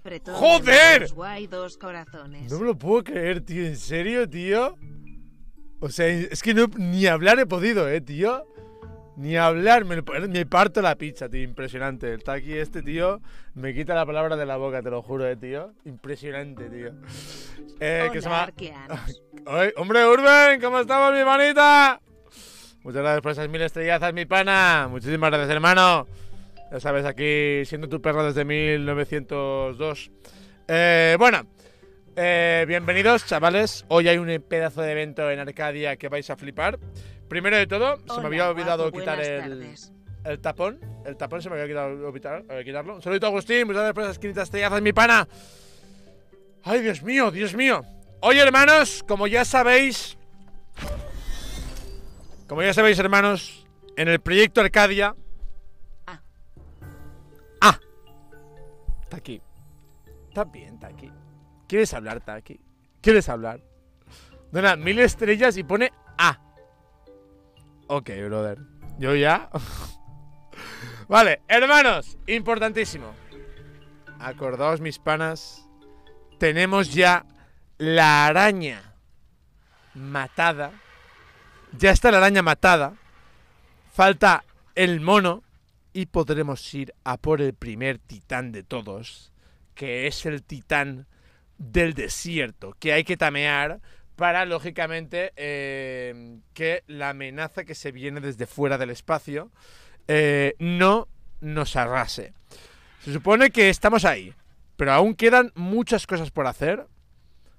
Hola. Hola. ¡Joder! Guay dos corazones. No me lo puedo creer, tío. ¿En serio, tío? O sea, es que no, ni hablar he podido, eh, tío. Ni hablar, me, me parto la pizza, tío. Impresionante. Está aquí este tío, me quita la palabra de la boca, te lo juro, eh, tío. Impresionante, tío. Eh, que se Hola, llama... hombre, Urben, ¿cómo estamos, mi manita? Muchas gracias por esas mil estrellazas, mi pana. Muchísimas gracias, hermano. Ya sabes, aquí siendo tu perro desde 1902. Eh, bueno, eh, bienvenidos, chavales. Hoy hay un pedazo de evento en Arcadia que vais a flipar. Primero de todo, se me había olvidado guapo, quitar el, tapón. El tapón se me había quitado quitar, eh, quitarlo. Un saludito a Agustín, muchas gracias por esas 500 estrellazas, mi pana. Ay, Dios mío, Dios mío. Hoy, hermanos, como ya sabéis. Como ya sabéis, hermanos, en el proyecto Arcadia. Taki. Está bien, Taki. ¿Quieres hablar, Taki? ¿Quieres hablar? Dona mil estrellas y pone A. Ok, brother. Yo ya. vale, hermanos, importantísimo. Acordaos, mis panas. Tenemos ya la araña matada. Ya está la araña matada. Falta el mono. Y podremos ir a por el primer titán de todos. Que es el titán del desierto. Que hay que tamear para, lógicamente, eh, que la amenaza que se viene desde fuera del espacio eh, no nos arrase. Se supone que estamos ahí. Pero aún quedan muchas cosas por hacer.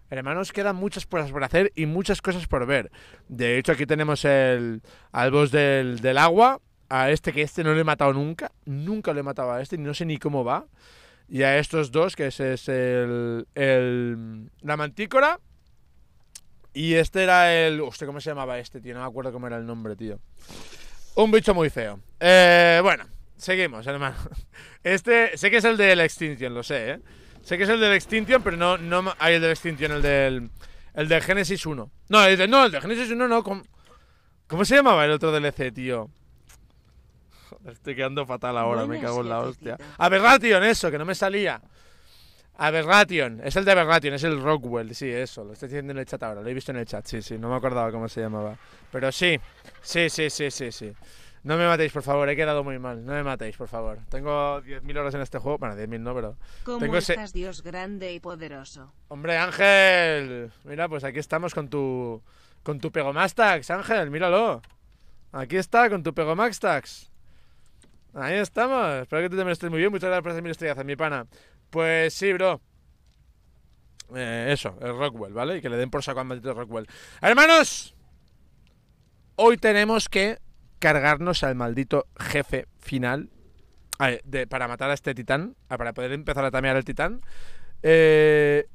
Hermanos, quedan muchas cosas por hacer y muchas cosas por ver. De hecho, aquí tenemos el, al boss del, del agua. A este que este no lo he matado nunca. Nunca lo he matado a este. No sé ni cómo va. Y a estos dos, que ese es el, el la mantícora. Y este era el... Hostia, ¿cómo se llamaba este, tío? No me acuerdo cómo era el nombre, tío. Un bicho muy feo. Eh, bueno, seguimos, hermano. Este, sé que es el del Extinction, lo sé, ¿eh? Sé que es el del Extinction, pero no, no hay el del Extinction, el del, el del Genesis 1. No, el de, no, el de Genesis 1 no. ¿cómo, ¿Cómo se llamaba el otro DLC, tío? Joder, estoy quedando fatal ahora, me cago en la hostia. Aberration, eso, que no me salía. Aberration, es el de Aberration, es el Rockwell, sí, eso, lo estoy diciendo en el chat ahora, lo he visto en el chat, sí, sí, no me acordaba cómo se llamaba. Pero sí, sí, sí, sí, sí, sí. No me matéis, por favor, he quedado muy mal, no me matéis, por favor. Tengo 10.000 horas en este juego, bueno, 10.000 no, pero... ¿Cómo tengo ese- estás, Dios grande y poderoso? Hombre, Ángel, mira, pues aquí estamos con tu... Con tu Pegomastax, Ángel, míralo. Aquí está, con tu Pegomastax. Ahí estamos. Espero que tú también estés muy bien. Muchas gracias por hacer mil estrellas, mi pana. Pues sí, bro. Eh, eso, el Rockwell, ¿vale? Y que le den por saco al maldito Rockwell. Hermanos, hoy tenemos que cargarnos al maldito jefe final para matar a este titán, para poder empezar a tamear al titán. Eh...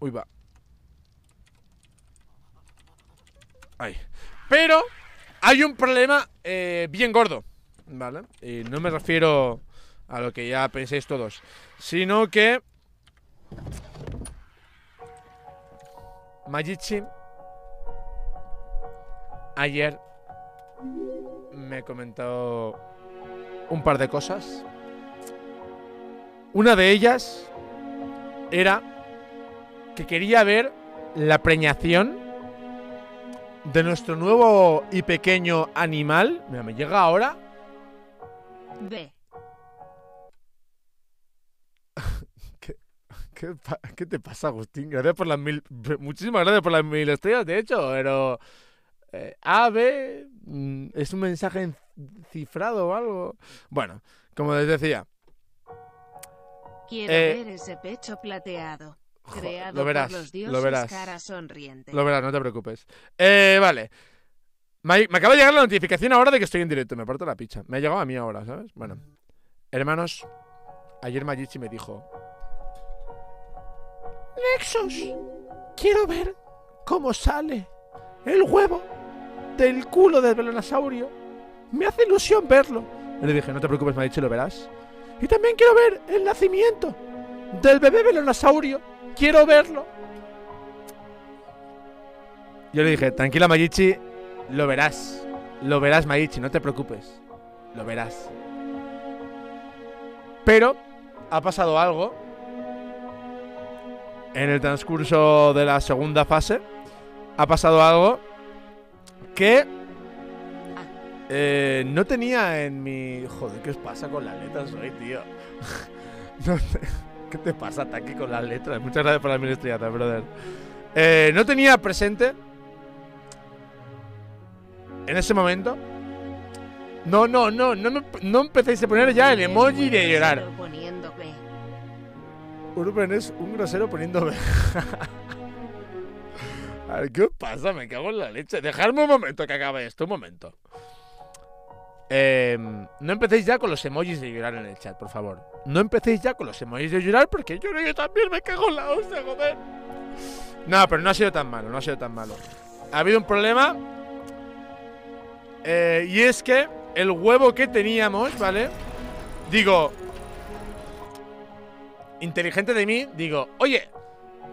Uy, va. Ahí. Pero hay un problema eh, bien gordo, ¿vale? Y no me refiero a lo que ya penséis todos, sino que Majichi ayer me comentó un par de cosas. Una de ellas era que quería ver la preñación de nuestro nuevo y pequeño animal. Mira, me llega ahora. B. ¿Qué, pa- qué te pasa, Agustín? Gracias por las mil. Muchísimas gracias por las mil estrellas, de hecho, pero. eh, A, B. mm, ¿Es un mensaje cifrado o algo? Bueno, como les decía, Quiero Eh, ver ese pecho plateado. Creado lo verás, por los lo dioses verás. cara sonriente. Lo verás, no te preocupes. Eh, vale. Me, acaba de llegar la notificación ahora de que estoy en directo. Me parto la picha. Me ha llegado a mí ahora, ¿sabes? Bueno. Hermanos, ayer Majichi me dijo... Nexus, quiero ver cómo sale el huevo del culo del velonosaurio. Me hace ilusión verlo. Y le dije, no te preocupes, Majichi, lo verás. Y también quiero ver el nacimiento del bebé velonosaurio. Quiero verlo. Yo le dije, tranquila Mayichi, lo verás. Lo verás, Mayichi, no te preocupes. Lo verás. Pero ha pasado algo en el transcurso de la segunda fase. Ha pasado algo que eh, no tenía en mi... Joder, ¿qué os pasa con las letras hoy, tío? No te- ¿Qué te pasa, Taki, con las letras? Muchas gracias por la mil estrellata, brother. Eh, no tenía presente en ese momento. No, no, no, no, me- no empecéis a poner ya el emoji de llorar. Urban es un grosero poniendo. A ver, ¿qué os pasa? Me cago en la leche. Dejadme un momento que acabe esto, un momento. Em, no empecéis ya con los emojis de llorar en el chat, por favor. No empecéis ya con los emojis de llorar porque lloro yo también, me cago en la hostia, joder. No, pero no ha sido tan malo, no ha sido tan malo. Ha habido un problema. Eh, y es que el huevo que teníamos, ¿vale? Digo, inteligente de mí, digo, oye,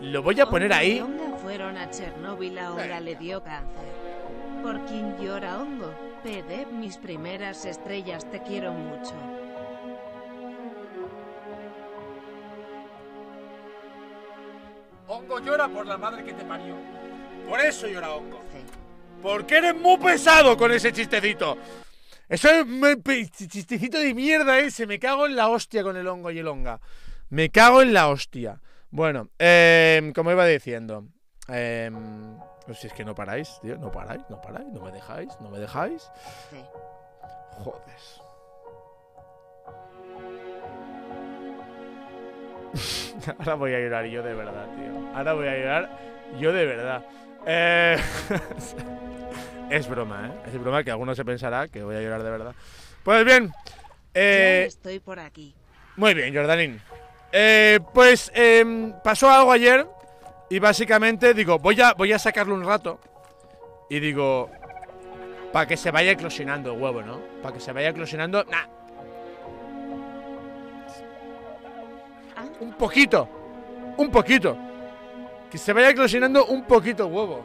lo voy a poner ahí. Onga fueron a Chernóbil, a Onga Venga. le dio cáncer. Por quien llora Hongo. PD, mis primeras estrellas, te quiero mucho. Hongo llora por la madre que te parió. Por eso llora Hongo. Porque eres muy pesado con ese chistecito. Eso es chistecito de mierda ese. Me cago en la hostia con el hongo y el honga. Me cago en la hostia. Bueno, em, como iba diciendo. pues si es que no paráis, tío. No paráis, no paráis. No me dejáis, no me dejáis. C. Joder. Ahora voy a llorar yo de verdad, tío. Ahora voy a llorar yo de verdad. Eh, es broma, ¿eh? Es broma que alguno se pensará que voy a llorar de verdad. Pues bien. Eh, estoy por aquí. muy bien, Jordanín. Eh, pues em, pasó algo ayer y básicamente digo, voy a, voy a sacarlo un rato y digo, para que se vaya eclosionando el huevo, ¿no? Para que se vaya eclosionando, nah, Ah, un poquito, un poquito. Que se vaya eclosionando un poquito el huevo.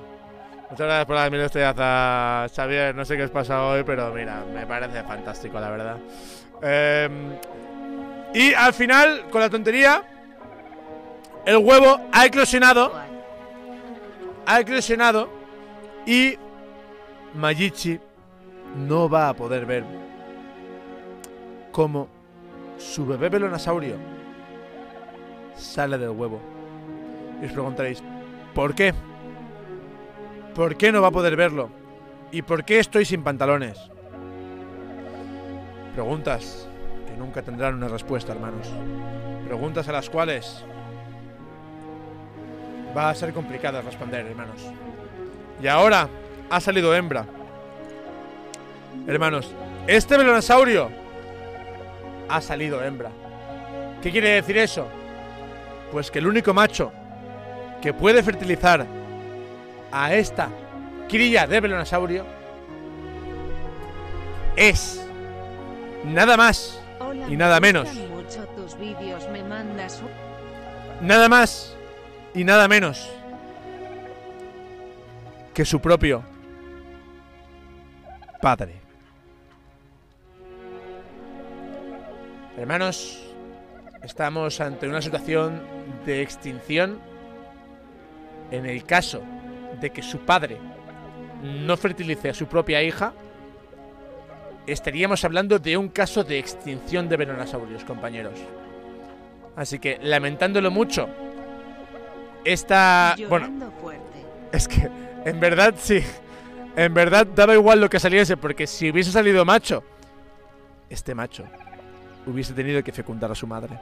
Muchas gracias por las mil estrellas, Xavier. No sé qué os pasa hoy, pero mira, me parece fantástico, la verdad. Em, y al final, con la tontería, el huevo ha eclosionado, ha eclosionado y Mayichi no va a poder ver cómo su bebé velonosaurio sale del huevo. Y os preguntaréis, ¿por qué? ¿Por qué no va a poder verlo? ¿Y por qué estoy sin pantalones? Preguntas que nunca tendrán una respuesta, hermanos. Preguntas a las cuales va a ser complicado responder, hermanos. Y ahora ha salido hembra. Hermanos, este velonosaurio ha salido hembra. ¿Qué quiere decir eso? Pues que el único macho que puede fertilizar a esta cría de velonosaurio es nada más, Hola, Y nada menos. mucho tus vídeos, me mandas un... nada más y nada menos que su propio padre. Hermanos, estamos ante una situación de extinción en el caso de que su padre no fertilice a su propia hija. Estaríamos hablando de un caso de extinción de velonosaurios, compañeros. Así que, lamentándolo mucho, esta... Bueno, es que, en verdad, sí. En verdad, daba igual lo que saliese, porque si hubiese salido macho, este macho hubiese tenido que fecundar a su madre.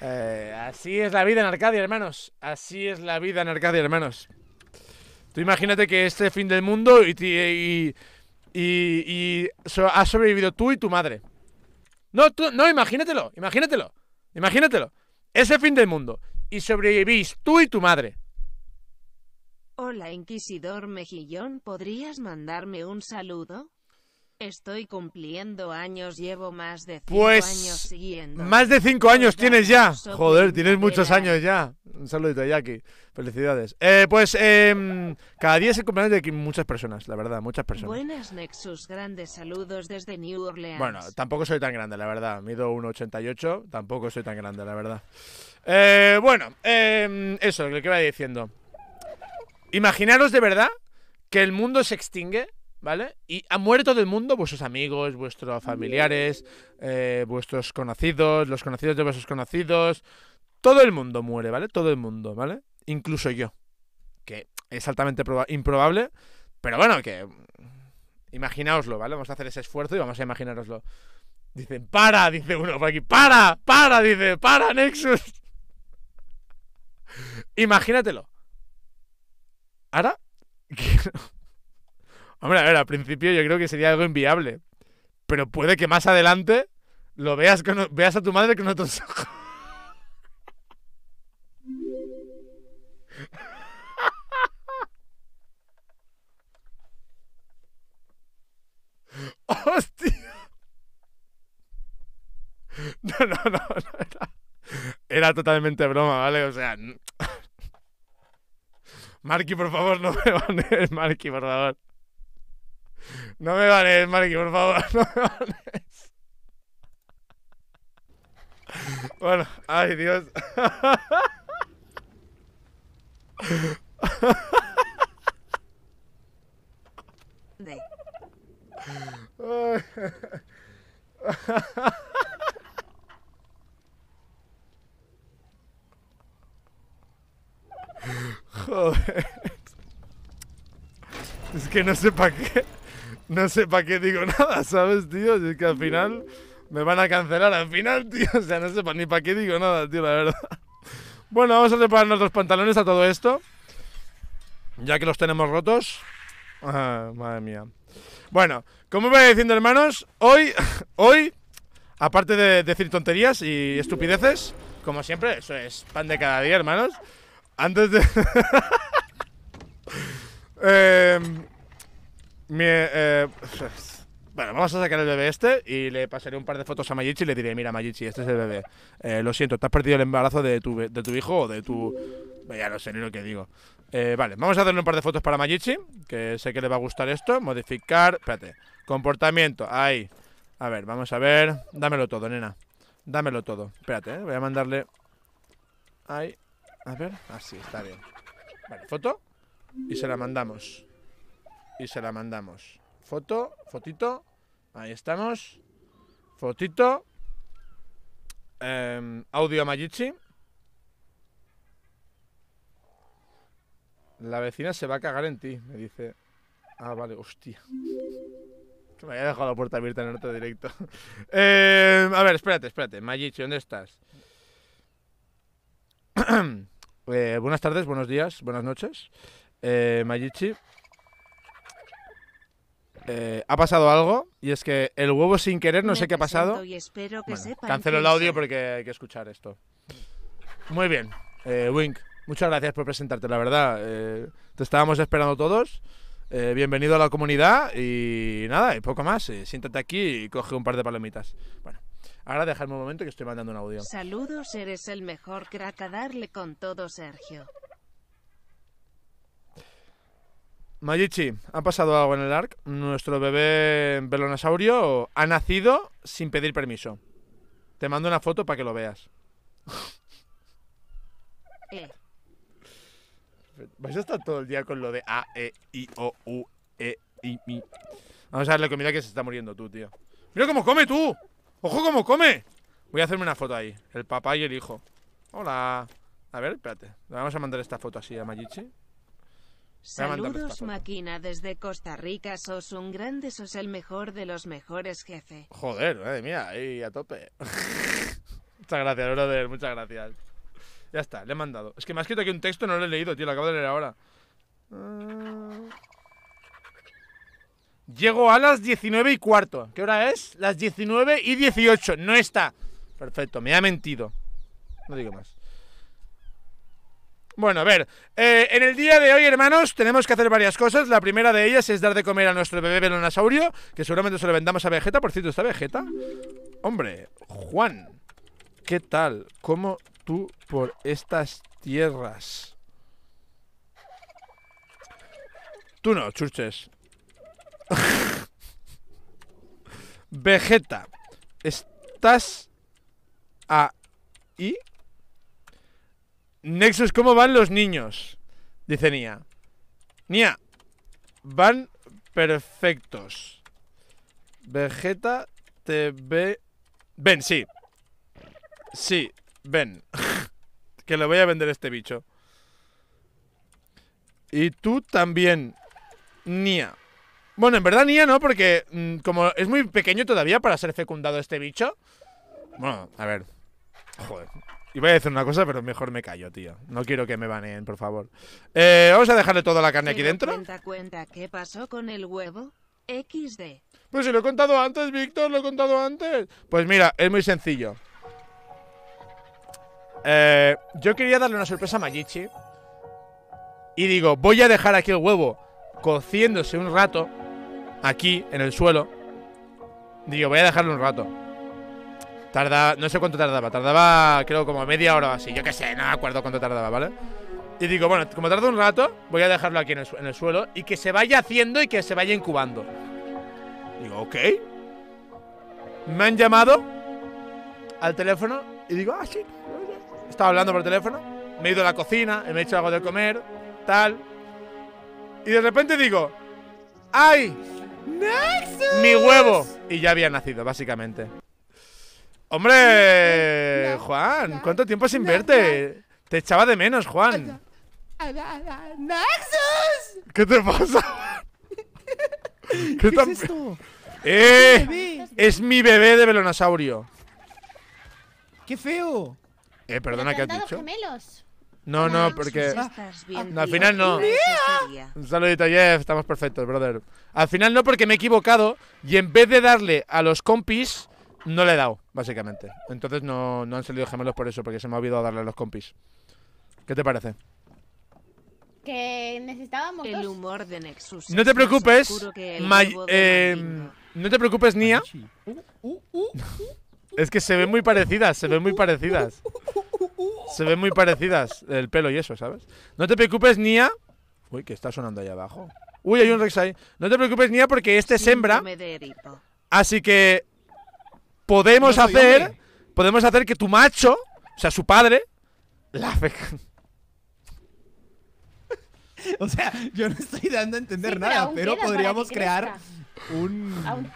Eh, así es la vida en Arcadia, hermanos. Así es la vida en Arcadia, hermanos. Tú imagínate que este fin del mundo y, y, y, y has sobrevivido tú y tu madre. No, tú, no, imagínatelo, imagínatelo, imagínatelo. Ese fin del mundo. Y sobrevivís tú y tu madre. Hola, Inquisidor Mejillón, ¿podrías mandarme un saludo? Estoy cumpliendo años, llevo más de 5 Pues, años siguiendo. Más de cinco años tienes ya. Joder, tienes muchos años ya. Un saludito, Jackie. Felicidades. Eh, pues em, cada día es el cumpleaños de muchas personas, la verdad, muchas personas. Buenas Nexus, grandes saludos desde New Orleans. Bueno, tampoco soy tan grande, la verdad. Mido 1,88. Tampoco soy tan grande, la verdad. Eh, bueno, em, eso, lo que iba diciendo. Imaginaros de verdad que el mundo se extingue, ¿vale? Y ha muerto del mundo vuestros amigos, vuestros familiares, eh, vuestros conocidos, los conocidos de vuestros conocidos. Todo el mundo muere, ¿vale? Todo el mundo, ¿vale? Incluso yo. Que es altamente proba- improbable. Pero bueno, que Imaginaoslo, ¿vale? Vamos a hacer ese esfuerzo y vamos a imaginároslo. Dicen, para, dice uno por aquí, para, para, dice, para, Nexus. Imagínatelo. Ahora, hombre, a ver, al principio yo creo que sería algo inviable. Pero puede que más adelante lo veas, con, veas a tu madre con otros ojos. ¡Hostia! No, no, no, no era, era totalmente broma, ¿vale? O sea... Marky, por favor, no me banees, Marky, por favor. No me banees, Marky, por favor, no me banees. Bueno, ay, Dios. De- Joder. Es que no sé para qué. No sé para qué digo nada, ¿sabes, tío? Es que al final me van a cancelar al final, tío. O sea, no sé pa- ni para qué digo nada, tío, la verdad. Bueno, vamos a repararnos los pantalones a todo esto. Ya que los tenemos rotos. Ah, madre mía. Bueno, como iba diciendo, hermanos, hoy, hoy, aparte de decir tonterías y estupideces, como siempre, eso es pan de cada día, hermanos. Antes de. Eh, mi, eh, bueno, vamos a sacar el bebé este y le pasaré un par de fotos a Mayichi y le diré: Mira, Mayichi, este es el bebé. Eh, lo siento, te has perdido el embarazo de tu, de tu hijo o de tu. Ya no sé ni lo que digo. Eh, vale, vamos a hacerle un par de fotos para Mayichi, que sé que le va a gustar esto. Modificar, espérate. Comportamiento, ahí. A ver, vamos a ver. Dámelo todo, nena. Dámelo todo. Espérate, eh, voy a mandarle. Ahí. A ver, así, está bien. Vale, foto. Y se la mandamos. Y se la mandamos. Foto, fotito. Ahí estamos. Fotito. Em, audio a Mayichi. La vecina se va a cagar en ti, me dice. Ah, vale, hostia. Que me había dejado la puerta abierta en el otro directo. Em, a ver, espérate, espérate. Mayichi, ¿dónde estás? Eh, buenas tardes, buenos días, buenas noches. Eh, Mayichi. Eh, ha pasado algo y es que el huevo sin querer, no Me sé qué ha pasado. Y espero que Bueno, sepan cancelo el audio porque hay que escuchar esto. Muy bien, eh, Wink, muchas gracias por presentarte, la verdad. eh, te estábamos esperando todos. Eh, bienvenido a la comunidad y nada, y poco más. eh, siéntate aquí y coge un par de palomitas. Bueno, ahora déjame un momento que estoy mandando un audio. Saludos, eres el mejor crack a darle con todo, Sergio. Mayichi, ha pasado algo en el ARC. Nuestro bebé velonosaurio ha nacido sin pedir permiso. Te mando una foto para que lo veas. Eh, ¿Vais a estar todo el día con lo de A, E, I, O, U, E, I, Mi? Vamos a darle comida que se está muriendo tú, tío. ¡Mira cómo come tú! ¡Ojo cómo come! Voy a hacerme una foto ahí. El papá y el hijo. Hola. A ver, espérate. Le vamos a mandar esta foto así a Mayichi. Voy a mandarle esta saludos, máquina, desde Costa Rica. Sos un grande, sos el mejor de los mejores, jefe. Joder, madre mía, ahí a tope. muchas gracias, brother, muchas gracias. Ya está, le he mandado. Es que me ha escrito aquí un texto, no lo he leído, tío, lo acabo de leer ahora. Ah. Llego a las 19 y cuarto. ¿Qué hora es? Las 19 y 18. No está. Perfecto, me ha mentido. No digo más. Bueno, a ver, eh, en el día de hoy, hermanos, tenemos que hacer varias cosas. La primera de ellas es dar de comer a nuestro bebé velonosaurio, que seguramente se lo vendamos a Vegeta. Por cierto, ¿está Vegeta? Hombre, Juan, ¿qué tal? ¿Cómo tú por estas tierras? Tú no, churches. Vegeta, ¿estás ahí? Nexus, ¿cómo van los niños? Dice Nia. Nia, van perfectos. Vegeta te ve... Ven, sí. Sí, ven. que le voy a vender este bicho. Y tú también, Nia. Bueno, en verdad Nia no, porque mm, como es muy pequeño todavía para ser fecundado este bicho. Bueno, a ver. Joder. Iba a decir una cosa, pero mejor me callo, tío. No quiero que me baneen, por favor. Eh, vamos a dejarle toda la carne aquí dentro. Cuenta, cuenta, ¿qué pasó con el huevo? XD. Pues si lo he contado antes, Víctor, lo he contado antes. Pues mira, es muy sencillo. Eh, yo quería darle una sorpresa a Mayichi. Y digo, voy a dejar aquí el huevo cociéndose un rato. Aquí, en el suelo. Digo, voy a dejarlo un rato. Tarda, no sé cuánto tardaba. Tardaba, creo, como media hora o así. Yo qué sé, no me acuerdo cuánto tardaba, ¿vale? Y digo, bueno, como tarda un rato, voy a dejarlo aquí en el, en el suelo y que se vaya haciendo y que se vaya incubando. Digo, ok. Me han llamado al teléfono y digo, ah, sí. Estaba hablando por teléfono. Me he ido a la cocina, me he hecho algo de comer, tal. Y de repente digo, ¡ay! ¡Mi huevo! Y ya había nacido, básicamente. Hombre, Juan, ¿cuánto tiempo sin verte? Te echaba de menos, Juan. ¡Naxos! ¿Qué te pasa? ¿Qué, ¿Qué tan- es esto? ¡Eh! Es mi bebé de velonosaurio. ¡Qué feo! Eh, perdona, ¿qué ¿Te has dicho? gemelos? No, no, porque. No, al final no. ¿qué? Un saludito, Jeff. Estamos perfectos, brother. Al final no, porque me he equivocado y en vez de darle a los compis, no le he dado, básicamente. Entonces no, no han salido gemelos por eso, porque se me ha olvidado darle a los compis. ¿Qué te parece? Que necesitábamos El dos. humor de Nexus. No te preocupes, May- eh, no te preocupes, Nia. Uh, uh, uh, Es que se ven muy parecidas, se ven muy parecidas. Se ven muy parecidas el pelo y eso, ¿sabes? No te preocupes, Nia. Uy, que está sonando ahí abajo. Uy, hay un Rex ahí. No te preocupes, Nia, porque este es hembra. Así que podemos No hacer, hombre. podemos hacer que tu macho, o sea, su padre, la fe- O sea, yo no estoy dando a entender Sí, nada, pero podríamos crear un, Aún-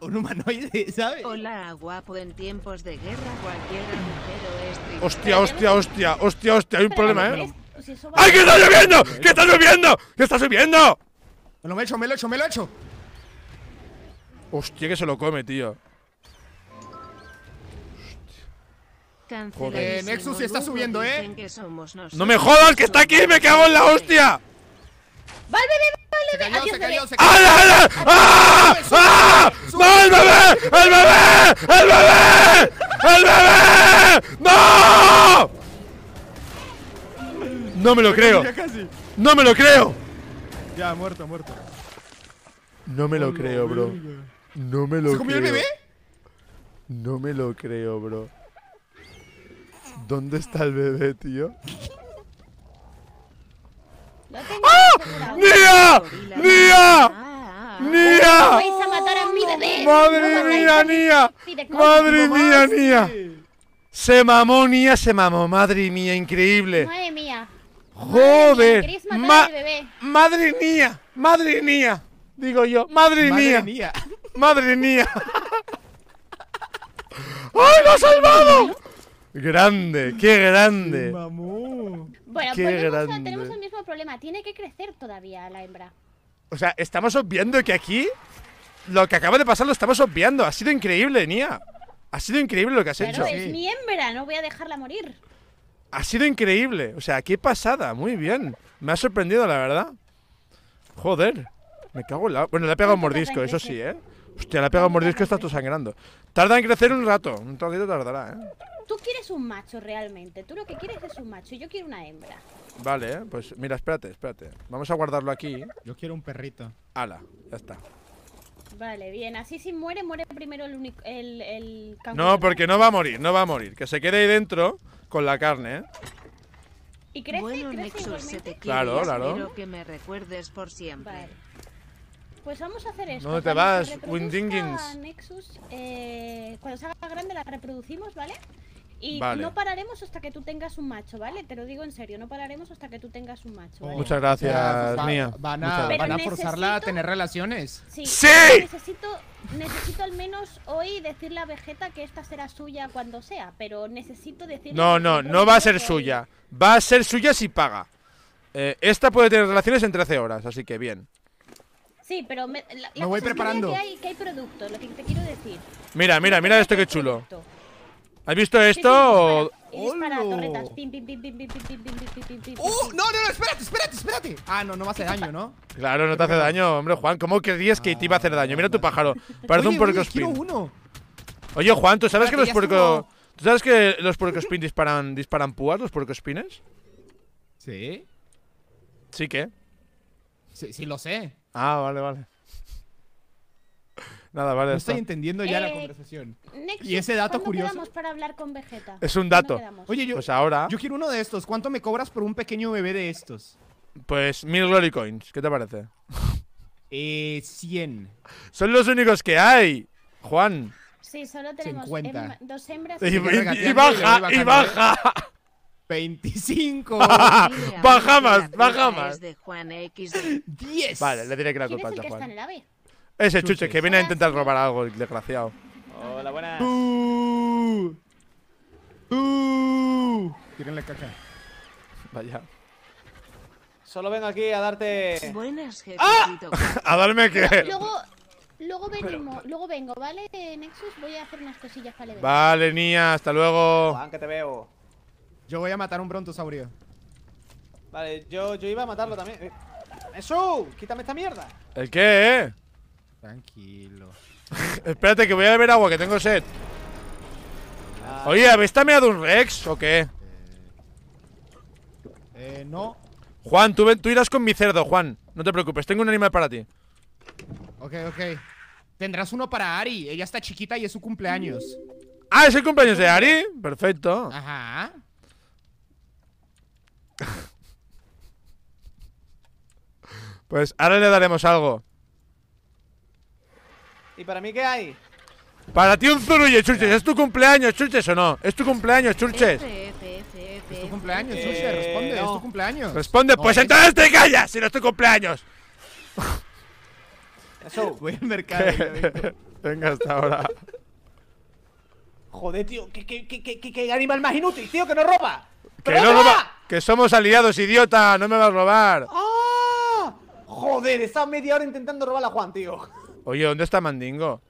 un humanoide, ¿sabes? Hola, guapo, en tiempos de guerra cualquier agujero es triste. Hostia, hostia, hostia, hostia, hostia, hay un Pero problema, es- ¿eh? si ¡Ay, que está lloviendo! ¡Que está lloviendo! ¡Que está lloviendo! Me lo he hecho, me lo he hecho, me lo he hecho. Hostia, que se lo come, tío. Canceladísimo, Eh, Nexus está luego subiendo, ¿eh? ¡No me jodas, que está aquí! ¡Me cago en la hostia! ¡Va el bebé, va Se cayó, se cayó, se. ¡Ala, ala! ¡Ah! ¡Ah! ¡No, el bebé! ¡El bebé! ¡El bebé! ¡El bebé! ¡No! No me lo creo. No me lo creo. Ya, muerto, muerto. No me lo creo, bro. No me lo ¿Se comió el creo. bebé? No me lo creo, bro. ¿Dónde está el bebé, tío? ¡Ah! ¡Nia! ¡Nia! Ah, ah, ah. ¡Nia! Vais a matar a mi bebé. ¡Madre mía, Nia! ¡Madre ¿Cómo mía? Nia! Se mamó, Nia, se mamó. Madre mía, increíble. Madre mía. Joder. Madre mía, madre mía. Digo yo, madre, Madre mía, mía. madre mía. ¡Ay, lo ha salvado! Grande, qué grande. Mamó. Bueno, Qué volvemos a- grande. tenemos el mismo problema. Tiene que crecer todavía la hembra. O sea, estamos obviando que aquí lo que acaba de pasar lo estamos obviando. Ha sido increíble, Nia. Ha sido increíble lo que has Pero hecho. es mi hembra, no voy a dejarla morir. Ha sido increíble. O sea, qué pasada. Muy bien. Me ha sorprendido, la verdad. Joder. Me cago en la... Bueno, le ha pegado un ¿Cuánto tarda mordisco, eso sí? ¿eh? Hostia, le ha pegado un mordisco y está todo sangrando. Tarda en crecer un rato. Un ratito tardará, ¿eh? Tú quieres un macho realmente. Tú lo que quieres es un macho. y Yo quiero una hembra. Vale, eh, pues mira, espérate, espérate. Vamos a guardarlo aquí. Yo quiero un perrito. Ala, ya está. Vale, bien. Así si muere, muere primero el único. El, el No, porque no va a morir, no va a morir. Que se quede ahí dentro con la carne, ¿eh? ¿Y crece? Bueno, ¿Crece Nexus, se te quiere Claro, claro. que me recuerdes por siempre. Vale. Pues vamos a hacer esto. ¿Dónde te vas, Windingins? Nexus, eh, cuando se haga grande la reproducimos, ¿vale? Y Vale. no pararemos hasta que tú tengas un macho, ¿vale? Te lo digo en serio, no pararemos hasta que tú tengas un macho, ¿vale? Muchas gracias, Va- Mía. Van a, van forzarla a tener relaciones. Sí, Necesito, necesito al menos hoy decirle a Vegeta que esta será suya cuando sea, pero necesito decirle... No, que no, no va a ser suya. Va a ser suya si paga. Eh, esta puede tener relaciones en 13 horas, así que bien. Sí, pero me, la, la Me voy preparando. Que hay, que hay producto, lo que te quiero decir. Mira, mira, mira esto que chulo. producto. ¿Has visto esto? ¡Uh! No, no, no, espérate, espérate, espérate. Ah, no, no me hace daño, ¿no? Claro, no te hace daño, hombre, Juan. ¿Cómo creías que te iba a hacer daño? Mira tu pájaro. Parece un porcospin. Oye, Juan, ¿tú sabes que los porco. ¿Tú sabes que los porcospin disparan, disparan púas, los porcospines? Sí. ¿Sí qué? Sí, sí lo sé. Ah, vale, vale. Nada, vale. No está. estoy entendiendo ya la Eh, conversación. Nexus, Y ese dato ¿cuándo curioso. quedamos para hablar con Vegeta? Es un ¿Cuándo dato. Oye, yo, Pues ahora, yo quiero uno de estos. ¿Cuánto me cobras por un pequeño bebé de estos? pues mil glory coins. ¿Qué te parece? Eh, 100. Son los únicos que hay, Juan. Sí, solo tenemos 50. hembra- dos hembras Y, y y- y baja, y baja. 25. Dile a Baja más, baja más. es de Juan XD. 10. Vale, le diré que la ¿Quién culpa es de que está en Juan. Ese chuche que viene a intentar robar algo, el desgraciado. Hola, buenas. Uh. Uh. Tírenle caca. Vaya. Solo vengo aquí a darte. Buenas, jefecito. A darme que. Luego, luego venimos, luego vengo, ¿vale? Nexus, voy a hacer unas cosillas para el evento. Vale, niña, hasta luego. Juan, que te veo. Yo voy a matar un brontosaurio. Vale, yo, yo iba a matarlo también. Eh, ¡Eso! ¡Quítame esta mierda! ¿El qué, eh? Tranquilo. Espérate, que voy a beber agua, que tengo sed. Ah, Oye, ¿habéis tameado un Rex o qué? Eh, no. Juan, tú, tú irás con mi cerdo, Juan. No te preocupes, tengo un animal para ti. Ok, ok. Tendrás uno para Ari. Ella está chiquita y es su cumpleaños. Ah, ¿es el cumpleaños de Ari? Perfecto. Ajá. Pues ahora le daremos algo. ¿Y para mí qué hay? Para ti un zurullo, Churches. ¿Es tu cumpleaños, Churches, o no? ¿Es tu cumpleaños, Churches? F, F, F, F, Es tu cumpleaños, Eh, Sushi. Responde, es no. tu cumpleaños. Responde, No, pues es- entonces te callas si no es tu cumpleaños. Eso. Voy al mercado. Venga, hasta ahora. Joder, tío. ¿Qué, qué, qué, qué, animal más inútil, tío? ¡Que no roba! Que ¡Pero no roba-! Que somos aliados, idiota. No me vas a robar. ¡Ah! Joder, he estado media hora intentando robar a Juan, tío. Oye, ¿dónde está Mandingo?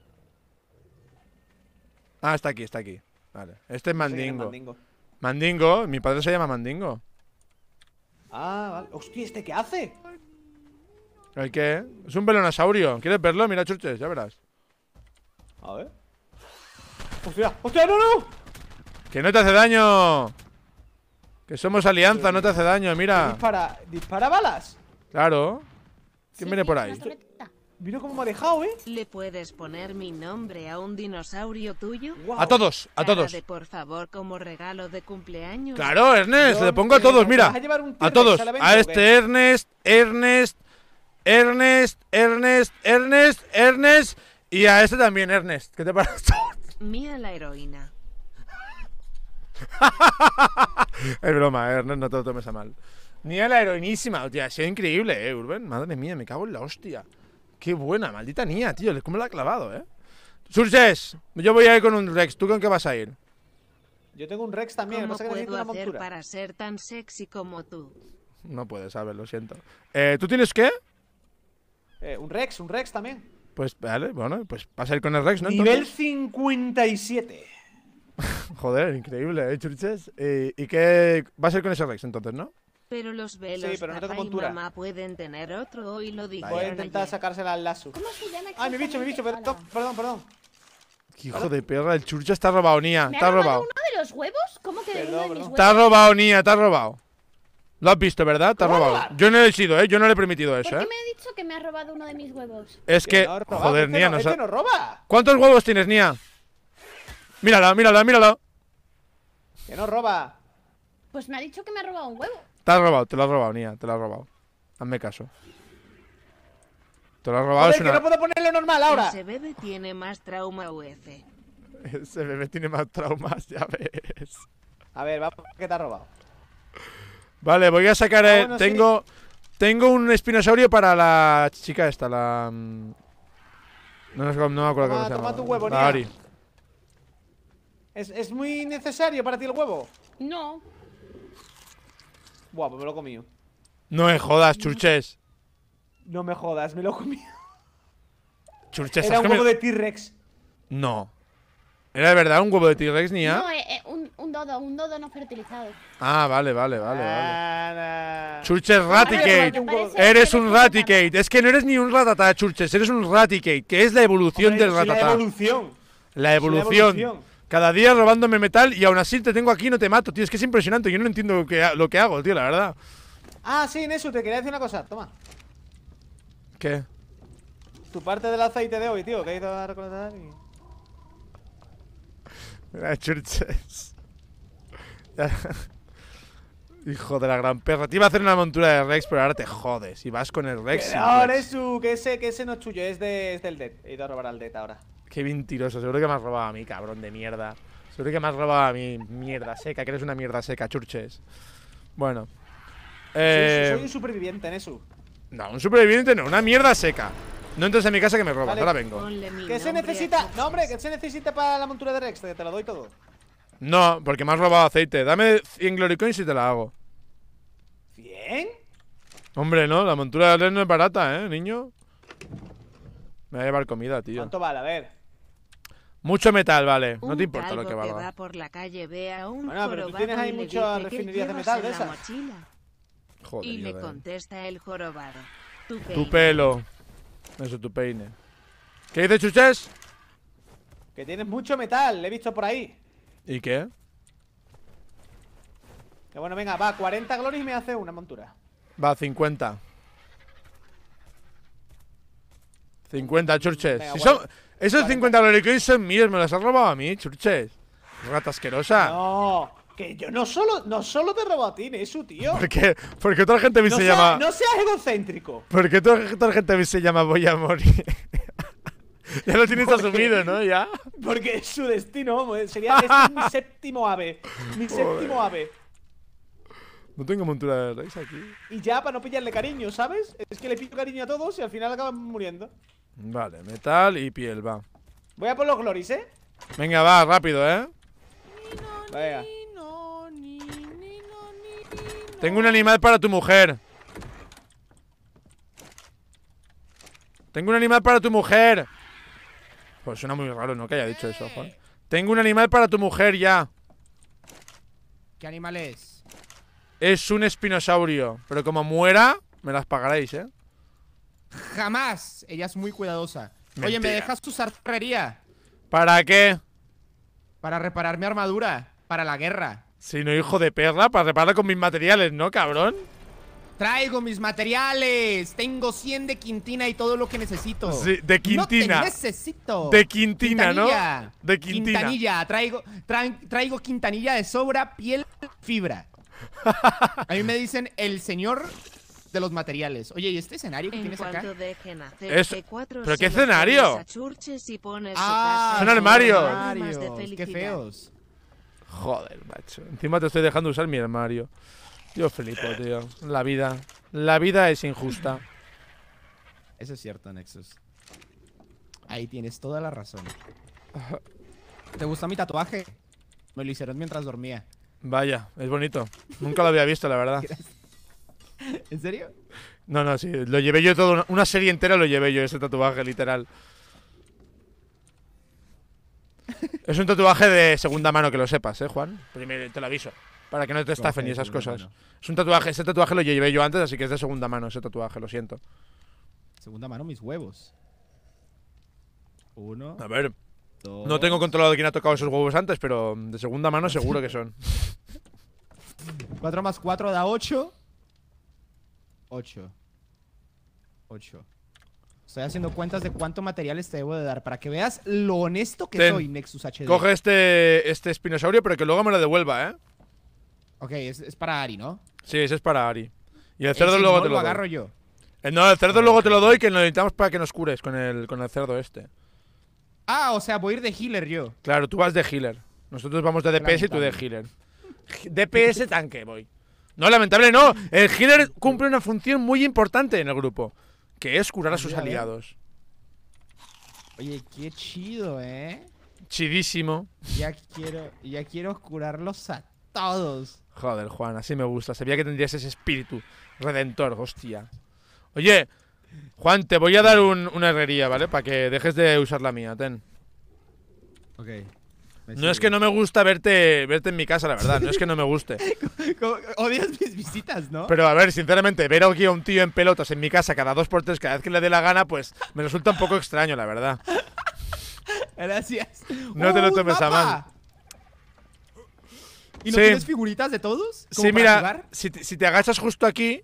Ah, está aquí, está aquí. Vale. Este es Mandingo. Mandingo. Mandingo, mi padre se llama Mandingo. Ah, vale. Hostia, ¿este qué hace? ¿El qué? Es un velonosaurio. ¿Quieres verlo? Mira, Churches, ya verás. A ver. ¡Hostia! ¡Hostia, no, no! Que no te hace daño. Que somos alianza, no te hace daño, mira. Dispara, dispara balas. Claro. ¿Quién Sí, viene sí, por ahí? una. Mira cómo me ha dejado, ¿eh? ¿Le puedes poner mi nombre a un dinosaurio tuyo? A todos, a todos. de por favor como regalo de cumpleaños. Claro, Ernest, Yo, le pongo a todos, ¿te mira. a A todos. A este? Ernest, Ernest, Ernest, Ernest, Ernest, Ernest. Y a este también, Ernest. ¿Qué te parece? Mía la heroína. es broma, eh, Ernest, no te lo tomes a mal. Ni a la heroinísima, hostia, ha sido increíble, eh, Urben. Madre mía, me cago en la hostia. Qué buena, maldita Nia, tío. ¿Cómo la ha clavado, eh? Surges, yo voy a ir con un Rex. ¿Tú con qué vas a ir? Yo tengo un Rex también, que ¿Cómo pasa que puedo una hacer montura. para ser tan sexy como tú? No puedes saber, lo siento. Eh, ¿Tú tienes qué? Eh, un Rex, un Rex también. Pues, vale, bueno, pues vas a ir con el Rex, ¿no? Nivel Entonces- 57. Joder, increíble, ¿eh, Churches? Eh, ¿Y qué vas a ir con ese Rex entonces, no? Pero los velos pero no papá y mamá pueden tener otro y lo dijeron Voy a intentar ayer. sacársela al lazo. ¿Cómo se llama Ay, mi bicho, mi bicho, perdón, perdón, perdón. Qué hijo de perra, el Churches está robado, Nia. Me Está ha robado robado. uno de los huevos? ¿Cómo que Perdón, uno de mis perdón. huevos? Te has robado, Nia, te has robado. Lo has visto, ¿verdad? Te has ¿Cómo robado. robar? Yo no he sido, ¿eh? Yo no le he permitido ¿Por eso, qué ¿eh? me ha dicho que me ha robado uno de mis huevos? Es que, no ha robado, joder, este Nia, no, no este sa- no roba. ¿Cuántos huevos tienes, Nia? Mírala, mírala, mírala. Que no roba. Pues me ha dicho que me ha robado un huevo. Te has robado, te lo has robado, Nia, te lo has robado. Hazme caso. Te lo has robado, Joder, es que una... no puedo ponerlo normal ahora. Ese bebé tiene más trauma UF. Ese bebé tiene más traumas, ya ves. A ver, va, ¿qué te ha robado? Vale, voy a sacar. Ah, eh, bueno, sí. tengo. Tengo un espinosaurio para la chica esta, la. mm, No, no, no me acuerdo Toma- cómo se llama. toma tu huevo, La. Ari. ¿Es, ¿Es muy necesario para ti el huevo? No. Buah, pues me lo he comido. No me jodas, churches. No me jodas, me lo he comido. Churches, Era ¿has un huevo de T-Rex. No. ¿Era de verdad un huevo de T-Rex, Nia? No, eh, eh, un, un dodo, un dodo no fertilizado. Ah, vale, vale, vale, vale. Churches Raticate. Eres un Raticate. Es que no eres ni un Ratatá, Churches. Eres un Raticate, que es la evolución Hombre, del sí, La Ratatá. evolución. La evolución. evolución. Cada día robándome metal y aún así te tengo aquí y no te mato, tío. Es que es impresionante. Yo no entiendo lo que, lo que hago, tío, la verdad. Ah, sí, Nesu, te quería decir una cosa. Toma. ¿Qué? Tu parte del aceite de hoy, tío, que he ido a recolectar y... Mira, churches. Hijo de la gran perra. Te iba a hacer una montura de Rex, pero ahora te jodes. Y vas con el Rex. Rex. Nesu, que ese, que ese no es tuyo, es, de, es del Dead. He ido a robar al Dead ahora. Qué mentiroso. Seguro que me has robado a mí, cabrón de mierda. Seguro que me has robado a mí, mierda seca. Que eres una mierda seca, churches. Bueno. Soy- Eh, soy un superviviente, Nesu. no, un superviviente no. Una mierda seca. No entres en mi casa que me robas. Vale. Ahora vengo. ¿Qué se necesita? No, hombre, ¿qué se necesita para la montura de Rex? Te, te lo doy todo. No, porque me has robado aceite. Dame 100 Glory Coins y te la hago. ¿Bien? Hombre, no, la montura de Rex no es barata, ¿eh, niño? Me va a llevar comida, tío. ¿Cuánto vale? A ver. Mucho metal, vale. No Un te importa lo que va valga. por la calle ve a un Bueno, pero tú tienes ahí muchas dice, ¿qué refinerías de metal de esas. mochila? Joder, Y le joder. contesta el jorobado. Tu, Tu peine". pelo. Eso, tu peine. ¿Qué dices, chuches? Que tienes mucho metal, le he visto por ahí. ¿Y qué? Que bueno, venga, va, 40 glories y me hace una montura. Va, 50. 50, churches. Venga, Si bueno. son- esos 50 Glory Coins son míos, me los has robado a mí, churches. Rata asquerosa. No, que yo no solo, no solo te robo a ti, Nesu, tío. ¿Por qué? Porque otra gente a mí No, se sea- llama. no seas egocéntrico. ¿Por qué otra, otra gente a mí se llama Voy a morir? ya lo tienes Porque- asumido, ¿no? Ya. Porque es su destino, sería mi séptimo ave. Mi séptimo ave. No tengo montura de Rex aquí. Y ya para no pillarle cariño, ¿sabes? Es que le pillo cariño a todos y al final acaban muriendo. Vale, metal y piel, va. Voy a por los glories, ¿eh? Venga, va, rápido, ¿eh? Venga. Tengo un animal para tu mujer. Tengo un animal para tu mujer. Pues suena muy raro, ¿no? Que haya dicho eso, Juan. Tengo un animal para tu mujer ya. ¿Qué animal es? Es un espinosaurio. Pero como muera, me las pagaréis, ¿eh? Jamás. Ella es muy cuidadosa. Oye, ¿me dejas usar ferrería? ¿Para qué? Para reparar mi armadura. Para la guerra. Si no, hijo de perra, para reparar con mis materiales, ¿no, cabrón? Traigo mis materiales. Tengo 100 de quintina y todo lo que necesito. Sí, de quintina. No te necesito. De quintina, ¿no? De quintina. Quintanilla. Traigo, traigo quintanilla de sobra, piel, fibra. A mí me dicen el señor de los materiales. Oye, ¿y este escenario que En tienes acá? dejen hacer Es- C4, ¿pero qué escenario? y pones Ah, Son armarios. armarios. Qué feos. Joder, macho. Encima te estoy dejando usar mi armario. Yo flipo, tío. La vida. La vida es injusta. Eso es cierto, Nexus. Ahí tienes toda la razón. ¿Te gusta mi tatuaje? Me lo hicieron mientras dormía. Vaya, es bonito. Nunca lo había visto, la verdad. ¿En serio? No, no, sí. Lo llevé yo todo. una- Una serie entera lo llevé yo, ese tatuaje, literal. Es un tatuaje de segunda mano, que lo sepas, ¿eh, Juan? Primero te lo aviso. Para que no te estafen y esas cosas. mano? Es un tatuaje, ese tatuaje lo llevé yo antes, así que es de segunda mano ese tatuaje, lo siento. Segunda mano, mis huevos. Uno, A ver, dos. No tengo controlado quién ha tocado esos huevos antes, pero de segunda mano seguro que son. 4 más 4 da 8. 8. 8. Estoy haciendo cuentas de cuánto materiales te debo de dar para que veas lo honesto que Ten. soy, Nexus HD. Coge este, este espinosaurio, pero que luego me lo devuelva, ¿eh? Ok, es, es para Ari, ¿no? Sí, ese es para Ari. Y el cerdo luego no, te lo, doy. agarro yo. Eh, no, el cerdo luego te lo doy, que lo necesitamos para que nos cures con el, con el cerdo este. Ah, o sea, voy a ir de healer yo. Claro, tú vas de healer. Nosotros vamos de DPS y tú de healer. DPS tanque voy. No, lamentable no. El healer cumple una función muy importante en el grupo, que es curar a sus aliados. Oye, qué chido, ¿eh? Chidísimo. Ya quiero, ya quiero curarlos a todos. Joder, Juan, así me gusta. Sabía que tendrías ese espíritu redentor, hostia. Oye, Juan, te voy a dar un- una herrería, ¿vale? Para que dejes de usar la mía, ten. Ok. No es que no me gusta verte, verte en mi casa, la verdad. No es que no me guste. Odias mis visitas, ¿no? Pero a ver, sinceramente, ver aquí a un tío en pelotas en mi casa cada dos por tres, cada vez que le dé la gana, pues me resulta un poco extraño, la verdad. Gracias. No te lo ¡Oh, un tomes a mal. ¿Y no Sí. tienes figuritas de todos? ¿Como Sí, mira, si te, si te agachas justo aquí.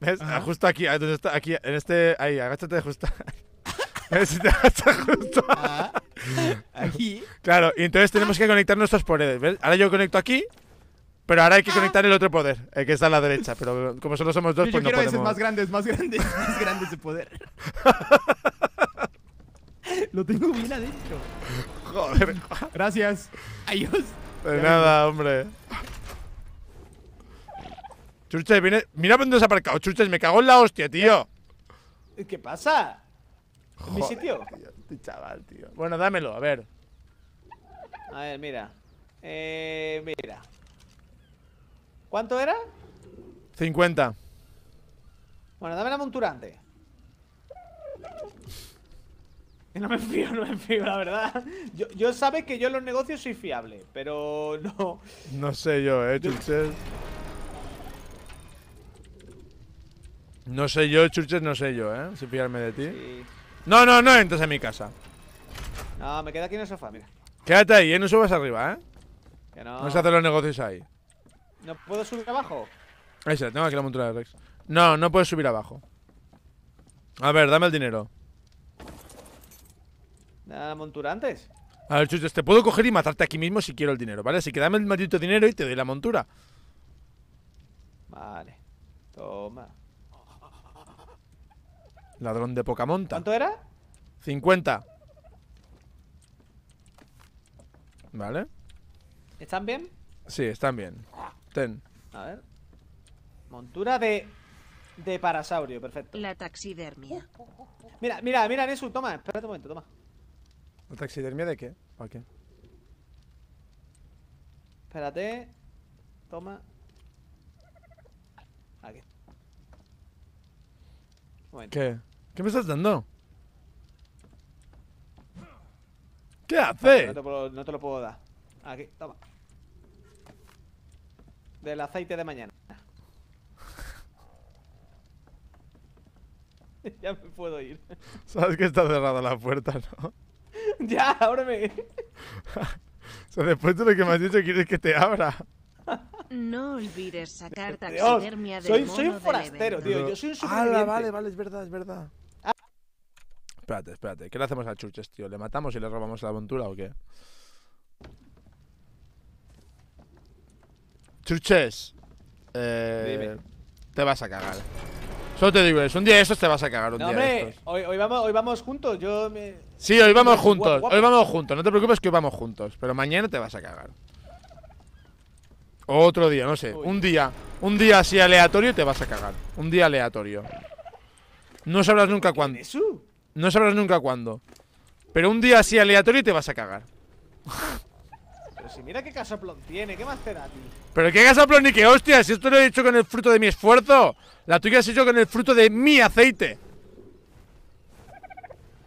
¿Ves? Ajá. Justo aquí, ah, aquí, en este. Ahí, agáchate justo. Agachas justo. Ah, aquí. Claro, y entonces tenemos que conectar nuestros poderes, ¿ves? Ahora yo conecto aquí, pero ahora hay que conectar el otro poder, el que está a la derecha. Pero como solo somos dos, Yo, yo pues no quiero podemos. más grande, es más grande, más grande ese poder. Lo tengo bien adentro. Joder, Gracias. Adiós. de nada, hombre. Churches, viene. Mira dónde has aparcado, Churches, me cago en la hostia, tío. ¿Qué pasa? ¿En mi Joder, sitio? tío, este chaval, tío. Bueno, dámelo, a ver. A ver, mira. Eh, mira. ¿Cuánto era? 50. Bueno, dame la montura antes. No me fío, no me fío, la verdad. Yo, yo sabes que yo en los negocios soy fiable, pero no. No sé yo, eh, Churches. No sé yo, Churches, no sé yo, eh. Si fiarme de ti. Sí. No, no, no entres en mi casa. No, me quedo aquí en el sofá, mira. Quédate ahí, eh. No subas arriba, eh. Que no. Vamos a hacer los negocios ahí. ¿No puedo subir abajo? Ahí se, tengo aquí la montura de Rex. No, no puedes subir abajo. A ver, dame el dinero. ¿La montura antes? A ver, Chuches, te puedo coger y matarte aquí mismo si quiero el dinero, ¿vale? Así que dame el maldito dinero y te doy la montura. Vale. Toma. Ladrón de poca monta. ¿Cuánto era? 50. ¿Vale? ¿Están bien? Sí, están bien. Ten. A ver. Montura de. De parasaurio, perfecto. La taxidermia. Mira, mira, mira, Nesu, toma, espérate un momento, toma. ¿La taxidermia de qué? ¿Para qué? Espérate. Toma. Aquí. Un momento. ¿Qué? ¿Qué me estás dando? ¿Qué No hace? te, puedo- no te lo puedo dar. Aquí, toma. Del aceite de mañana. ya me puedo ir. Sabes que está cerrada la puerta, ¿no? ya, ábreme. O sea, después de lo que me has dicho, quieres que te abra. No olvides sacar taxidermia del soy, soy un forastero, tío. Yo soy un ¡Hala, superviviente. vale, vale, es verdad, es verdad. Espérate, espérate. ¿Qué le hacemos a Churches, tío? ¿Le matamos y le robamos la montura o qué? Churches. Eh, Dime. te vas a cagar. Solo te digo eso. Un día de estos te vas a cagar. Un No, día de hombre, estos. hoy, hoy, vamos, hoy vamos juntos. Yo me. Sí, hoy vamos juntos. Hoy vamos juntos. No te preocupes que hoy vamos juntos. Pero mañana te vas a cagar. Otro día, no sé. Uy. Un día. Un día así aleatorio te vas a cagar. Un día aleatorio. No sabrás nunca cuándo. Nesu. No sabrás nunca cuándo. Pero un día así aleatorio te vas a cagar. Pero si mira qué casoplón tiene, ¿qué más te da ti? Pero qué gasaplón ni que hostia, si esto lo he hecho con el fruto de mi esfuerzo. La tuya has hecho con el fruto de mi aceite.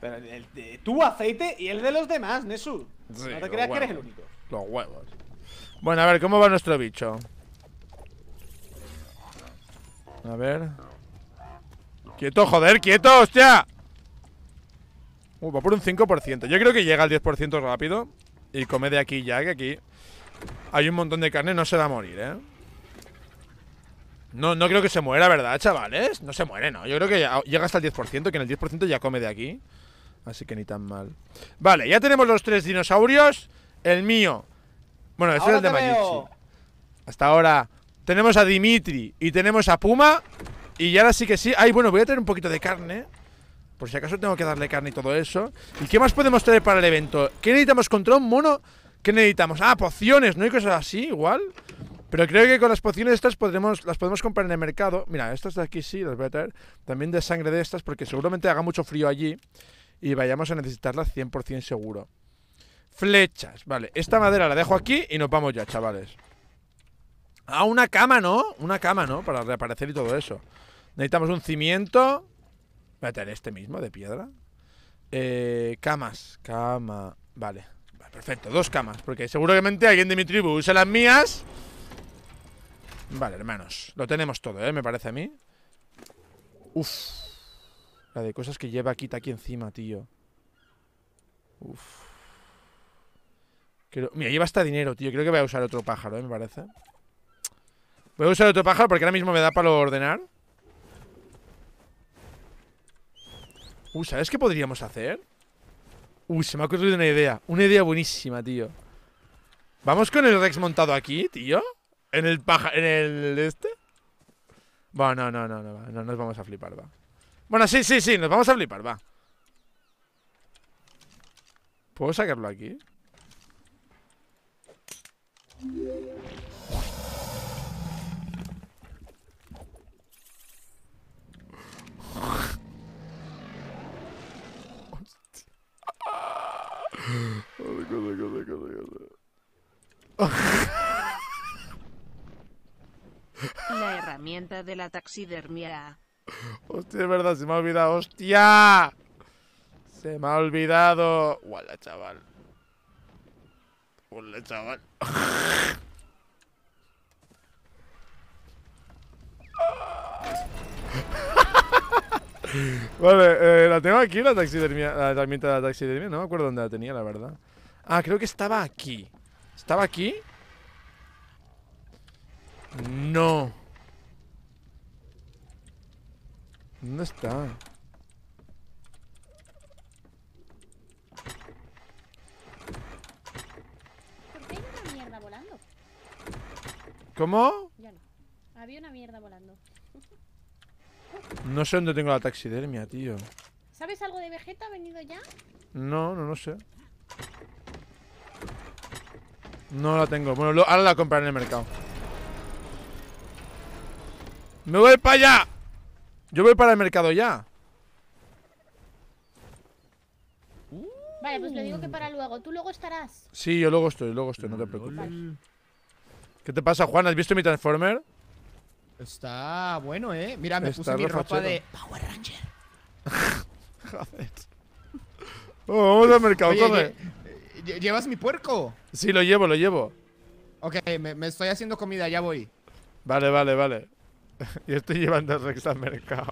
Pero el, de tu aceite y el de los demás, Nesu. Sí, no te creas que eres el único. Los huevos. Bueno, a ver, ¿cómo va nuestro bicho? A ver. Quieto, joder, quieto, hostia. Uh, va por un 5%. Yo creo que llega al 10% rápido. Y come de aquí ya, que aquí hay un montón de carne, no se va a morir, ¿eh? No, no creo que se muera, ¿verdad, chavales? No se muere, no. Yo creo que ya- llega hasta el 10%, que en el 10% ya come de aquí. Así que ni tan mal. Vale, ya tenemos los tres dinosaurios. El mío. Bueno, este es el de Mayuchi. Hasta ahora tenemos a Dimitri y tenemos a Puma. Y ahora sí que sí. Ay, bueno, voy a traer un poquito de carne. Por si acaso tengo que darle carne y todo eso. ¿Y qué más podemos traer para el evento? ¿Qué necesitamos contra un mono? ¿Qué necesitamos? Ah, pociones, ¿no hay cosas así? Igual. Pero creo que con las pociones estas podremos, las podemos comprar en el mercado. Mira, estas de aquí sí, las voy a traer. También de sangre de estas, porque seguramente haga mucho frío allí. Y vayamos a necesitarlas 100% seguro. Flechas, vale. Esta madera la dejo aquí y nos vamos ya, chavales. Ah, una cama, ¿no? Una cama, ¿no? Para reaparecer y todo eso. Necesitamos un cimiento. A traer este mismo, de piedra. Eh, camas. Cama. Vale. Perfecto, dos camas. Porque seguramente alguien de mi tribu use las mías. Vale, hermanos. Lo tenemos todo, ¿eh? Me parece a mí. Uf. La de cosas que lleva Kita aquí encima, tío. Uf. Mira, lleva hasta dinero, tío. Creo que voy a usar otro pájaro, ¿eh? Me parece. Voy a usar otro pájaro porque ahora mismo me da para lo ordenar. Uy, ¿sabes qué podríamos hacer? Uy, se me ha ocurrido una idea. Una idea buenísima, tío. ¿Vamos con el Rex montado aquí, tío? ¿En el paja... en el este? Bueno, no, no, no, no, no nos vamos a flipar, va. Bueno, sí, sí, sí, nos vamos a flipar, va. ¿Puedo sacarlo aquí? La herramienta de la taxidermia. Hostia, es verdad, se me ha olvidado. ¡Hostia! Se me ha olvidado. Hola, chaval. Hola, chaval. Vale, eh, la tengo aquí, la taxidermia. La herramienta de la taxidermia. No me acuerdo dónde la tenía, la verdad. Ah, creo que estaba aquí. ¿Estaba aquí? No. ¿Dónde está? ¿Por qué hay una mierda volando? ¿Cómo? Ya no. Había una mierda volando. No sé dónde tengo la taxidermia, tío. ¿Sabes algo de Vegeta? ¿Ha venido ya? No, no, no sé. No la tengo. Bueno, lo- ahora la compraré en el mercado. ¡Me voy para allá! Yo voy para el mercado ya. Vale, pues lo digo que para luego. Tú luego estarás. Sí, yo luego estoy, luego estoy, no te preocupes. ¿Qué te pasa, Juan? ¿Has visto mi Transformer? Está bueno, ¿eh? Mira, me Está puse mi ropa de Power Ranger. Joder. Oh, vamos al mercado, Oye, corre. lle- lle- ¿llevas mi puerco? Sí, lo llevo, lo llevo. Ok, me, me estoy haciendo comida, ya voy. Vale, vale, vale. Yo estoy llevando el Rex al mercado.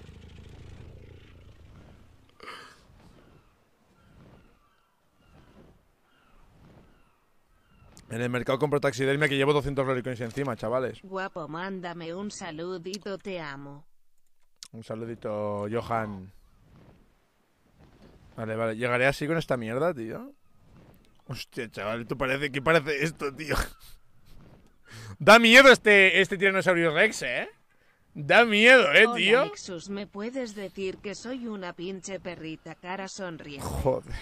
En el mercado compro taxidermia que llevo 200 loricoins encima, chavales. Guapo, mándame un saludito, te amo. Un saludito, Johan. Vale, vale. ¿Llegaré así con esta mierda, tío? Hostia, chaval, ¿tú parece, ¿qué parece esto, tío? da miedo este, este tiranosaurio Rex, ¿eh? Da miedo, ¿eh, Hola, tío? Nexus, ¿me puedes decir que soy una pinche perrita cara sonriente? Joder.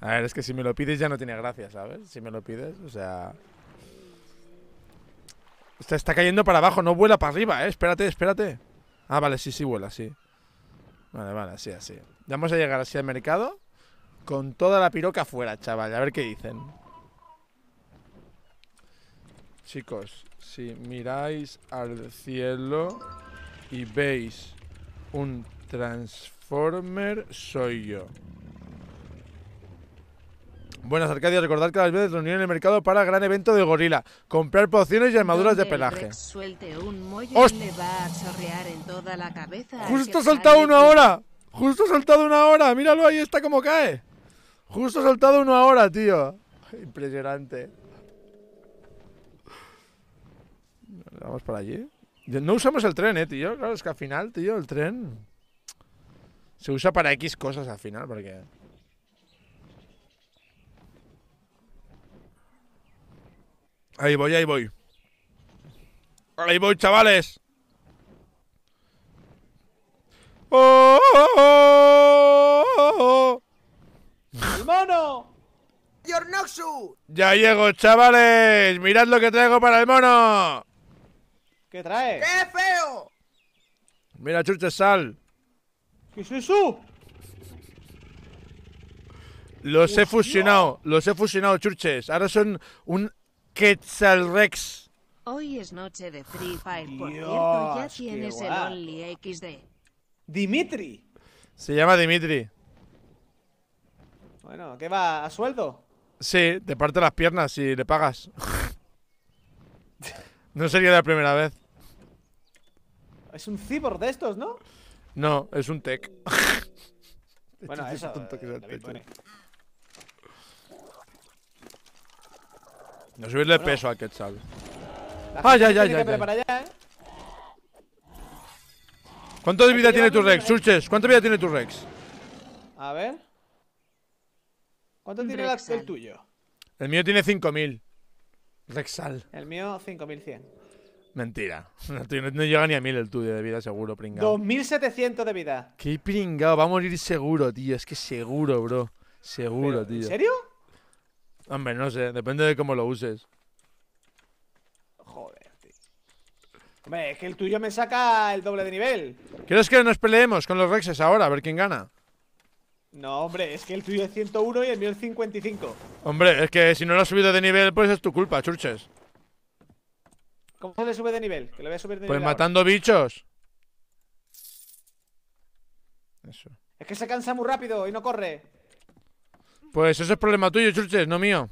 A ver, es que si me lo pides ya no tiene gracia, ¿sabes? Si me lo pides, o sea... Está, cayendo para abajo, no vuela para arriba, ¿eh? Espérate, espérate. Ah, vale, sí, sí vuela, sí. Vale, vale, así, así. Vamos a llegar así al mercado con toda la piroca afuera, chaval. A ver qué dicen. Chicos, si miráis al cielo y veis un Transformer, soy yo. Buenas, Arcadia. Recordad que las veces reunión en el mercado para gran evento de gorila. Comprar pociones y armaduras de pelaje. Suelte un mollo ¡Host- le va a chorrear en toda la cabeza. al ¡Justo ha saltado uno ahora! Justo ha saltado una hora. Míralo ahí, está como cae. Justo ha saltado una hora, tío. Impresionante. Vamos por allí. No usamos el tren, eh, tío. Claro, es que al final, tío, el tren. Se usa para X cosas al final, porque. Ahí voy, ahí voy. Ahí voy, chavales. ¡Oh, oh, oh, oh! ¡El mono! ¡Yornoxu! Ya llego, chavales. Mirad lo que traigo para el mono. ¿Qué trae? ¡Qué feo! Mira, churches, sal. ¿Qué es eso? Los he fusionado, los he fusionado, churches. Ahora son un Quetzal Rex. Hoy es noche de Free Fire, por Dios, cierto, ya tienes el. Only XD. Dimitri. Se llama Dimitri. Bueno, ¿qué va? ¿A sueldo? Sí, te parte las piernas si le pagas. no sería la primera vez. Es un cyborg de estos, ¿no? No, es un tech. Bueno, eso. es tonto que eh, sea el David techo. pone. No subirle Bueno. peso al Quetzal. Ah, ya. preparar ya, ¿eh? ¿Cuánto de vida tiene tu Rex, churches? ¿Cuánto vida tiene tu Rex? A ver. ¿Cuánto tiene el tuyo? El mío tiene 5000. Rexal. El mío, 5100. Mentira. No, tío, no- no llega ni a 1000 el tuyo de vida, seguro, pringado. 2700 de vida. Qué pringado, va a morir seguro, tío. Es que seguro, bro. Seguro, Pero, ¿En tío. serio? Hombre, no sé, depende de cómo lo uses. Joder, tío. Hombre, es que el tuyo me saca el doble de nivel. ¿Quieres que nos peleemos con los Rexes ahora? A ver quién gana. No, hombre, es que el tuyo es 101 y el mío es 55. Hombre, es que si no lo has subido de nivel, pues es tu culpa, churches. ¿Cómo se le sube de nivel? Que le voy a subir de Pues nivel. ahora. matando bichos. Eso. Es que se cansa muy rápido y no corre. Pues eso es problema tuyo, churches, no mío.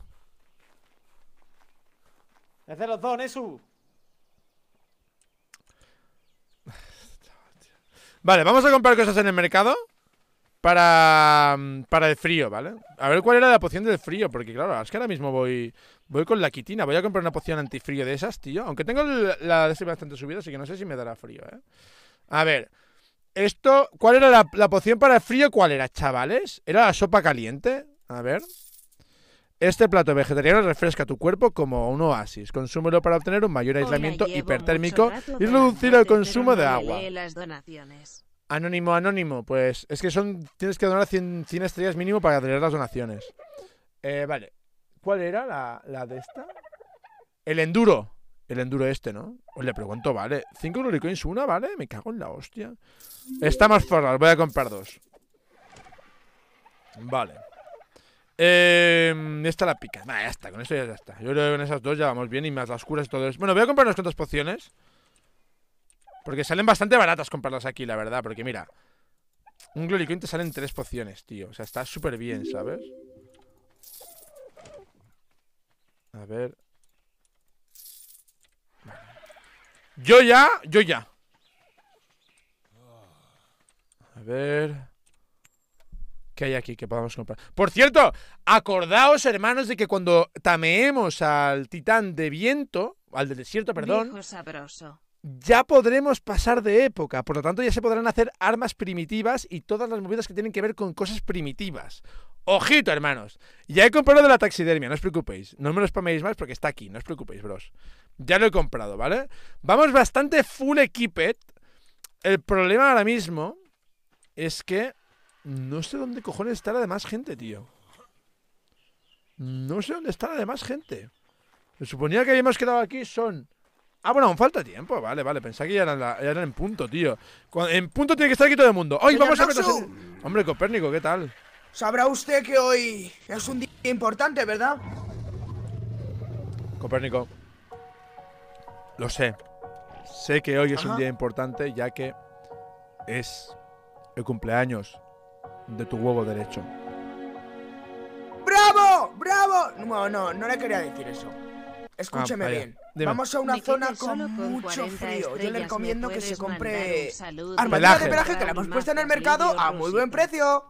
Es de los dos, Nesu. Vale, vamos a comprar cosas en el mercado para, mm, para el frío, ¿vale? A ver cuál era la poción del frío, porque claro, es que ahora mismo voy voy con la quitina. Voy a comprar una poción antifrío de esas, tío. Aunque tengo la de ese bastante subida, así que no sé si me dará frío, ¿eh? A ver, esto, ¿cuál era la, la poción para el frío? ¿Cuál era, chavales? ¿Era la sopa caliente? A ver. Este plato vegetariano refresca tu cuerpo como un oasis. Consúmelo para obtener un mayor aislamiento hipertérmico y reducir el consumo de agua. las donaciones. Anónimo, anónimo. Pues es que son. Tienes que donar 100, 100 estrellas mínimo para leer las donaciones. Eh, vale. ¿Cuál era la, la de esta? El enduro. El enduro este, ¿no? Oye, pero ¿cuánto vale? ¿5 glory coins una, vale? Me cago en la hostia. Está más forras, voy a comprar dos. Vale. Eh, esta la pica. Nah, ya está, con eso ya está. Yo creo que con esas dos ya vamos bien y más las curas y todo eso. Bueno, voy a comprar unas cuantas pociones. Porque salen bastante baratas comprarlas aquí, la verdad. Porque mira, un Glory Coin te salen tres pociones, tío. O sea, está súper bien, ¿sabes? A ver. Yo ya, yo ya. A ver. ¿Qué hay aquí que podamos comprar? Por cierto, acordaos, hermanos, de que cuando tameemos al titán de viento, al del desierto, perdón, ya podremos pasar de época. Por lo tanto, ya se podrán hacer armas primitivas y todas las movidas que tienen que ver con cosas primitivas. Ojito, hermanos. Ya he comprado de la taxidermia, no os preocupéis. No me lo spaméis más porque está aquí, no os preocupéis, bros. Ya lo he comprado, ¿vale? Vamos bastante full equiped. El problema ahora mismo es que no sé dónde cojones está la demás gente, tío. No sé dónde está la demás gente. Se suponía que habíamos quedado aquí, son Ah, bueno, aún falta tiempo. Vale, vale. Pensaba que ya eran, la- ya eran en punto, tío. En punto tiene que estar aquí todo el mundo. ¡Ay, vamos a los- Hombre, Copérnico, ¿qué tal? Sabrá usted que hoy es un día importante, ¿verdad? Copérnico. Lo sé. Sé que hoy es un día importante ya que es el cumpleaños de tu huevo derecho. ¡Bravo! ¡Bravo! No, no, no le quería decir eso. Escúcheme Ah, bien. Dime. Vamos a una zona con mucho 40 frío. Yo le recomiendo ¿me que se compre armadura de pelaje que la hemos puesto en el mercado a muy buen precio.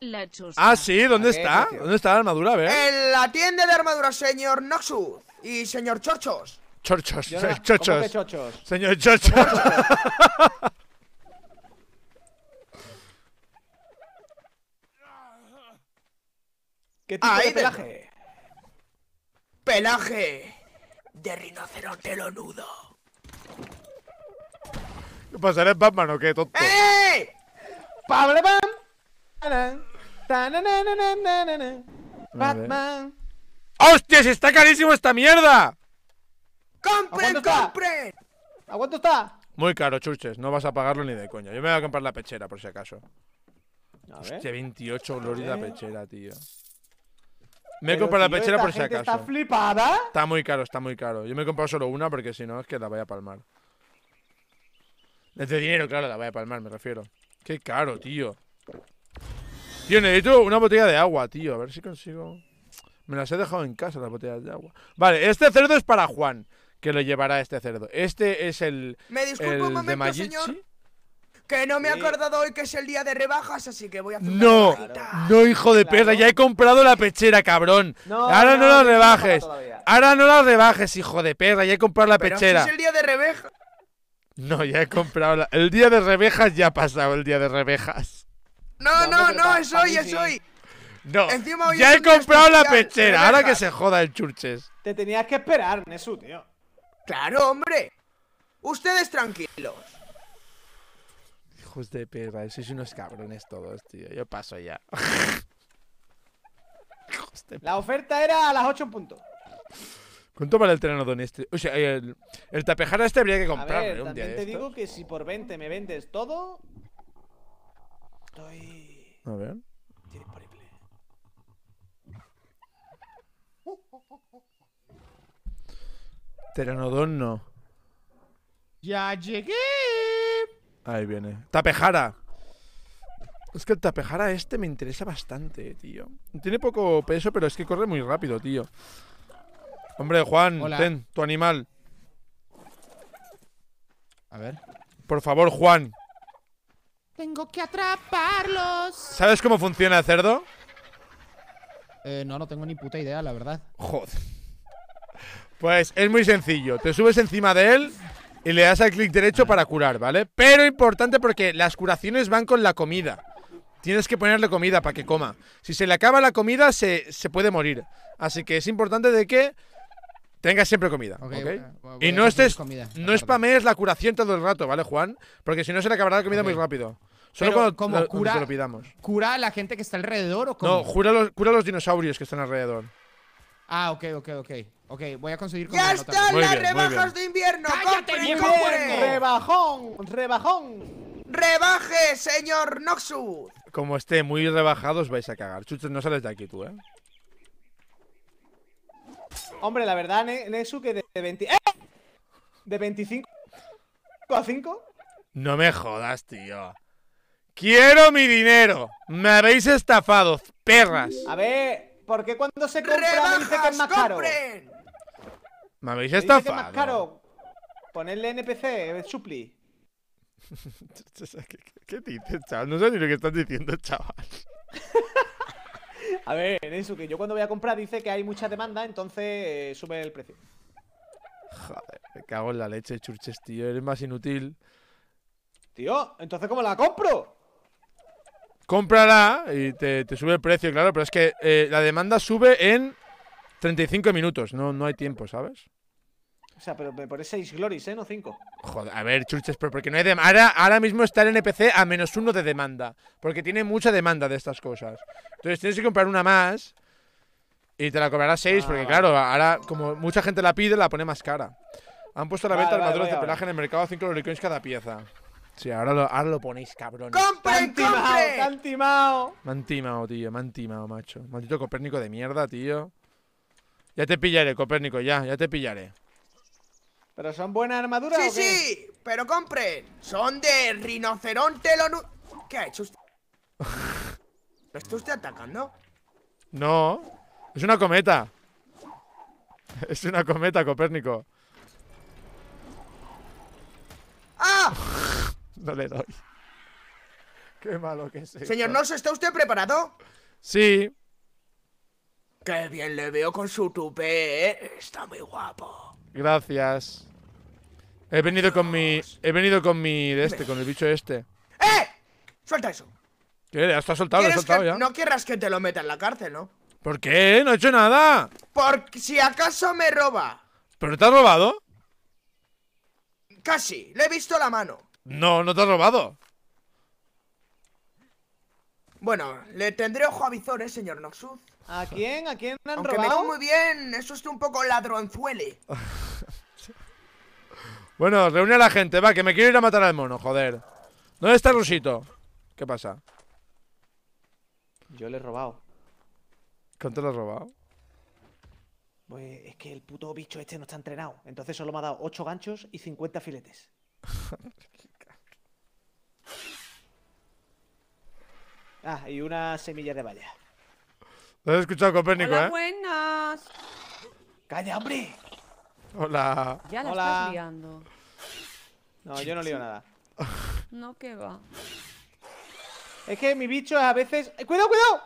La. Ah, sí, ¿dónde ¿A qué está? precio? ¿Dónde está la armadura? A ver. En la tienda de armaduras, señor Noxus y señor Chorchos. Chorchos, no- ¿cómo chochos. chochos? Señor Chocho. ¿Qué tipo Ahí de pelaje? Pelaje de rinoceronte lonudo. ¿Qué pasa? ¿Eres Batman o qué, tonto? ¡Eh! ¡Pablo Bam! Ver. Batman. ¡Hostias! ¡Está carísimo esta mierda! ¿A ¡Compren, compren! ¿A cuánto está? Muy caro, churches. No vas a pagarlo ni de coña. Yo me voy a comprar la pechera, por si acaso. A Hostia, 28 gloria la ver. pechera, tío. Me he comprado la pechera por si acaso. ¿Está flipada? Está muy caro, está muy caro. Yo me he comprado solo una porque si no es que la vaya a palmar. Desde dinero, claro, la vaya a palmar, me refiero. Qué caro, tío. Tío, necesito una botella de agua, tío. A ver si consigo. Me las he dejado en casa, las botellas de agua. Vale, este cerdo es para Juan, que lo llevará este cerdo. Este es el, Me disculpo el un de momento, Magichi. señor, que no me he acordado hoy que es el día de rebajas, así que voy a hacer una No, rebajita. no, hijo de perra, ya he comprado la pechera, cabrón. No, Ahora no, no, la rebajes. todavía. Ahora no la rebajes, hijo de perra, ya he comprado la Pero si pechera. es el día de rebajas. No, ya he comprado la... El día de rebejas ya ha pasado, el día de rebejas. No, No, no, es hoy, es hoy. No, Encima hoy ya he comprado la pechera, ahora que se joda el churches. Te tenías que esperar, Nesu, tío. Claro, hombre. Ustedes tranquilos. Hijos de perra, sois unos cabrones todos, tío. Yo paso ya. La oferta era a las 8 en punto. ¿Cuánto vale el teranodón este? O sea, el, el tapejara este habría que A ver, un día también te estos. digo que si por 20 me vendes todo. Estoy A ver. disponible. Teranodón no. Ya llegué. Ahí viene. Tapejara. Es que el tapejara este me interesa bastante, tío. Tiene poco peso, pero es que corre muy rápido, tío. Hombre, Juan, Hola. ten, tu animal. A ver. Por favor, Juan. Tengo que atraparlos. ¿Sabes cómo funciona el cerdo? Eh, no, no tengo ni puta idea, la verdad. Joder. Pues es muy sencillo. Te subes encima de él y le das al clic derecho para curar, ¿vale? Pero importante porque las curaciones van con la comida. Tienes que ponerle comida para que coma. Si se le acaba la comida, se, se puede morir. Así que es importante de que tengas siempre comida, ¿ok? A- y a no estés, comida, no spamees la curación todo el rato, ¿vale, Juan? Porque si no se le acabará la comida muy rápido. Solo Pero, cuando, ¿cómo? cuando ¿Cura? lo pidamos. ¿Cura a la gente que está alrededor o cómo? No, cura los, cura los dinosaurios que están alrededor. Ah, ok, ok, ok. Ok, voy a conseguir ¡Ya están Muy las bien, rebajas de invierno! ¡Cállate, ¡Compren, viejo compren! rebajón, rebajón. ¡Rebaje, señor Noxus! Como esté muy rebajado, os vais a cagar. Chuches, no sales de aquí tú, ¿eh? Hombre, la verdad, Ne- Nesu, que de, de 20. ¡Eh! De 25 a 5. No me jodas, tío. Quiero mi dinero. Me habéis estafado, perras. A ver, ¿por qué cuando se compra me dice que es ¡Rebajas, más caro? Me compren! Me habéis dice que es estafado. más caro. Ponerle NPC, supli. ¿Qué, qué- qué dices, chaval? No sé ni lo que estás diciendo, chaval. A ver, Nesu, que yo cuando voy a comprar dice que hay mucha demanda, entonces eh, sube el precio. Joder, me cago en la leche, churches, tío. Eres más inútil. Tío, entonces ¿cómo la compro? Cómprala y te, te sube el precio, claro. Pero es que eh, la demanda sube en 35 minutos. No, no hay tiempo, ¿sabes? O sea, pero me pones 6 glories, ¿eh? No 5. Joder, a ver, churches, pero porque no hay demanda. Ahora, ahora mismo está el NPC a menos uno de demanda. Porque tiene mucha demanda de estas cosas. Entonces tienes que comprar una más. Y te la cobrará 6, Ah, porque vale. claro, ahora como mucha gente la pide, la pone más cara. Han puesto a la venta vale, armaduras de pelaje en el mercado a 5 loricoins cada pieza. Sí, ahora lo, ahora lo ponéis, cabrón. ¡Compren, compren! ¡Me han timado! Me han timado, tío. Me han timado, macho. Maldito Copérnico de mierda, tío. Ya te pillaré, Copérnico, ya. Ya te pillaré. ¿Pero son buenas armaduras sí. Sí, pero compren. Son de rinoceronte lo... ¿Qué ha hecho usted? ¿Lo está usted atacando? No. Es una cometa. Es una cometa, Copérnico. ¡Ah! No le doy. Qué malo que esto. Señor Noso, ¿está usted preparado? Sí. Qué bien le veo con su tupé, ¿eh? Está muy guapo. Gracias. He venido con mi. He venido con mi. de este, con el bicho este. ¡Eh! Suelta eso. ¿Qué? Ya está soltado, lo he ¿Quieres soltado que- ya. No querrás que te lo meta en la cárcel, ¿no? ¿Por qué? No he hecho nada. Por si acaso me roba. ¿Pero te has robado? Casi, le he visto la mano. No, no te has robado. Bueno, le tendré ojo a visores, señor Noxus. ¿A quién? ¿A quién han Aunque me robado? cae muy bien, eso está un poco ladronzuele. Bueno, reúne a la gente, va, que me quiero ir a matar al mono, joder. ¿Dónde está Rusito? ¿Qué pasa? Yo le he robado. ¿Cuánto lo has robado? Pues es que el puto bicho este no está entrenado. Entonces solo me ha dado 8 ganchos y 50 filetes. ah, y una semilla de valla. Lo has escuchado Copérnico, Hola, ¿eh? buenas. ¡Calla, hombre! Hola. Ya la Hola. estás liando. No, yo no leo nada. No, que va. Es que mi bicho a veces. ¡Eh, ¡Cuidado, cuidado!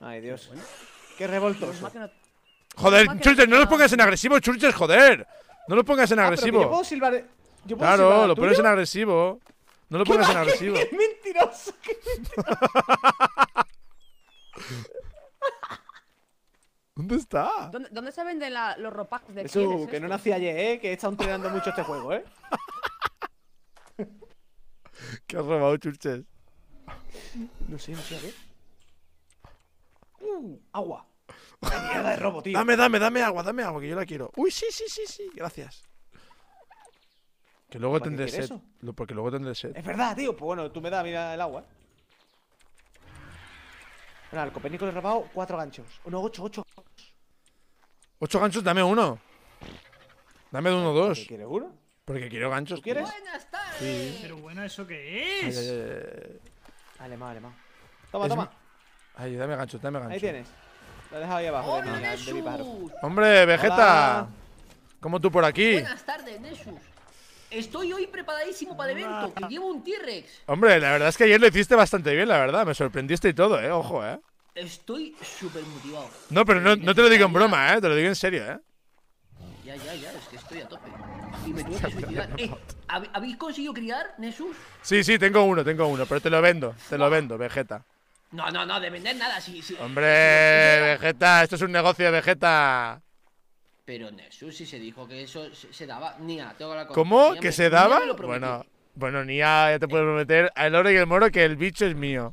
Ay, Dios. Qué revoltoso. no- Joder, que Churches, no nada. lo pongas en agresivo, Churches, joder. No lo pongas en Ah, pero agresivo. yo puedo silbar. ¿Yo puedo silbar Claro, al lo pones en agresivo. No lo ¡Qué pongas en va, agresivo. ¡Qué mentiroso! qué ¿Dónde está? ¿Dónde, dónde se venden la- los ropajes de Eso, que no nací ayer, ¿eh? Que he estado entrenando mucho este juego, ¿eh? ¿Qué has robado, Churches? No sé, no sé, a ver. Uh, agua. ¡Qué mierda de robo, tío! Dame, dame, dame agua, dame agua, que yo la quiero. Uy, sí, sí, sí, sí, gracias. Que luego ¿Para qué tendré sed. eso? Porque luego tendré sed. Es verdad, tío. Pues bueno, tú me das, mira el agua. Bueno, al Copérnico le he robado cuatro ganchos. No, ocho, ocho. Ocho ganchos, dame uno. Dame de uno o ¿Qué dos. quieres uno? Porque quiero ganchos. ¿Tú quieres? Buenas tardes. Sí. Pero bueno, ¿eso qué es? ay, ay, ay. Alemán, alemán. Toma, Es toma. Ay, dame ganchos, dame ganchos. Ahí tienes. Lo he dejado ahí abajo. de, mi, de mi pájaro. Hombre, Vegeta. Hola. ¿Cómo tú por aquí? Buenas tardes, Nessus. Estoy hoy preparadísimo para el evento, que llevo un T-Rex. Hombre, la verdad es que ayer lo hiciste bastante bien, la verdad. Me sorprendiste y todo, eh. Ojo, eh. Estoy súper motivado. No, pero no, no te lo digo en broma, eh. Te lo digo en serio, eh. Ya, ya, ya, es que estoy a tope. Y me tengo que suicidar. Eh, ¿hab- ¿Habéis conseguido criar, Nessus? Sí, sí, tengo uno, tengo uno. Pero te lo vendo, te lo vendo, Vegeta. No, no, no, de vender nada, sí, sí. Hombre, Vegeta, esto es un negocio, Vegeta. Pero Nessus, si se dijo que eso se, se daba. Nia, tengo con ¿Cómo? Nia ¿Que me- se daba? Bueno, bueno, Nia, ya te puedo prometer al oro y el moro que el bicho es mío.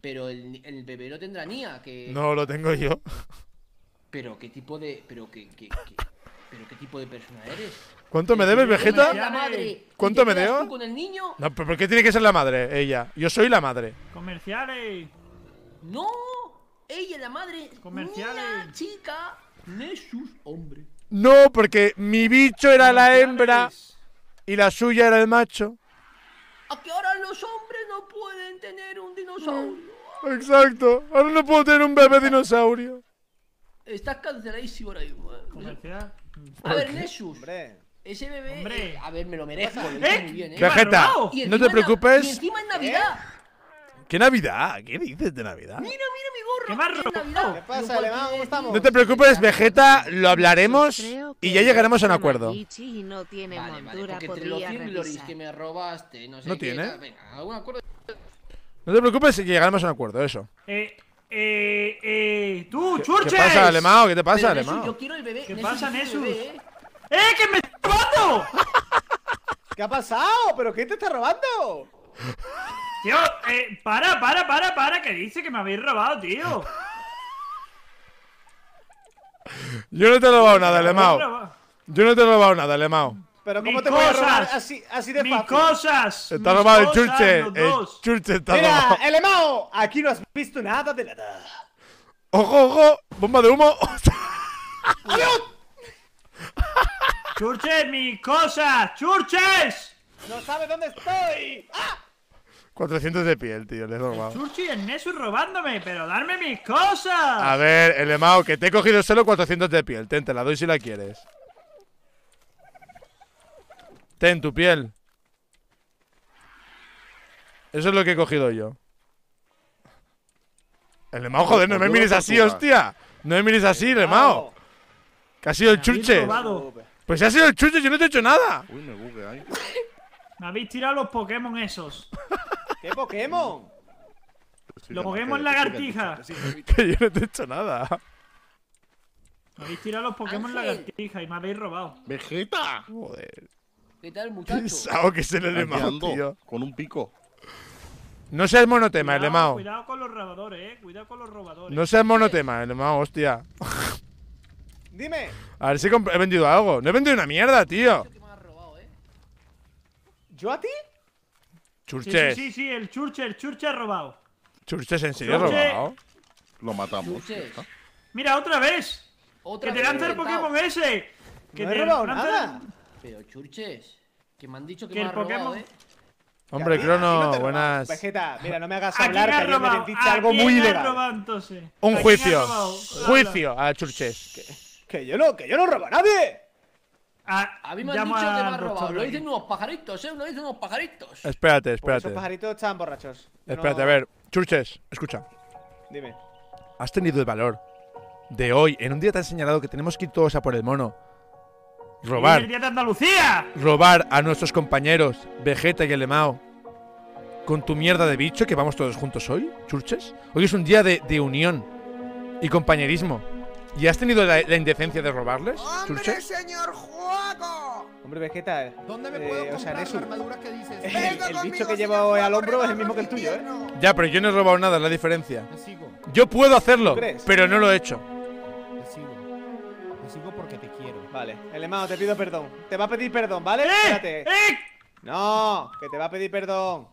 Pero el, el bebé no tendrá Nia, que. No, lo tengo yo. Pero qué tipo de. Pero qué. qué, qué- pero qué tipo de persona eres. ¿Cuánto me debes, ¿Te quedas Vegeta? la madre ¿Cuánto me tú con el niño? No, pero ¿por qué tiene que ser la madre, ella? Yo soy la madre. Comerciales. No, ella la madre. Comerciales. Chica. Nessus, hombre. No, porque mi bicho era la hembra y la suya era el macho. A que ahora los hombres no pueden tener un dinosaurio. Exacto. Ahora no puedo tener un bebé dinosaurio. Estás canceladísimo ahora mismo. eh. A ver, Nessus. Hombre. Ese bebé. Hombre. eh, a ver, me lo merezco. Lo ¿Eh? hice muy bien, eh. ¿Qué Vegeta? Y no te en preocupes. Y encima en Navidad. ¿Qué Navidad? ¿Qué dices de Navidad? Mira, mira mi gorro. ¿Qué? Navidad. ¿Qué pasa, Alemán? ¿Cómo estamos? No te preocupes, Vegeta, lo hablaremos y ya llegaremos a un acuerdo. No tiene Vale, vale, montura, porque entre los podría 100 glories revisar. que me robaste, no sé ¿No qué, tiene? Venga, algún acuerdo. No te preocupes, llegaremos a un acuerdo, eso. Eh, eh, eh. ¡Tú, ¿Qué, churches! qué pasa, Alemão? ¿Qué te pasa, Pero, Alemão? yo quiero el bebé. ¿Qué Nessus, pasa, eh. ¡Eh, que me está robando! ¿Qué ha pasado? ¿Pero quién te está robando? Tío, eh, para, para, para, para, que dice que me habéis robado, tío. Yo no te he robado nada, robado. Yo no te he robado nada, Alemão. ¿Pero cómo Mis te voy a robar cosas. así, así de Mis fácil? cosas. Está mis robado el cosas, churche. los El churche está Mira, robado. Elemao, aquí no has visto nada de nada. ¡Ojo, ojo! ¡Bomba de humo! Churches, mis cosas. Churches. No sabes dónde estoy. ¡Ah! 400 de piel, tío, le he robado. Churchi y el Nessus robándome, pero darme mis cosas. A ver, Elemao, que te he cogido solo 400 de piel. Ten, te la doy si la quieres. Ten tu piel. Eso es lo que he cogido yo. El lemao, joder, no me mires así, hostia. No me mires así, lemao. Que ha sido el chuche. Pues si ha sido el chuche, yo no te he hecho nada. Uy, me bugue ahí. Me habéis tirado los Pokémon esos. ¿Qué Pokémon? Los Pokémon lagartija. Que yo no te he hecho nada. Me habéis tirado los Pokémon Ángel. lagartija y me habéis robado. ¡Vegeta! Joder. ¿Qué tal, muchacho? Pensado que se le lemao, tío. Con un pico. No seas monotema, el Cuidado, lemao. cuidado con los robadores, eh. Cuidado con los robadores. No seas monotema, el lemao, hostia. Dime. A ver si he vendido algo. No he vendido una mierda, tío. Que me has robado, ¿eh? ¿Yo a ti? Sí, sí, Churches. sí, sí, el Churche, el Churche ha robado. Churches, ¿en serio he Churche. robado? Lo matamos. Mira, otra vez. Otra Que te lanza el. Pokémon ese. Que No he te robado lanza- nada. Pero churches, que me han dicho que, Que me el has robado, Pokémon- ¿eh? Hombre, no Crono, he buenas. Vegeta, mira, no me hagas ¿A quién hablar, has que ayer me ¿A algo quién muy has legal. robado, entonces? ¿A Un juicio. Juicio a Churches. Que yo no, que yo no robo a nadie. A, A mí me han dicho que me has robado. Lo dicen unos pajaritos, ¿eh? Lo dicen unos pajaritos. Espérate, esos espérate. pajaritos estaban borrachos. Yo Espérate, no- a ver. Churches, escucha. Dime. Has tenido el valor de hoy, en un día tan señalado que tenemos que ir todos a por el mono. ¡El Robar, día de Andalucía! robar a nuestros compañeros, Vegeta y el Lemao. Con tu mierda de bicho que vamos todos juntos hoy, Churches. Hoy es un día de, de unión y compañerismo. ¿Y has tenido la, la indecencia de robarles, ¡Hombre, Churches? señor Juego! Hombre, Vegeta. eh, ¿Dónde me eh, puedo o sea, comprar la armadura que dices? El- bicho que llevo al hombro es el mismo que el tuyo, ¿eh? Ya, pero yo no he robado nada, es la diferencia. Te sigo, Yo puedo hacerlo, pero no lo he hecho. te sigo. Te sigo porque te quiero. Vale, el hermano, te pido perdón. Te va a pedir perdón, ¿vale? ¡Eh! Espérate. ¡Eh! No, que te va a pedir perdón.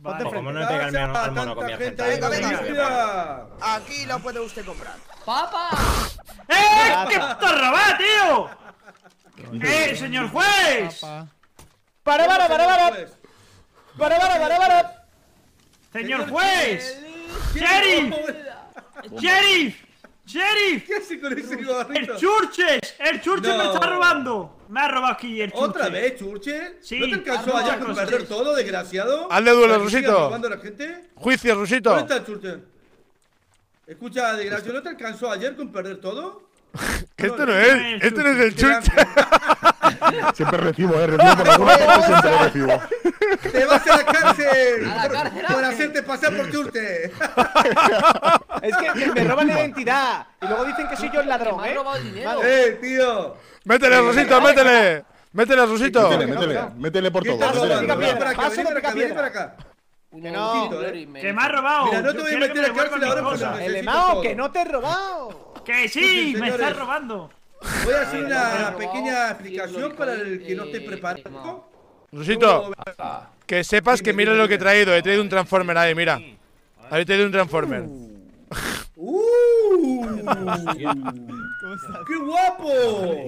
Vale. ¿Cómo no pegarme al, al mono con mi Venga, argenta? venga, Venga. Aquí lo puede usted comprar. ¡Papa! ¡Eh! ¡Que esto tío! ¡Eh, señor juez! ¡Para, para, para, para! ¡Para, para, para, para! ¡Señor juez! ¡Sheriff! ¡Sheriff! ¡Sheriff! ¿Qué hace con ese ¡El gorrito? Churches! ¡El Churches me No. está robando! Me ha robado aquí el Churches. ¿Otra vez, Churchill? Sí, ¿No te alcanzó con cosas. perder todo, desgraciado? Hazle duelo, ¿Para que sigas Rusito. robando a la gente? Juicio, Rusito. ¿Dónde está Churchill? Escucha, desgraciado, ¿no te alcanzó ayer con perder todo? Esto No, no no es, es este no es el. Churches. Siempre recibo, eh. Recibo por alguna parte, siempre recibo. ¡Te vas a la cárcel! A la cárcel, Por hacerte pasar por Churchill. Es que me- me roban la identidad. Y luego dicen que soy yo el ladrón, me ¿eh? has robado el dinero. ¡Eh, tío! Métele, Rusito, métele. Métele, Rusito. Métele, métele. Métele por ¿Qué todo. Paso de métele. robando? pica Ven para acá, Paso de para acá, pica ven para acá. Un Que no. Me- ¡Que me ha robado! Mira, no te voy a meter que a me cárcel ahora me- El que no te he robado. ¡Que sí! ¡Me estás robando! Voy a hacer Me una pequeña explicación para el que no esté eh, preparado. Rusito, que sepas que mira lo que he traído. He traído un Transformer ahí, mira. Ahí he traído un Transformer. ¡Uh! ¡Qué guapo!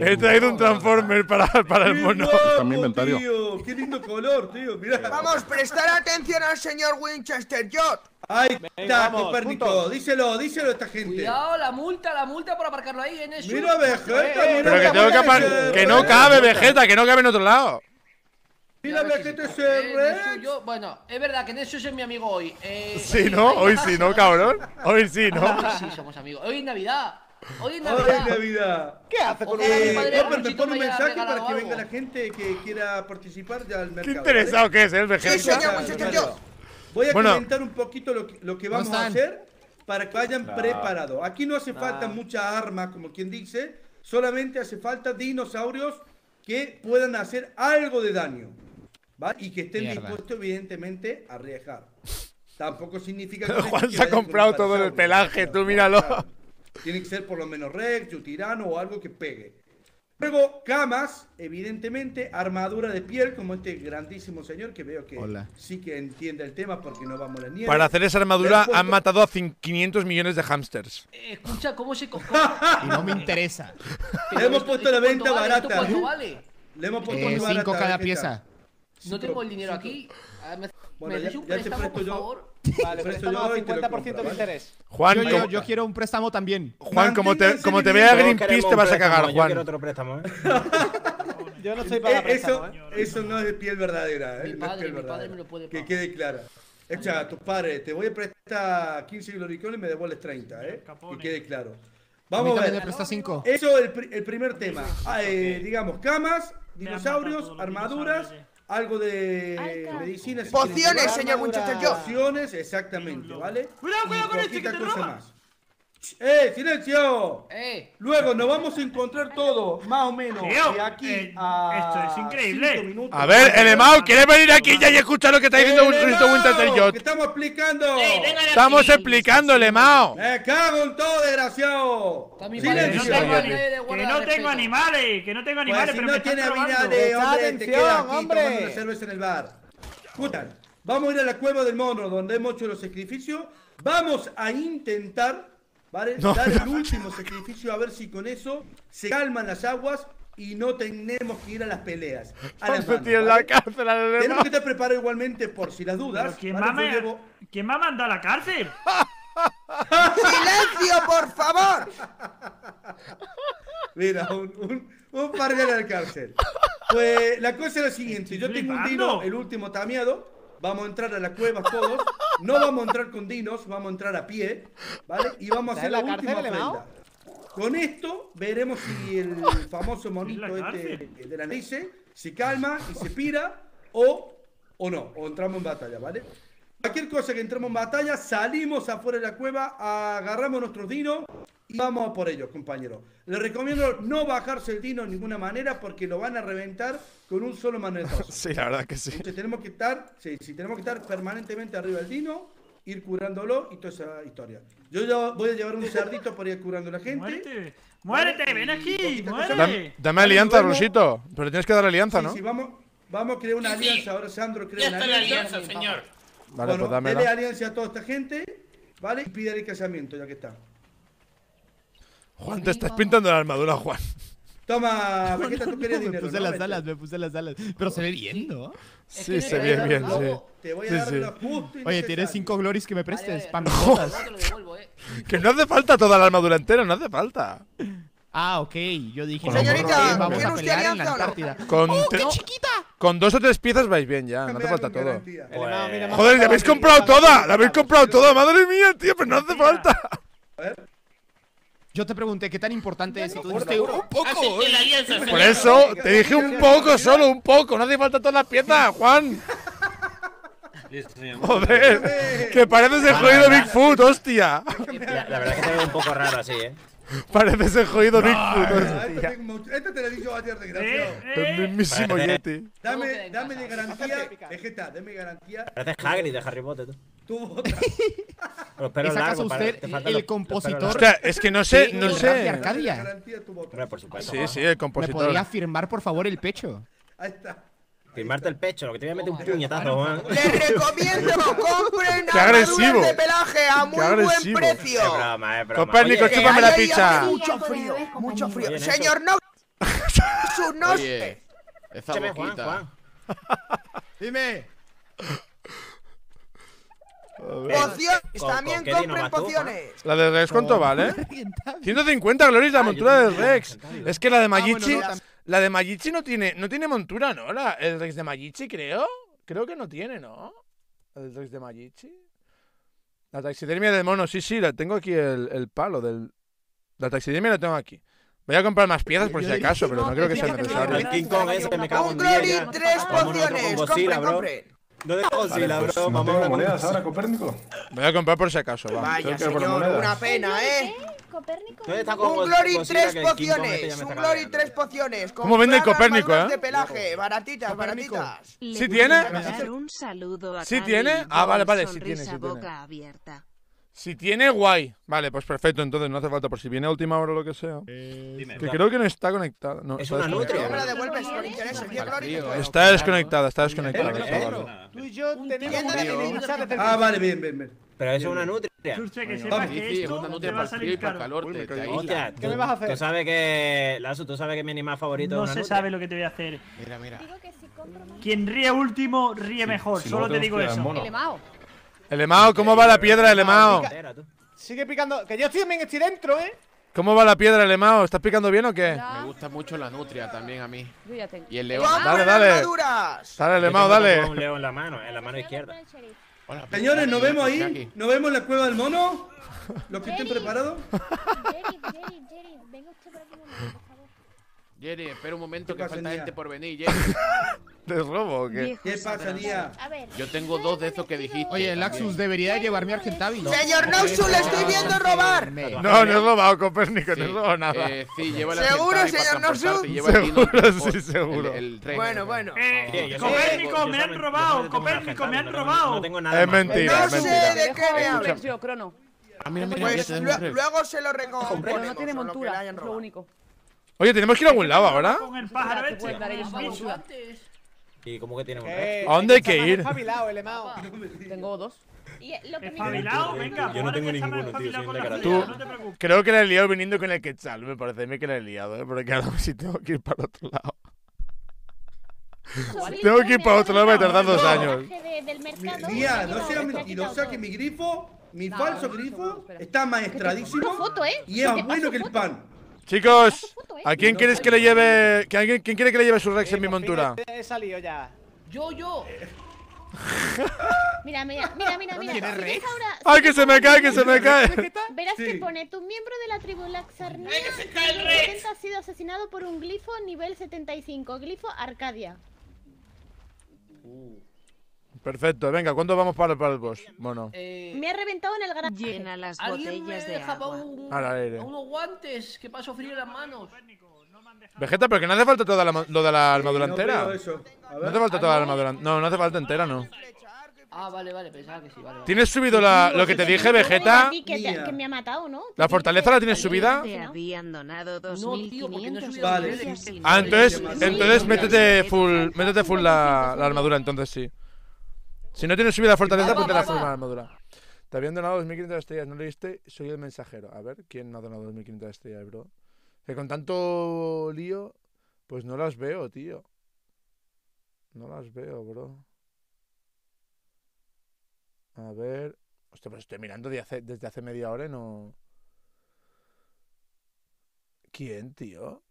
He traído un Transformer para, para el ¡Qué mono. guapo, Está en mi inventario. tío! ¡Qué lindo color, tío! Mira. Vamos, prestar atención al señor Winchester Jot. Ahí está, vamos, Copérnico. Díselo, díselo a esta gente. Cuidado, la multa, la multa por aparcarlo ahí en eso. Mira, Vegeta, Eh, mira, Pero que tengo que ese Que no cabe, Vegeta, que no cabe en otro lado. Mira, Vegeta ese Eh, Rex. Nesu, yo- bueno, es verdad que Nesu es mi amigo hoy. Eh, Sí, ¿no? Hoy sí, ¿no, cabrón? Hoy sí, Hoy ¿no? sí somos amigos. Hoy es Navidad. Hoy es ¡Ay, Navidad. Navidad! ¿Qué hace con Eh, Luchito pone un mensaje para que venga la gente que quiera participar ya al Qué mercado. interesado que es, ¿eh, el Sí, señor Winchester Jot. Voy a Bueno. comentar un poquito lo que, lo que vamos a hacer para que vayan preparados. Aquí no hace falta muchas armas, como quien dice, solamente hace falta dinosaurios que puedan hacer algo de daño. ¿va? Y que estén Mierda. dispuestos, evidentemente, a arriesgar. Tampoco significa que. Juan se ha comprado todo el pelaje, tú míralo. Tiene que ser por lo menos Rex, Yutirano o algo que pegue. Luego, camas, evidentemente, armadura de piel, como este grandísimo señor que veo que Hola. sí que entiende el tema porque no vamos a la nieve. Para hacer esa armadura puesto- han matado a cin- 500 millones de hamsters. Eh, escucha, ¿cómo se co- Y no me interesa. Le hemos esto- puesto esto la venta vale? ¿Esto barata. cuánto vale? Le hemos puesto Eh, barata. cinco cada Vegeta. pieza. No tengo el dinero aquí. ¿Me, Bueno, me ya- un ya préstamo, presto por yo. favor? Vale, Presto préstamo yo a y te lo 50% compro, de interés. Juan, Yo, yo, quiero un préstamo también. Juan, como te, como te vea No Greenpeace te vas a cagar, Yo quiero Juan. otro préstamo, ¿eh? Yo no soy para Eh, préstamo, eso, ¿eh? eso no es piel verdadera, ¿eh? Mi no es padre, piel mi padre verdadera. me lo puede Que quede clara. Echa a tus padres, te voy a prestar 15 gloricones y me devuelves 30, ¿eh? Que quede claro. A mí Vamos a también ver. me presta 5. Eso es el, el primer tema. Ah, eh, digamos, camas, dinosaurios, armaduras, algo de Alca. medicinas. si Pociones, señor Winchester Joe. Pociones, exactamente, ¿vale? Cuidado, cuidado con este, que te roba. más. ¡Eh, silencio! ¡Eh! Luego nos vamos a encontrar todo, más o menos, Tío, de aquí eh, a. esto es increíble. cinco minutos. A ver, el Emao, ¿quieres venir aquí ya y escuchar lo que está diciendo un ¡El Rito Winter estamos explicando! Estamos explicando el Emao. ¡Me cago en todo, desgraciado! Está mi Que padre, no ¡Silencio! tengo, Silencio. que no tengo animales, que no tengo Pues animales, si pero no me tiene animales, hombre, te atención, quedas aquí hombre. tomando una cerveza en el bar. Escutan, vamos a ir a la cueva del mono, donde hemos hecho los sacrificios. Vamos a intentar, ¿vale? No. Dar el último sacrificio a ver si con eso se calman las aguas y no tenemos que ir a las peleas. A las manos, en la cárcel Tenemos que estar preparados igualmente por si las dudas. ¿quién, ¿vale? me llevo- ¿Quién me ha mandado a la cárcel? ¡Silencio, por favor! Mira, un, un, un par de al cárcel. Pues la cosa es la siguiente: yo tengo un dino, flipando. el último tameado. Vamos a entrar a la cueva todos. No vamos a entrar con dinos, vamos a entrar a pie. ¿Vale? Y vamos a ¿Está hacer la, la última ofrenda. Con esto veremos si el famoso monito ¿En la este de la Nice se calma y se pira o, o no, o entramos en batalla, ¿vale? Cualquier cosa que entremos en batalla, salimos afuera de la cueva, agarramos nuestros dinos y vamos a por ellos, compañeros. Les recomiendo no bajarse el dino de ninguna manera porque lo van a reventar con un solo manetazo. Sí, la verdad que sí. Entonces tenemos que estar, sí, sí, tenemos que estar permanentemente arriba del dino, ir curándolo y toda esa historia. Yo ya voy a llevar un cerdito para ir curando a la gente. Muérete. Muérete, ven aquí, muérete. Dame alianza. Rusito. Pero tienes que dar alianza, Sí, ¿no? sí, vamos, vamos a crear una Sí, sí. alianza. Ahora Sandro crea Ya una está la alianza. alianza, señor. Vale, bueno, pues dele alianza a toda esta gente, ¿vale? Y pídele casamiento, ya que está. Juan, te estás pintando la armadura, Juan. Toma, Vegeta, tú querías me dinero, puse ¿no? las alas, me puse las alas. Pero se ve bien, ¿no? Es Sí, se ve bien, sí. Te voy a Sí, dar sí. justo y Oye, tienes 5 glories que me prestes. vale, no, eh. Que no hace falta toda la armadura entera, no hace falta. Ah, ok. Yo dije, Señorita, no, vamos ¿quiere a usted pelear en la alianza o no? Antártida. Con, ¡Oh, tre- qué chiquita! con dos o tres piezas vais bien ya, no Déjame hace falta todo. garantía. Mira, ha Joder, ya habéis comprado a toda, la habéis ha comprado toda, madre mía, tío, pero no hace falta. Yo te pregunté qué tan importante es. y tú Por dijiste, poco. Hace la alianza, Por eso te dije un poco, solo un poco, no hace falta todas las piezas, Juan. Listo, señor. Joder, que pareces el jodido Bigfoot, hostia. La, la verdad es que te veo un poco raro así, ¿eh? Pareces el jodido Bigfoot, esto te lo he dicho ayer, desgraciado. Eh, El mismísimo Yeti. Dame, dame de garantía, Vegeta, dame garantía. Pareces Hagrid de Harry Potter, tú. Los pelos ¿Es acaso usted el compositor? es que no sé, no Sí, sé. de Arcadia. por supuesto. Sí, sí, el ¿Me compositor. podría firmar, por favor, el pecho? Ahí está. Firmarte el pecho, lo que te voy a meter un puñetazo, Juan. Les recomiendo compren Qué agresivo. armaduras de pelaje a muy Qué agresivo. buen precio. Es broma, es broma. Copérnico, Oye, chúpame la picha. Mucho frío, mucho frío. Oye. Señor no. Su no. Oye, esa Escúchame, Juan, boquita. Juan. Dime. Pociones, ¿Con- también con qué dino compren tú, pociones. La de Rex, ¿cuánto vale? 150 glorias la montura de Rex. Es que la de Magichi. bueno, no, La de Magichi no tiene, no tiene montura, ¿no? La, el Rex de Magichi, creo. Creo que no tiene, ¿no? El Rex de Magichi. La taxidermia del mono, sí, sí, la tengo aquí el, el palo del. La taxidermia la tengo aquí. Voy a comprar más piezas por si acaso, pero no creo que sea necesario. El King Kong ese, me cago en día tres pociones. con Godzilla, Compren, bro. compren. No de Godzilla, pues bro. no Vamos a monedas ahora, Copérnico. Voy a comprar por si acaso, va. Vaya, señor, una pena, ¿eh? Copérnico. ¿Dónde está con Un Glory, tres pociones. Un Glory, cabreando? tres pociones. ¿Cómo vende el Copérnico, eh? de pelaje, baratitas, Copérnico. baratitas. ¿Sí tiene? a dar un saludo a ¿Sí tiene? Ah, vale, vale, sí tiene, sonrisa sí tiene. Si tiene, guay. Vale, pues perfecto, entonces no hace falta por si viene a última hora o lo que sea. Dime. Que creo que no está conectada. No, Es está una desconectada. nutria. Está desconectada, está desconectada. Eh, está eh, vale. Tú y yo tenemos tienda una de enemistad desde el Ah, vale, bien, bien, bien. Pero eso es una nutria. Churche, que Vamos. sepas Sí, que sí, es esto una te nutria va para a el frío salir y para el caro. calor. Uy, me te- te caigo. aísla. Hostia, ¿Qué me tú- vas a hacer? Tú sabes que. Lazo, tú sabes que mi animal favorito No es una se nutria. sabe lo que te voy a hacer. Mira, mira. Digo que si compro más. Quien ríe último, ríe mejor. Solo te digo eso. El Emao. El Emao, ¿cómo va la piedra del Emao? Entera, tú. Sigue picando. Que yo también estoy dentro, ¿eh? ¿Cómo va la piedra, Lemao? ¿Estás picando bien o qué? Me gusta mucho la nutria también a mí. Yo ya tengo. Y el león. Dale, dale. Dale, Lemao, dale. un león en la mano, en la mano izquierda. Señores, ¿nos vemos ahí? ¿Nos vemos en la cueva del mono? ¿Los que estén preparados? Jerry, Jerry, Jerry, venga usted por aquí un momento, por favor. Jerry, espera un momento ¿Qué que falta gente por venir, Jerry. ¿De robo o qué? ¿Qué pasa, Nia? A ver. Yo tengo dos de esos que dijiste. Oye, Laxus, debería de llevarme a Argentavis. Señor Noxu, le estoy viendo robar. No, no he robado, Copérnico, no he robado nada. Eh, sí, lleva la ¿Seguro, señor Noxu? el Seguro, sí, seguro. El, el tren. Bueno, bueno. Eh, Copérnico, me han robado. Copérnico, me han robado. No tengo nada Es mentira, No sé de qué me habla. Yo, crono. Ah, mira, mira, Pues luego se lo recomponemos. Pero no tiene montura, es lo único. Oye, tenemos que ir a algún lado ahora. Con el pájaro Te este. ¿Y cómo que tiene un Eh, ¿A dónde hay que ir? espabilado, el Emao. Tengo dos. Y lo que me Espabilado, venga. Yo no tengo ninguno, tío, soy Tú- No te preocupes. Creo que la he liado viniendo con el quetzal, me parece a mí que la he liado, ¿eh? Porque ahora sí tengo que ir para otro lado. Tengo que ir para otro lado, me tardar dos años. ha no ha mentirosa, que mi grifo, mi falso grifo, está maestradísimo Una foto, ¿eh? y es bueno que el pan. Chicos, ¿eh? ¿a quién quieres que le lleve. que alguien- ¿Quién quiere que le lleve su Rex en mi por fin montura? He salido ya. Yo, yo. Mira, mira, mira, mira, mira. ¿Tienes Si Rex? ahora- si ¡Ay, que se me cae, que se me cae! Verás que Sí. pone tu miembro de la tribu Laxarnia ¡Ay, que se cae el Rex! 70 ha sido asesinado por un glifo nivel 75, glifo Arcadia. Perfecto, venga, ¿cuándo vamos para, para el boss? Bueno, Eh, Me ha reventado en el garaje. Llena las ¿Alguien me botellas de agua. un, al aire. unos guantes que paso frío en las manos? Vegeta, pero que no hace falta toda la, lo de la armadura No entera. No hace falta toda la armadura. No, no hace falta entera, no. Ah, vale, vale, pensaba que sí, vale. vale. ¿Tienes subido la, lo que te dije, Vegeta? Que, te- que me ha matado, ¿no? ¿La fortaleza la tienes subida? Te habían donado No, tío, porque no he 2.500 subido Vale. niveles. botellas y Ah, no entonces, entonces métete full, métete full la, la armadura, entonces sí. Si no tienes subida la fortaleza, ponte va, la full va. armadura. Te habían donado 2500 estrellas, ¿no leíste? Soy el mensajero. A ver, ¿quién me ha donado 2500 estrellas, bro? Que con tanto lío, pues no las veo, tío. No las veo, bro. A ver. Hostia, pues estoy mirando de hace- desde hace media hora y no. ¿Quién, tío?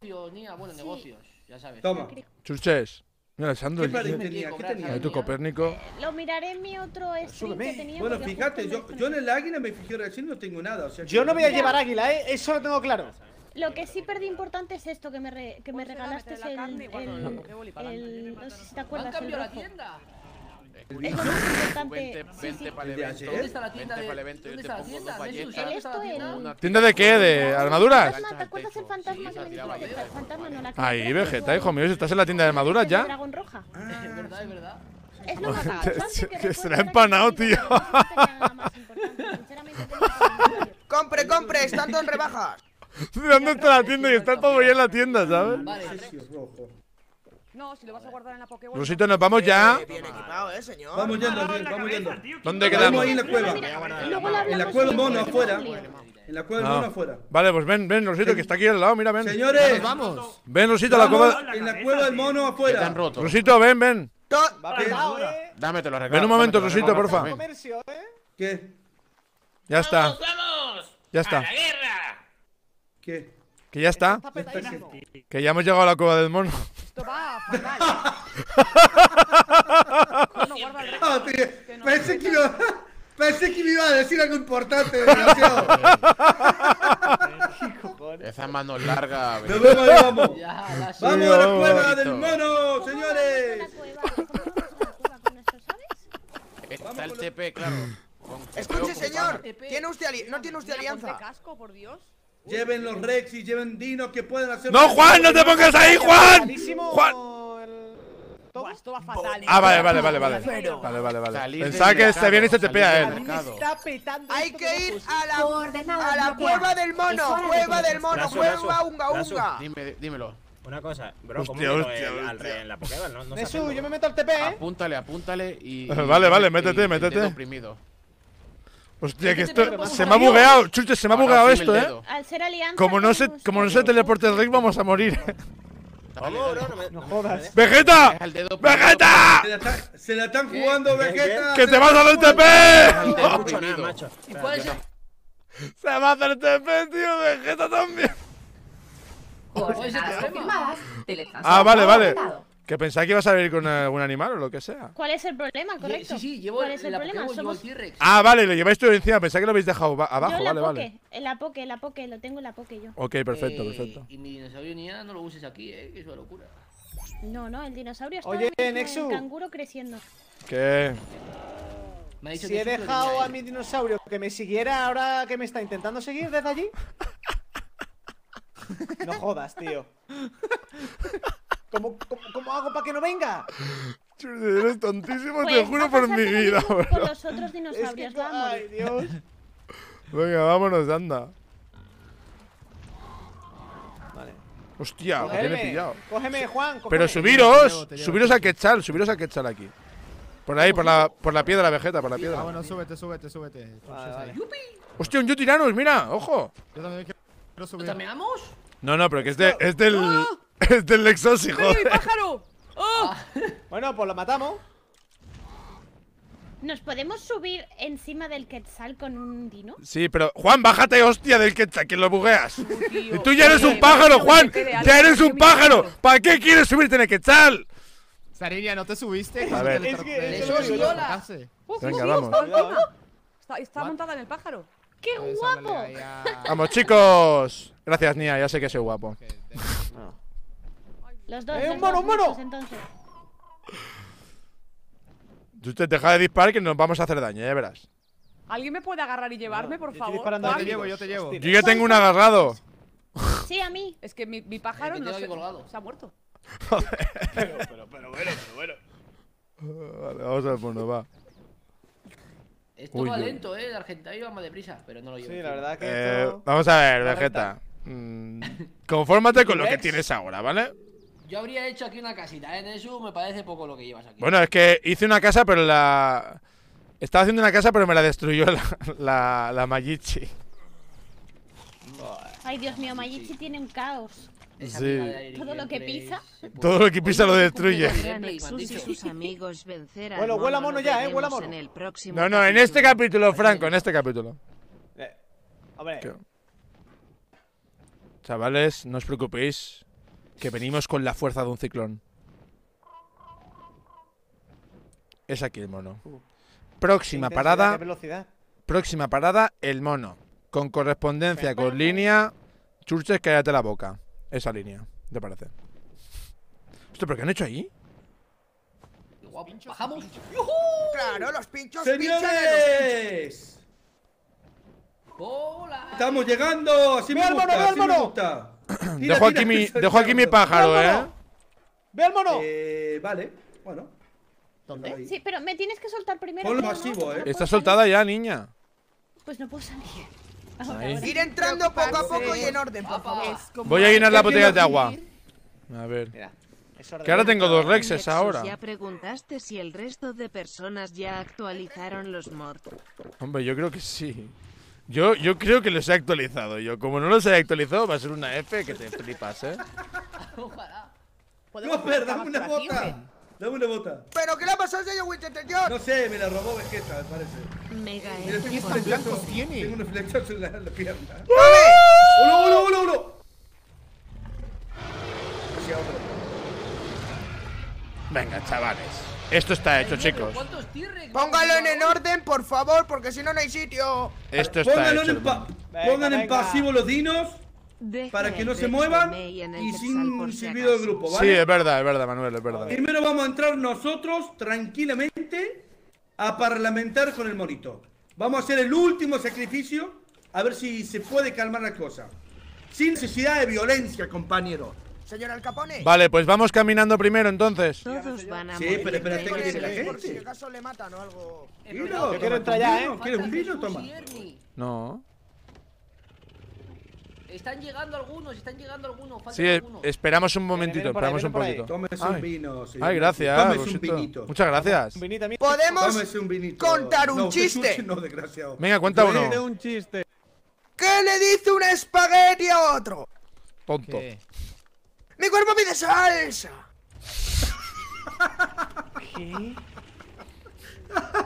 Bueno, negocios, ya sabes. Toma. Chuches. Mira, Sandro. ¿Qué ¿y- Nia? ¿Qué tenía? tu Copérnico. Lo miraré en mi otro stream que tenía. Bueno, fíjate, yo, yo en el águila me fijé recién no tengo nada. O sea Yo no voy a llevar águila, ¿eh? Eso lo tengo claro. Lo que sí perdí importante es esto, que me, re- que me regalaste el, el, pa'lante. el- No sé si te ¿Han acuerdas, el cambiado la tienda? Es lo más importante. Vente, sí, vente sí. para el ¿El de evento. ayer? ¿Dónde está la tienda Vente de- para el evento, yo ¿Dónde te está la pongo tienda? dos Jesús, galletas. ¿dónde está la Esto, tienda? el- Una ¿Tienda de qué? ¿De armaduras? Fantasma, ¿Te acuerdas el fantasma que me dijiste? El fantasma no la Ahí, Vegeta, hijo mío, si estás en la tienda de armaduras ya. dragón roja. Es verdad, es verdad. Es lo más Que- importante que recuerdo se la ha ahora empanado, tío. Compre, compre, están en rebajas. ¿Dónde está la tienda? Y está todo ya en la tienda, ¿sabes? Vale. Rojo. No, si lo vas a guardar en la Pokéball. Rosito, nos vamos ya. Eh, Bien equipado, eh, señor. Vamos yendo, vamos yendo. ¿Dónde ¿quién quedamos? Vamos ahí en la cueva. En la cueva mono afuera. en- En la cueva del Ah. mono afuera. Vale, pues ven, ven, Rosito, que está aquí al lado, mira, ven. Señores, Vamos. Ven, Rosito, a la vamos cueva. en la cueva del mono afuera. roto. Rosito, ven, ven. ¿eh? Dame, te lo regalo. Ven un momento, Rosito, porfa. ¿eh? ¿Qué? Ya está, ¡Vamos! ya está. ¡A la guerra! ¿Qué? Que ya está. Que ya hemos llegado a la cueva del mono. Esto va fatal. no, guarda el resto. Ah, tío, no, pensé no, que iba, pensé que me iba a decir algo importante, desgraciado. Esa mano larga. Nos vemos vamos. Ya, la sé. Vamos a la cueva del mono, ¿Cómo señores. Está el TP, claro. Escuche, señor. ¿Tiene usted ali- ¿No tiene usted alianza? casco, por Dios. Lleven los Rex y lleven dinos que pueden hacer. ¡No, Juan! ¡No te pongas ahí, Juan! Juan. esto va fatal. Ah, vale, vale, vale, vale. Vale, vale, vale. Pensaba que se mercado, viene y se te del él. Hay que ir a la, a la cueva del mono. Cueva del mono. Cueva unga unga. Dime, dímelo. Una cosa, bro, ¿cómo Hostia, meto hostia, el- al rey en la Pokéball? No, no sé Nesu, yo me meto al TP, ¿eh? Apúntale, apúntale y. y- Vale, vale, y- métete, y métete. Hostia, que ¿Qué te esto se me ha bugueado. Chuche, se me ha bugueado esto, eh. Al ser alianza. Como no se, como no se teleporte el Rick, vamos a morir. Bro, no me- jodas. ¡Vegeta! ¡Vegeta! Se la, están jugando, Vegeta. ¡Que se te vas a jugando. TP! No escucho nada, macho. ¿Y cuál es el- Se va a hacer TP, tío. Vegeta también. Ah, vale, vale. Que pensaba que ibas a venir con algún animal o lo que sea. ¿Cuál es el problema? Correcto. Sí, sí, llevo ¿Cuál es el la problema? Llevo el. T-Rex. Ah, vale, lo lleváis todo encima. Pensaba que lo habéis dejado ba- abajo. yo la Vale, poke, vale. en la poke, la poke, lo tengo en la poke yo. Ok, perfecto, Eh, perfecto. Y mi dinosaurio ni nada no lo uses aquí, eh, que es una locura. No, no, el dinosaurio está Oye, Nexu. en canguro creciendo. ¿Qué? Me ha dicho Si que he dejado a mi dinosaurio que me siguiera ahora que me está intentando seguir desde allí. No jodas, tío. ¿Cómo, cómo, cómo hago para que no venga? Eres tontísimo, Pues te va juro por mi lo vida, bro. Con los otros dinosaurios, va a Ay, morir. Dios. Venga, vámonos, anda. Vale. Hostia, me tiene Cógeme, pillado. cógeme, Juan. Pero cógeme. subiros, subiros a Quetzal, subiros a Quetzal aquí. Por ahí, por la, por la piedra, Vegeta, por la Ah, piedra. bueno, súbete, súbete, súbete. Vale, vale. Hostia, un Yutiranos, mira, ojo. Yo también quiero ¿Lo subir. tameamos? No, no, pero que es, de, es del. Es del Lexos, hijo. ¡Mira mi pájaro! ¡Oh! Bueno, pues lo matamos. ¿Nos podemos subir encima del Quetzal con un dino? Sí, pero Juan, bájate, hostia, del Quetzal, que lo bugueas. tío. Y tú ya eres un pájaro, Juan. Ya eres un pájaro. ¿Para qué quieres subirte en el Quetzal? Sarinia, ¿no te subiste? A ver. Es que Eso Venga, vamos. Está, está montada en el pájaro. ¡Qué guapo! Vamos, chicos. Gracias, Nia, ya sé que soy guapo. Los dos. ¡Eh, los un mono, dos un mono! muchos, entonces. Usted deja de disparar que nos vamos a hacer daño, ya verás. ¿Alguien me puede agarrar y llevarme, por favor? disparando Yo te llevo, yo te llevo. Hostia. Yo ya tengo un agarrado. Sí, a mí. Es que mi, mi pájaro no se, se ha muerto. Pero, pero, pero bueno, pero bueno. Vale, vamos a ver por dónde va. Esto Uy, va yo- lento, eh. El argentino iba más deprisa, pero no lo llevo. Sí, la verdad que Eh, esto... vamos a ver, Vegeta. Mm, confórmate con lo que tienes ahora, ¿vale? Yo habría hecho aquí una casita, ¿eh? En eso me parece poco lo que llevas aquí. Bueno, es que hice una casa, pero la. Estaba haciendo una casa, pero me la destruyó la, la, la Mayichi. Ay, Dios mío, Mayichi tiene un caos. Sí. de Todo lo que pisa. Todo lo que pisa lo destruye. sus amigos vencer Bueno, huela mono ya, eh, huela mono. en el próximo No, no, en este capítulo. capítulo, Franco, en este capítulo. Eh, Hombre, ¿Qué? Chavales, no os preocupéis, que venimos con la fuerza de un ciclón. Es aquí el mono. Próxima intensidad, parada, velocidad. próxima parada, el mono. Con correspondencia con línea, churches, cállate la boca. Esa línea, ¿te parece? Hostia, ¿pero qué han hecho ahí? Bajamos. Claro, los pinchos los ¡Señores! Hola. Estamos llegando, así me mono, gusta, al así me mono. gusta. Tira, Dejo tira, aquí mi, dejo aquí mi pájaro, ¡Ve ¿eh? ¡Ve al mono! Eh, vale, bueno. ¿Dónde? Sí, pero me tienes que soltar primero. Porque eh. Está soltada ya, niña. Pues no puedo salir. Ahora, Ahí. ahora. Ir entrando poco a poco y en orden, por favor. Voy a llenar las ¿Qué botellas de agua. A ver. Mira, Que ahora tengo dos Rexes ahora. Ya preguntaste si el resto de personas ya actualizaron los mods. Hombre, yo creo que sí. Yo, yo creo que los he actualizado. Yo, como no los he actualizado, va a ser una F que te flipas, ¿eh? Ojalá. ¿Podemos Cooper, buscar dame una qué? bota. Dame una bota. ¿Pero qué le ha pasado a John? No sé, me la robó Vegeta, me parece. Mega Mira, tan blancos tiene? Tengo un flechazo en la, en la pierna. ¡Uno, uno, uno, uno! Hacia otro. Venga, chavales. Esto está hecho, chicos. Póngalo en, en orden, por favor, porque si no, no hay sitio. Esto está Pónganlo hecho. en, pa-. Venga, pongan en venga. pasivo los dinos para que el no se muevan en el y sin silbido de acaso. grupo, Sí, ¿vale? es verdad, es verdad, Manuel, es verdad. Primero vamos a entrar nosotros tranquilamente a parlamentar con el monito. Vamos a hacer el último sacrificio a ver si se puede calmar la cosa. Sin necesidad de violencia, compañero. Señor Al Capone. Vale, pues vamos caminando primero entonces. Todos van a Sí, morir. pero espérate que viene la gente. Por si acaso le matan o algo. Vino, quiero entrar ya, ¿eh? ¿Quieres un Falta vino? Toma. No. Están llegando algunos, están llegando algunos. Faltan Sí, algunos. esperamos un momentito, ahí, esperamos un poquito. Tómese un Ay. vino. señor. Ay, gracias. Tómese un vinito. Muchas gracias. Un vinito. Podemos un vinito. contar un No, chiste. No, desgraciado. Venga, cuenta uno. Un chiste. ¿Qué le dice un espagueti a otro? Tonto. ¿Qué? Mi cuerpo pide salsa. ¿Qué?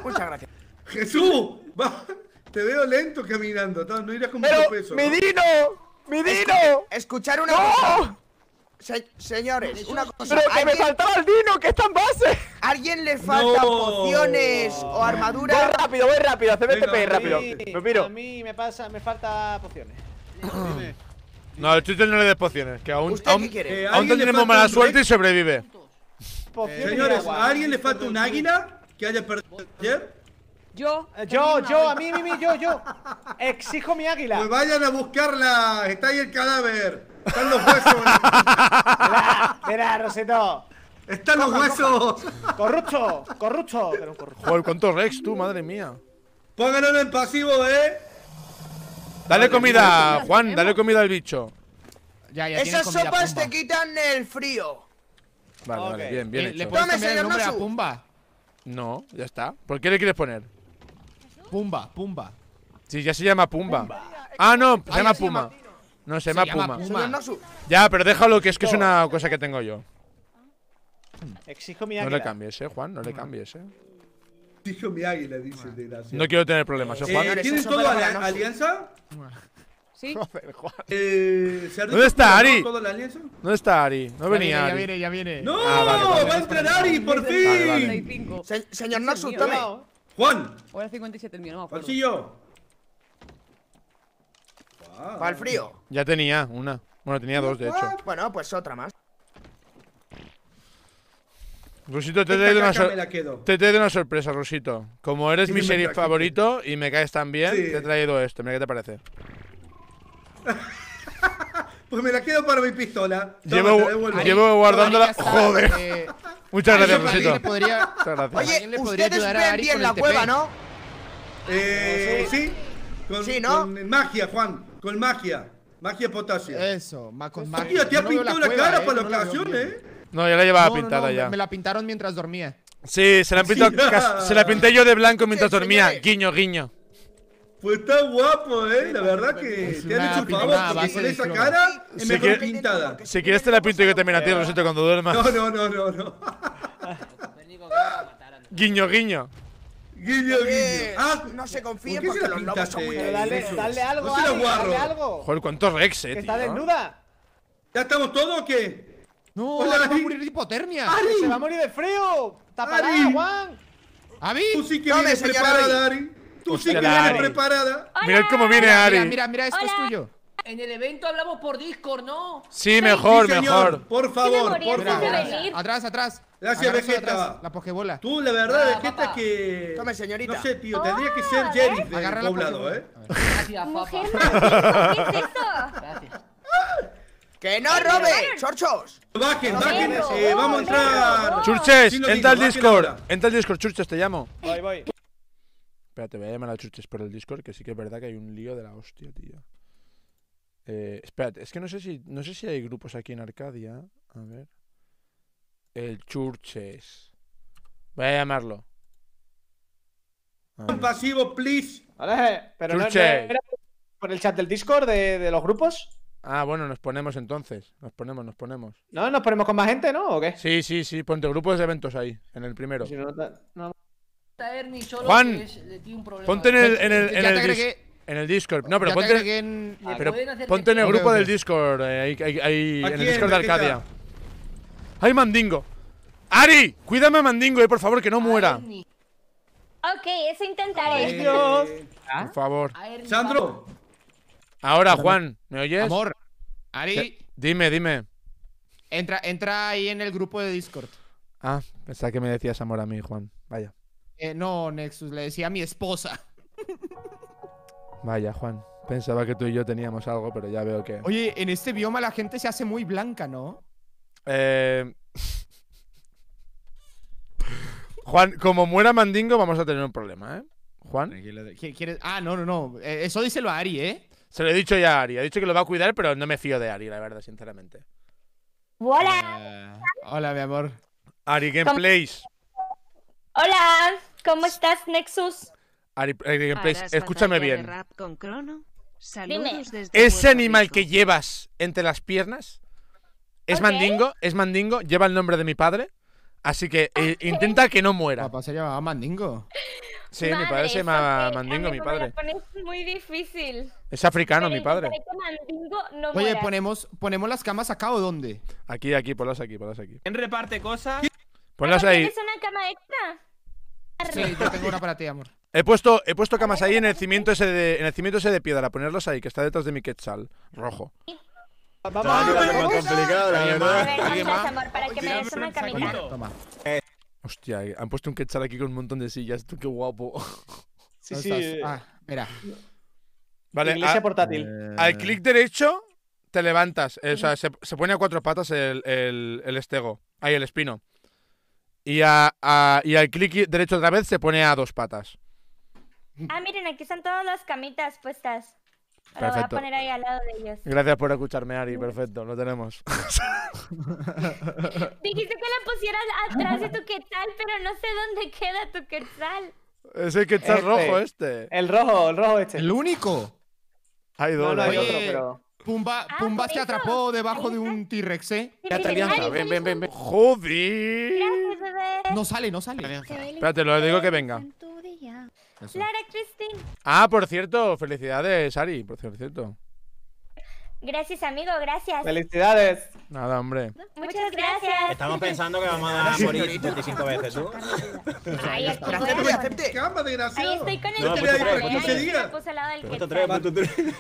Muchas gracias. Jesús, va- Te veo lento caminando. No, irás con mucho peso. ¡mi ¿no? dino! ¡Mi dino! escuchar una cosa. Se- señores, una cosa. ¡Pero que me ¿Alguien- faltaba el dino, que está en base! ¿Alguien le falta No. pociones o Voy armadura? rápido, voy rápido, hace Venga, BTP rápido. Me piro. A mí me pasa, me falta pociones. No, al Chucho no le des pociones, que aún, ¿Usted aún, qué quiere? Eh, aún ¿alguien le tenemos falta mala un suerte y sobrevive. Pociones y Señores, agua. ¿a alguien le falta un águila que haya perdido ayer? Yo. Eh, Yo, yo, a mí, mí, yo, yo. Exijo mi águila. Pues vayan a buscarla. Está ahí el cadáver. Están los huesos. Verá, verá, Roseto. Están los huesos. Corrupto, corrupto. Un corrupto. Joder, ¿cuántos Rex tú, madre mía? Pónganlo en pasivo, eh. Dale comida, Juan, dale comida al bicho. Ya, ya tiene Esas comida, sopas Pumba. te quitan el frío. Vale, vale, bien, bien ¿Le hecho. puedes Tome, cambiar el nombre a Nasu. Pumba? No, ya está. ¿Por qué le quieres poner? Pumba, Pumba. Sí, ya se llama Pumba. Ah, no, se Ah, llama se Puma. llama- No, se Se llama llama Puma. Ya, pero déjalo que es que es una cosa que tengo yo. Exijo mi No le cambies, eh, Juan, no le cambies, eh. Dijo mi águila, dice el desgraciado. No quiero tener problemas, eh, Juan. Señores, ¿Tienen eso todo ganó. alianza? Sí. Eh, ¿Dónde está. Ari? ¿Todo la alianza? ¿Dónde está Ari? No Ya venía viene, ya Ari. viene, ya viene. ¡No! Ah, vale, vale. ¡Va a entrar Ari, por fin! Vale, vale. 35. Se- señor Nasu, tome. Juan, O era 57 el mío, no me acuerdo. bolsillo. Para el frío. Ya tenía una. Bueno, tenía dos, de hecho. Bueno, pues otra más. Rosito, te traído una, la te traído una sorpresa, Rosito. Como eres mi Paquito. favorito y me caes tan bien, Sí. te he traído esto. Mira qué te parece. Pues me la quedo para mi pistola. Llevo, la llevo guardándola. Joder. eh, Muchas gracias, Rosito. le podría- Muchas gracias. Oye, ¿Alguien le podría ustedes ayudar a ven Ari bien la cueva, ¿no? Eh, sí. Con, Sí, ¿no? con magia, Juan. Con magia. Magia potasio. Eso, ma con magia. Hostia, te ha no pintado la, cueva, cara eh, para la no la ocasión. ¿eh? No, ya la llevaba No, pintada no, ya. Me, me la pintaron mientras dormía. Sí, se la, han pintado Sí. cas- se la pinté yo de blanco mientras Sí, dormía. señores. Guiño, guiño. Pues está guapo, ¿eh? La verdad que te han hecho a porque con esa cara es mejor que- pintada. Si quieres te la pinto yo también a ti, Rosito, cuando duermas. No, no, no, no, no. Guiño, guiño. Guiño, guiño. Ah, no se ¿por confíen se porque la los lobos son muy dale, dale algo, No dale algo. Joder, cuántos Rex, Que eh, está tío. desnuda. ¿Ya estamos todos o qué? No, Hola, Ari va a morir de hipotermia. Ari. Se va a morir de frío. Tapará, Ari. Juan. Avi. Tú sí que vienes preparada, Ari. Tú sí que vienes preparada. Mirad cómo viene Mira, Ari. mira, mira, mira, esto es Hola. tuyo. En el evento hablamos por Discord, ¿no? Sí, mejor, Sí, señor, mejor. Por favor, morir por favor. venir. Atrás, atrás. Gracias, Agarra eso de Vegeta. atrás, La pokebola. Tú, la verdad, Ah, Vegeta, papá. que. Tome, señorita. No sé, tío, tendría que ser Jerry del poblado. ¿eh? Gracias, Mujer papá. maldita, ¿qué es eso? Gracias. ¡Que no robe! ¡Chorchos! Bajen, bajen, eh, vamos a entrar. Churches, entra al Discord. Entra al Discord, Churches, te llamo. Voy, voy. Espérate, voy a llamar a Churches por el Discord, que sí que es verdad que hay un lío de la hostia, tío. Eh, espérate, es que no sé si no sé si hay grupos aquí en Arcadia. A ver. El Churches. Voy a llamarlo. A pasivo, please. Vale, pero no, no Churche. era por el chat del Discord de, de los grupos. Ah, bueno, nos ponemos entonces. Nos ponemos, nos ponemos. No, nos ponemos con más gente, ¿no? ¿O qué? Sí, sí, sí, ponte grupos de eventos ahí, en el primero. Si no, no- Juan, es- un. Ponte en el, en el, en el te dis- agregué. en el Discord. No, pero Ya ponte, en- pero ponte en el Ok, grupo del Discord. eh, ahí- ahí- ahí, ¿A en el Discord de? Arcadia. ¡Ay, Mandingo! ¡Ari! Cuídame a Mandingo, eh, por favor, que no muera. Ok, eso intentaré. Dios. Por favor. Sandro, Ahora, Juan, ¿me oyes? Amor. Ari, ¿Qué? Dime, dime. entra, entra ahí en el grupo de Discord. Ah, pensaba que me decías amor a mí, Juan. Vaya. Eh, no, Nexus, le decía a mi esposa. Vaya, Juan. Pensaba que tú y yo teníamos algo, pero ya veo que. Oye, en este bioma la gente se hace muy blanca, ¿no? Eh... Juan, como muera Mandingo, vamos a tener un problema, ¿eh? Juan. ¿Qui- ¿Quieres? Ah, no, no, no. Eh, eso díselo a Ari, ¿eh? Se lo he dicho ya a Ari. Ha dicho que lo va a cuidar, pero no me fío de Ari, la verdad, sinceramente. Hola. Eh, hola, mi amor. Ari Gameplays. Hola. ¿Cómo estás, Nexus? Ari, Ari Gameplays, ¿Harás escúchame bien. rap con Crono? Dime. Saludos desde Ese animal Rico. que llevas entre las piernas es. Mandingo, es Mandingo, lleva el nombre de mi padre. Así que eh, intenta que no muera. Papá se llamaba Mandingo. Sí, mi padre se llama Mandingo, mi padre. pones muy difícil. Es africano, Pero mi padre. no Oye, muera. ponemos, ponemos las camas acá o dónde? Aquí, aquí, ponlas aquí, ponlas aquí. ¿Quién reparte cosas? Ponlas ahí. ¿Tienes una cama extra? Sí, yo tengo una para ti, amor. He puesto, he puesto camas ahí en el cimiento ese de, en el cimiento ese de piedra, ponerlos ahí, que está detrás de mi quetzal, rojo. Vamos a no ver, es más complicado, la ¿Alguien verdad. A ver, ¿Alguien gracias, más? amor, para que me des una camita. Toma. Hostia, eh, han puesto un quetzal aquí con un montón de sillas, tú qué guapo. Sí, ¿Dónde sí. Ah, mira. Vale, Iglesia a- portátil. al clic derecho te levantas, eh, o sea, se, se pone a cuatro patas el, el, el estego, ahí el espino. Y, a, a- y al clic derecho otra vez se pone a dos patas. Ah, miren, aquí están todas las camitas puestas. Lo voy a Perfecto. poner ahí al lado de ellos. Gracias por escucharme, Ari, perfecto, lo tenemos. Dijiste que la pusieras atrás de tu quetzal, pero no sé dónde queda tu quetzal. es el quetzal Este. rojo este. El rojo, el rojo este. El único. Hay dos. No, no, hay otro, pero. Pumba, Ah, Pumba se atrapó debajo de un T-Rex, ¿eh? Ari, ven, ven, ven, ven. Joder. Gracias, bebé. No sale, no sale. Espérate, lo digo que venga. Eso. Lara Christine. Ah, por cierto, felicidades, Ari, por cierto. Gracias, amigo, gracias. Felicidades. Nada, hombre. Muchas gracias. Estamos pensando que vamos a morir 75 veces, ¿tú? Ahí estoy, con- ahí estoy con el No, quetzal, no se Ahí diga. me puse al lado del Punto quetzal. 3, punto 3.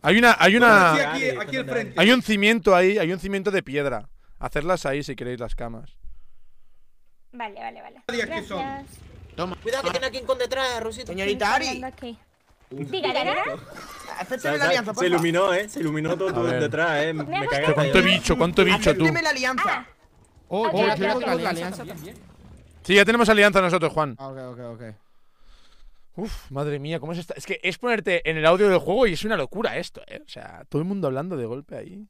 Hay una, hay una, aquí, aquí al frente. hay un cimiento ahí, hay un cimiento de piedra. Hacerlas ahí si queréis las camas. Vale, vale, vale. Gracias. Toma. Cuidado que tiene aquí con detrás, Rosito. Señorita Ari. Diga, acépteme la alianza, por Se iluminó, eh. Se iluminó todo A detrás, eh. Me cagué. Cuánto bicho, cuánto bicho tú. Acépteme la alianza. Ah, Oh, yo ok, tengo la alianza también. Sí, ya tenemos alianza nosotros, Juan. Ah, ok, ok, ok. Uf, madre mía, ¿cómo es esta? Es que es ponerte en el audio del juego y es una locura esto, ¿eh? O sea, todo el mundo hablando de golpe ahí.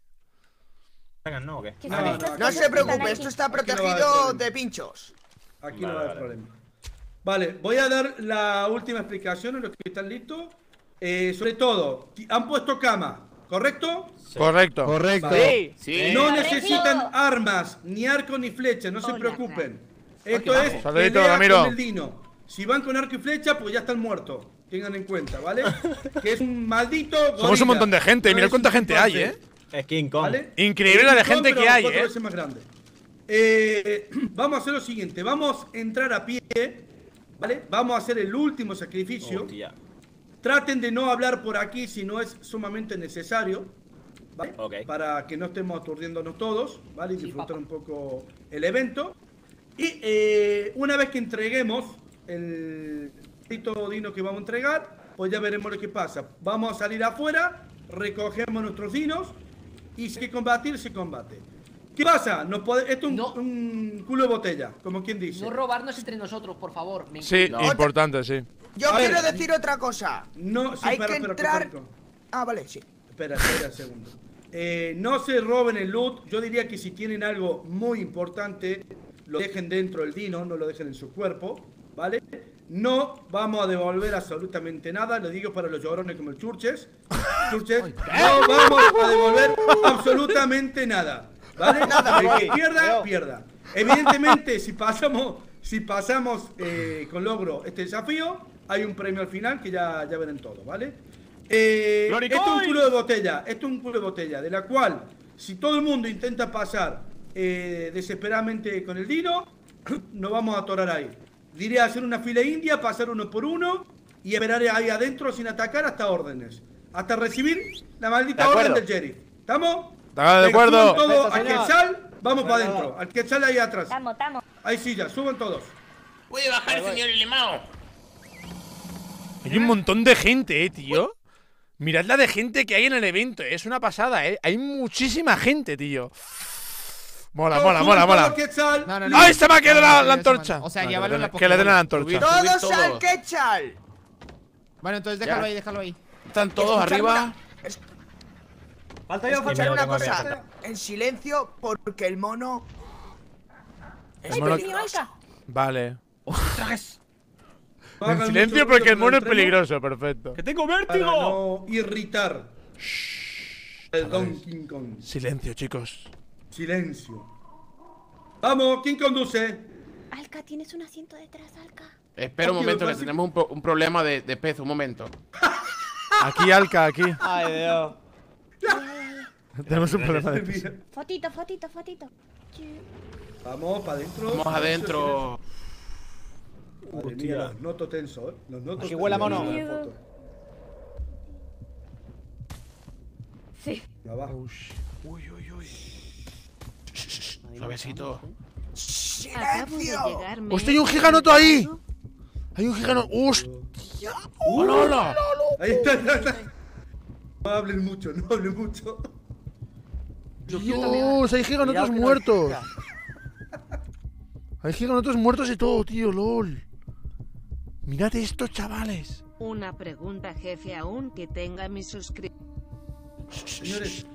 ¿no o qué? ¿qué No, no, No se preocupe, esto está a protegido de pinchos. Aquí no va a haber problema. Vale, voy a dar la última explicación a los que están listos. Eh, sobre todo, han puesto cama, ¿correcto? Correcto. Correcto. Vale. Sí. No Correcto. necesitan armas, ni arco ni flecha, no se preocupen. Esto es Saludito, pelea Ramiro. con el Dino. Si van con arco y flecha, pues ya están muertos. Tengan en cuenta, ¿vale? que es un maldito. Somos gorila. un montón de gente, No mirad es cuánta gente hay, ¿eh? Es King Kong. ¿Vale? Increíble Es la de King Kong, gente que hay, ¿eh? veces más grande. Eh, vamos a hacer lo siguiente, vamos a entrar a pie, ¿vale? Vamos a hacer el último sacrificio. Hostia. Traten de no hablar por aquí si no es sumamente necesario. Para que no estemos aturdiéndonos todos, ¿vale? Y disfrutar un poco el evento. Y eh, una vez que entreguemos el tito dino que vamos a entregar, pues ya veremos lo que pasa. Vamos a salir afuera, recogemos nuestros dinos y si hay que combatir, se combate. ¿Qué pasa? Nos pode- Esto es un, un culo de botella, como quien dice. No robarnos entre nosotros, por favor. Me Sí, incomoda. importante, sí. Yo A ver. quiero decir otra cosa. No, sí, Hay espera, que espera, entrar-. Ah, vale, sí. Espera, espera un segundo. Eh, no se roben el loot. Yo diría que si tienen algo muy importante, lo dejen dentro del dino, no lo dejen en su cuerpo, ¿vale? No vamos a devolver absolutamente nada, lo digo para los llorones como el Churches. Churches, no vamos a devolver absolutamente nada, ¿vale? Nada, El que pierda, pierda. Evidentemente, si pasamos, si pasamos eh, con logro este desafío, hay un premio al final que ya, ya verán todo, ¿vale? Eh, esto es un culo de botella, esto es un culo de botella, de la cual, si todo el mundo intenta pasar eh, desesperadamente con el Dino, nos vamos a atorar ahí. Diría hacer una fila india, pasar uno por uno y esperar ahí adentro sin atacar hasta órdenes. Hasta recibir la maldita orden del sheriff. ¿Estamos? Está de acuerdo. Perfecto, al. Quetzal, vamos para adentro. Al Quetzal ahí atrás. Tamo, tamo. Ahí sí ya, suban todos. Puede bajar, señor Limao. Hay un montón de gente, eh, tío. Mirad la de gente que hay en el evento, eh, es una pasada, eh. Hay muchísima gente, tío. Mola, mola, mola, mola. No, no, no. ¡Ay, se me ha quedado la, antorcha! O sea, No, llévalo que en le la den- Que le den a la antorcha. ¡Todos al todo. Quetzal! Bueno, entonces déjalo ahí, déjalo ahí. Están todos arriba. una- Falta yo, falta una cosa. En silencio, porque el mono. Es El mono- peligroso. Vale. Hagan En silencio porque el mono es peligroso, perfecto. ¡Que tengo Para vértigo! no irritar el Donkey Kong. Silencio, chicos. Silencio. Vamos, ¿quién conduce? Alca, tienes un asiento detrás, Alca. Espera un momento, que tenemos un, pro- un problema de, de pez, un momento. Aquí, Alca, aquí. Ay, Dios. Tenemos un problema de Fotito, fotito, fotito. Sí. Vamos, para adentro. Vamos adentro. Madre mía, los noto tenso, ¿eh? Los noto Aquí tenso. huele a mono. Sí. Ya va. Uy, uy, uy. Suavecito. De llegar. me ¡Hostia, hay un giganoto ahí! Hay un giganoto. ¡Hostia! ¡Hola, hola! Ahí está, está, está. No hablen mucho, no hablen mucho. Dios, hay giganotos muertos. Hay giganotos muertos y todo, tío, lol. Mirad esto, chavales. Una pregunta, jefe, aún que tenga mi suscripción. Señores,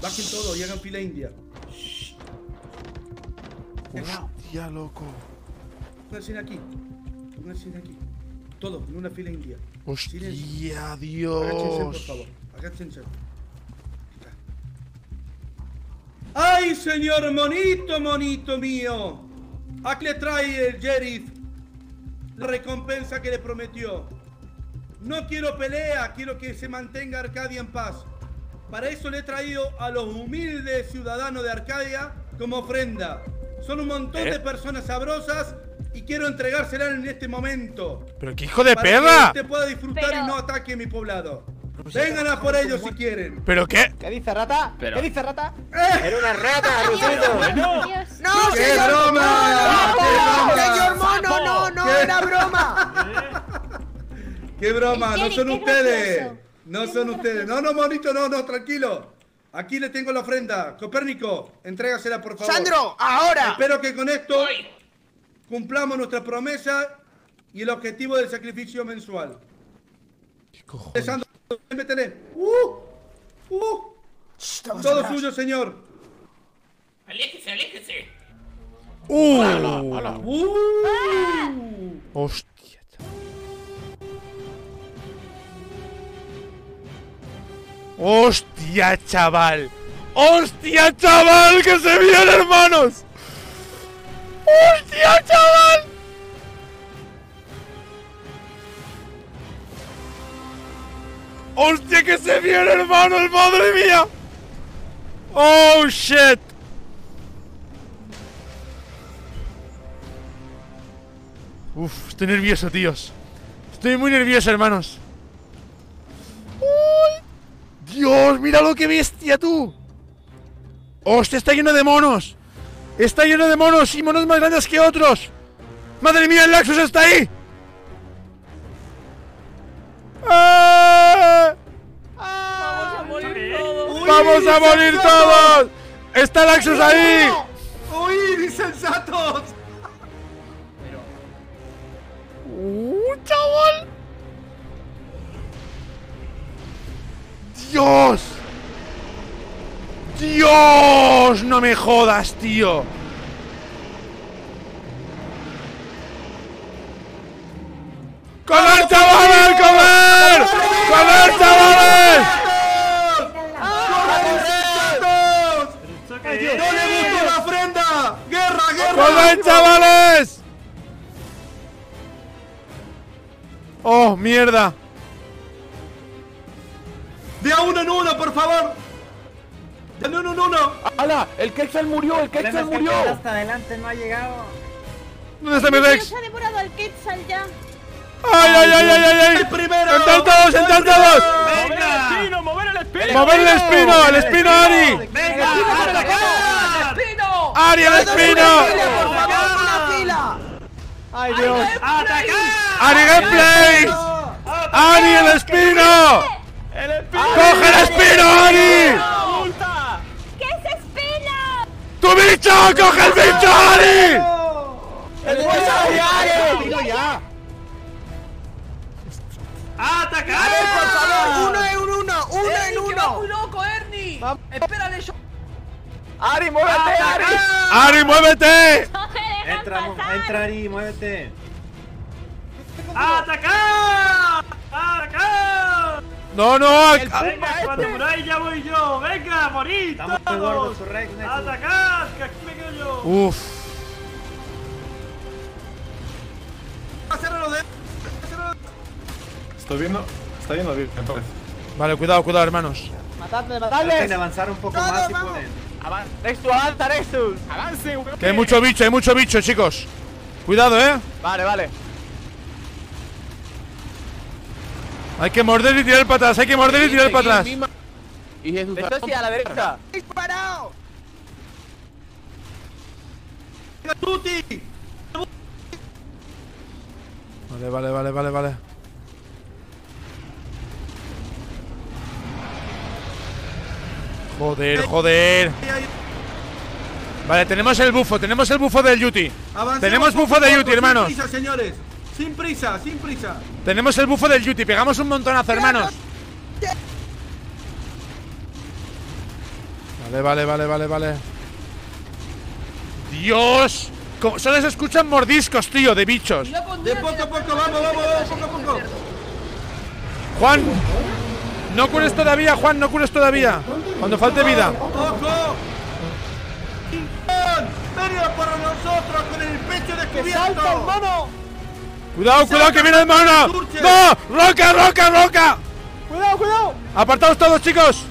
bajen todo y hagan fila india. Hostia, loco. Pónganse aquí. Pónganse aquí. Todo, en una fila india. Hostia, Agáchense, por Dios. favor. Agáchense. ¡Ay, señor monito, monito mío! Aquí le trae el Jerith la recompensa que le prometió. No quiero pelea, quiero que se mantenga Arcadia en paz. Para eso le he traído a los humildes ciudadanos de Arcadia como ofrenda. Son un montón ¿Eh? de personas sabrosas y quiero entregárselas en este momento. Pero qué hijo de para perra. Que usted pueda disfrutar Pero- y no ataque mi poblado. Vengan a por ellos si quieren. ¿Pero qué? ¿Qué dice rata? Pero- ¿Qué dice rata? Era una rata, Rusito. Dios. ¡No, ¡Qué señor! broma! ¡Qué broma! ¡Señor mono, no, no, ¿Qué? era broma! ¡Qué broma! ¡No son qué ustedes! No son ustedes. No, no, monito, no, no, tranquilo. Aquí le tengo la ofrenda. Copérnico, entrégasela por favor. ¡Sandro, ahora! Espero que con esto cumplamos nuestra promesa y el objetivo del sacrificio mensual. ¿Qué cojones? Métele. ¡Uh! ¡Uh! Todo suyo, señor. Aléjese, aléjese. ¡Uh! ¡Uh! Hostia, chaval. ¡Hostia, chaval! ¡Hostia, chaval! ¡Que se vienen, hermanos! ¡Hostia, chaval! ¡Hostia, que se viene, hermanos! ¡Madre mía! ¡Oh, shit! Uf, estoy nervioso, tíos. Estoy muy nervioso, hermanos. ¡Uy! Dios, mira lo que bestia, tú. ¡Hostia, está lleno de monos! Está lleno de monos y monos más grandes que otros. ¡Madre mía, el Laxus está ahí! ¡Ah! Vamos a morir todos. ¡Vamos a morir todos! ¡Está Laxus ahí! ¡Uy, insensatos! ¡Uh, chaval! ¡Dios! ¡Dios! ¡No me jodas, tío! ¡Comer, chavales! ¡Comer! ¡Comer, chavales! ¿Esto ¡No le gustó la ofrenda! ¡Guerra, guerra! ¡Comer, chavales! ¡Oh, mierda! De a uno en uno, por favor. De uno en uno. ¡Hala! ¡El Quexel murió! ¡El Quexel murió! Hasta adelante no ha llegado. ¿Dónde está mi Rex? Se ha devorado al Quetzal ya. ¡Ay, ay, ay, ay, ay! ay! primero! ¡Entrar todos, entrar todos! ¡Venga! ¡Mover el espino! ¡Mover el espino! ¡El espino, Ari! ¡Venga! ¡Atacar! ¡Ari, el espino! ¡Por favor, una fila! ¡Ay, Dios! ¡Atacar! ¡Ari Gameplays! ¡Ari, el espino! ¡El espino! ¡Coge el espino, Ari! ¿Qué es espino? ¡Tu bicho! ¡Coge el bicho, Ari! ¡El espino ya! ¡Atacar! A por favor, uno en uno, uno Ernie, en uno. Que va muy loco, Ernie. Vamos. Espérale, yo. Ari, muévete, Ari. Ari, muévete. Entra, entra, Ari, muévete. ¡Atacar! ¡Atacar! No, no, Venga, este. cuando muráis ya voy yo. Venga, morís todos. ¡Atacad! Que aquí me quedo yo. Uf. Hacer los dedos. Estoy viendo. Está yendo bien, parece. Vale, cuidado, cuidado, hermanos. De avanzar un poco más si pueden. Nexus, avanza, Nexus. Avance, Que hay mucho bicho, hay mucho bicho, chicos. Cuidado, eh. Vale, vale. Hay que morder y tirar para atrás, hay que morder y tirar para atrás. Y Jesús. Esto sí, a la derecha. ¡Disparado! ¡Tuti! Vale, vale, vale, vale, vale. Joder, joder. Vale, tenemos el bufo, tenemos el bufo del Yuti. Avancemos Tenemos bufo de Yuti, hermanos. Sin prisa, señores. Sin prisa, sin prisa. Tenemos el bufo del Yuti, pegamos un montonazo, hermanos. Vale, vale, vale, vale, vale. Dios. Solo se escuchan mordiscos, tío, de bichos. De poco a poco, vamos, vamos, vamos, poco a poco. Juan, no cures todavía, Juan, no cures todavía. Cuando falte vida. ¡Ojo! ¡King ¡Venga para nosotros con el pecho descubierto! ¡Salta el mono! Cuidado, cuidado, que viene el mono. ¡No! ¡Roca, roca, roca! Cuidado, cuidado. Apartaos todos, chicos.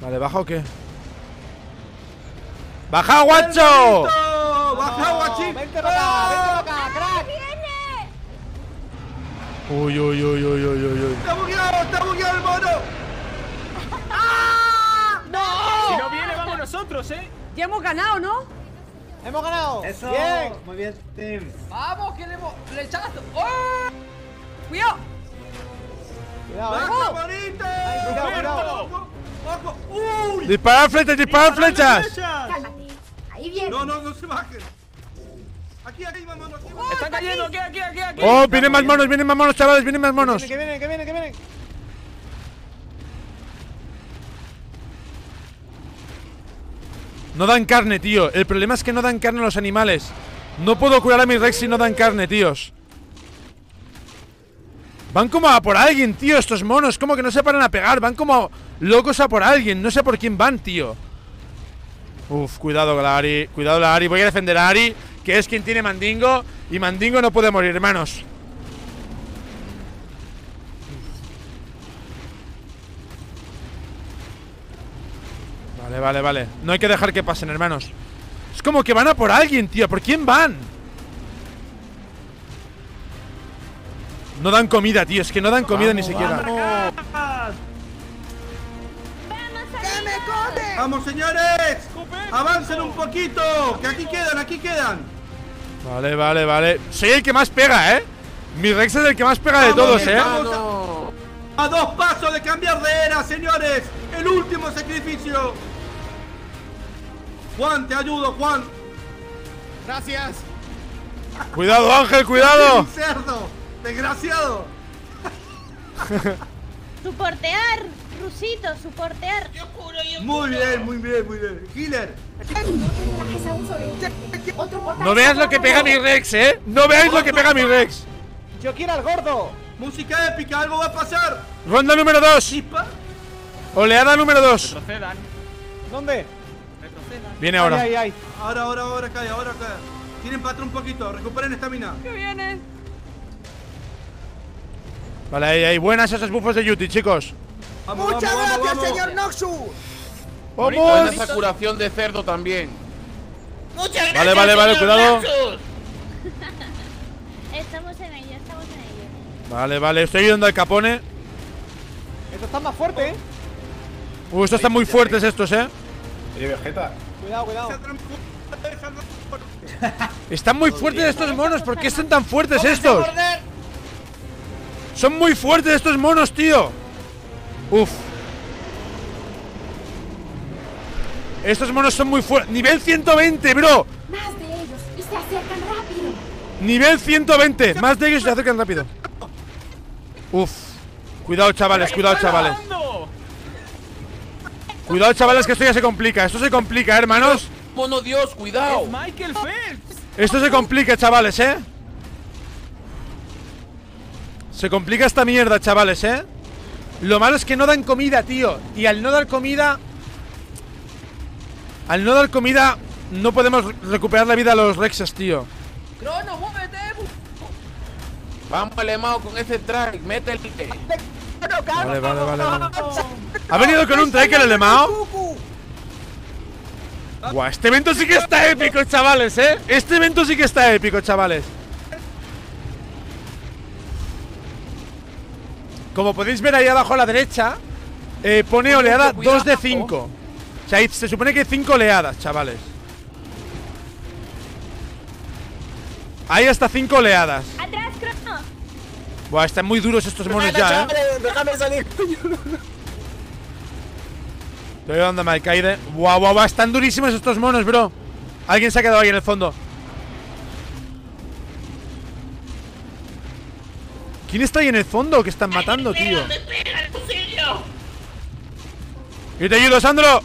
Vale, ¿baja o qué? ¡Baja, guacho! ¡Baja, guachín! Vente para acá, vente para acá, crack. Uy, uy, uy, uy, uy, uy, uy. ¡Está bugueado, está bugueado el mono! Si no viene, vamos nosotros, eh. Ya hemos ganado, ¿no? Hemos ganado. Eso. Bien. Muy bien, team. Vamos, que le hemos flechazo. ¡Oh! Cuidado. Cuidado, ¡Baja, bonito! Cuidado, cuidado. ¡Ojo! ¡Uy! ¡Disparar flechas, disparar flechas! Cálmate. Ahí viene. No, no, no se bajen. Aquí, aquí, vamos, aquí. vamos. Están cayendo, aquí, aquí, aquí, aquí. ¡Oh, vienen más monos, vienen más monos, chavales, vienen más monos! Que vienen, que vienen, que vienen. No dan carne, tío. El problema es que no dan carne a los animales. No puedo curar a mi Rex si no dan carne, tíos. Van como a por alguien, tío, estos monos. Como que no se paran a pegar. Van como locos a por alguien. No sé por quién van, tío. Uf, cuidado con la Ari. Cuidado la Ari. Voy a defender a Ari, que es quien tiene Mandingo. Y Mandingo no puede morir, hermanos. Vale, vale, vale. No hay que dejar que pasen, hermanos. Es como que van a por alguien, tío. ¿Por quién van? No dan comida, tío. Es que no dan comida ni siquiera. ¡Vamos, señores! ¡Avancen un poquito! ¡Que aquí quedan, aquí quedan! Vale, vale, vale. Soy el que más pega, ¿eh? Mi Rex es el que más pega de Vamos, todos, ¿eh? A, a dos pasos de cambiar de era, señores. El último sacrificio. Juan, te ayudo, Juan. Gracias. Cuidado, Ángel, cuidado. Cerdo, desgraciado. Suportear, Rusito, suportear. Muy bien, muy bien, muy bien. Healer. No veas lo que pega mi Rex, ¿eh? No veáis lo que pega mi Rex. Yo quiero al gordo. Música épica, algo va a pasar. Ronda número 2. Chispa. Oleada número 2. ¿Dónde? Viene ahora. Ay, ay, ay. Ahora, ahora, ahora cae, ahora cae. Tienen para atrás un poquito, recuperen estamina. Que viene. Vale, ahí, ahí. Buenas esos bufos de Yuti, chicos. Vamos, ¡Muchas vamos, gracias, vamos. señor Noxus! ¡Vamos! esa curación de cerdo también. ¡Muchas Vale, vale, vale, cuidado. Estamos en ello, estamos en ello. Vale, vale. Estoy ayudando al Capone. Esto está más fuerte, eh. Uh, estos están muy fuertes estos, ¿eh? Oye, Vegeta. Cuidado, cuidado. Están muy fuertes estos monos. ¿Por qué son tan fuertes estos? Son muy fuertes estos monos, tío. Uf. Estos monos son muy fuertes. Nivel 120, bro. Más de ellos y se acercan rápido. Nivel 120. Más de ellos se acercan rápido. Uf. Cuidado, chavales, cuidado, chavales. Cuidado, chavales, que esto ya se complica. Esto se complica, ¿eh, hermanos. Mono Dios, cuidado. Michael Phelps. Esto se complica, chavales, ¿eh? Se complica esta mierda, chavales, ¿eh? Lo malo es que no dan comida, tío. Y al no dar comida, Al no dar comida, no podemos recuperar la vida a los Rexes, tío. Crono, muévete. Vamos, Lemao, con ese track. Métele. Vale, vale, vale, vale. ¿Ha venido con un trike el Lemao? Buah, este evento sí que está épico, chavales, ¿eh? Este evento sí que está épico, chavales. Como podéis ver ahí abajo a la derecha, eh, pone oleada 2 de 5. O sea, se supone que hay 5 oleadas, chavales. Hay hasta 5 oleadas. Atrás, Crono. Buah, están muy duros estos monos ya, ¿eh? Déjame salir. Estoy dándome al caide. Buah, buah, buah, están durísimos estos monos, bro. Alguien se ha quedado ahí en el fondo. ¿Quién está ahí en el fondo que están matando, tío? Yo te ayudo, Sandro.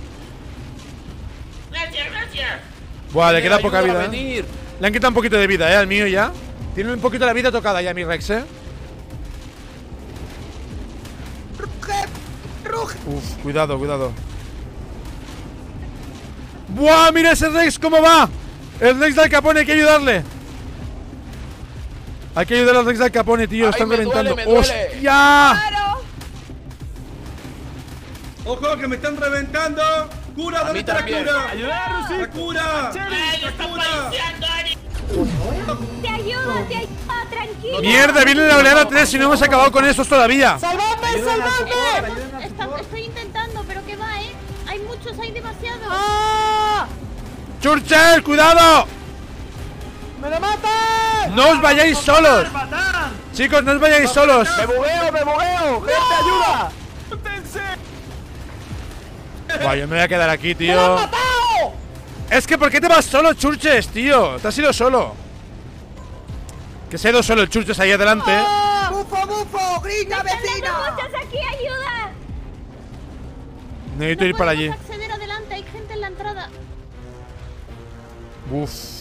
Gracias, gracias. Buah, le queda poca vida. ¿eh? venir. Le han quitado un poquito de vida, eh, al mío ya. Tiene un poquito la vida tocada ya, mi Rex, eh. Uf, cuidado, cuidado. ¡Buah! ¡Mira ese Rex cómo va! El Rex del Capone, hay que ayudarle. Hay que ayudar al Rex del Capone, tío. Ay, Están me duele, reventando. me duele. ¡Hostia! Ojo, que me están reventando. Cura, ¿dónde está la cura? Ayudar, La cura. Ay, La está cura. Te ayudo, te ayudo, tranquilo. ¡Mierda! Viene la oleada 3 y no hemos acabado con estos todavía. ¡Salvadme, salvadme! Estoy intentando, pero que va, ¿eh? Hay muchos, hay demasiados. ¡Ah! ¡Churchill, cuidado! ¡Me lo matan! ¡No os vayáis solos! Chicos, no os vayáis solos. Me bugueo, me bugueo. Gente, ayuda. Buah, yo me voy a quedar aquí, tío. Es que, ¿por qué te vas solo, Churches, tío? Te has ido solo. Que se ha ido solo el Churches ahí adelante. ¿eh? ¡Bufo, bufo! ¡Grita, vecina! muchas aquí, ayuda. Necesito no ir para allí. acceder adelante, hay gente en la entrada. Uf.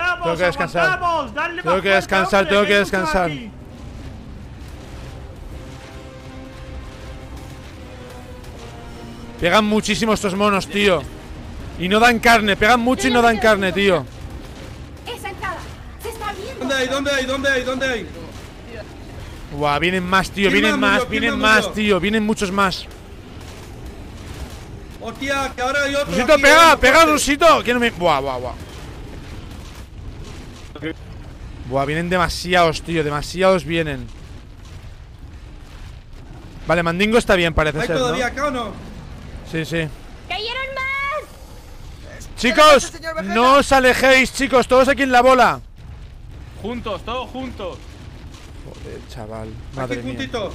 ¡Vamos, Tengo que descansar. aguantamos! ¡Dale Tengo más que fuerte, descansar, hombre, tengo que descansar. Pegan muchísimo estos monos, tío. Y no dan carne, pegan mucho y no dan carne, tío. Esa entrada. Se está viendo. ¿Dónde hay? ¿Dónde hay? ¿Dónde hay? ¿Dónde hay? Buah, vienen más, tío, ¿Quién vienen más vienen más tío, vienen muchos más. Hostia, que ahora hay otro. Rusito, aquí, pega, pega. Rusito. Que no me. Buah, buah, buah. Buah, vienen demasiados, tío, demasiados vienen. Vale, Mandingo está bien, parece ¿Hay ser, todavía ¿no? acá o no? Sí, sí. ¡Cayeron más! Chicos, Vegeta. no os alejéis, chicos, todos aquí en la bola. Juntos, todos juntos. Joder, chaval, Aquí madre mía. juntito.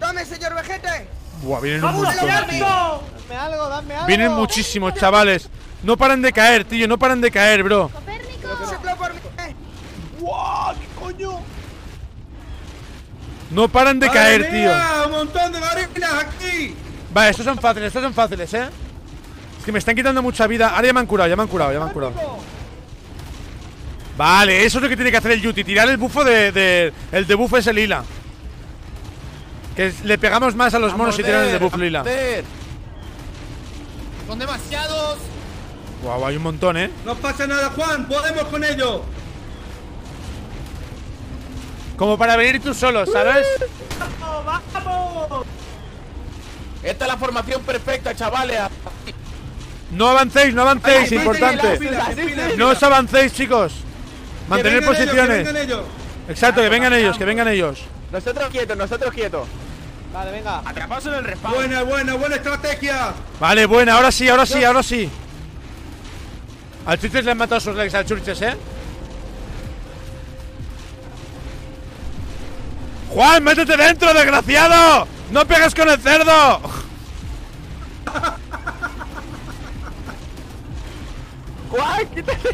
¡Dame, señor Vegete! Buah, vienen un ¡Vamos, montón, tío. Dame algo, dame algo. Vienen muchísimos, chavales. No paran de caer, tío, no paran de caer, bro. ¡Copérnico! ¡Soplo por mí! eh. ¡Guau! ¿Qué coño? No paran de caer, ¡Madre tío. ¡Un montón de gorilas aquí! Vale, estos son fáciles, estos son fáciles, ¿eh? Es que me están quitando mucha vida. Ahora ya me han curado, ya me han curado, ya me han curado. Vale, eso es lo que tiene que hacer el Yuti. Tirar el bufo de... de- el debuff es el lila. Que le pegamos más a los monos y tiran el debuff lila. Son demasiados. Guau, hay un montón, ¿eh? No pasa nada, Juan. Podemos con ello. Como para venir tú solo, ¿sabes? ¡Vamos, vamos! Esta es la formación perfecta, chavales. No avancéis, no avancéis, Ahí, importante. No os avancéis, chicos. Mantener Que vengan ellos, que posiciones. ellos. Exacto, que vengan ellos, que vengan ellos. Nosotros quietos, nosotros quietos. Vale, venga. Atrapados en el respawn. Buena, buena, buena estrategia. Vale, buena, ahora sí, ahora sí, ahora sí. Al Churches le han matado sus legs al Churches, ¿eh? ¡Juan, métete dentro, desgraciado! ¡No pegues con el cerdo! ¡Juan, quítate!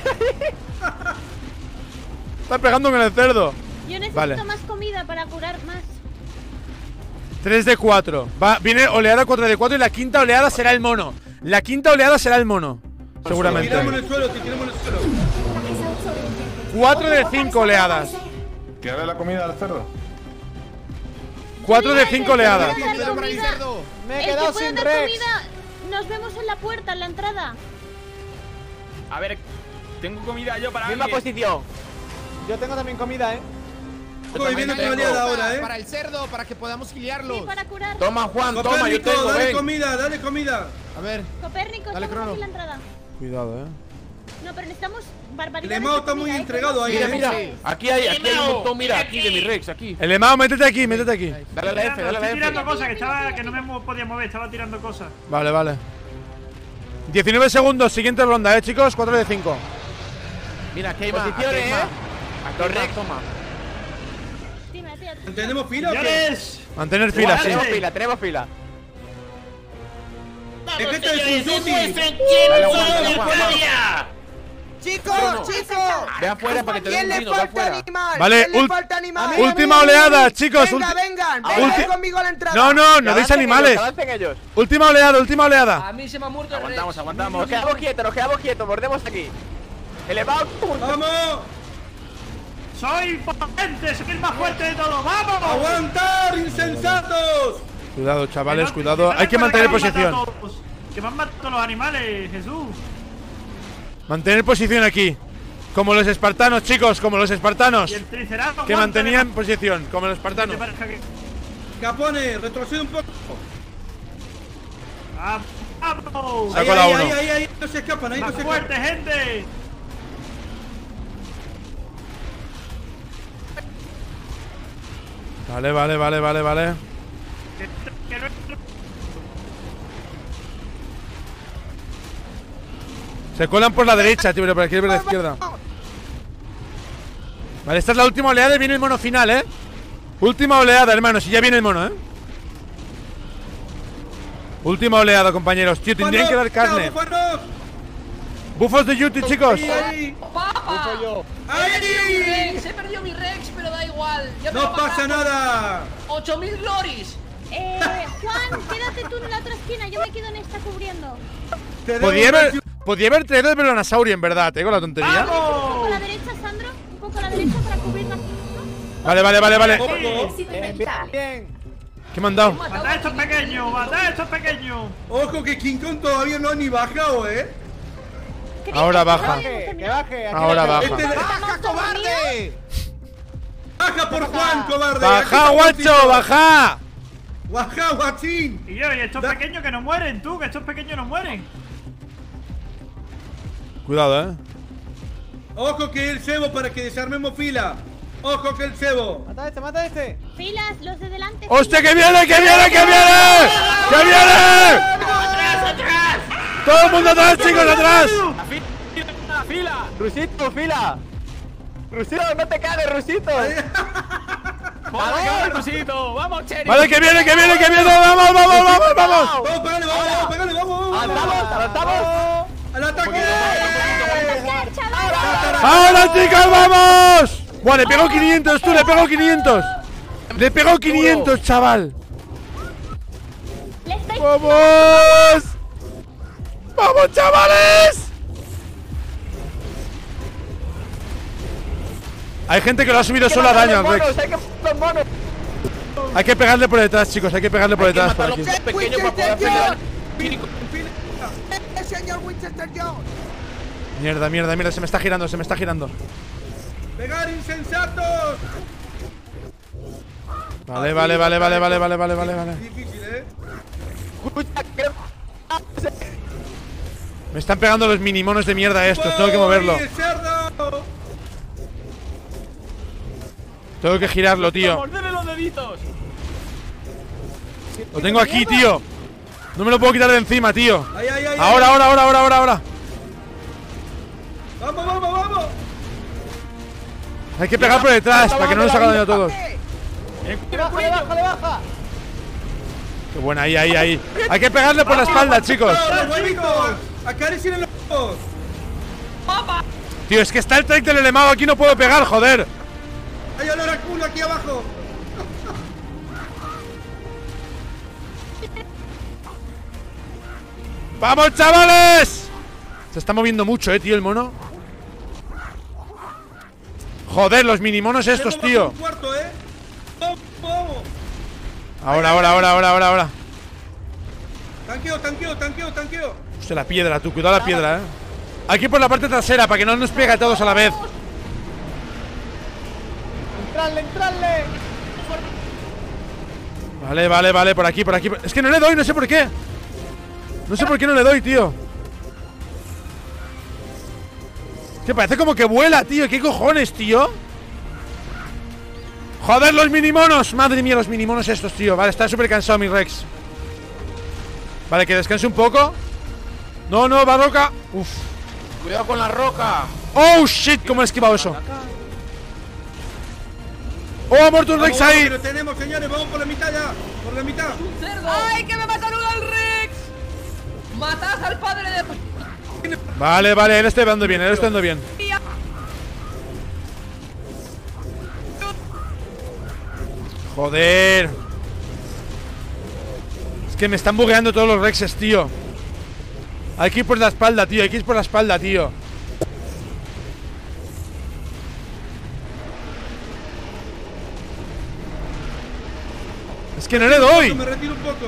Está pegando con el cerdo. Yo necesito Vale. más comida para curar más. 3 de 4. Va, viene oleada 4 de 4 y la quinta oleada será el mono. La quinta oleada será el mono. Te Seguramente. tiramos en el suelo, te en el suelo. 4 de 5 oleadas. ¿Que haga la comida al cerdo? 4 de 5 oleadas. Me he quedado sin Rex. comida, nos vemos en la puerta, en la entrada. A ver, tengo comida yo para Misma alguien. posición. Yo tengo también comida, ¿eh? Estoy viendo copa ahora, eh. Para el cerdo, para que podamos giliarlos. Sí, para curar. Toma, Juan, toma, yo Copérnico, tengo, dale ven. comida, dale comida. A ver, Copérnico, Dale, estamos Crono. aquí en la entrada. Cuidado, eh. No, pero necesitamos barbaridad. El Emao está muy entregado ahí, Mira, eh. mira. Aquí hay, aquí hay un montón, mira, aquí de mi Rex, aquí. El Emao, métete aquí, métete aquí. Dale a la F, Tirando, dale a la estoy F. tirando cosas que estaba que no me podía mover, estaba tirando cosas. Vale, vale. 19 segundos, siguiente ronda, eh, chicos. 4 de 5. Mira, aquí hay más, aquí Posiciones, hay eh. más. Toma. Dime, tía. ¿Tenemos fila o qué? ¡Señores! Mantener fila, sí. Tenemos fila, tenemos fila. Es que es un duty. ¡Demuestren quién son Juan, dale, Chicos, chicos. Ve afuera para que te ¿Quién den le un vino, ve falta afuera. animal? Vale, ¿Quién le ult- falta animal? Última oleada, chicos. Venga, vengan, Ulti- vengan conmigo a la entrada. No, no, no deis animales. ellos. Última oleada, última oleada. A mí se me ha muerto Aguantamos, aguantamos. Nos quedamos quietos, nos quedamos quietos, mordemos aquí. Elevado. ¡Vamos! ¡Soy potente! ¡Soy el más fuerte de todos! ¡Vamos! ¡Aguantar, insensatos! Cuidado, chavales, cuidado. Hay que mantener posición. Que me han matado los animales, Jesús. Mantener posición aquí. Como los espartanos, chicos, como los espartanos. Que mantenían posición, como los espartanos. ¿Te parece que- Capone, retrocede un poco. ¡Ah, ¡Vamos! Ahí, ahí, uno. ahí, ahí, ahí, no se escapan, ahí no ¡Más se escapan. fuerte, gente! Vale, vale, vale, vale, vale. Se cuelan por la derecha, tío, pero por aquí por la izquierda. Vale, esta es la última oleada y viene el mono final, ¿eh? Última oleada, hermanos, y ya viene el mono, ¿eh? Última oleada, compañeros. Tío, tendrían que dar carne. Bufos de Yuti, chicos. ¡Papa! ¡Ahí! He perdido mi Rex, he perdido mi Rex, pero da igual. ¡No pasa nada! 8000 glories. Eh, Juan, quédate tú en la otra esquina. Yo me quedo en esta cubriendo. Podía haber, podía haber traído el Velonasauri, en verdad, ¿te con la tontería? Un poco a la derecha, Sandro. Un poco a la derecha para cubrir la Vale, vale, vale, vale. Ojo. Bien, bien. ¿Qué me han dado? ¡Mata a estos pequeños! ¡Mata a estos pequeños! Ojo que King Kong todavía no ha ni bajado, ¿eh? Ahora baja. Que, que baje. Ahora baja. Este- ¡Baja, cobarde! ¡Baja por Juan, cobarde! ¡Baja, guacho! ¡Baja! ¡Baja, guachín! Y yo, y estos pequeños que no mueren, tú, que estos pequeños no mueren. Cuidado, ¿eh? Ojo que el cebo para que desarmemos fila. Ojo que el cebo. Mata a este, mata a este. Filas, los de delante. ¡Hostia, que viene, que viene, que viene! ¡Que viene! ¡Atrás, atrás! ¡Todo el mundo atrás, chicos, atrás! ¡Fila, fila! ¡Rusito, fila! ¡Rusito, no te caes, Rusito! ¡Vamos, vamos, Rusito! ¡Vamos, Cherry! Vale, que viene, que viene, que viene. ¡Vamos, vamos, vamos, vamos! Vamos, pégale, vamos, vamos, pégale, vamos, vamos. ¡Adelantamos, adelantamos! ¡Al ataque! ¡Ahora, chicos, vamos! Buah, le pegó 500, tú, le pegó 500. Le pegó 500, chaval. ¡Vamos! ¡Vamos, chavales! Hay gente que lo ha subido solo a daño Rex. ¡Hay que los monos! Hay que pegarle por detrás, chicos. Hay que pegarle por detrás por aquí. Señor Winchester Jones! Mierda, mierda, mierda. Se me está girando, se me está girando. ¡Pegar insensatos! Vale, vale, vale, vale, vale, vale, vale, vale, vale. Difícil, ¿eh? Me están pegando los minimonos de mierda estos. Tengo que moverlo. Tengo que girarlo, tío. Lo tengo aquí, tío. No me lo puedo quitar de encima, tío. ¡Ay, ay, ay! Ahora, ay. ahora, ahora, ahora, ahora, ahora. ¡Vamos, vamos, vamos! Hay que pegar por detrás para que no nos haga daño a todos. Le baja, le baja, le baja. Qué buena, ahí, ahí, ahí. Hay que pegarle por la espalda, chicos. Tío, es que está el trek del elemado aquí, no puedo pegar, joder. ¡Hay olor a culo aquí abajo! ¡Vamos, chavales! Se está moviendo mucho, eh, tío, el mono. Joder, los minimonos estos, tío. ¿eh? Ahora, ahora, ahora, ahora, ahora, ahora. Tanqueo, tanqueo, tanqueo, tanqueo. Hostia, la piedra, tú, cuidado la piedra, eh. Aquí por la parte trasera, para que no nos pegue a todos a la vez. ¡Entrarle, entrarle! Vale, vale, vale, por aquí, por aquí. Es que no le doy, no sé por qué. No sé por qué no le doy, tío. Que parece como que vuela, tío. ¿Qué cojones, tío? Joder, los minimonos. Madre mía, los minimonos estos, tío. Vale, está súper cansado mi Rex. Vale, que descanse un poco. No, no, barroca. Uf. Cuidado con la roca. Oh, shit, ¿cómo he esquivado eso? Oh, ha muerto un Rex ahí. Lo tenemos, señores. Vamos por la mitad ya. Por la mitad. ¡Cerdo! ¡Ay, que me mataron al Rex! ¡Matad al padre de... Vale, vale, él está dando bien, él está dando bien. Joder. Es que me están bugueando todos los Rexes, tío. Hay que ir por la espalda, tío. Hay que ir por la espalda, tío. Es que no le doy. Me retiro un poco.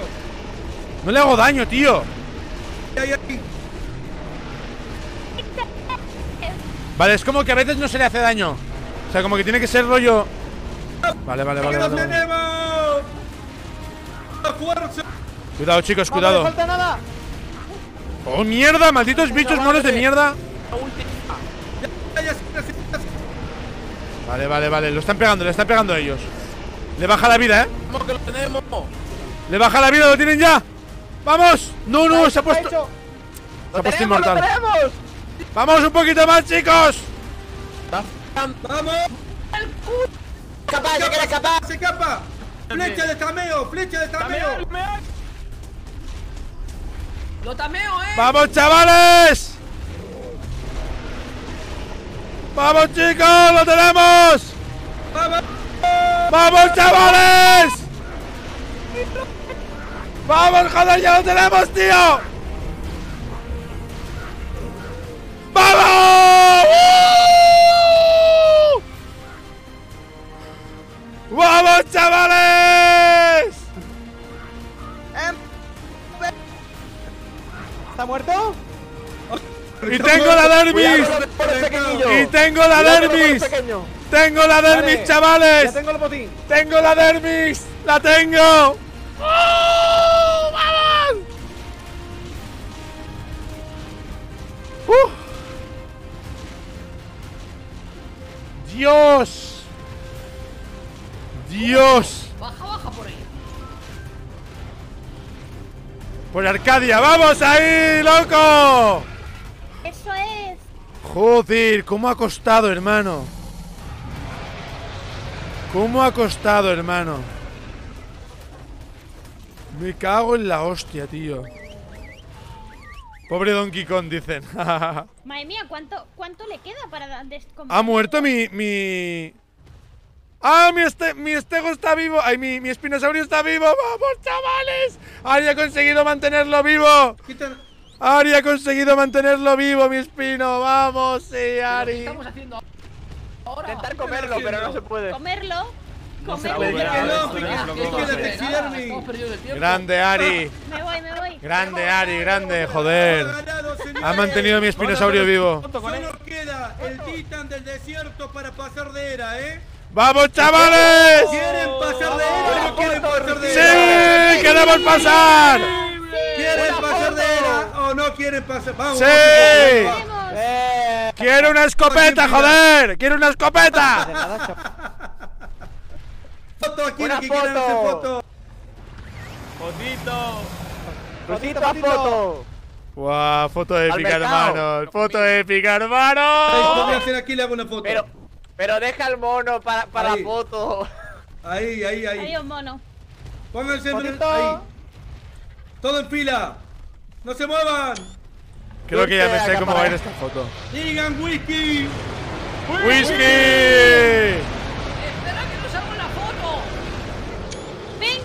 No le hago daño, tío. Ahí, ahí. Vale, es como que a veces no se le hace daño. O sea, como que tiene que ser rollo. Vale, vale, vale. Cuidado, chicos, ¡No cuidado. falta nada! ¡Oh, mierda! ¡Malditos bichos monos de mierda! Vale, vale, vale. Lo están pegando, le están pegando a ellos. Le baja la vida, ¿eh? Vamos que lo tenemos. Le baja la vida, lo tienen ya. ¡Vamos! No, no, se ha puesto. Se ha puesto ¡Tenemos, lo inmortal. ¡Vamos un poquito más, chicos! ¡Vamos! Capaz, se quiere escapar. ¡Se escapa! ¡Flecha de tameo! ¡Flecha de tameo! ¡Lo tameo, eh! ¡Vamos, chavales! ¡Vamos, chicos! ¡Lo tenemos! ¡Vamos! ¡Vamos, chavales! ¡Vamos, joder! ¡Ya lo tenemos, tío! ¡Vamos! ¡Uh! ¡Vamos, chavales! ¿Está muerto? ¡Y tengo la dermis! ¡Y tengo la dermis! ¡Tengo la dermis, Vale, chavales! Ya tengo el botín. ¡Tengo la dermis! ¡La tengo! ¡Oh! ¡Vamos! ¡Uh! ¡Dios! ¡Dios! Baja, baja por ahí. ¡Por Arcadia! ¡Vamos ahí, loco! Eso es. Joder, ¿cómo ha costado, hermano? ¿Cómo ha costado, hermano? Me cago en la hostia, tío. Pobre Donkey Kong, dicen. Madre mía, ¿cuánto, cuánto le queda para ha muerto mi... mi... ¡Ah, mi, este, mi estego está vivo! ¡Ay, mi, mi espinosaurio está vivo! ¡Vamos, chavales! ¡Ari ha conseguido mantenerlo vivo! ¡Ari ha conseguido mantenerlo vivo, mi espino! ¡Vamos, sí, ¿Qué Ari! estamos haciendo ahora? Intentar comerlo, pero no se puede. Comerlo. ¡Grande, Ari! Me voy, me voy. ¡Grande, Ari! ¡Grande! ¡Joder! Ha mantenido mi espinosaurio vivo. Solo queda el titán del desierto para pasar de era, ¿eh? ¡Vamos, chavales! ¿Quieren pasar de era o no quieren pasar de era? ¡Sí! ¡Queremos pasar! ¿Quieren pasar de era o no quieren pasar? Vamos. ¡Sí! ¡Quiero una escopeta, joder! ¡Quiero una escopeta! Foto aquí Una que foto. foto. Fotito. Rosito, más foto. ¡Guau! Foto épica, hermano. Foto épica, Ahí, hermano. voy a hacer aquí le hago una foto. Pero, pero deja el mono para, para Ahí. la foto. Ahí, ahí, ahí. Adiós, mono. Pónganse en ahí. Todo en fila. No se muevan. Creo que ya me sé cómo va a ir esta foto. Digan whisky. ¡Whisky! ¡Espera que nos hago la foto!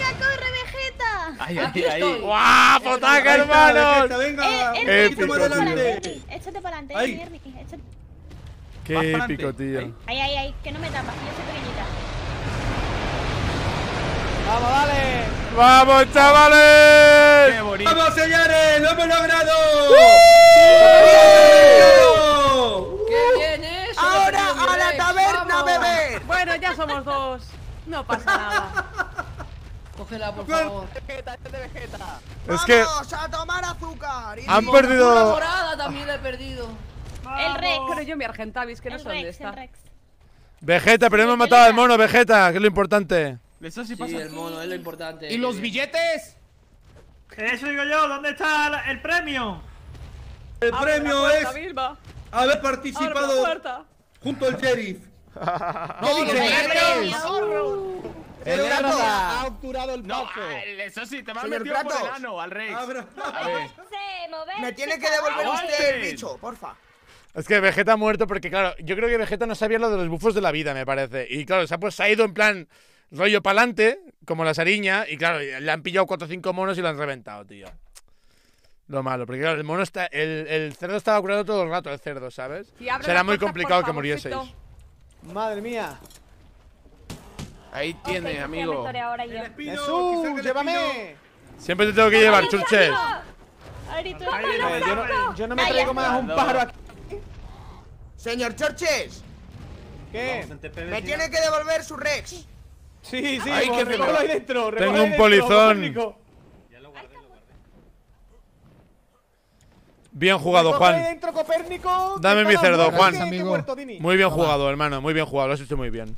¡Venga, corre, Vegeta! Ay, Aquí ay, ay. estoy. ¡Guau! ¡Fotaca, Ahí está, hermanos! Venga. Eh, Épico, tío. adelante. Échate para adelante, Ahí. Ernie, Ernie, échate- ¡Qué épico, tío! Ahí. Ahí, ahí, ahí, que no me tapas, yo soy pequeñita. Vamos, dale. ¡Vamos, chavales! Qué bonito. Vamos, señores. hemos logrado! ¡Qué bien eso! Ahora a la taberna beber. Bueno, ya somos dos. No pasa nada. Cógela, por favor. Es que Vamos a tomar azúcar. y han perdido. morada también la he perdido. El Rex. Pero yo mi Argentavis, que no El sé dónde Rex, está. Vegeta, pero hemos matado al mono, Vegeta, que es lo importante. Eso sí Sí, pasa. el mono es lo importante. ¿Y los billetes? Eso digo yo, ¿dónde está el premio? El Abre premio puerta, es Vilma. haber participado junto al sheriff. No, dije billetes. El. Erra ha obturado el No, paso. ah, eso sí, te me has metido por Kratos. enano al rey. Abra- A ver. Moverse, moverse. Me tiene que devolver ¡Aguante! usted el bicho, porfa. Es que Vegeta ha muerto porque, claro, yo creo que Vegeta no sabía lo de los bufos de la vida, me parece. Y claro, se ha, pues, se ha ido en plan rollo pa'lante, como la sariña, y claro, le han pillado 4 o 5 monos y lo han reventado, tío. Lo malo, porque claro, el mono está. El, el cerdo estaba curando todo el rato, el cerdo, ¿sabes? Será muy complicado que murieseis. Madre mía. Ahí tienes, amigo. ahora yo. Que Jesús, llévame. Siempre te tengo que llevar, churches. Ari, tú Ahí, estás ahí, Yo no, yo no me Calla. traigo más un pájaro aquí. Señor Chorches, ¿Qué? me tiene que devolver su Rex. Sí, sí, Ay, recógelo ahí dentro. Tengo ahí un dentro, polizón. Bien jugado, Juan. dentro, Copérnico. Dame que mi cerdo, Juan. que- que Amigo. Muy bien jugado, hermano, muy bien jugado, lo has hecho muy bien.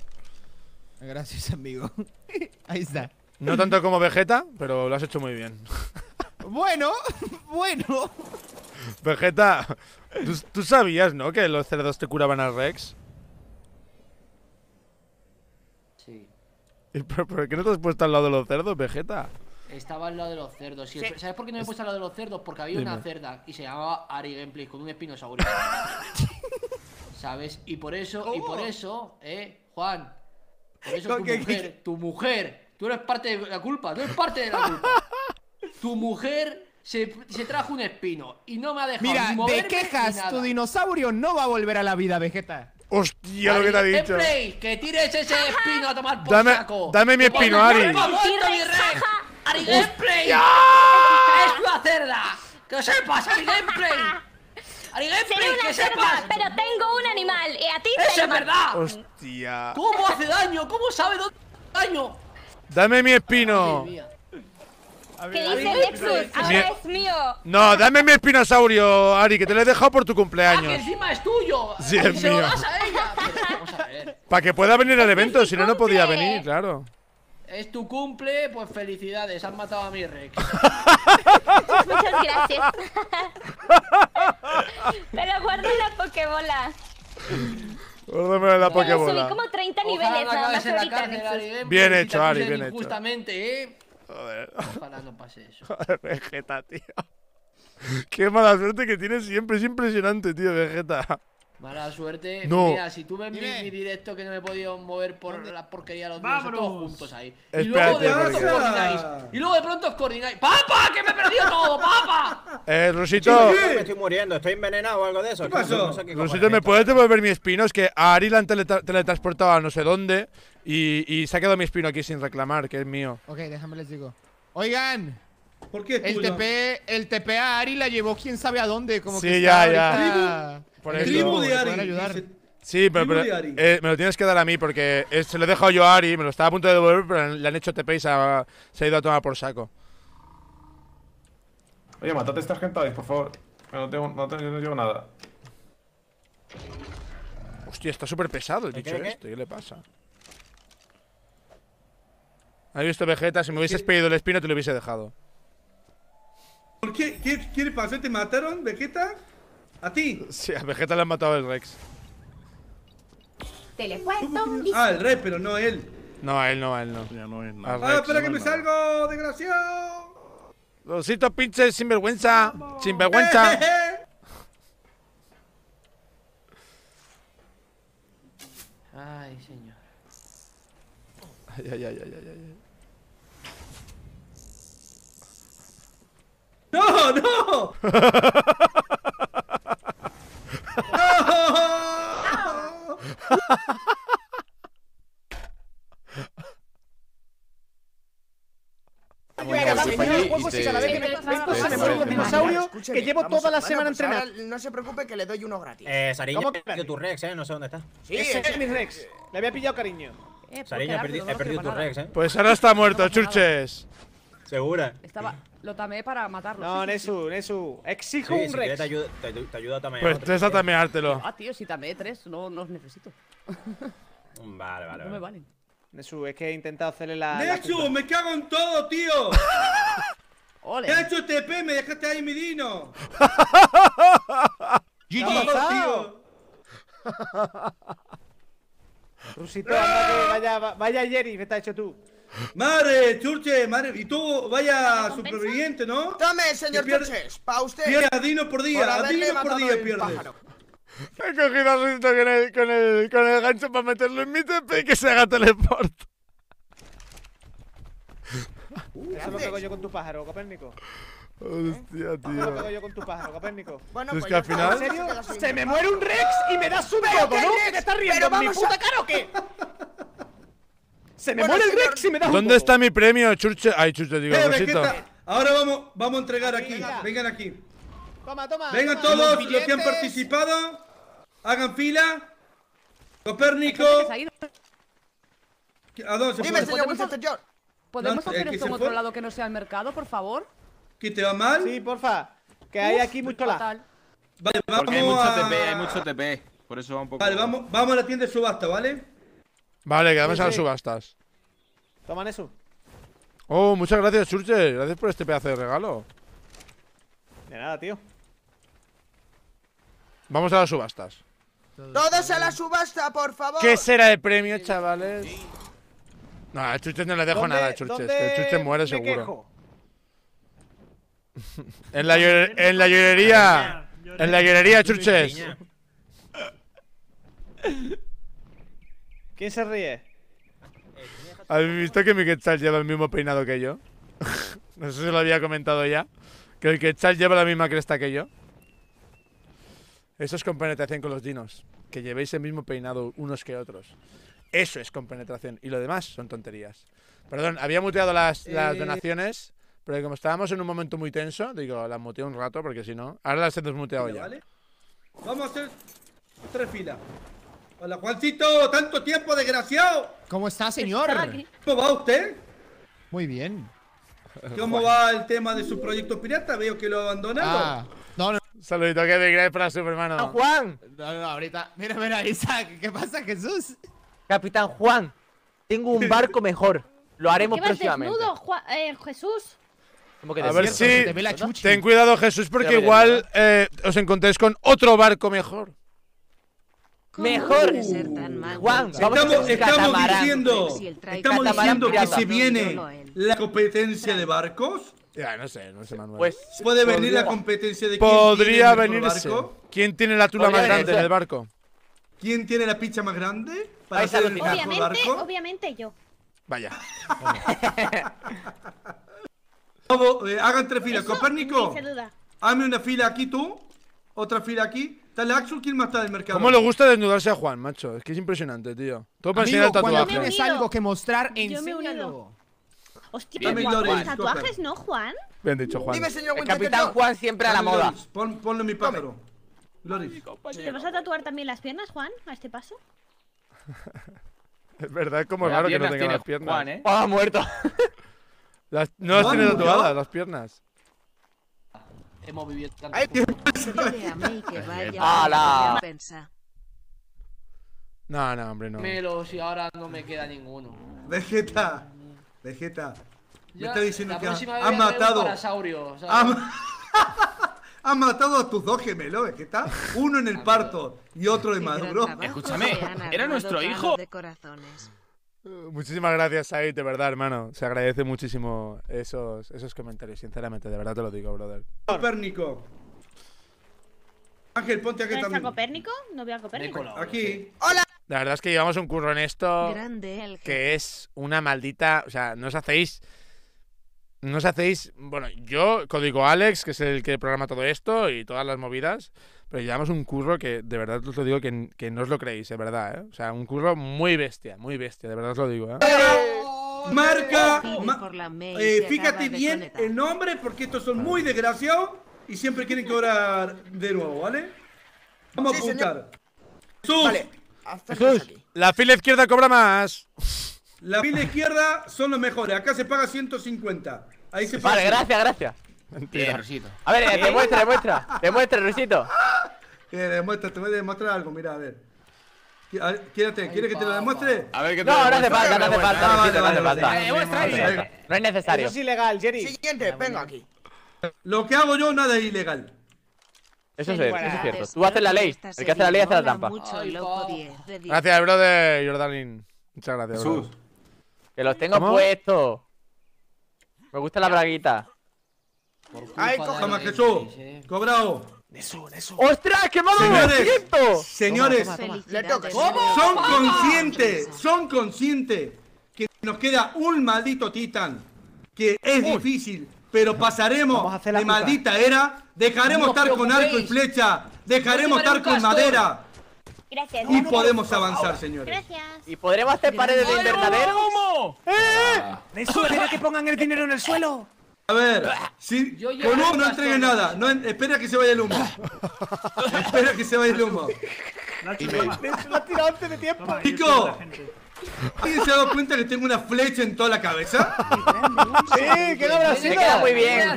Gracias, amigo. Ahí está. No tanto como Vegeta, pero lo has hecho muy bien. Bueno, bueno. Vegeta, ¿tú, tú sabías, ¿no? Que los cerdos te curaban al Rex. Sí. ¿Y por, por qué no te has puesto al lado de los cerdos, Vegeta? Estaba al lado de los cerdos. Sí, ¿Sabes por qué no me he puesto al lado de los cerdos? Porque había una cerda y se llamaba Ari Gameplay con un espinosaurio. ¿Sabes? Y por eso, y por eso, eh, Juan. Por eso ¿Con tu qué- mujer, tu mujer, tú eres parte de la culpa, tú eres parte de la culpa. Tu mujer se, se trajo un espino y no me ha dejado Mira, ni moverme ni quejas, nada. tu dinosaurio no va a volver a la vida, Vegeta. Hostia, lo que te ha Ari dicho. Gameplay, que tires ese espino a tomar por Dame- saco. dame mi espino, Ari. Ari Gameplay. Es una cerda. Que lo sepas, Ari Gameplay. Ari Gameplay, una que cerda, sepas. pero tengo un animal y a ti te Eso es verdad. Hostia. ¿Cómo hace daño? ¿Cómo sabe dónde hace daño? Dame mi espino. ¿Qué dice Nexus? Ahora es mío. No, dame mi espinosaurio, Ari, que te lo he dejado por tu Ah, que cumpleaños. encima es tuyo. Sí, Y es se lo mío. Para que pueda venir al evento, si no, no podía venir, claro. Es tu cumple, pues felicidades. Has matado a mi Rex. Muchas gracias. Pero guarda la pokebola. Guárdame la le subí como 30 Ojalá niveles no nada más en ahorita, cárcel, Nexus. Ari Gameplay, Bien hecho, Ari, bien hecho. Injustamente, ¿eh? Joder, Ojalá no pase eso. joder, Vegeta, tío. Qué mala suerte que tienes siempre, es impresionante, tío, Vegeta. Mala suerte. No. Mira, si tú ves mi, mi directo que no me he podido mover por la porquería de los míos, todos juntos ahí. Y luego de pronto os coordináis. Y luego de pronto os coordináis. ¡Papa! ¡Que me he perdido todo! ¡Papa! Eh, Rosito, ¿Qué? estoy muriendo, estoy envenenado o algo de eso. ¿Qué pasó? Rosito, ¿me puedes devolver mi espino? Es que a Ari la han teleta- teletransportado a no sé dónde y, y se ha quedado mi espino aquí sin reclamar, que es mío. Ok, déjame les digo. Oigan, ¿Por qué el? TP, el TP a Ari la llevó quién sabe a dónde. Como Sí, que ya, ya. Por eso. Tribu de Ari. pueden ayudar. dice. Sí, pero, eh, me lo tienes que dar a mí porque eh, se lo he dejado yo a Ari, me lo estaba a punto de devolver, pero le han hecho TP y se ha, se ha ido a tomar por saco. Oye, matate a esta gente, por favor. Que No tengo, no, tengo, no llevo nada. Hostia, está súper pesado el ¿Qué, bicho qué, qué? este, ¿qué le pasa? ¿Has visto Vegeta? Si me hubieses pedido el espino te lo hubiese dejado. ¿Por qué? ¿Qué, qué le pasó? ¿Te mataron, Vegeta? ¿A ti? Sí, a Vegeta le han matado el Rex. Telepuesto, Ah, el rey, pero no él. No, a él no, a él no. Ya no es Al nada. Ah, Rex. espera que me salgo, desgraciado. Rosito, pinche sinvergüenza. Sinvergüenza. Ay, señor. Ay, ay, ay, ay, ay, ay. ¡No, no! ¡No! Vamos allí y te- Ven, ven, ven, ven, tenemos un dinosaurio que llevo toda la semana entrenando. No se preocupe que le doy uno gratis. Eh, Sariña, ¿Cómo he que perdido tu Rex, eh. No sé dónde está. Sí, Ese es mi Rex. Le había pillado cariño. Eh, Sariña, he perdido, tu Rex, eh. Pues ahora está muerto, churches. ¿Segura? Estaba, lo tamé para matarlo. No, sí. Nesu, Nesu. Exijo Sí, un si Rex. te ayudo, te, te ayudo a también. Pues tres a tameártelo. Ah, tío, si tamé tres, no, no os necesito. Vale, vale, No me vale. valen. Nesu, es que he intentado hacerle la. culpa. me cago en todo, tío. Ole. ¿Qué ha hecho TP? Me dejaste ahí mi dino. GG. Vamos, tío. Rusito, anda que vaya, va- vaya Jerry, ¿qué te has hecho tú? Madre, Churche, madre. Y tú, vaya superviviente, ¿no? Tome, señor Que pierde- Churches, pa' usted. Pierde a Dino por día, Por a Dino por día pierdes. He cogido a Rusito con el, con, el, con el gancho para meterlo en mi TP y que se haga teleport. Eso lo que hago yo con tu pájaro, Copérnico. Hostia, Eso lo que hago tío. yo con tu pájaro, Copérnico. Bueno, Es pues que ya al final- ¿En serio? Se me muere un Rex y me ¿Pero todo, qué ¿no? ¿Que te estás riendo Pero en mi vamos puta a- cara o qué? Se me Bueno, muere el señor- Rex y me das un ¿Dónde todo. está mi premio, Churche? Ay, Churche, digo, Eh. Vegeta, ahora vamos, vamos a entregar aquí. Venga. Vengan aquí. Toma, toma. Vengan toma. todos Los que han participado. Hagan fila. Copérnico. ¿A dónde se Dime, fue? señor Winston John. ¿Podemos No, hacer ¿el que esto en otro fue? lado que no sea el mercado, por favor? ¿Que te va mal? Sí, porfa. Que hay aquí mucho la. Vale, vamos Porque hay mucho a... TP, hay mucho TP. Por eso va un poco. Vale, vamos, vamos a la tienda de subasta, ¿vale? Vale, quedamos Sí, a las sí. subastas. Toma Nesu. Oh, muchas gracias, Churche. Gracias por este pedazo de regalo. De nada, tío. Vamos a las subastas. Todos a la subasta, por favor. ¿Qué será el premio, chavales? No, a Churches no le dejo ¿Dónde- nada, a Churches. Que muere seguro. En la, en la llorería. En la llorería, Churches. ¿Quién se ríe? ¿Habéis visto que mi Quetzal lleva el mismo peinado que yo? no sé si lo había comentado ya. Que el Quetzal lleva la misma cresta que yo. Eso es compenetración con los dinos. Que llevéis el mismo peinado unos que otros. Eso es compenetración. Y lo demás son tonterías. Perdón, había muteado las, las Eh. donaciones. Pero como estábamos en un momento muy tenso, digo, las muteo un rato porque si no. Ahora las he desmuteado ya. ¿Vale? Vamos a hacer tres filas. Hola, Juancito, tanto tiempo, desgraciado. ¿Cómo está, señor? ¿Cómo va usted? Muy bien. ¿Cómo va el tema de su proyecto pirata? Veo que lo ha abandonado. Ah, no, no, Saludito, Kevin, gracias por la super, hermano. Juan, no, no, ahorita. Mira, mira, Isaac, ¿qué pasa, Jesús? Capitán Juan, tengo un barco mejor. Lo haremos ¿Qué vas próximamente. desnudo, Juan- eh, Jesús? ¿Cómo que A ver si. te ve la. Ten cuidado, Jesús, porque igual eh, os encontréis con otro barco mejor. ¿Cómo Mejor. ser tan malo? Juan, vamos Estamos, estamos diciendo, estamos diciendo que se viene la competencia de barcos. Ya, no sé, no sé, Manuel. Pues Puede venir la competencia de quién Podría tiene barco. ¿Quién tiene la tula Podría más grande en el barco? ¿Quién tiene la picha más grande para Vais hacer el Obviamente, barco? obviamente yo. Vaya. Eh, hagan tres filas. Copérnico, hazme una fila aquí tú, otra fila aquí. Dale, Axel, ¿quién más está del mercado? ¿Cómo le gusta desnudarse a Juan, macho? Es que es impresionante, tío. Todo para enseñar el cuando tatuaje. tienes algo que mostrar, Yo me he enséñalo. unido. Hostia, Dame tatuajes. ¿no, Juan? Bien dicho, Juan. Dime, señor El Capitán. Juan siempre a la Dame, moda. Loris, pon- ponle mi pájaro. Loris. ¿Te vas a tatuar también las piernas, Juan, a este paso? Es verdad, es como raro que no piernas tenga tiene las piernas. Juan, ¿eh? Juan ha muerto. Las- no las Juan tiene tatuadas, las piernas. Hemos vivido tanto. Ay, ¡Hala! No, no, hombre, no. Melo, si ahora no me queda ninguno. Vegeta. Vegeta. Me Ya, está diciendo la que ha, próxima vez ha matado. parasaurio, ¿sabes? Ha, ma- ha matado a tus dos gemelos, Vegeta. Uno en el parto y otro de maduro. Escúchame, era nuestro hijo. de corazones. Uh, Muchísimas gracias, Said, de verdad, hermano. Se agradece muchísimo esos, esos comentarios, sinceramente, de verdad te lo digo, brother. Copérnico. Ángel, ponte aquí ¿Dónde está también. Copérnico? No veo a Copérnico. Aquí. La verdad es que llevamos un curro en esto Grande el que es una maldita. O sea, no os hacéis. No os hacéis. Bueno, yo, código Alex, que es el que programa todo esto y todas las movidas. Pero llevamos un curro que de verdad os lo digo que, que no os lo creéis, de verdad, ¿eh? O sea, un curro muy bestia, muy bestia, de verdad os lo digo, ¿eh? marca. Ma- por la mail, eh, fíjate bien conectar. el nombre porque estos son muy desgraciados y siempre quieren cobrar de nuevo, ¿vale? Vamos a apuntar. Jesús, Vale. La fila izquierda cobra más. la fila izquierda son los mejores. Acá se paga 150. Ahí se paga. Vale, gracias, gracias. Bien, Rusito. A ver, eh, demuestra, demuestra. Demuestra, Rusito. Que demuestra, te voy a demostrar algo, mira, a ver. A ¿quieres que te lo demuestre? A ver qué te No, no hace falta, no hace falta, Ah, Rusito, no hace falta. No es necesario. Eso es ilegal, Jerry. Siguiente, venga aquí. Lo que hago yo nada es ilegal. Eso es, eso es cierto. Tú haces la ley. El que hace la ley hace la trampa. Mucho, Ay, loco, pa. 10 de 10. Gracias, brother, Jordanin. Muchas gracias, Jesús. brother. Que los tengo puestos. Me gusta la braguita. Ahí. Toma, de- Jesús. Cobrado. ¡Ostras, que ha dado Señores, 200! señores, Le toca. son conscientes, son conscientes que nos queda un maldito titán que es difícil, pero pasaremos Vamos a hacer la de puta. maldita era, dejaremos No estar con arco y flecha, dejaremos estar con madera Gracias. y podemos avanzar, señores. Gracias. ¿Y podremos hacer paredes de invernadero? Eso, quiere que pongan el dinero en el suelo. A ver, si Yo con humo no entregue nada, no, espera que se vaya el humo. espera que se vaya el humo. Lo ha tirado antes de tiempo. Toma, Chico. ¿Alguien se ha dado cuenta que tengo una flecha en toda la cabeza? Sí, que no habrá sido. queda muy ¿Qué bien.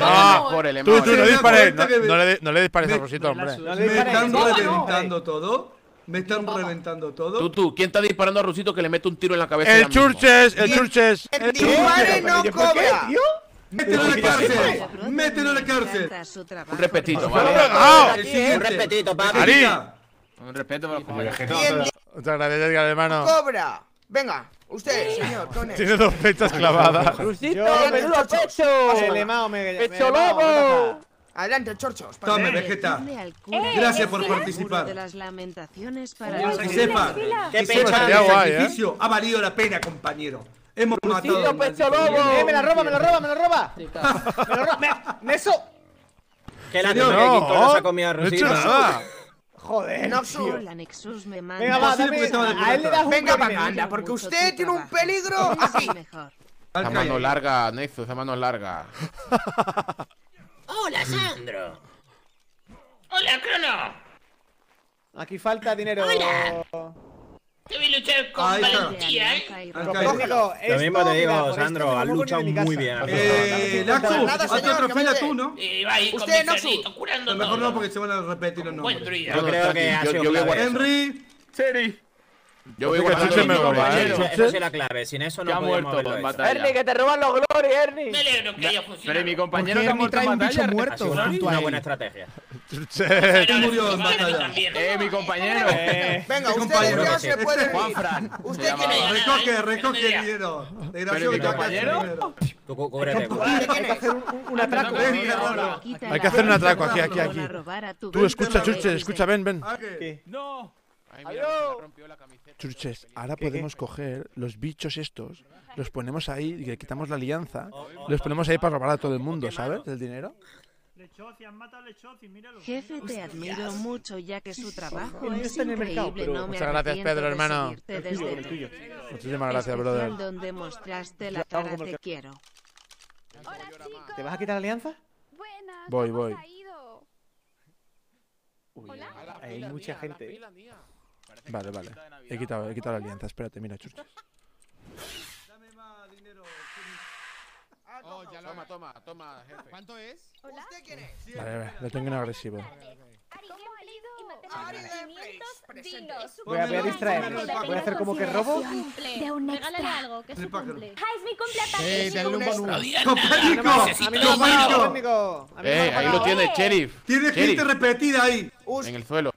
ah, Por el Tú, tú, Se no dispares. No, no le, no le dispares a me- Rosito, hombre. Me están reventando todo. Me están reventando todo. Tú, tú, ¿quién está disparando a Rusito que le mete un tiro en la cabeza? El? Churches, el. Churches. El madre no cobra. ¡Mételo en la cárcel! ¡Mételo en la cárcel! Un respetito, ¿vale? Un respetito, papi. Un respeto para los ¿Quién Muchas gracias, Edgar, hermano. cobra? Venga, usted, señor, con él. Tiene dos flechas clavadas. ¡Rusito, menudo pecho! ¡Pecho lobo! Adelante, chorchos. Tome. Vegeta. Cura Gracias por participar. de las lamentaciones para Que sepa, ¡Qué que sepa que Sería el ¿eh? sacrificio ha valido la pena, compañero. Hemos matado. Eh, me la roba, me la roba, me la roba. Me la roba. Me-. Qué Quinto no se ha comido a. Joder. Hola, Nexus me manda. Venga, va, dame. A él le das un Venga, para anda, porque usted tiene un peligro aquí. Esa mano larga, Nexo, esa mano larga. Hola, Sandro. Hola, Crono. Aquí falta dinero. Te vi luchar con Ahí está. valentía, ¿eh? Caer. Lo mismo te digo, Sandro, me has pongo luchado muy bien. has Eh. Laxus, Nada, hazte señor, otra que fila me tú, ¿no? Y va ahí con Usted, mi cerdito curando A mejor todo. no, porque se van a repetir los Buen nombres. druida. Yo creo que ha Yo- sido yo voy clave. Henry, Seri. Yo voy guardando Chuche me eso sí es la clave. Sin eso ha no podíamos muerto. Ernie, que te roban los glory, Ernie. Me alegro que haya Pero funcionado. ¿y mi compañero que ha muerto trae en un bicho batalla? muerto Ha sido una, a buena él. ¿quién estrategia. Pero murió en batalla? Eh, mi compañero. Eh, Venga, ¿Qué ustedes compañero? ya se pueden ir. Juanfran. Usted quiere recoge, recoge el dinero. Desgraciado, mi compañero? Tú cúbrete. ¿Usted hay que es? hacer un, atraco. Hay que hacer un atraco aquí, aquí, aquí. Tú escucha, Churches, escucha, ven, ven. Ah. No. Ay, mira, me rompió la camiseta. Churches, ahora podemos coger los bichos estos, los ponemos ahí, y le quitamos la alianza, los ponemos ahí para robar a todo el mundo, ¿sabes? El dinero. Lechoci, han matado a míralo. Jefe, te admiro mucho ya que su trabajo es mercado, increíble. pero- No me Muchas gracias, Pedro, hermano. seguirte El desde tuyo, el el tuyo. Muchísimas gracias, brother. donde mostraste la cara te quiero. Hola, chicos. ¿Te vas a quitar la alianza? Buenas. Voy, ¿cómo voy. ido? Hola. Hay mucha gente. Vale, vale. He quitado, he quitado la alianza, espérate, mira, Churches. Oh, ya Toma, toma, toma, jefe. ¿Cuánto es? Hola. ¿Usted quién es? Vale, vale, lo tengo en agresivo. Ari, ¿cómo ha ido? Y Ari mantenemos de Flex, presente. Voy a, voy a distraerme. Voy a hacer como que robo. Cumple. De un Regálale extra. algo, que es su cumple. ¡Ah, es mi cumpleaños! Eh, dale un bonus. ¡Copérnico! Me Eh, ahí lo tiene, sheriff. Sheriff, gente repetida ahí. En el suelo.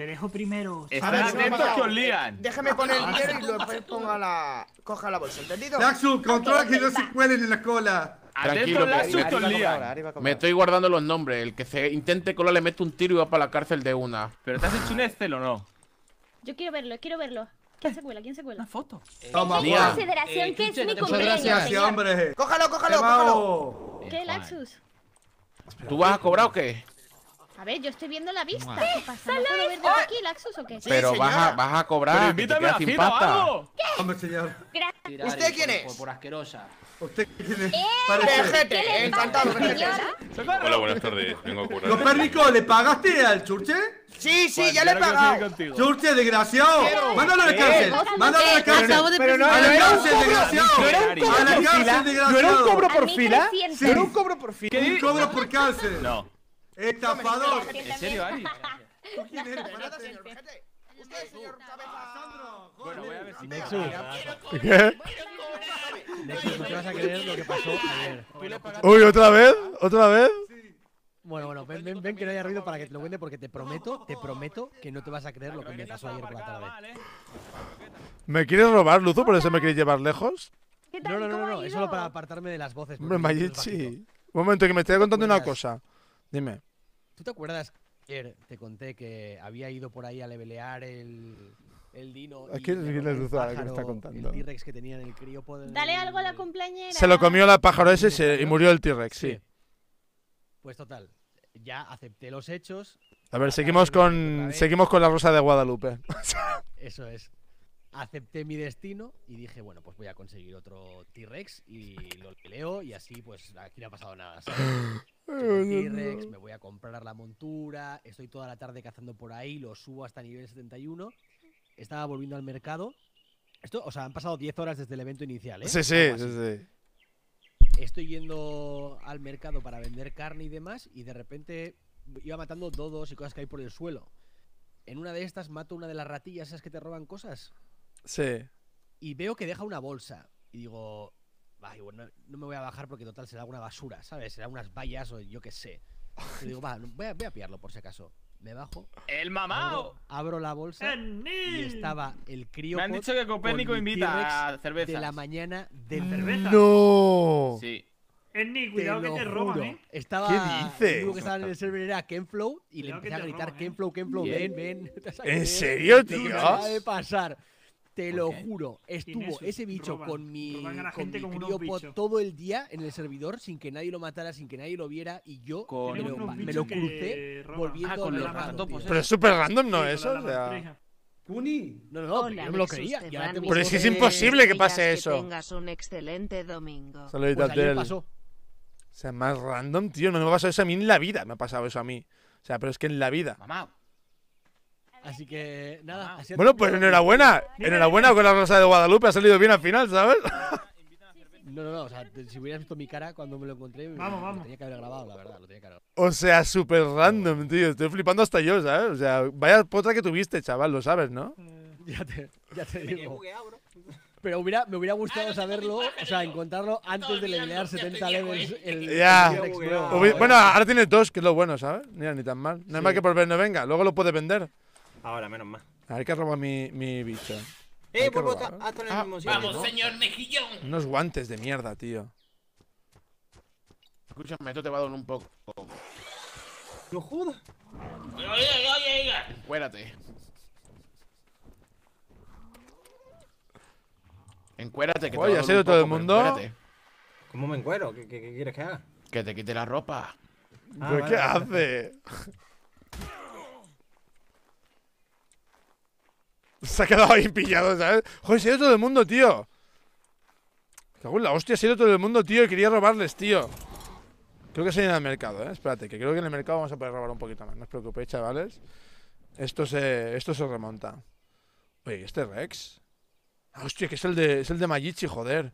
Te dejo primero. Están atentos que os lían. Déjeme poner el dinero y luego ponga la. coja la bolsa, ¿entendido? Laxus, controla que no se cuelen en la cola. Tranquilo, Laxus, que os lían. Me estoy guardando los nombres. El que se intente colar le mete un tiro y va para la cárcel de una. ¿Pero te has hecho un Excel o no? Yo quiero verlo, quiero verlo. ¿Quién se cuela? ¿Quién se cuela? Una foto. Toma, Mía. Juan. Consideración Eh, que es mi cumpleaños, gracias. Hombre. Cójalo, cójalo, cójalo. ¿Qué, Laxus? ¿Tú vas a cobrar o qué? A ver, yo estoy viendo la vista. Mua. ¿Qué pasa? ¿No puedo ver desde aquí, Laxus, o qué? Pero vas a, vas a cobrar. Pero que te invítame a pasta. algo. Hombre, señor. Tirar ¿Usted quién es? Por, por asquerosa. ¿Usted quién es? ¿Qué Vejete, encantado, Vejete. Hola, buenas tardes. Vengo a cobrar. Copérnico, ¿le pagaste al Churche? Sí, sí, ya le he pagado. Churche, desgraciado. Mándalo a la ¿Qué? cárcel. Mándalo a la cárcel. Pero no, a la cárcel, cobro. desgraciado. No era un cobro A la por cárcel, fila. No desgraciado. era un cobro por A mí fila. 300. No era un cobro por fila. Un cobro por cárcel. No. Estafador. ¿En serio, Ari? ¿Tú quién eres? Nada, señor. Usted, señor cabeza. Bueno, voy a ver si Nexus. ¿Qué? Nexus, no te vas a creer lo que pasó ayer. Uy, ¿otra vez? ¿Otra vez? Bueno, bueno, ven, ven, ven que no haya ruido para que te lo cuente porque te prometo, te prometo que no te vas a creer lo que me pasó ayer por la tarde. ¿Me quieres robar, Luzu? ¿Por eso me quieres llevar lejos? No, no, no, no, no, es solo para apartarme de las voces. Hombre, Mayichi. Un momento, que me estoy contando una cosa. Dime. ¿Tú te acuerdas que ayer te conté que había ido por ahí a levelear el, el dino? ¿A y le el gusta que me está contando? El T-Rex que tenía en el criópodo. en Dale algo a la cumpleañera. Se lo comió la pájaro ese y se- y murió el T-Rex, sí. Pues total, ya acepté los hechos. A ver, la seguimos con seguimos con la rosa de Guadalupe. Eso es. Acepté mi destino y dije, bueno, pues voy a conseguir otro T-Rex y lo leo y así pues aquí no ha pasado nada. T-Rex, me voy a comprar la montura, estoy toda la tarde cazando por ahí, lo subo hasta nivel 71. Estaba volviendo al mercado. Esto, o sea, han pasado 10 horas desde el evento inicial, ¿eh? Sí, sí, sí, sí. Estoy yendo al mercado para vender carne y demás y de repente iba matando dodos y cosas que hay por el suelo. En una de estas mato una de las ratillas esas que te roban cosas Sí. y veo que deja una bolsa. Y digo, "Va, igual no, me voy a bajar porque total será una basura, ¿sabes? Será unas vallas o yo qué sé. Y digo, va, no- voy a, voy a pillarlo por si acaso. Me bajo. ¡El mamao! Abro, abro la bolsa ¡El y estaba el crío. Me han dicho que Copérnico invita a cervezas. De la mañana del ¿Cerveza? No. Sí. Enni, cuidado te que te roban. ¿eh? Estaba, ¿Qué El dices? único que estaba en el server era Kenflow y le Cuidado que empecé a gritar roban, ¿eh? Kenflow, Kenflow, ven, ven. ¿En serio, lo que me tío? acaba de pasar. Te lo qué? juro, estuvo ese bicho roban, con mi, a con gente mi criopod todo el día en el servidor sin que nadie lo matara, sin que nadie lo viera y yo Con- me lo, me lo crucé que volviendo Ah, con los. Pero es súper random, ¿no? Sí, Eso, o la sea. Cuni. No, no, no, Hola, yo me lo creía. Pero es que es imposible que pase que eso. tengas un excelente domingo. Saludita Pues ayer pasó. O sea, más random, tío. No me ha pasado eso a mí en la vida. Me ha pasado eso a mí. O sea, pero es que en la vida. Mamao. Así que nada. así ha Bueno, pues enhorabuena. Enhorabuena con la rosa de Guadalupe. Ha salido bien al final, ¿sabes? No, no, no. O sea, si hubieras visto mi cara cuando me lo encontré, me- Vamos, lo vamos. tenía que haber grabado, la verdad. Lo tenía que haber grabado. O sea, súper random, tío. Estoy flipando hasta yo, ¿sabes? O sea, vaya potra que tuviste, chaval. Lo sabes, ¿no? Ya te, ya te digo. Pero hubiera, me hubiera gustado saberlo, o sea, encontrarlo antes de levelear 70 levels el, Ya. el nuevo. Hubi- Bueno, ahora tienes dos, que es lo bueno, ¿sabes? Mira, ni tan mal. No es mal que por ver no venga. Luego lo puedes vender. Ahora, menos mal. A ver que roba mi, mi bicho. Eh, vuelvo robar, a estar en el mismo sitio. Vamos, señor Mejillón. Unos guantes de mierda, tío. Escúchame, esto te va a doler un poco. No jodas. Oye, oye. Encuérate. Encuérate, que Oye, te va a ¿ha doler sido un todo el poco, mundo? encuérate. ¿Cómo me encuero? ¿Qué, qué, qué quieres que haga? Que te quite la ropa. Ah, ¿Pero vale, qué vale. hace? Se ha quedado ahí pillado, ¿sabes? Joder, se ha ido todo el mundo, tío. Cago la hostia, se ha ido todo el mundo, tío, y quería robarles, tío. Creo que se ha ido al mercado, ¿eh? Espérate, que creo que en el mercado vamos a poder robar un poquito más. No os preocupéis, chavales. Esto se, esto se remonta. Oye, ¿y ¿este Rex? Ah, hostia, que es el de, es el de Mayichi, joder.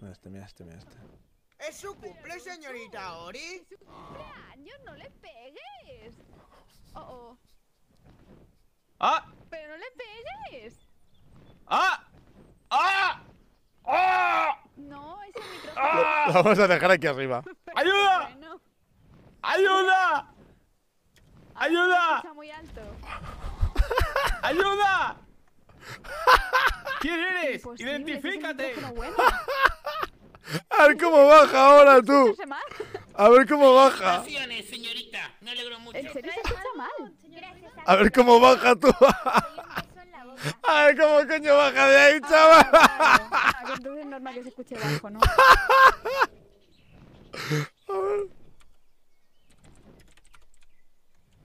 Mira este, mira este, mira este. ¿Es su cumple, señorita Ori? cumpleaños, no le pegues. Oh, oh. ¡Ah! Pero no le pegues. ¡Ah! ¡Ah! ¡Ah! No, ese micrófono. ¡Ah! Lo vamos a dejar aquí arriba. ¡Ayuda! Bueno, ¡Ayuda! ¡Ayuda! está muy alto. ¡Ayuda! ¿Quién eres? Imposible, es ¡Identifícate! micrófono bueno. A ver cómo baja ahora, tú. A ver cómo baja. Señorita. Me alegro mucho. En serio se escucha mal. A ver cómo baja tú. A ver cómo coño baja de ahí, chaval. Ah, qué entonces es normal que se escuche bajo, ¿no? A ver.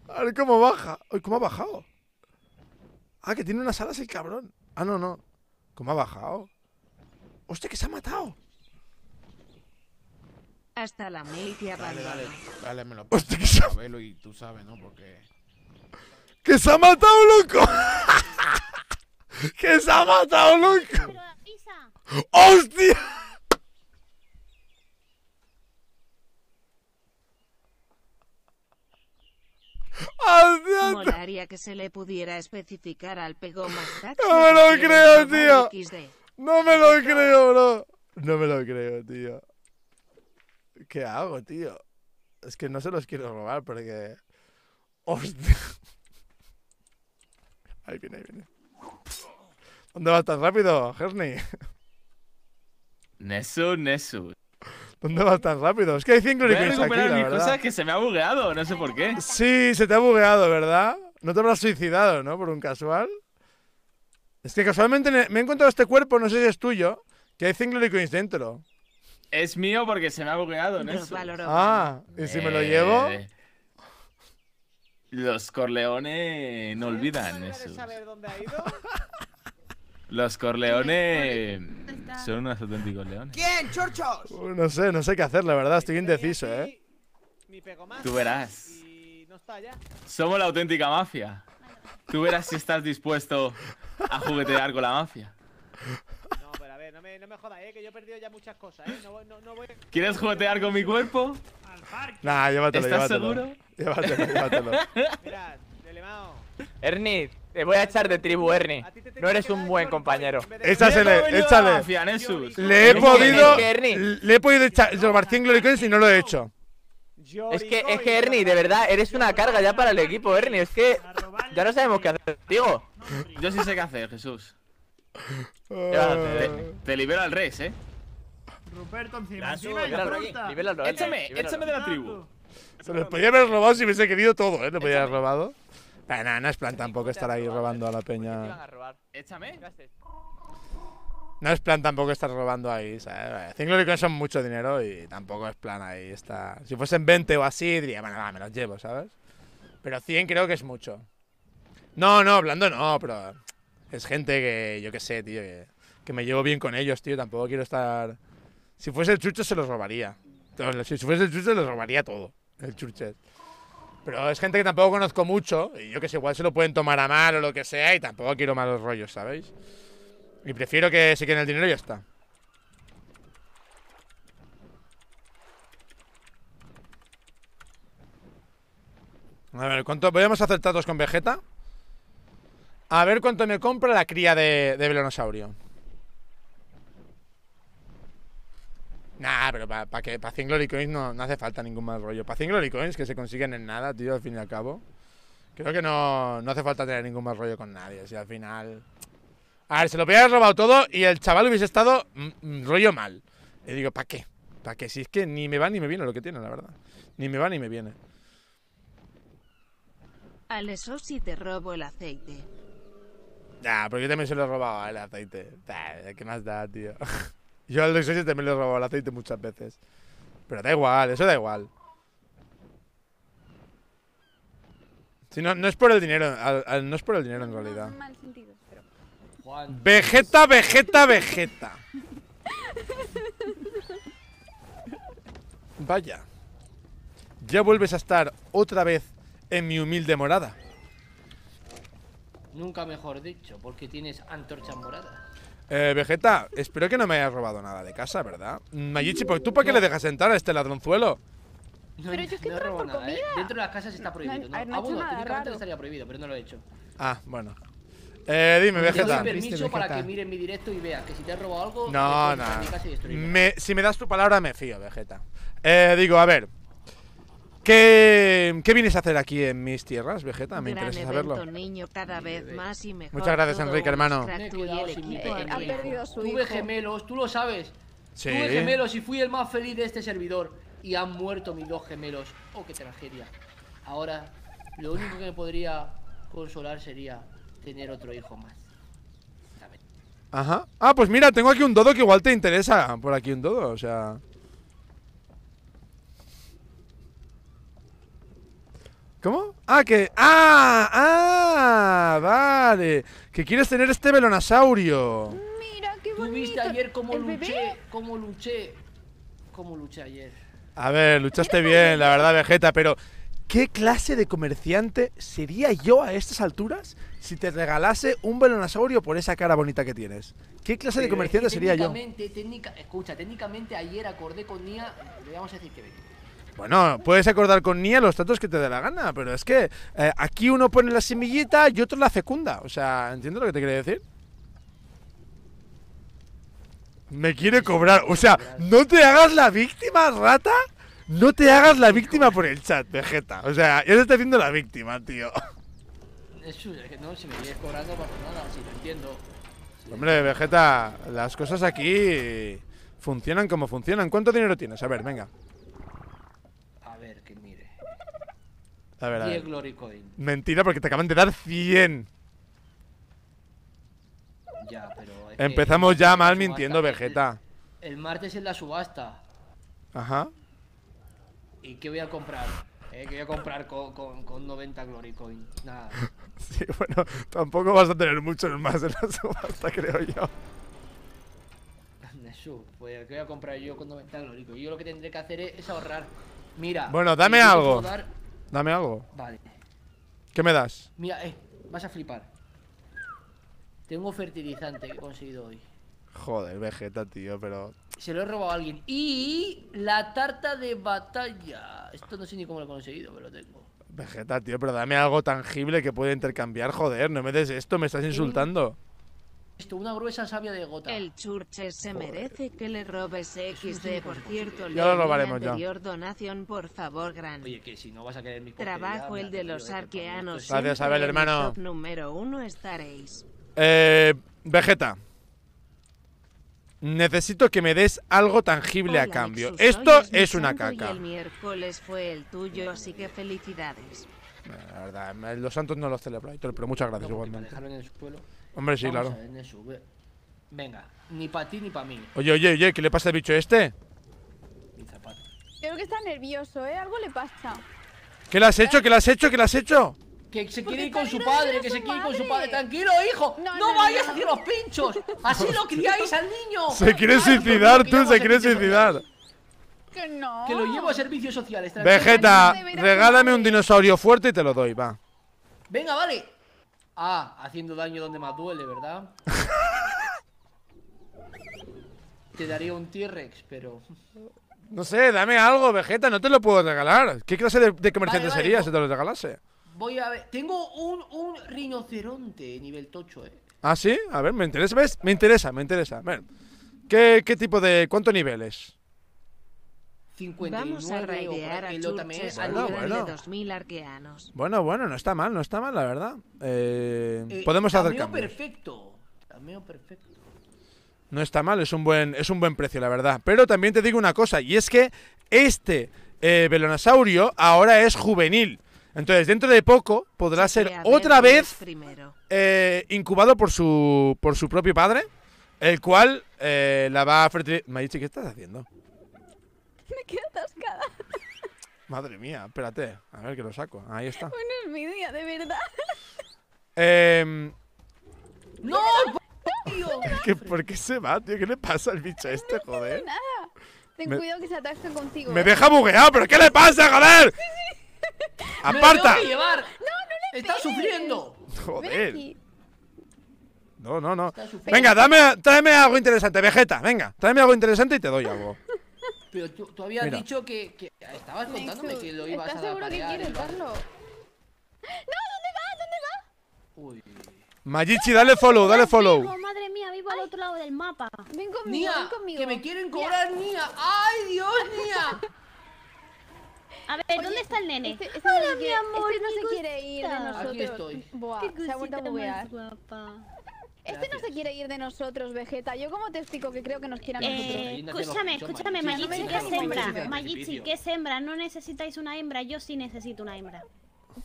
A ver cómo baja. Uy, ¿cómo ha bajado? Ah, que tiene unas alas el cabrón. Ah, no, no. ¿Cómo ha bajado? Hostia, que se ha matado. Hasta la milicia Dale, abandona. dale, dale, me lo Hostia, que se- Velo y tú sabes, ¿no? Porque... ¡Que se ha matado, loco! ¡Que se ha matado, loco! ¡Hostia! ¡Hostia! Molaría que se le pudiera especificar al pego más No me lo que creo, tío. XD. No me lo creo, bro. No me lo creo, tío. ¿Qué hago, tío? Es que no se los quiero robar porque... ¡Hostia! Ahí viene, ahí viene. ¿Dónde vas tan rápido, Herni? Nesu, Nesu. ¿Dónde vas tan rápido? Es que hay cinco Voy a Liquins aquí, la mis verdad. cosas que se me ha bugueado, no sé por qué. Sí, se te ha bugueado, ¿verdad? No te habrás suicidado, ¿no? Por un casual. Es que casualmente me he encontrado este cuerpo, no sé si es tuyo, que hay cinco Liquins dentro. Es mío porque se me ha bugueado, Nesu. Ah, ¿y si me lo llevo? Eh, Los Corleones no olvidan eso. saber dónde ha ido? Los Corleones son unos auténticos leones. ¿Quién, chorchos? Uh, No sé, no sé qué hacer, la verdad, estoy indeciso, ¿eh? Tú verás. Somos la auténtica mafia. Tú verás si estás dispuesto a juguetear con la mafia. No, me, jodas, eh, que yo he perdido ya muchas cosas, eh. No, no, no voy. ¿Quieres juguetear con mi cuerpo? Nah, llévatelo, ¿Estás llévatelo. seguro? Llévatelo, llévatelo. Mira, Delemao. Ernie, te voy a echar de tribu, Ernie. No eres un buen compañero. Échasele, échale. Le he podido. es que, Ernie, Le he podido echar, robar 100 Glorycoins y no lo he hecho. Es que, es que Ernie, de verdad, eres una carga ya para el equipo, Ernie. Es que ya no sabemos qué hacer contigo. Yo sí sé qué hacer, Jesús. Te, Ernie? te libero al Rex, eh. Ruperto encima, encima y libéralo, Échame, échame de la tribu. Se los podía haber robado si hubiese querido todo, ¿eh? Lo podía haber robado. Pero nada, no es plan tampoco estar ahí robando a la peña. Échame. No es plan tampoco estar robando ahí, ¿sabes? 100 Glorycoins son mucho dinero y tampoco es plan ahí estar. Si fuesen 20 o así, diría, bueno, va, me los llevo, ¿sabes? Pero 100 creo que es mucho. No, no, hablando no, pero es gente que, yo qué sé, tío, que, me llevo bien con ellos, tío. Tampoco quiero estar. Si fuese el chucho, se los robaría. Si fuese el chucho, se los robaría todo. El chuchet. Pero es gente que tampoco conozco mucho. Y yo que sé, igual se lo pueden tomar a mal o lo que sea. Y tampoco quiero malos rollos, ¿sabéis? Y prefiero que se queden el dinero y ya está. A ver, ¿cuánto? A hacer tratos con Vegeta. A ver cuánto me compra la cría de, de Velonosaurio. Nah, pero para que para 100 Glory Coins no, hace falta ningún más rollo. Para 100 Glory Coins que se consiguen en nada, tío, al fin y al cabo. Creo que no, no hace falta tener ningún más rollo con nadie. Si al final. A ver, se lo haber robado todo y el chaval hubiese estado mm, mm, rollo mal. Y digo, ¿para qué? ¿Para qué? Si es que ni me va ni me viene lo que tiene, la verdad. Ni me va ni me viene. Al eso si te robo el aceite. Ya, pero yo también se lo he robado el aceite. ¿Qué más da, tío? yo al Lexus también le he robado el aceite muchas veces. Pero da igual, eso da igual. Si no, no es por el dinero, al- al- no es por el dinero en realidad. mal sentido, pero... Vegeta, Vegeta, Vegeta. Vaya. Ya vuelves a estar otra vez en mi humilde morada. Nunca mejor dicho, porque tienes antorchas moradas. Eh, Vegeta, espero que no me hayas robado nada de casa, ¿verdad? Mayichi, ¿por- ¿tú para qué le dejas entrar a este ladronzuelo? No, Pero yo es que no robado por nada, ¿eh? comida. Dentro de las casas está prohibido. No, No, ah, hecho bueno, nada técnicamente raro. estaría prohibido, pero no lo he hecho. Ah, bueno. Eh, dime, Te doy Vegeta. permiso para que mire mi directo y vea que si te has robado algo, No, no. Me- si me das tu palabra, me fío, Vegeta. Eh, digo, a ver. ¿Qué, ¿Qué vienes a hacer aquí en mis tierras, Vegeta? Me Gran interesa evento, saberlo. niño, cada vez más y mejor. Muchas gracias, Todo Enrique, hermano. perdido su Tuve hijo. gemelos, tú lo sabes. Sí. Tuve gemelos y fui el más feliz de este servidor. Y han muerto mis dos gemelos. Oh, qué tragedia. Ahora, lo único que me podría consolar sería tener otro hijo más. Ajá. Ah, pues mira, tengo aquí un dodo que igual te interesa. Por aquí un dodo, o sea. ¿Cómo? Ah, que. ¡Ah! ¡Ah! Vale. Que quieres tener este velonosaurio. Mira, qué bonito. ¿Tú viste ayer cómo luché? ¿Cómo luché? ¿Cómo luché ayer? A ver, luchaste bien, la verdad, Vegeta, pero. ¿Qué clase de comerciante sería yo a estas alturas si te regalase un velonosaurio por esa cara bonita que tienes? ¿Qué clase de es comerciante que sería yo? técnicamente, técnica- escucha, técnicamente ayer acordé con Nia. Le vamos a decir que venga. Bueno, puedes acordar con Nia los tratos que te dé la gana, pero es que eh, aquí uno pone la semillita y otro la fecunda. O sea, ¿entiendes lo que te quiere decir? Me quiere cobrar. O sea, no te hagas la víctima, rata. No te hagas la víctima por el chat, Vegeta. O sea, ya te está haciendo la víctima, tío. Es que no, si me quieres cobrando pasa nada, si lo entiendo. Hombre, Vegeta, las cosas aquí funcionan como funcionan. ¿Cuánto dinero tienes? A ver, venga. A ver, que mire. A ver, a 10 ver. Glory Coin. Mentira, porque te acaban de dar 100. Ya, pero. es Empezamos el ya mal mintiendo. Vegeta. El, el martes es la subasta. Ajá. ¿Y qué voy a comprar? Eh, ¿Qué voy a comprar con, con, con 90 Glory Coin? Nada. Sí, bueno, tampoco vas a tener muchos más en la subasta, creo yo. Pues ¿qué voy a comprar yo con 90 Glory Coin? Yo lo que tendré que hacer es, es ahorrar. Mira. Bueno, dame algo. dar- Dame algo. Vale. ¿Qué me das? Mira, eh, vas a flipar. Tengo fertilizante que he conseguido hoy. Joder, Vegeta, tío, pero. Se lo he robado a alguien. Y la tarta de batalla. Esto no sé ni cómo lo he conseguido, pero lo tengo. Vegeta, tío, pero dame algo tangible que pueda intercambiar, joder, no me des esto, me estás insultando. Esto, una gruesa savia de gota. El Churches se merece que le robes XD, por cierto. Ya lo robaremos ya. anterior donación, por favor, gran. Oye, que si no vas a querer mi Trabajo el de los arqueanos. Gracias, Abel, hermano. top número uno estaréis. Eh. Vegeta. Necesito que me des algo tangible a Hola, cambio. Nexus, Esto es una caca. el miércoles fue el tuyo, así que felicidades. La verdad, los santos no los celebro, pero muchas gracias igualmente. Hombre, sí, Vamos claro. a ver, Nesu, ve. Venga, ni para ti ni para mí. Oye, oye, oye, ¿qué le pasa al bicho este? Mi zapato. Creo que está nervioso, ¿eh? Algo le pasa. ¿Qué le has hecho? ¿Qué le has hecho? ¿Qué le has hecho? Que se quiere ir con su padre, que se quiere ir con su padre. Tranquilo, hijo. No, no, vayas no. a hacer los pinchos. Así lo criáis al niño. Se quiere suicidar, tú, se quiere suicidar. Que no. Que lo llevo a servicios sociales. Vegeta, regálame un dinosaurio fuerte y te lo doy, va. Venga, vale. Ah, haciendo daño donde más duele, ¿verdad? Te daría un T-Rex, pero. No sé, dame algo, Vegeta, no te lo puedo regalar. ¿Qué clase de, de comerciante Vale, vale, sería si te lo regalase? Voy a ver. Tengo un, un rinoceronte nivel tocho, eh. ¿Ah, sí? A ver, me interesa, ¿ves? Me interesa, me interesa. A ver, ¿qué, qué tipo de... cuánto niveles? 59 Vamos a raidear a también a Bueno, nivel bueno. de 2000 arqueanos. Bueno, bueno, no está mal, no está mal, la verdad. Eh, Eh, podemos hacer cambios. perfecto. Tameo perfecto. No está mal, es un buen, es un buen precio, la verdad. Pero también te digo una cosa, y es que este eh, velonosaurio ahora es juvenil. Entonces, dentro de poco podrá ser otra vez eh, incubado por su, por su propio padre, el cual eh, la va a fertilizar. Mayichi, ¿qué estás haciendo? Me quedo atascada. Madre mía, espérate, a ver que lo saco. Ahí está. Bueno, es mi día, de verdad. Em, ¡No! ¿qué- ¿Por qué se va, tío? ¿Qué le pasa al bicho este, joder? Nada. Ten Me- cuidado que se atascan contigo. Me ¿eh? deja bugueado, ¿pero qué le pasa, joder? ¡Me lo ¡Aparta! tengo que llevar! ¡Está sufriendo! Joder. No, no, no. Venga, dame, tráeme algo interesante, Vegeta. Venga, tráeme algo interesante y te doy algo. Pero tú, tú habías Mira. dicho que, que estabas contándome Nexus, que lo ibas ¿Estás a seguro que quieres darlo? ¡No! ¿Dónde va? ¿Dónde va? Uy. Magichi, dale follow, dale follow. Vivo, madre mía, vivo al otro lado del mapa. Ven conmigo, Nia, ven conmigo. que me quieren cobrar Nia. ¡Ay, Dios, Nia! A ver, ¿dónde está el nene? Este, este Hola, mi quiere, amor, este no se quiere ir de nosotros. Aquí estoy. Buah, Qué se ha vuelto a buguear. guapa. Este no se quiere ir de nosotros, Vegeta. ¿Yo cómo te explico que creo que nos quiera a nosotros? Eh, Ahí no te escúchame, escúchame, Mayichi, ¿qué es hembra? Mayichi, ¿qué es hembra? No necesitáis una hembra, yo sí necesito una hembra.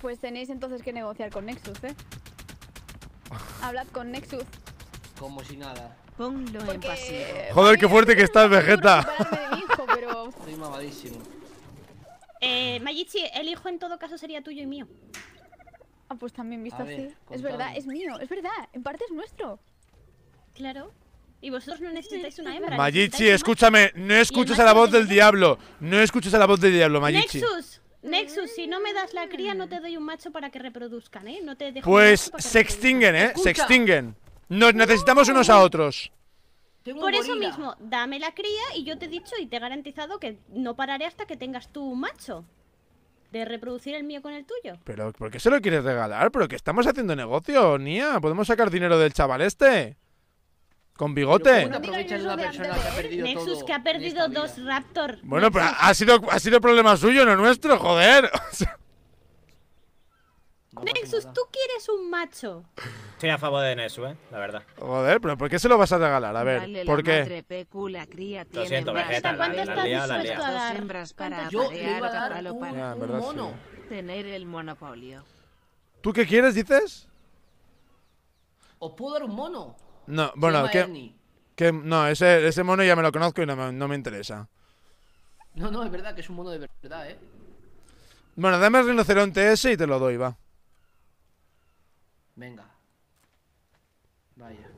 Pues tenéis entonces que negociar con Nexus, ¿eh? Hablad con Nexus. Como si nada. Ponlo en pasivo. Joder, qué fuerte que estás, Vegeta. hijo, pero... Estoy mamadísimo. Eh, Mayichi, el hijo en todo caso sería tuyo y mío. Ah, pues también visto A ver, así. Es verdad, es mío, es verdad. En parte es nuestro. Claro. Y vosotros no necesitáis una hembra. Mayichi, escúchame, no escuches a la voz del diablo. No escuches a la voz del diablo. Mayichi. Nexus, Nexus, si no me das la cría, no te doy un macho para que reproduzcan, ¿eh? No te dejo Pues se extinguen, ¿eh? Se extinguen. Nos necesitamos unos a otros. Por eso mismo, dame la cría y yo te he dicho y te he garantizado que no pararé hasta que tengas tú un macho. De reproducir el mío con el tuyo. Pero, ¿por qué se lo quieres regalar? ¿Pero que estamos haciendo negocio, Nia? ¿Podemos sacar dinero del chaval este? Con bigote. ¿Cómo te aprovechas de una persona que ha perdido Nexus, todo que ha perdido dos Raptor. Bueno, pero ha sido, ha sido problema suyo, no nuestro, joder. O sea, Nexus, tú quieres un macho. Estoy a favor de Nesu, eh, la verdad. joder, pero ¿por qué se lo vas a regalar? A ver, Dale ¿por qué? madre Pecu, la cría tiene siento, Vegeta, la- ¿Cuánto la estás lía, la dispuesto lía. a dar? hembras para Yo le aparear iba a dar caballo un- para verdad, sí. mono. tener el monopolio. ¿Tú qué quieres, dices? ¿Os puedo dar un mono? No, bueno, que, que no, ese, ese mono ya me lo conozco y no me, no me interesa. No, no, es verdad que es un mono de verdad, eh. Bueno, dame el rinoceronte ese y te lo doy, va. Venga. Vaya.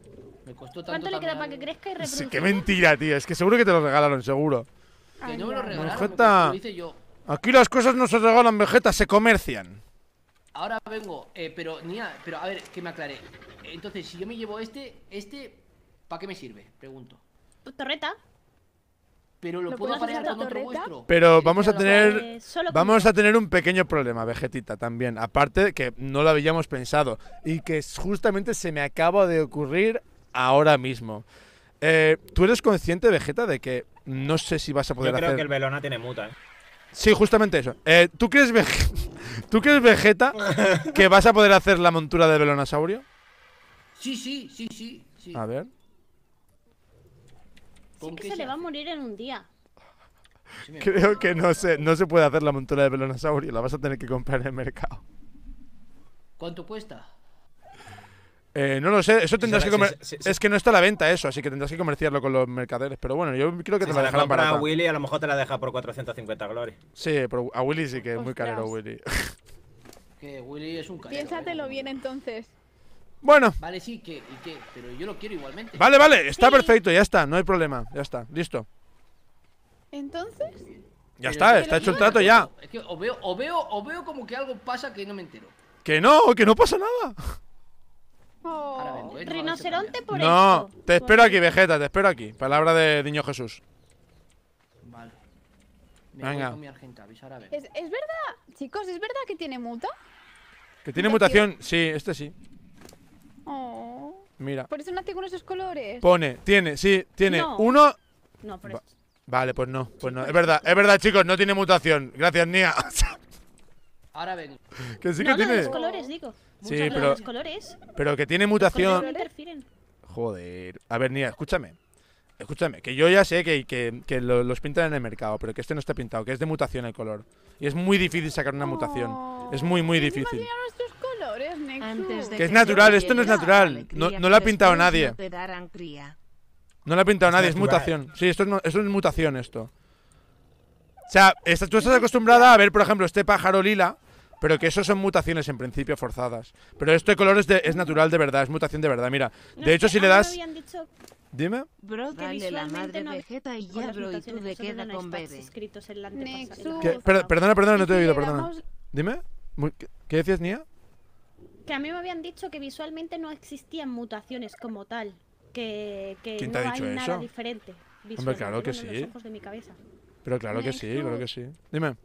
Me costó tanto ¿Cuánto le queda para que crezca y Sí, reproduzca? qué mentira, tío. Es que seguro que te lo regalaron, seguro. Que no me lo regalaron, me Vegeta. lo hice yo. Aquí las cosas no se regalan, Vegeta, se comercian. Ahora vengo, eh, pero Nia, pero a ver, que me aclare. Entonces, si yo me llevo este, este, ¿para qué me sirve? Pregunto. Torreta. Pero lo, ¿Lo puedo aparear con de otro vuestro. Pero vamos a Eh, tener con vamos a tener un pequeño problema, Vegetita, también. Aparte que no lo habíamos pensado y que justamente se me acaba de ocurrir ahora mismo. Eh, ¿Tú eres consciente, Vegeta, de que no sé si vas a Yo poder creo hacer... que el Belona tiene muta, eh. Sí, justamente eso. Eh, ¿tú, crees, ¿Tú crees, Vegeta, que vas a poder hacer la montura de Velonosaurio? Sí, sí, sí, sí. sí. A ver. ¿Con Que qué se se le va a morir en un día. Creo que no se, no se puede hacer la montura de Velonosaurio. La vas a tener que comprar en el mercado. ¿Cuánto cuesta? Eh, no lo sé, eso tendrás que comer. Es que no está a la venta eso, así que tendrás que comerciarlo con los mercaderes. Pero bueno, yo creo que te la dejarán compra a barata. Willy, a lo mejor te la deja por 450 glory. Sí, pero a Willy sí que es muy Ostras. carero, Willy. Que Willy es un carero. Piénsatelo bien entonces. Bueno, Vale, sí, que, ¿y qué? Pero yo lo quiero igualmente. vale, vale, está perfecto, ya está, no hay problema, ya está, listo. Entonces, Ya Pero está, es está que hecho el trato ya. Es que o veo, o veo, o veo como que algo pasa que no me entero. Que no, que no pasa nada. Vengo, no, Rinoceronte por No, esto. te espero aquí, Vegeta, te espero aquí. Palabra de Niño Jesús. Vale. Me Venga. voy con mi Argentavis, ahora. ¿es, es verdad, chicos, ¿es verdad que tiene muta? Que tiene mutación, sí, este sí. Oh. Mira, Por eso nace con esos colores. pone, tiene, sí, tiene No. uno. No, por Va- eso. Vale, pues no, pues no. Es verdad, es verdad, chicos, no tiene mutación. Gracias, Nia. Ahora vengo. que sí no, que tiene. los colores, digo. Sí, pero- los colores. Pero que tiene mutación. no. Joder. A ver, Nia, escúchame. Escúchame, que yo ya sé que, que- que lo- los pintan en el mercado, pero que este no está pintado, que es de mutación el color. Y es muy difícil sacar una mutación. Es muy, muy difícil. Nexus. De Que es natural, esto no es natural. No, no lo ha pintado nadie. no lo ha pintado Es nadie, es mutación. Sí, esto es, no- esto es mutación, esto. O sea, esta- tú estás acostumbrada a ver, por ejemplo, este pájaro lila, pero que eso son mutaciones en principio forzadas. Pero este color es, de- es natural de verdad, es mutación de verdad. Mira, No, de hecho, si le das. habían dicho Dime. Bro, que la madre no Vegeta y ya, bro, y tú de vosotros queda con perdona, perdona, no te he ¿Y si oído, le perdona. Dime. Muy- ¿Qué, qué decías, Nia? Que a mí me habían dicho que visualmente no existían mutaciones como tal. Que, que ¿Quién no te ha hay dicho nada eso? diferente. Hombre, claro que sí. los ojos de mi cabeza. Pero claro que sí, claro que sí. Dime.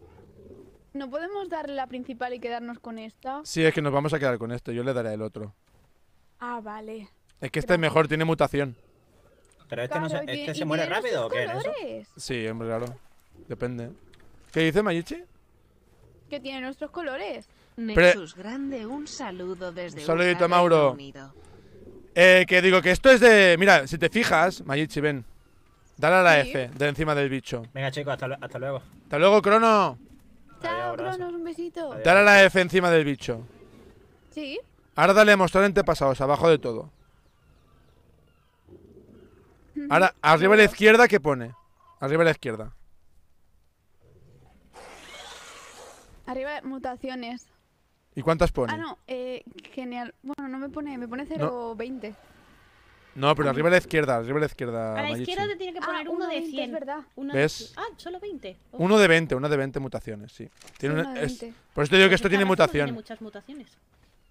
¿No podemos darle la principal y quedarnos con esta? Sí, es que nos vamos a quedar con este, yo le daré el otro. Ah, vale. Es que este es mejor, tiene mutación. Pero este, no se, Claro, y este tiene- se y muere tiene rápido o qué? ¿Eso? colores. Sí, hombre, claro. Depende. ¿Qué dice Mayichi? Que tiene nuestros colores. Nexus Grande, un saludo desde Un saludito, Mauro. Unido. Eh, que digo que esto es de. Mira, si te fijas, Mayichi, ven. Dale a la Sí. F, de encima del bicho. Venga, chicos, hasta, lu- hasta luego. Hasta luego, Crono. Chao. Cronos, un besito. Dale a la F encima del bicho. Sí. Ahora dale a mostrar antepasados, abajo de todo. Ahora, arriba a la izquierda, ¿qué pone? Arriba a la izquierda. Arriba, mutaciones. ¿Y cuántas pone? Ah, no, eh, genial. Bueno, no me pone, me pone 0,20. No, pero arriba a la izquierda, arriba a la izquierda. A la izquierda te tiene que poner Ah, uno de 1,20, 100. es verdad. Uno ¿Ves? De... Ah, solo 20. Oh. Uno de 20, uno de 20 mutaciones, sí. Tiene Sí, una- uno de es- 20. por eso te digo que esto tiene mutación. Tiene muchas mutaciones.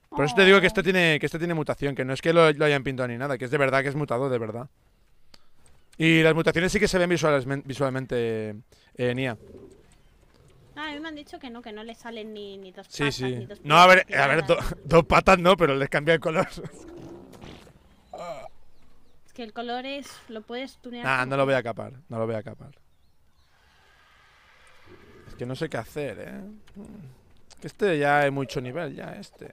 Por eso te digo que esto tiene, que esto tiene mutación, que no es que lo, lo hayan pintado ni nada, que es de verdad que es mutado, de verdad. Y las mutaciones sí que se ven visualmente, visualmente eh, Nia. Ah, a mí me han dicho que no, que no le salen ni, ni dos Sí, patas, sí. ni dos No, a ver, a ver, do- dos patas no, pero les cambia el color. Es que el color es... Lo puedes tunear como no lo voy a capar, no lo voy a capar. Es que no sé qué hacer, eh. Que este ya hay mucho nivel, ya este.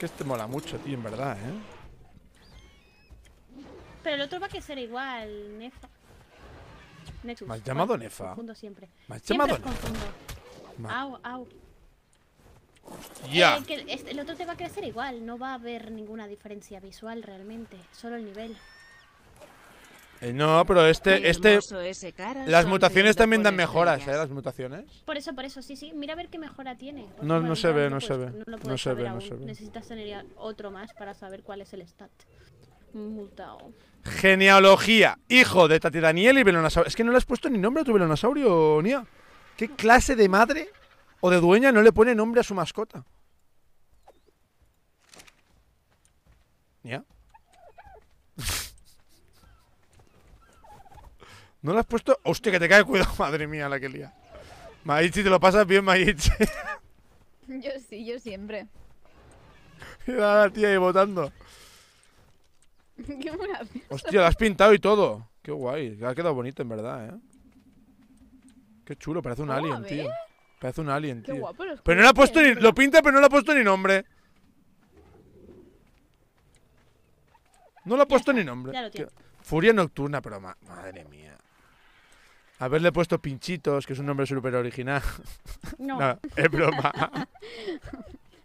Que este mola mucho, tío, en verdad, eh. Pero el otro va a que ser igual, Nefa. Nexus. ¿Me has llamado Bueno, Nefa? Confundo siempre. ¿Me has Siempre llamado os confundo. Au, au. Ya. Eh, que este- el otro te va a crecer igual, no va a haber ninguna diferencia visual realmente, solo el nivel. Eh, no, pero este, este. hermoso ese cara Las mutaciones también por dan mejoras, eh, las mutaciones. Por eso, por eso, sí, sí. Mira a ver qué mejora tiene. No, no se ve, no se ve. No, se ve, no se ve. Necesitas tener otro más para saber cuál es el stat. Mutado. Genealogía, hijo de Tati Daniel y Velonosaurio. Es que no le has puesto ni nombre a tu Velonosaurio, Nia. ¿Qué clase de madre o de dueña no le pone nombre a su mascota? ¿Nia? ¿No le has puesto? Hostia, que te cae cuidado, madre mía, la que lía. Maichi, te lo pasas bien, Maichi. Yo sí, yo siempre. Mira a la tía ahí votando. Qué Hostia, lo has pintado y todo. Qué guay. Ha quedado bonito, en verdad, ¿eh? Qué chulo, parece un Oh, alien, tío. Parece un alien, Qué tío. guapo Pero no le ha puesto ni. Lo pinta, pero no le ha puesto ni nombre. No le ha puesto ni nombre. ya lo tiene. Furia nocturna, pero ma- madre mía. Haberle puesto Pinchitos, que es un nombre súper original. No. es broma.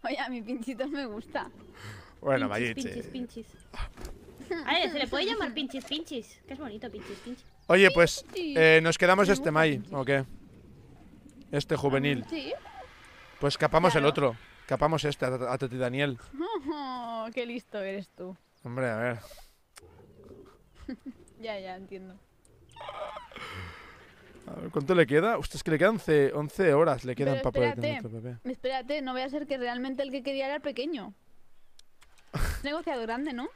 Oye, a mi pinchito me gusta. bueno, pinchis, pinchis, pinchis. A ver, se le puede llamar pinchis, pinchis. Que es bonito, pinchis, pinchis. Oye, pues eh, nos quedamos este Mai, ¿o qué? Este juvenil. Sí. Pues capamos el otro. Capamos este, a, a Tati Daniel. Oh, qué listo eres tú. Hombre, a ver. Ya, ya, entiendo. A ver, ¿Cuánto le queda? Hostia, es que le quedan 11, 11 horas. Le quedan para poder espérate, tener otro bebé. espérate, no voy a ser que realmente el que quería era el pequeño. Es negociado grande, ¿no?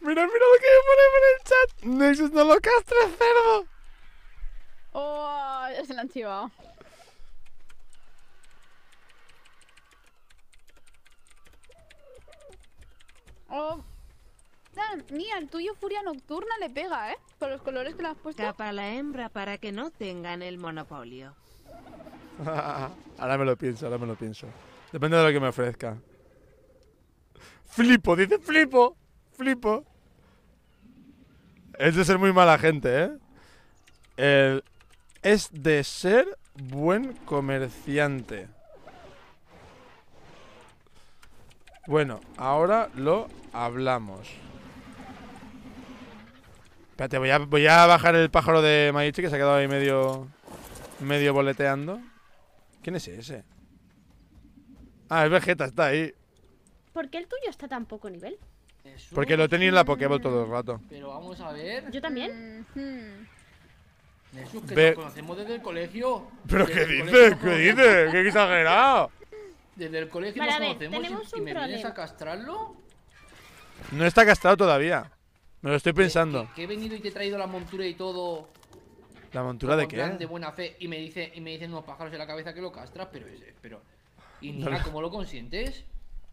Mira, mira lo que me pone por el chat. Nexus no lo castres, cerdo. Oh, ya se lo han chivado. Oh. Ah, Mira, el tuyo Furia Nocturna le pega, ¿eh? Con los colores que le has puesto. Capa la hembra para que no tengan el monopolio. ahora me lo pienso, ahora me lo pienso. Depende de lo que me ofrezca. Flipo, dice flipo. Flipo. Es de ser muy mala gente, ¿eh? Es de ser buen comerciante. Bueno, ahora lo hablamos. Espérate, voy a, voy a bajar el pájaro de Maichi que se ha quedado ahí medio. medio boleteando. ¿Quién es ese? Ah, es Vegeta, está ahí. ¿Por qué el tuyo está tan poco nivel? Porque lo he tenido en la Pokéball todo el rato. Pero vamos a ver. Yo también. Jesús, que Ve- nos conocemos desde el colegio. ¿Pero Desde qué dices? ¿Qué dices? ¡Qué exagerado! Desde el colegio Vale, nos ver, conocemos y- me vienes a castrarlo. No está castrado todavía. Me lo estoy pensando. Que he venido y te he traído la montura y todo. ¿La montura de qué? De buena fe. Y me dice, y me dicen unos pájaros en la cabeza que lo castras, pero. ¿Y No Nia, lo- cómo lo consientes?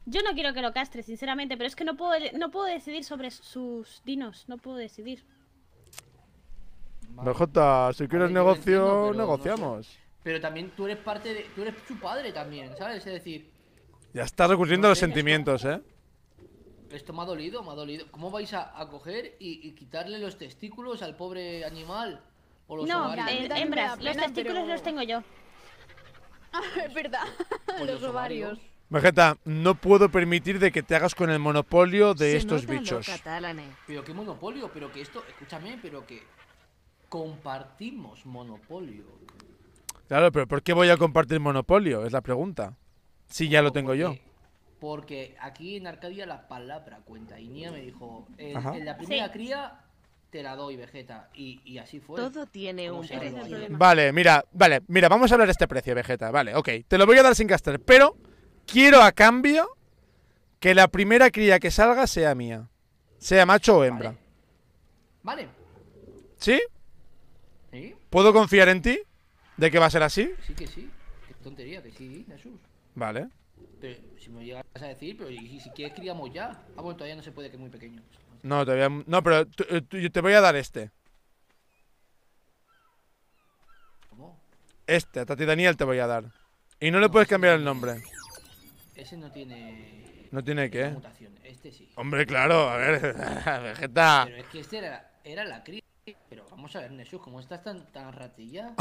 Yo no quiero que lo castre, sinceramente, pero es que no puedo, no puedo decidir sobre sus dinos. No puedo decidir. BJ, si quieres lo negocio, entiendo, pero no sé. negociamos. Pero también tú eres parte de. Tú eres su padre también, ¿sabes? Es decir, Ya está recurriendo a los sentimientos, ¿eh? esto me ha dolido, me ha dolido. ¿Cómo vais a, a coger y, y quitarle los testículos al pobre animal? O los No, ovarios? eh, hembras, los testículos pero- los tengo yo. Ah, es verdad. Pues los ovarios. Vegeta, no puedo permitir de que te hagas con el monopolio de Se estos bichos. Pero qué monopolio, pero que esto, escúchame, pero que compartimos monopolio. Claro, pero ¿por qué voy a compartir monopolio? Es la pregunta. Si ya lo tengo yo. Porque aquí en Arcadia la palabra cuenta. Y Nia me dijo, en, la primera Sí. cría te la doy, Vegeta. Y, y así fue. Todo tiene ¿Cómo un precio. Vale, mira, vale, mira, vamos a hablar de este precio, Vegeta. Vale, ok. Te lo voy a dar sin gastar, pero quiero a cambio que la primera cría que salga sea mía. Sea macho o hembra. Vale. ¿Sí? ¿Sí? ¿Puedo confiar en ti? ¿De que va a ser así? Sí que sí. Qué tontería, que sí, Jesús. Vale. Pero si me llegas a decir, pero y si quieres criamos ya. Ah, bueno, todavía no se puede, que es muy pequeño. No, todavía. No, pero eh, yo te voy a dar este. ¿Cómo? Este, a Tati Daniel te voy a dar. Y no le puedes cambiar el nombre. Ese no tiene ¿No tiene qué? mutación. Este sí. Hombre, claro, a ver, Vegeta. Pero es que este era, era la cría. Pero vamos a ver, Jesús, ¿cómo estás tan, tan ratilla?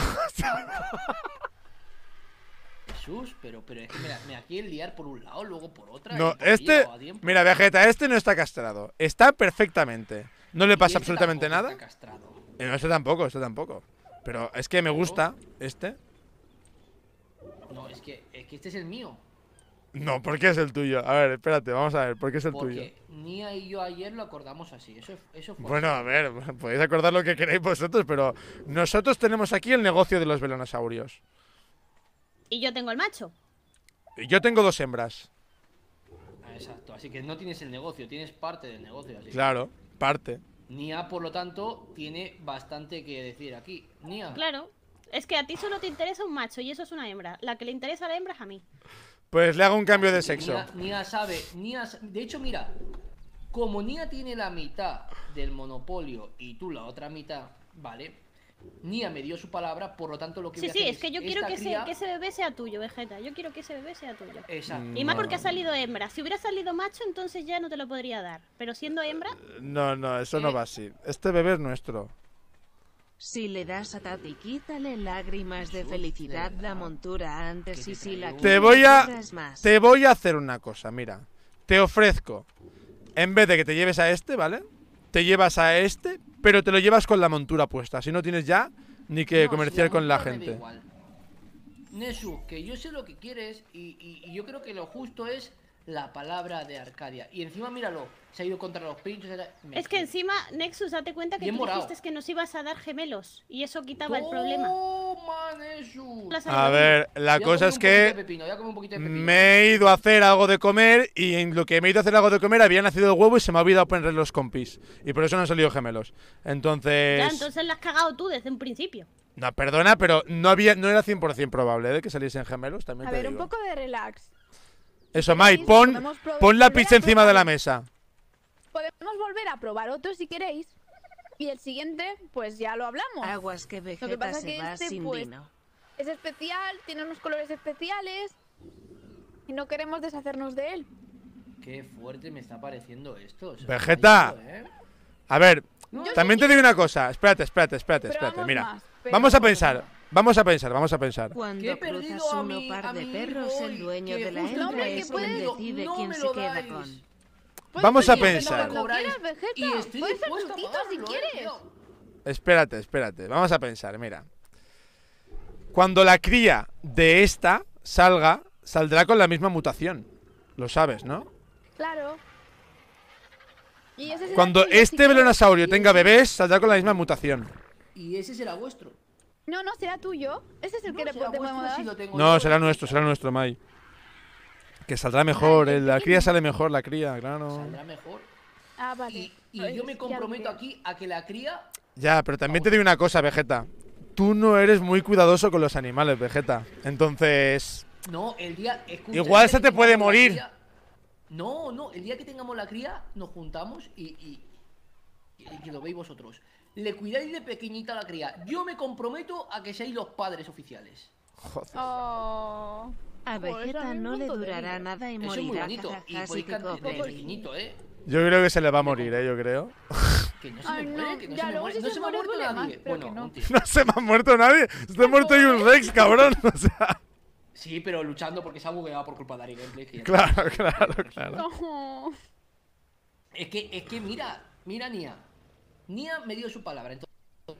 Jesús, pero, pero es que me la, me la quieren liar por un lado, luego por otra. No, por este. o a tiempo. Mira, Vegeta, este no está castrado. Está perfectamente. No le pasa este absolutamente nada. está castrado. Eh, No, este tampoco, este tampoco. Pero es que me gusta este. No, es que, es que este es el mío. No, ¿por qué es el tuyo? A ver, espérate, vamos a ver, ¿por qué es el tuyo? Porque Nia y yo ayer lo acordamos así. Eso, eso fue Bueno, así. a ver, podéis acordar lo que queréis vosotros, pero nosotros tenemos aquí el negocio de los velonosaurios. Y yo tengo el macho. Y yo tengo dos hembras. Ah, Exacto, así que no tienes el negocio, tienes parte del negocio. Así que Claro, parte. Nia, por lo tanto, tiene bastante que decir aquí. Nia, Claro. Es que a ti solo te interesa un macho y eso es una hembra. La que le interesa a la hembra es a mí. Pues le hago un cambio de sexo. Nia, Nia sabe, Nia, de hecho, mira, como Nia tiene la mitad del monopolio y tú la otra mitad, ¿vale? Nia me dio su palabra, por lo tanto lo que Sí, voy a sí, hacer es que yo quiero que, ese, que ese bebé sea tuyo, Vegeta. Yo quiero que ese bebé sea tuyo. Exacto. Y más No. porque ha salido hembra. Si hubiera salido macho, entonces ya no te lo podría dar. Pero siendo hembra, No, no, eso no va así. Este bebé es nuestro. Si le das a Tati, quítale lágrimas de felicidad la montura antes y si la Te voy a. más. Te voy a hacer una cosa, mira. Te ofrezco. En vez de que te lleves a este, ¿vale? Te llevas a este, pero te lo llevas con la montura puesta. Así no tienes ya ni que No, si comerciar con la gente. Nesu, que yo sé lo que quieres y, y- y yo creo que lo justo es la palabra de Arcadia. Y encima, míralo, se ha ido contra los pinchos. era- es que encima, Nexus, date cuenta que Bien tú morado. dijiste que nos ibas a dar gemelos. Y eso quitaba el problema. A ver, la Voy cosa es que pepino, me he ido a hacer algo de comer y en lo que me he ido a hacer algo de comer había nacido el huevo y se me ha olvidado poner los compis. Y por eso no han salido gemelos. Entonces... Ya, entonces la has cagado tú desde un principio. No, perdona, pero no había no era 100% probable de que saliesen gemelos, también A te ver, un poco de relax. Eso, Mai, pon, pon la pizza encima de la mesa. Podemos volver a probar otro si queréis. Y el siguiente, pues ya lo hablamos. Aguas que Lo que Vegeta pasa se que va este, sin pues, vino. es especial, tiene unos colores especiales. Y no queremos deshacernos de él. Qué fuerte me está pareciendo esto. Vegeta. ¿eh? A ver, también te digo una cosa. Espérate, espérate, espérate, espérate. Mira, más, pero- vamos a pensar, vamos a pensar, vamos a pensar. Cuando he cruzas perdido a uno mi- par a de perros, el dueño de la hembra es quien decide no quién se queda dais. con. Vamos a pensar. Quieras, Vegeta. Puedes ser si quieres. Espérate, espérate. Vamos a pensar, mira. Cuando la cría de esta salga, saldrá con la misma mutación. Lo sabes, ¿no? Claro. Y ese será Cuando este velonosaurio tenga bebés, saldrá con la misma mutación. Y ese será vuestro. No, no, será tuyo. Ese es el que le podemos dar. si lo tengo No, yo. será nuestro, será nuestro, Mai. Que saldrá mejor, eh, la cría sale mejor, la cría, claro. Saldrá mejor. Ah, vale. Y Pues yo me comprometo aquí a que la cría. Ya, pero también te digo una cosa, Vegeta. Tú no eres muy cuidadoso con los animales, Vegeta. Entonces... No, el día. escucha, Igual el día se te puede morir. cría- No, no, el día que tengamos la cría, nos juntamos y. y, y que lo veis vosotros. Le cuidáis de pequeñita a la cría. Yo me comprometo a que seáis los padres oficiales. Oh. A Joder, Vegeta a mí no le durará nada y Eso es muy morirá. bonito. Y podéis cantar pequeñito, ¿eh? Yo creo que se le va a morir, eh, yo creo. Que no se Ay, me no, muere, que no ya, se me luego muere. si No se se me ha muerto nadie. Bueno, no. se me ha muerto nadie. Se ha muerto y un Rex, cabrón. O sea... Sí, pero luchando porque se ha bugueado por culpa de Ari Gameplay. Claro, claro, claro. No. Es que, es que mira, mira Nia. Nia me dio su palabra. Entonces,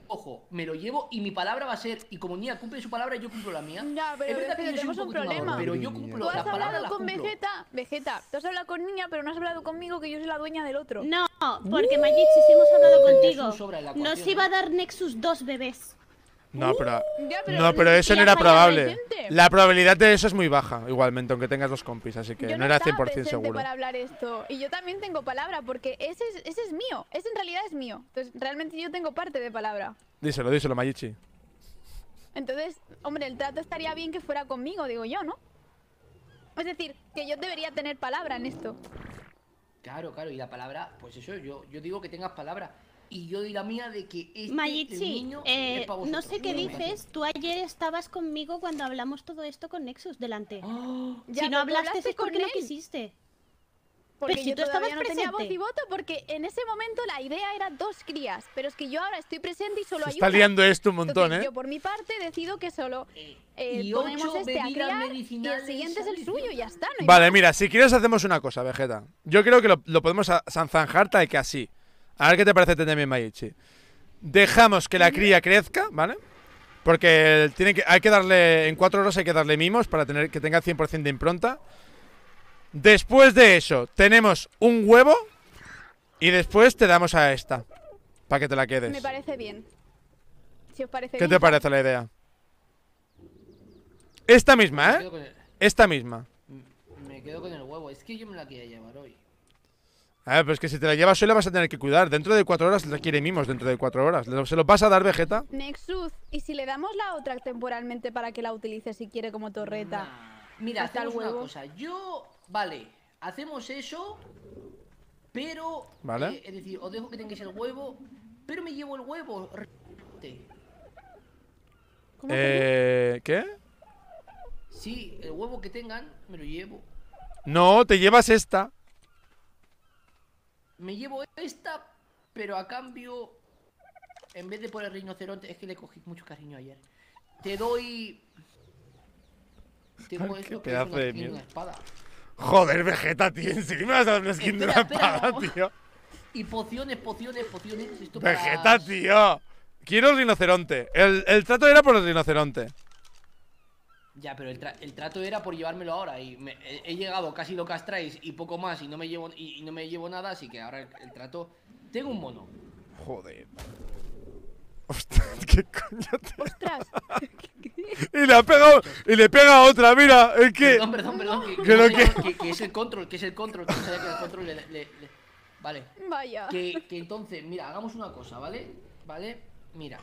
ojo, me lo llevo y mi palabra va a ser. Y como Nia cumple su palabra, yo cumplo la mía. Ya, pero, es verdad que yo tenemos un problema. maduro, Pero yo cumplo Tú la has palabra hablado la con cumplo. Vegeta, Vegeta, tú has hablado con Niña, pero no has hablado conmigo que yo soy la dueña del otro. No, porque Magichi, si hemos hablado contigo, la nos iba a dar Nexus dos bebés. No, pero, Ya, pero no, pero eso no era probable. La probabilidad de eso es muy baja, igualmente, aunque tengas dos compis, así que Yo no, no era estaba 100% presente seguro. para hablar esto. Y yo también tengo palabra, porque ese es, ese es mío. Ese en realidad es mío. Entonces, realmente yo tengo parte de palabra. Díselo, díselo, Mayichi. Entonces, hombre, el trato estaría bien que fuera conmigo, digo yo, ¿no? Es decir, que yo debería tener palabra en esto. Claro, claro, y la palabra, pues eso, yo, yo digo que tengas palabra. Y yo di la mía de que este Mayichi, niño eh, es pa' no sé qué dices, tú ayer estabas conmigo cuando hablamos todo esto con Nexus delante. Ya, si no hablaste hablaste es porque no quisiste. Porque Pero si yo tú estabas todavía no tenía voz presente. y voto, porque en ese momento la idea era dos crías. Pero es que yo ahora estoy presente y solo Se hay está una. liando esto un montón, Entonces, ¿eh? Yo por mi parte decido que solo eh, y ponemos ocho este a criar y el siguiente es el suyo y ya está. No Vale, más. mira, si quieres hacemos una cosa, Vegeta. Yo creo que lo, lo podemos zanjar tal que así. A ver qué te parece también, Mayichi. Dejamos que la cría crezca, ¿vale? Porque tiene que, hay que darle, en cuatro horas hay que darle mimos para tener que tenga 100% de impronta. Después de eso, tenemos un huevo y después te damos a esta. Para que te la quedes. Me parece bien. Si os parece ¿Qué bien. te parece la idea? Esta misma, ¿eh? el- Esta misma. Me quedo con el huevo, es que yo me la quería llevar hoy. A ver, pero es que si te la llevas hoy la vas a tener que cuidar. Dentro de cuatro horas le quiere mimos, dentro de cuatro horas. ¿Le- ¿Se lo vas a dar, Vegeta? Nexus, ¿y si le damos la otra temporalmente para que la utilice si quiere como torreta? Mira, Hasta el hacemos una huevo. cosa. Yo, vale, hacemos eso, pero. Vale. eh, es decir, os dejo que tengáis el huevo, pero me llevo el huevo. re- Eh, ¿Qué? Sí, el huevo que tengan, me lo llevo. No, te llevas esta. Me llevo esta, pero a cambio, en vez de por el rinoceronte, es que le cogí mucho cariño ayer. Te doy. Tengo esto que es una de skin una espada. Joder, Vegeta, tío. ¿En serio me vas a dar una skin de una Espera, espada, no. tío? Y pociones, pociones, pociones. Esto para- Vegeta, tío. Quiero el rinoceronte. El, el trato era por el rinoceronte. Ya, pero el, tra- el trato era por llevármelo ahora y me- he, he llegado casi lo castráis y poco más y no me llevo y, y no me llevo nada, así que ahora el, el trato tengo un mono. Joder. Ostras, ¿qué coño te... Ostras. Y le ha pegado. Y le pega a otra, mira. Es que. Perdón, perdón, perdón, que, que que, lo no que- sabía que- que es el control, que es el control, que sabía que el control le, le- le- Vale. Vaya. Que, que entonces, mira, hagamos una cosa, ¿vale? ¿Vale? Mira.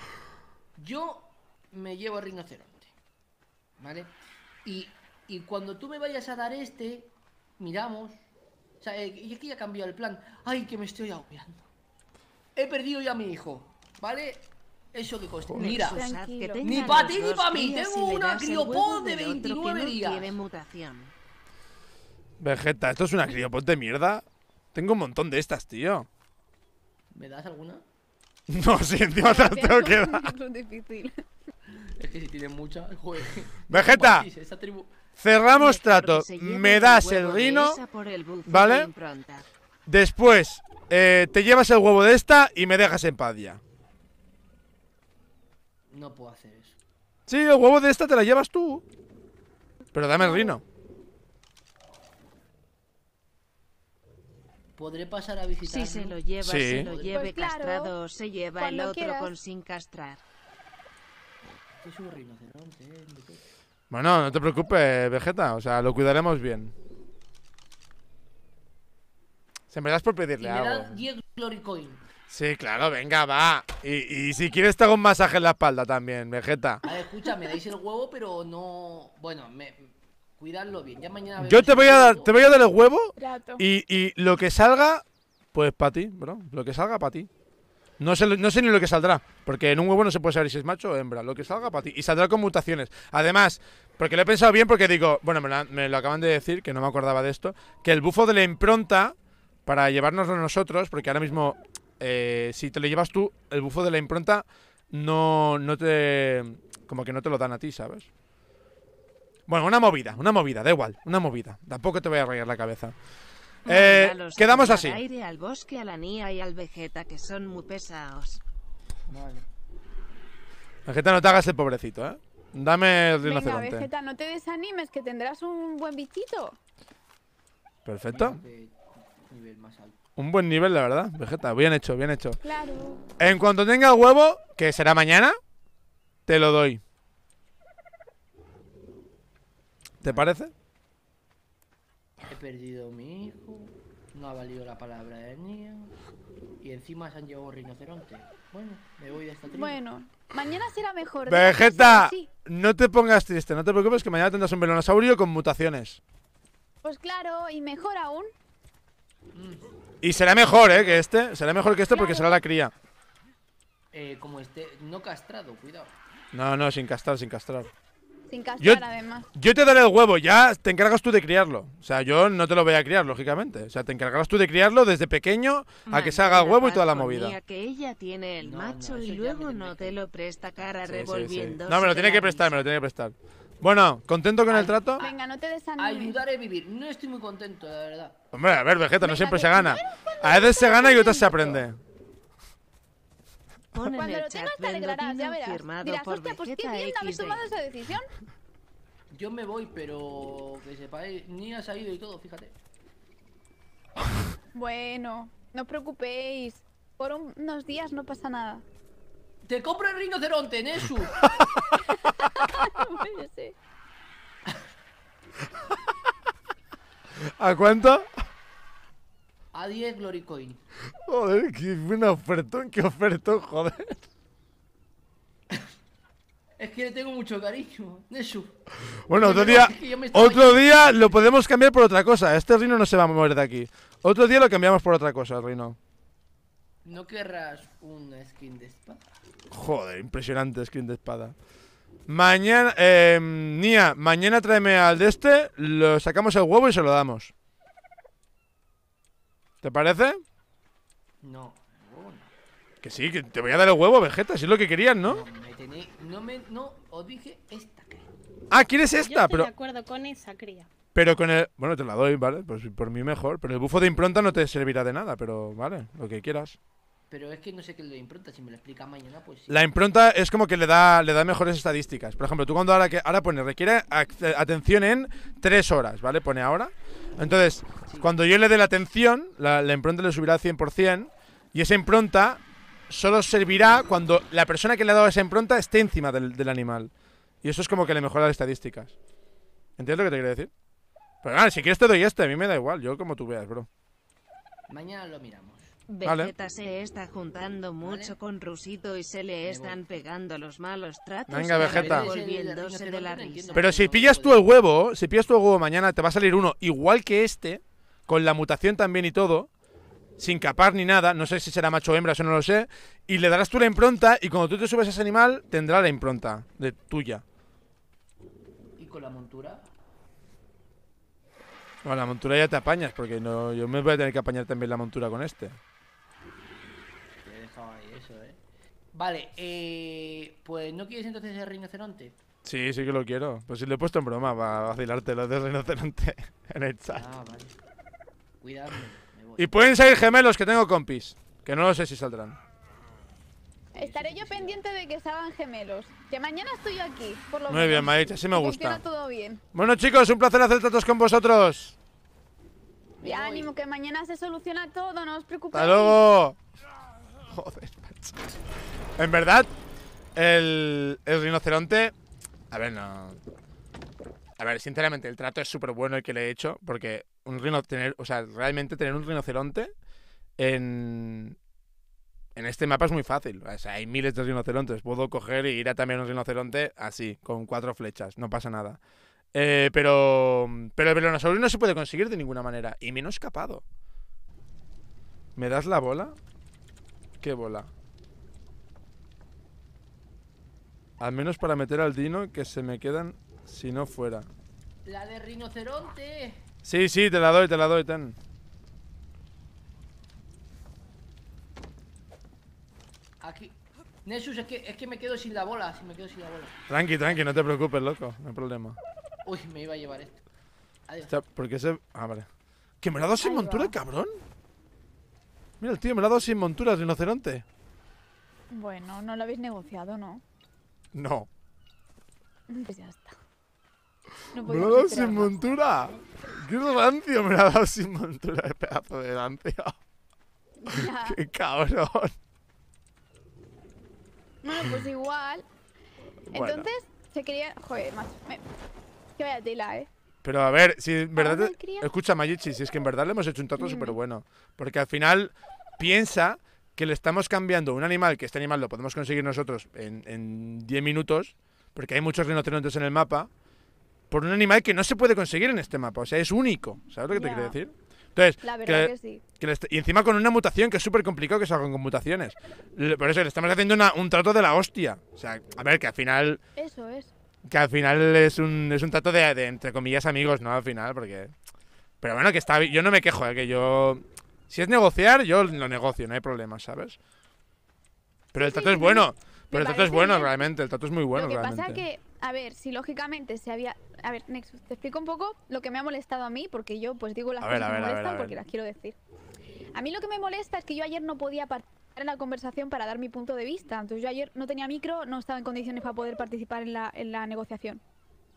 Yo me llevo el rinoceronte. ¿Vale? Y, y cuando tú me vayas a dar este, miramos. O sea, eh, y es que ya ha cambiado el plan. ¡Ay, que me estoy agobiando! He perdido ya a mi hijo, ¿vale? Eso que coste. Mira, ni para ti ni para mí. Tengo una criopod de del otro que 29 no días. mutación. Vegeta, esto es una criopod de mierda. Tengo un montón de estas, tío. ¿Me das alguna? No, sí, encima te las tengo que dar. Es difícil. Es que si tienen mucha, joder. Vegeta, cerramos trato. Me das el rino, ¿vale? Después, eh, te llevas el huevo de esta y me dejas en paz ya. No puedo hacer eso. Sí, el huevo de esta te la llevas tú. Pero dame el rino. ¿Podré pasar a visitar? Si se lo lleva, Sí. se lo lleve Pues claro, castrado o se lleva el otro quieras. con sin castrar. Es un rinoceronte, eh. Bueno, no te preocupes, Vegeta. O sea, lo cuidaremos bien. Se me das por Y pedirle me algo. dan 10 Glory Coin. Sí, claro, venga, va. Y, y si quieres te hago un masaje en la espalda también, Vegeta. A ver, escucha, me dais el huevo, pero no. Bueno, me... cuidadlo bien. Ya mañana. Yo te voy a dar, te voy a dar el huevo y, y lo que salga, pues para ti, bro. Lo que salga para ti. No sé, no sé ni lo que saldrá, porque en un huevo no se puede saber si es macho o hembra. Lo que salga para ti. Y saldrá con mutaciones. Además, porque lo he pensado bien, porque digo, bueno, me lo, me lo acaban de decir, que no me acordaba de esto, que el bufo de la impronta, para llevárnoslo nosotros, porque ahora mismo, eh, si te lo llevas tú, el bufo de la impronta no, no te. Como que no te lo dan a ti, ¿sabes? Bueno, una movida, una movida, da igual, una movida. Tampoco te voy a rayar la cabeza. Eh, quedamos así. aire al bosque, a la Nia y al Vegeta, que son muy pesados. Vale. Vegeta, no te hagas el pobrecito, ¿eh? Dame el Venga, rinoceronte. Vegeta, no te desanimes, que tendrás un buen bichito. Perfecto. De nivel más alto. Un buen nivel, la verdad. Vegeta, bien hecho, bien hecho. Claro. En cuanto tenga el huevo, que será mañana, te lo doy. ¿Te parece? He perdido a mi hijo. No ha valido la palabra de Nia. Y encima se han llevado un rinoceronte. Bueno, me voy de esta tribu. Bueno, mañana será mejor. Vegeta, Sí. no te pongas triste, no te preocupes que mañana tendrás un velonosaurio con mutaciones. Pues claro, y mejor aún. Y será mejor, ¿eh? Que este. Será mejor que este porque será la cría. Eh, como este, no castrado, cuidado. No, no, sin castrar, sin castrar. Sin castrar, Yo, además. yo te daré el huevo, ya te encargas tú de criarlo. O sea, yo no te lo voy a criar, lógicamente. O sea, te encargarás tú de criarlo desde pequeño a que se haga el huevo y toda la movida. Que ella tiene el macho y luego no te lo presta cara Sí, sí, sí. revolviendo. No, me lo tiene que prestar, me lo tiene que prestar. Bueno, ¿contento con el trato? Venga, no te desanimes. Ayudar a vivir. No estoy muy contento, la verdad. Hombre, a ver, Vegeta, no siempre se gana. A veces se gana y otras se aprende. Pon Cuando lo tengas te alegrarás, ya verás. firmado Dirás, por hostia, pues qué bien haber XD. tomado esa decisión. Yo me voy, pero que sepáis, se ha ido y todo, fíjate. Bueno, no os preocupéis. Por un- unos días no pasa nada. ¡Te compro el rinoceronte, Nesu! Bueno, sí. ¿A cuánto? A 10 Glory Coin. Joder, qué buena ofertón, qué ofertón, joder. Es que le tengo mucho cariño. Nesu. Bueno, otro día, otro día lo podemos cambiar por otra cosa. Este reino no se va a mover de aquí. Otro día lo cambiamos por otra cosa, el reino. ¿No querrás una skin de espada? Joder, impresionante skin de espada. Mañana, eh, Nia, mañana tráeme al de este, lo sacamos el huevo y se lo damos. ¿Te parece? No. Que sí, que te voy a dar el huevo, Vegeta, si es lo que querías, ¿no? No, me tenéis. No me. No, os dije esta. Ah, ¿quieres Yo esta? estoy Pero, de acuerdo con esa cría. pero con el... Bueno, te la doy, ¿vale? Pues por mí mejor. Pero el bufo de impronta no te servirá de nada, pero vale, lo que quieras. Pero es que no sé qué es lo de impronta. Si me lo explica mañana, pues sí. La impronta es como que le da, le da mejores estadísticas. Por ejemplo, tú cuando ahora que ahora pone requiere atención en tres horas, ¿vale? Pone ahora. Entonces, cuando yo le dé la atención, la, la impronta le subirá al 100% y esa impronta solo servirá cuando la persona que le ha dado esa impronta esté encima del, del animal. Y eso es como que le mejora las estadísticas. ¿Entiendes lo que te quiero decir? Pero nada, si quieres te doy este, a mí me da igual, yo como tú veas, bro. Mañana lo miramos. Vale. Vegeta se está juntando mucho con Rusito y se le están pegando los malos tratos. Venga, y Vegeta. Volviéndose de la risa. Pero si pillas tú el huevo, si pillas tú el huevo mañana, te va a salir uno igual que este, con la mutación también y todo, sin capar ni nada, no sé si será macho o hembra, eso no lo sé, y le darás tú la impronta y cuando tú te subes a ese animal, tendrá la impronta de tuya. ¿Y con la montura? Bueno, la montura ya te apañas, porque no, yo me voy a tener que apañar también la montura con este. Te he dejado ahí eso, eh. Vale, eh. Pues no quieres entonces el rinoceronte. Sí, sí que lo quiero. Pues si lo he puesto en broma, para vacilarte lo del rinoceronte en el chat. Ah, vale. Me voy. Y pueden salir gemelos que tengo compis, que no lo sé si saldrán. Estaré yo pendiente de que salgan gemelos. Que mañana estoy yo aquí, por lo Muy menos. bien, Maich, así me gusta. todo bien. Bueno chicos, un placer hacer tratos con vosotros. Y ánimo, que mañana se soluciona todo, no os preocupéis. Hasta luego. Joder, macho. En verdad, el, el rinoceronte. A ver, no. A ver, sinceramente, el trato es súper bueno el que le he hecho. Porque un rino. O sea, realmente tener un rinoceronte en. En este mapa es muy fácil. O sea, hay miles de rinocerontes. Puedo coger y ir a también un rinoceronte así, con cuatro flechas. No pasa nada. Eh, pero. Pero el velonosaurio no se puede conseguir de ninguna manera. Y menos capado. ¿Me das la bola? ¿Qué bola? Al menos para meter al dino que se me quedan si no fuera. La de rinoceronte. Sí, sí, te la doy, te la doy, ten. Aquí. Nesus, es que, es que me quedo sin la bola. Si me quedo sin la bola. Tranqui, tranqui, no te preocupes, loco. No hay problema. Uy, me iba a llevar esto. Adiós. O sea, porque ese. Ah, vale. ¿Que me lo ha dado sin montura, cabrón? Mira, el tío me lo ha dado sin montura, el rinoceronte. Bueno, no lo habéis negociado, ¿no? No. Pues ya está. No Me lo ha dado sin más. montura. Qué rancio me lo ha dado sin montura, de pedazo de rancio. Qué cabrón. Bueno, pues igual. Bueno. Entonces, se quería. Joder, macho. Me... Que vaya tela, eh. Pero a ver, si en verdad. te-. Escucha, Mayichi, si es que en verdad le hemos hecho un trato súper bueno. Porque al final piensa que le estamos cambiando un animal, que este animal lo podemos conseguir nosotros en, en 10 minutos, porque hay muchos rinocerontes en el mapa, por un animal que no se puede conseguir en este mapa. O sea, es único. ¿Sabes lo que te quiero decir? Entonces, La verdad que sí. que le est- y encima con una mutación que es súper complicado que salgan con mutaciones. Le- Por eso le estamos haciendo una- un trato de la hostia. O sea, a ver, que al final Eso es. que al final es un, es un trato de, de, entre comillas, amigos, ¿no? Al final, porque... Pero bueno, que está Yo no me quejo, ¿eh? Que yo... Si es negociar, yo lo negocio, no hay problema, ¿sabes? Pero el trato es bueno. Pero el trato es bueno, bien. realmente. El trato es muy bueno, lo que realmente. pasa que, a ver, si lógicamente se había. A ver, Nexus, te explico un poco lo que me ha molestado a mí, porque yo pues digo las A cosas que me molestan ver. porque las quiero decir. A mí lo que me molesta es que yo ayer no podía participar en la conversación para dar mi punto de vista. Entonces yo ayer no tenía micro, no estaba en condiciones para poder participar en la, en la negociación.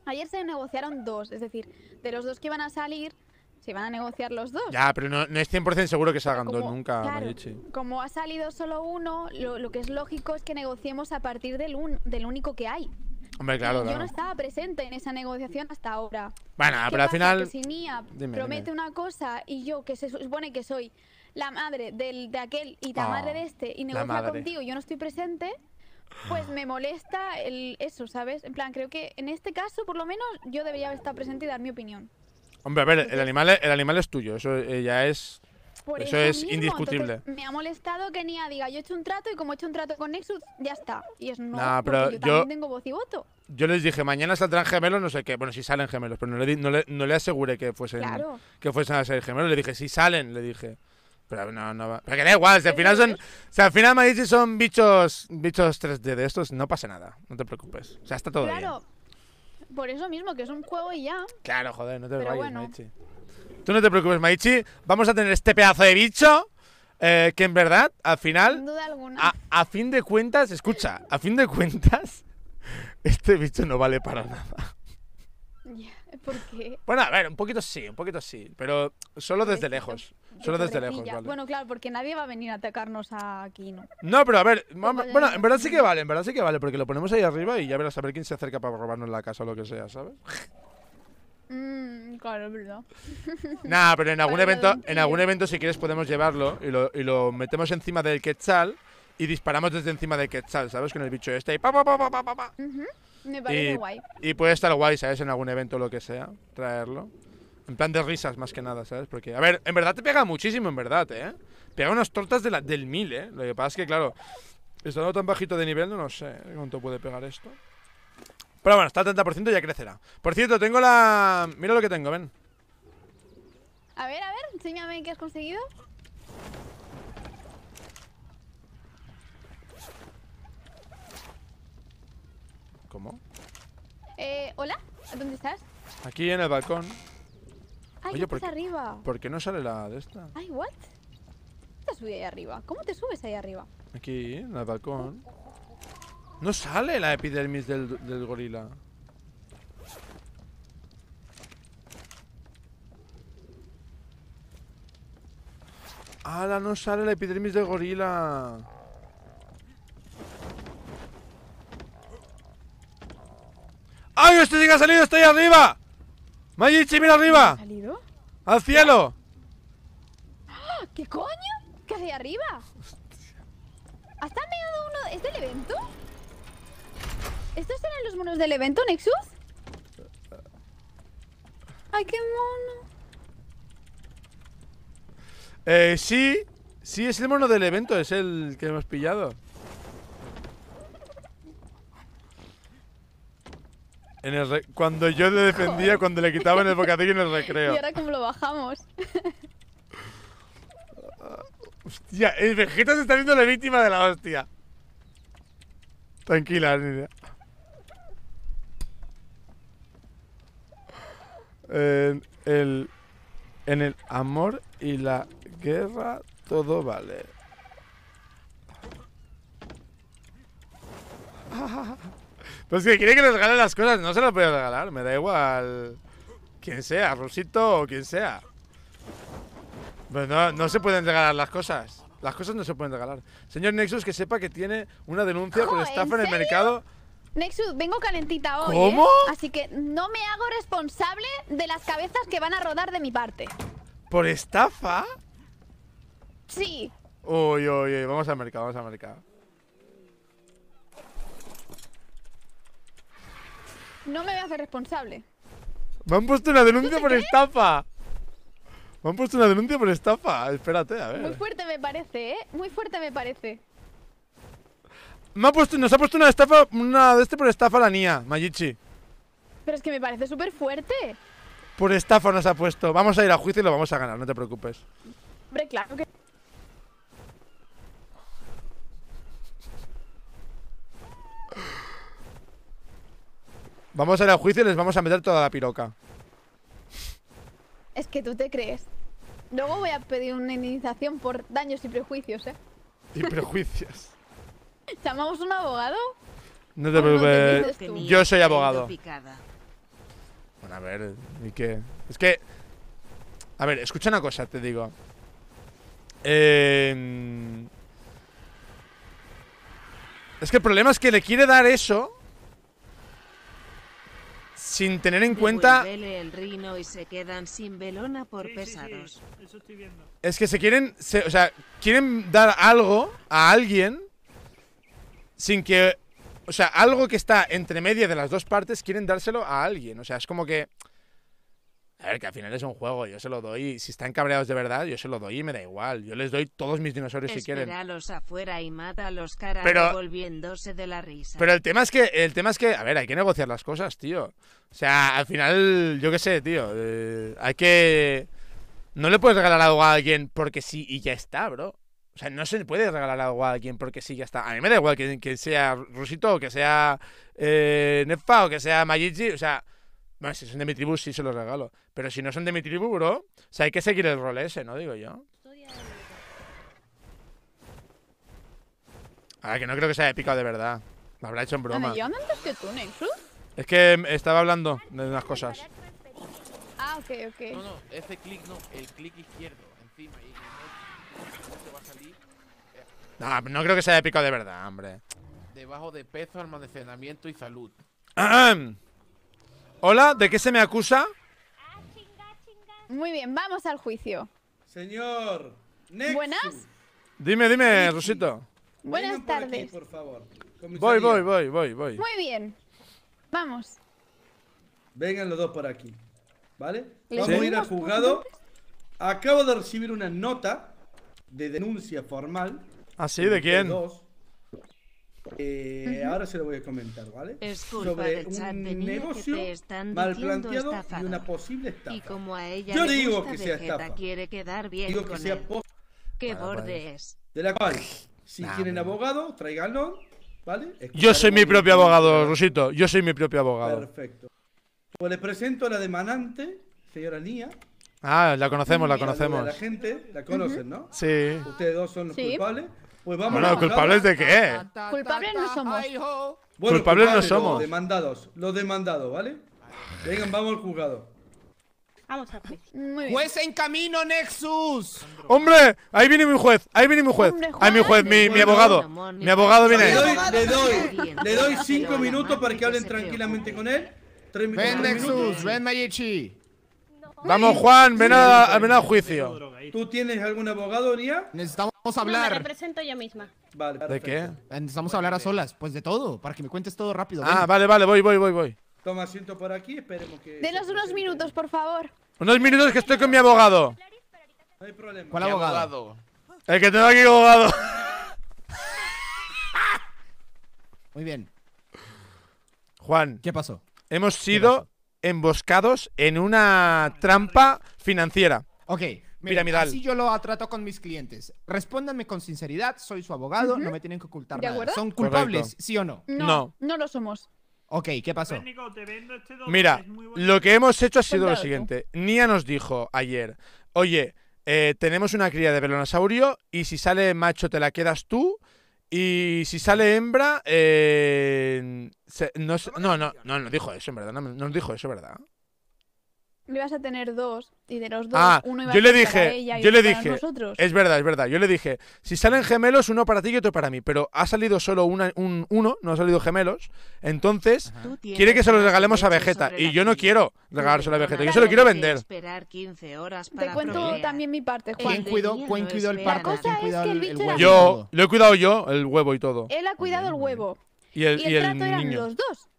Ayer se negociaron dos, es decir, de los dos que iban a salir, se iban a negociar los dos. Ya, pero no, no es 100% seguro que salgan dos Como- nunca, claro. Como ha salido solo uno, lo, lo que es lógico es que negociemos a partir del, un- del único que hay. Hombre, claro, Yo no estaba presente en esa negociación hasta ahora. Bueno, ¿Qué pero al final... Que si Nia Dime, promete dime. una cosa y yo, que se supone que soy la madre del, de aquel y la Ah, madre de este, y negocia contigo y yo no estoy presente, pues me molesta el, eso, ¿sabes? En plan, creo que en este caso, por lo menos, yo debería haber estado presente y dar mi opinión. Hombre, a ver, el animal, el animal es tuyo. Eso eh, ya es... Por eso, eso, es mismo, indiscutible. me ha molestado que Nia diga, yo he hecho un trato y como he hecho un trato con Nexus, ya está. Y es no, Nah, pero yo, yo- también tengo voz y voto. Yo les dije, mañana saldrán gemelos, no sé qué. Bueno, si salen gemelos, pero no le, no le, no le aseguré que fuesen, Claro. que fuesen a ser gemelos. Le dije, si salen, le dije. Pero no, no va. Pero que da igual, si al final son. Si al final me dices son bichos bichos 3D de estos, no pasa nada. No te preocupes. O sea, está todo bien. Por eso mismo, que es un juego y ya. Claro, joder, no te Pero vayas, bueno. Maichi. Tú no te preocupes, Maichi. Vamos a tener este pedazo de bicho. eh, que en verdad, al final. Sin duda alguna. A, a fin de cuentas, escucha, a fin de cuentas, este bicho no vale para nada. ¿Por qué? Bueno, a ver, un poquito sí, un poquito sí, pero solo desde lejos. Solo desde lejos, vale. Bueno, claro, porque nadie va a venir a atacarnos aquí, ¿no? No, pero a ver, bueno, no. en verdad sí que vale, en verdad sí que vale, porque lo ponemos ahí arriba y ya verás a ver quién se acerca para robarnos la casa o lo que sea, ¿sabes? Mm, claro, es verdad. Nah, pero en algún evento, en algún evento si quieres podemos llevarlo y lo, y lo metemos encima del quetzal y disparamos desde encima del quetzal, ¿sabes? Con el bicho este y pa pa pa pa pa pa, pa. Ujú, Me parece y, guay. y puede estar guay, ¿sabes? En algún evento o lo que sea, traerlo. En plan de risas más que nada, ¿sabes? Porque, a ver, en verdad te pega muchísimo, en verdad, ¿eh? Pega unas tortas de la- del mil, ¿eh? Lo que pasa es que, claro, estando tan bajito de nivel, no lo sé cuánto puede pegar esto. Pero bueno, está al 30% y ya crecerá. Por cierto, tengo la... Mira lo que tengo, ven. A ver, a ver, enséñame qué has conseguido. ¿Cómo? Eh, hola, ¿dónde estás? Aquí en el balcón. Ay, Oye, ¿por qué- arriba. ¿Por qué no sale la de esta? Ay, what? ¿Te subí ahí arriba? ¿Cómo te subes ahí arriba? Aquí, en el balcón. No sale la epidermis del, del gorila. ¡Hala! No sale la epidermis del gorila. ¡Ay! ¡Este sí que ha salido! ¡Está ahí arriba! ¡Mayichi, mira arriba! ¿Ha salido? ¡Al cielo! ¡Ah! ¿Qué coño? ¿Qué hace arriba? ¿Has tameado uno? ¿Es del evento? ¿Estos eran los monos del evento, Nexus? ¡Ay, qué mono! Eh, sí. Sí, es el mono del evento, es el que hemos pillado. En el re- cuando yo le defendía, cuando le quitaban el bocadillo en el ¿Y recreo. ahora cómo lo bajamos? Hostia, el Vegeta se está viendo la víctima de la hostia. Tranquila, niña. En el, en el amor y la guerra todo vale. Pues que quiere que le regale las cosas, no se las voy a regalar, me da igual. Quien sea, Rusito o quien sea. Pues no, no se pueden regalar las cosas. Las cosas no se pueden regalar. Señor Nexus, que sepa que tiene una denuncia por estafa en, ¿en el mercado. Nexus, vengo calentita hoy. ¿Cómo? ¿eh? Así que no me hago responsable de las cabezas que van a rodar de mi parte. ¿Por estafa? Sí. Uy, uy, uy, vamos al mercado, vamos al mercado. No me voy a hacer responsable. Me han puesto una denuncia ¿Tú te por crees? estafa. Me han puesto una denuncia por estafa. Espérate, a Muy ver. fuerte me parece, ¿eh? Muy fuerte me parece. Me ha puesto, nos ha puesto una estafa, una de este por estafa la niña, Mayichi. Pero es que me parece súper fuerte. Por estafa nos ha puesto. Vamos a ir a juicio y lo vamos a ganar, no te preocupes. Hombre, claro que... Vamos a ir a juicio y les vamos a meter toda la piroca. Es que tú te crees. Luego voy a pedir una indemnización por daños y prejuicios, ¿eh? Y prejuicios. ¿Llamamos un abogado? No te ¿O no te preocupes. Yo soy abogado. Bueno, a ver, ¿y qué? Es que. A ver, escucha una cosa, te digo. Eh, Es que el problema es que le quiere dar eso. Sin tener en cuenta. Devuélvele el rino y se quedan sin velona por pesados. Eso estoy viendo. Es que se quieren. se- o sea, quieren dar algo a alguien. Sin que. O sea, algo que está entre media de las dos partes, quieren dárselo a alguien. O sea, es como que. A ver, que al final es un juego, yo se lo doy. Si están cabreados de verdad, yo se lo doy y me da igual. Yo les doy todos mis dinosaurios si quieren. Espéralos afuera y mata a los caras Pero- volviéndose de la risa. Pero el tema es que, el tema es que, a ver, hay que negociar las cosas, tío. O sea, al final, yo qué sé, tío. eh, hay que. No le puedes regalar algo a alguien porque sí y ya está, bro. O sea, no se le puede regalar algo a alguien porque sí y ya está. A mí me da igual que, que sea Rusito, o que sea eh, Nefa o que sea Majichi. O sea, bueno, si son de mi tribu, sí se los regalo. Pero si no son de mi tribu, bro, o sea, hay que seguir el rol ese, ¿no? Digo yo. A ver, que no creo que sea épico de verdad. Lo habrá hecho en broma. ¿Me llevan antes que tú, Nexus? Es que mm, estaba hablando de unas cosas. Ah, ok, ok. No, no, ese clic no, el clic izquierdo, encima. Y no se va a salir No, no creo que sea épico de verdad, hombre. debajo de peso, almacenamiento y salud. Hola, ¿de qué se me acusa? Muy bien, vamos al juicio. Señor. Nexus. Buenas. Dime, dime, Rusito. Buenas Vengan por aquí, tardes. por favor. Voy, Comisaría. voy, voy, voy, voy. Muy bien. Vamos. Vengan los dos por aquí. ¿Vale? ¿Les Vamos a ir al decimos juzgado. Acabo de recibir una nota de denuncia formal. ¿Ah, sí? ¿De quién? Dos. Eh. Ahora se lo voy a comentar, ¿vale? Es culpa Sobre del chat un de niña que negocio te están mal planteado y estafador. una posible estafa. Y como a ella Yo le digo gusta que sea Vegeta, estafa. quiere quedar bien Digo que con sea él. pos- ¿Qué Vale, borde vale. es? De la cual, si Nah, quieren hombre. abogado, tráiganlo, ¿vale? Yo soy mi propio abogado, Rusito. Yo soy mi propio abogado. Perfecto. Pues les presento a la demandante, señora Nia. Ah, la conocemos, la conocemos. La gente, la conocen, ¿no? Sí. Ustedes dos son los Sí. culpables. Pues vamos Bueno. ¿culpables de qué? Culpables no somos. Bueno, Culpables no los somos. demandados, los demandados, ¿vale? Vengan, vamos al juzgado. Vamos. Muy bien. ¡Juez en camino, Nexus! ¡Hombre! Ahí viene mi juez, ahí viene mi juez. Ahí mi juez, mi, mi abogado. Mi abogado viene Le ahí. doy, le doy, Bien. le doy cinco minutos para que hablen tranquilamente con él. Tres Ven, tres Nexus, minutos. ven, Mayichi. Vamos, Juan, ven a, ven a juicio. ¿Tú tienes algún abogado, Nia? Necesitamos No, me hablar. represento yo misma. Vale, ¿De qué? Necesitamos hablar a solas, pues de todo, para que me cuentes todo rápido. Ah, ven. vale, vale, voy, voy, voy, voy. Toma asiento por aquí, esperemos que... Denos unos minutos, por favor. Unos minutos que estoy con mi abogado. No hay problema. ¿Cuál abogado? El que tengo aquí abogado. Muy bien. Juan, ¿Qué pasó? hemos sido emboscados en una trampa financiera. Ok. Piramidal. Así yo lo trato con mis clientes. Respóndanme con sinceridad, soy su abogado, no me tienen que ocultar ¿De nada. acuerdo? ¿Son culpables, Correcto. sí o no? No, No. no lo somos. Ok, ¿qué pasó? Nico, te vendo este Mira, es muy bueno. lo que hemos hecho ha sido lo siguiente. Nia nos dijo ayer, oye, eh, tenemos una cría de velonosaurio y si sale macho te la quedas tú y si sale hembra, eh, se- no, no, no, no, no dijo eso, en verdad, no, no nos dijo eso, ¿verdad? Ibas a tener dos y de los dos Ah, uno iba yo a le ser para dije, ella y yo le otro para dije, nosotros. es verdad, es verdad, yo le dije, si salen gemelos, uno para ti y otro para mí, pero ha salido solo una- un uno, no ha salido gemelos, entonces quiere que se los regalemos a Vegeta y yo no quiero regalárselo a Vegeta, yo se lo quiero vender. esperar 15 horas Te para cuento también mi parte, El Juan. ¿Quién cuidó, quién el parto? Yo, lo he cuidado yo, el huevo y todo. Él ha cuidado el huevo. Y el, y el, y el trato eran los dos.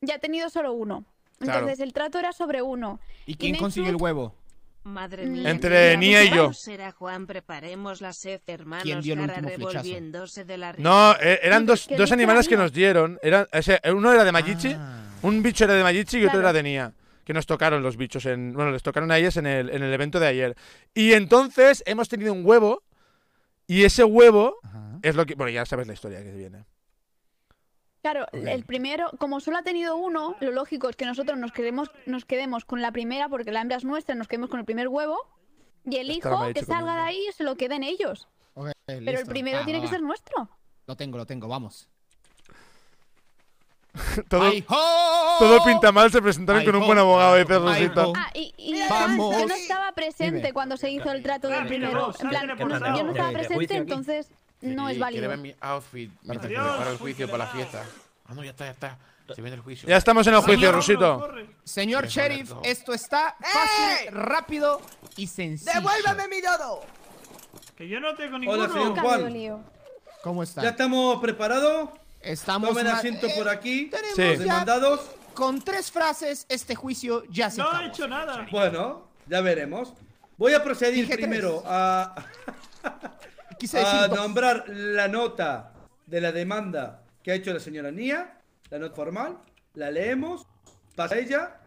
Ya ha tenido solo uno. Claro. Entonces el trato era sobre uno. ¿Y quién consiguió el huevo? Madre Mm. mía. Entre Nia y yo. Será Juan, preparemos las sed hermanos ¿Quién dio el último flechazo? revolviéndose de la No, eh, eran dos, dos era animales que nos dieron. Ese- uno era de Majichi, Ah. un bicho era de Majichi y otro era de Nia. Que nos tocaron los bichos en. Bueno, les tocaron a ellas en el, en el evento de ayer. Y entonces hemos tenido un huevo. Y ese huevo Ajá. es lo que. Bueno, ya sabes la historia que viene. Claro, el primero, como solo ha tenido uno, lo lógico es que nosotros nos quedemos, nos quedemos con la primera, porque la hembra es nuestra, nos quedemos con el primer huevo. Y el hijo que salga de ahí se lo queden ellos. Pero el primero Va, tiene va, que va. ser nuestro. Lo tengo, lo tengo, vamos. todo, todo pinta mal, se presentaron con un buen abogado. Ah, y, y Vamos. yo no estaba presente Dime. cuando se hizo el trato del primero. yo no estaba ¿De- de presente, entonces no es válido. Quiere ver mi outfit mientras que preparo el juicio para la fiesta. Ah, no, ya está, ya está. Se viene el juicio. Ya estamos en el juicio, Señor, Rosito. Corre. Señor Sheriff, esto está fácil, rápido y sencillo. ¡Devuélveme mi dodo! Que yo no tengo ninguno. Hola, señor Juan. ¿Cómo está? ¿Ya estamos preparados? Estamos Tomen asiento eh, por aquí. tenemos Sí. Demandados. Con tres frases, este juicio ya se No acabó. he hecho nada. Bueno, ya veremos. Voy a procedir Dije primero tres. a, Quise decir a nombrar la nota de la demanda que ha hecho la señora Nia, la nota formal, la leemos, pasa ella,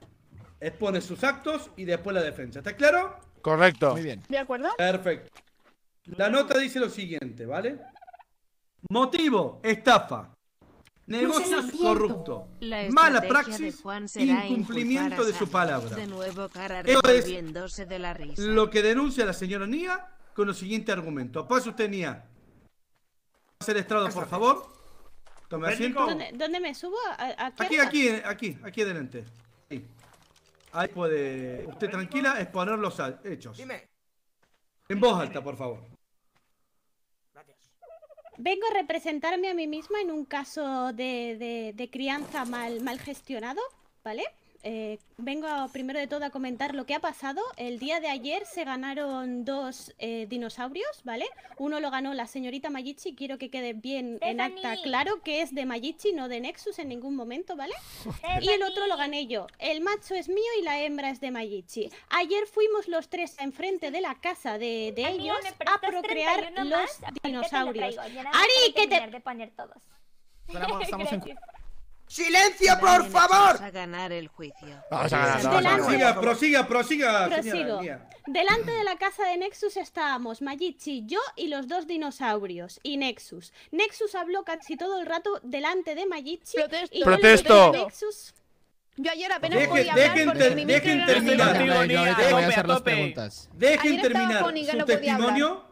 expone sus actos y después la defensa. ¿Está claro? Correcto. Muy bien. ¿De acuerdo? Perfecto. La nota dice lo siguiente, ¿vale? Motivo, estafa. Negocios corruptos. La Mala de praxis, Juan será incumplimiento de su palabra. De nuevo cara Eso es revolviéndose de la risa. Lo que denuncia la señora Nia con los siguientes argumentos. Nia. Pase el estrado, por favor. Tome asiento. ¿Dónde, dónde me subo? ¿A- aquí Aquí, aquí, aquí, aquí adelante. Ahí. Ahí puede usted tranquila exponer los hechos. Dime. En voz alta, por favor. Vengo a representarme a mí misma en un caso de, de- de crianza mal, mal gestionado, ¿vale? Eh, vengo a- primero de todo a comentar lo que ha pasado. El día de ayer se ganaron dos eh, dinosaurios, ¿vale? Uno lo ganó la señorita Mayichi, quiero que quede bien en acta claro que es de Mayichi, no de Nexus en ningún momento, ¿vale? Y el otro lo gané yo. El macho es mío y la hembra es de Mayichi. Ayer fuimos los tres enfrente de la casa de, ellos ¿me a procrear 31 los dinosaurios. Ari, que te... poner todos. Estamos en-. ¡Silencio, por favor! Vamos a ganar el juicio. Vamos a ganar, vamos a ganar. Prosiga, prosiga, prosiga, señora Prosigo. Nia. Delante de la casa de Nexus estábamos Mayichi, yo y los dos dinosaurios. Y Nexus. Nexus habló casi todo el rato delante de Mayichi. Protesto. Y yo Protesto. Nexus, Yo ayer apenas Deje- podía hablar dejen porque ter- mi micro dejen era terminar. Yo ahorita voy a tope, hacer a las tope. preguntas. Dejen estaba terminar su no podía testimonio.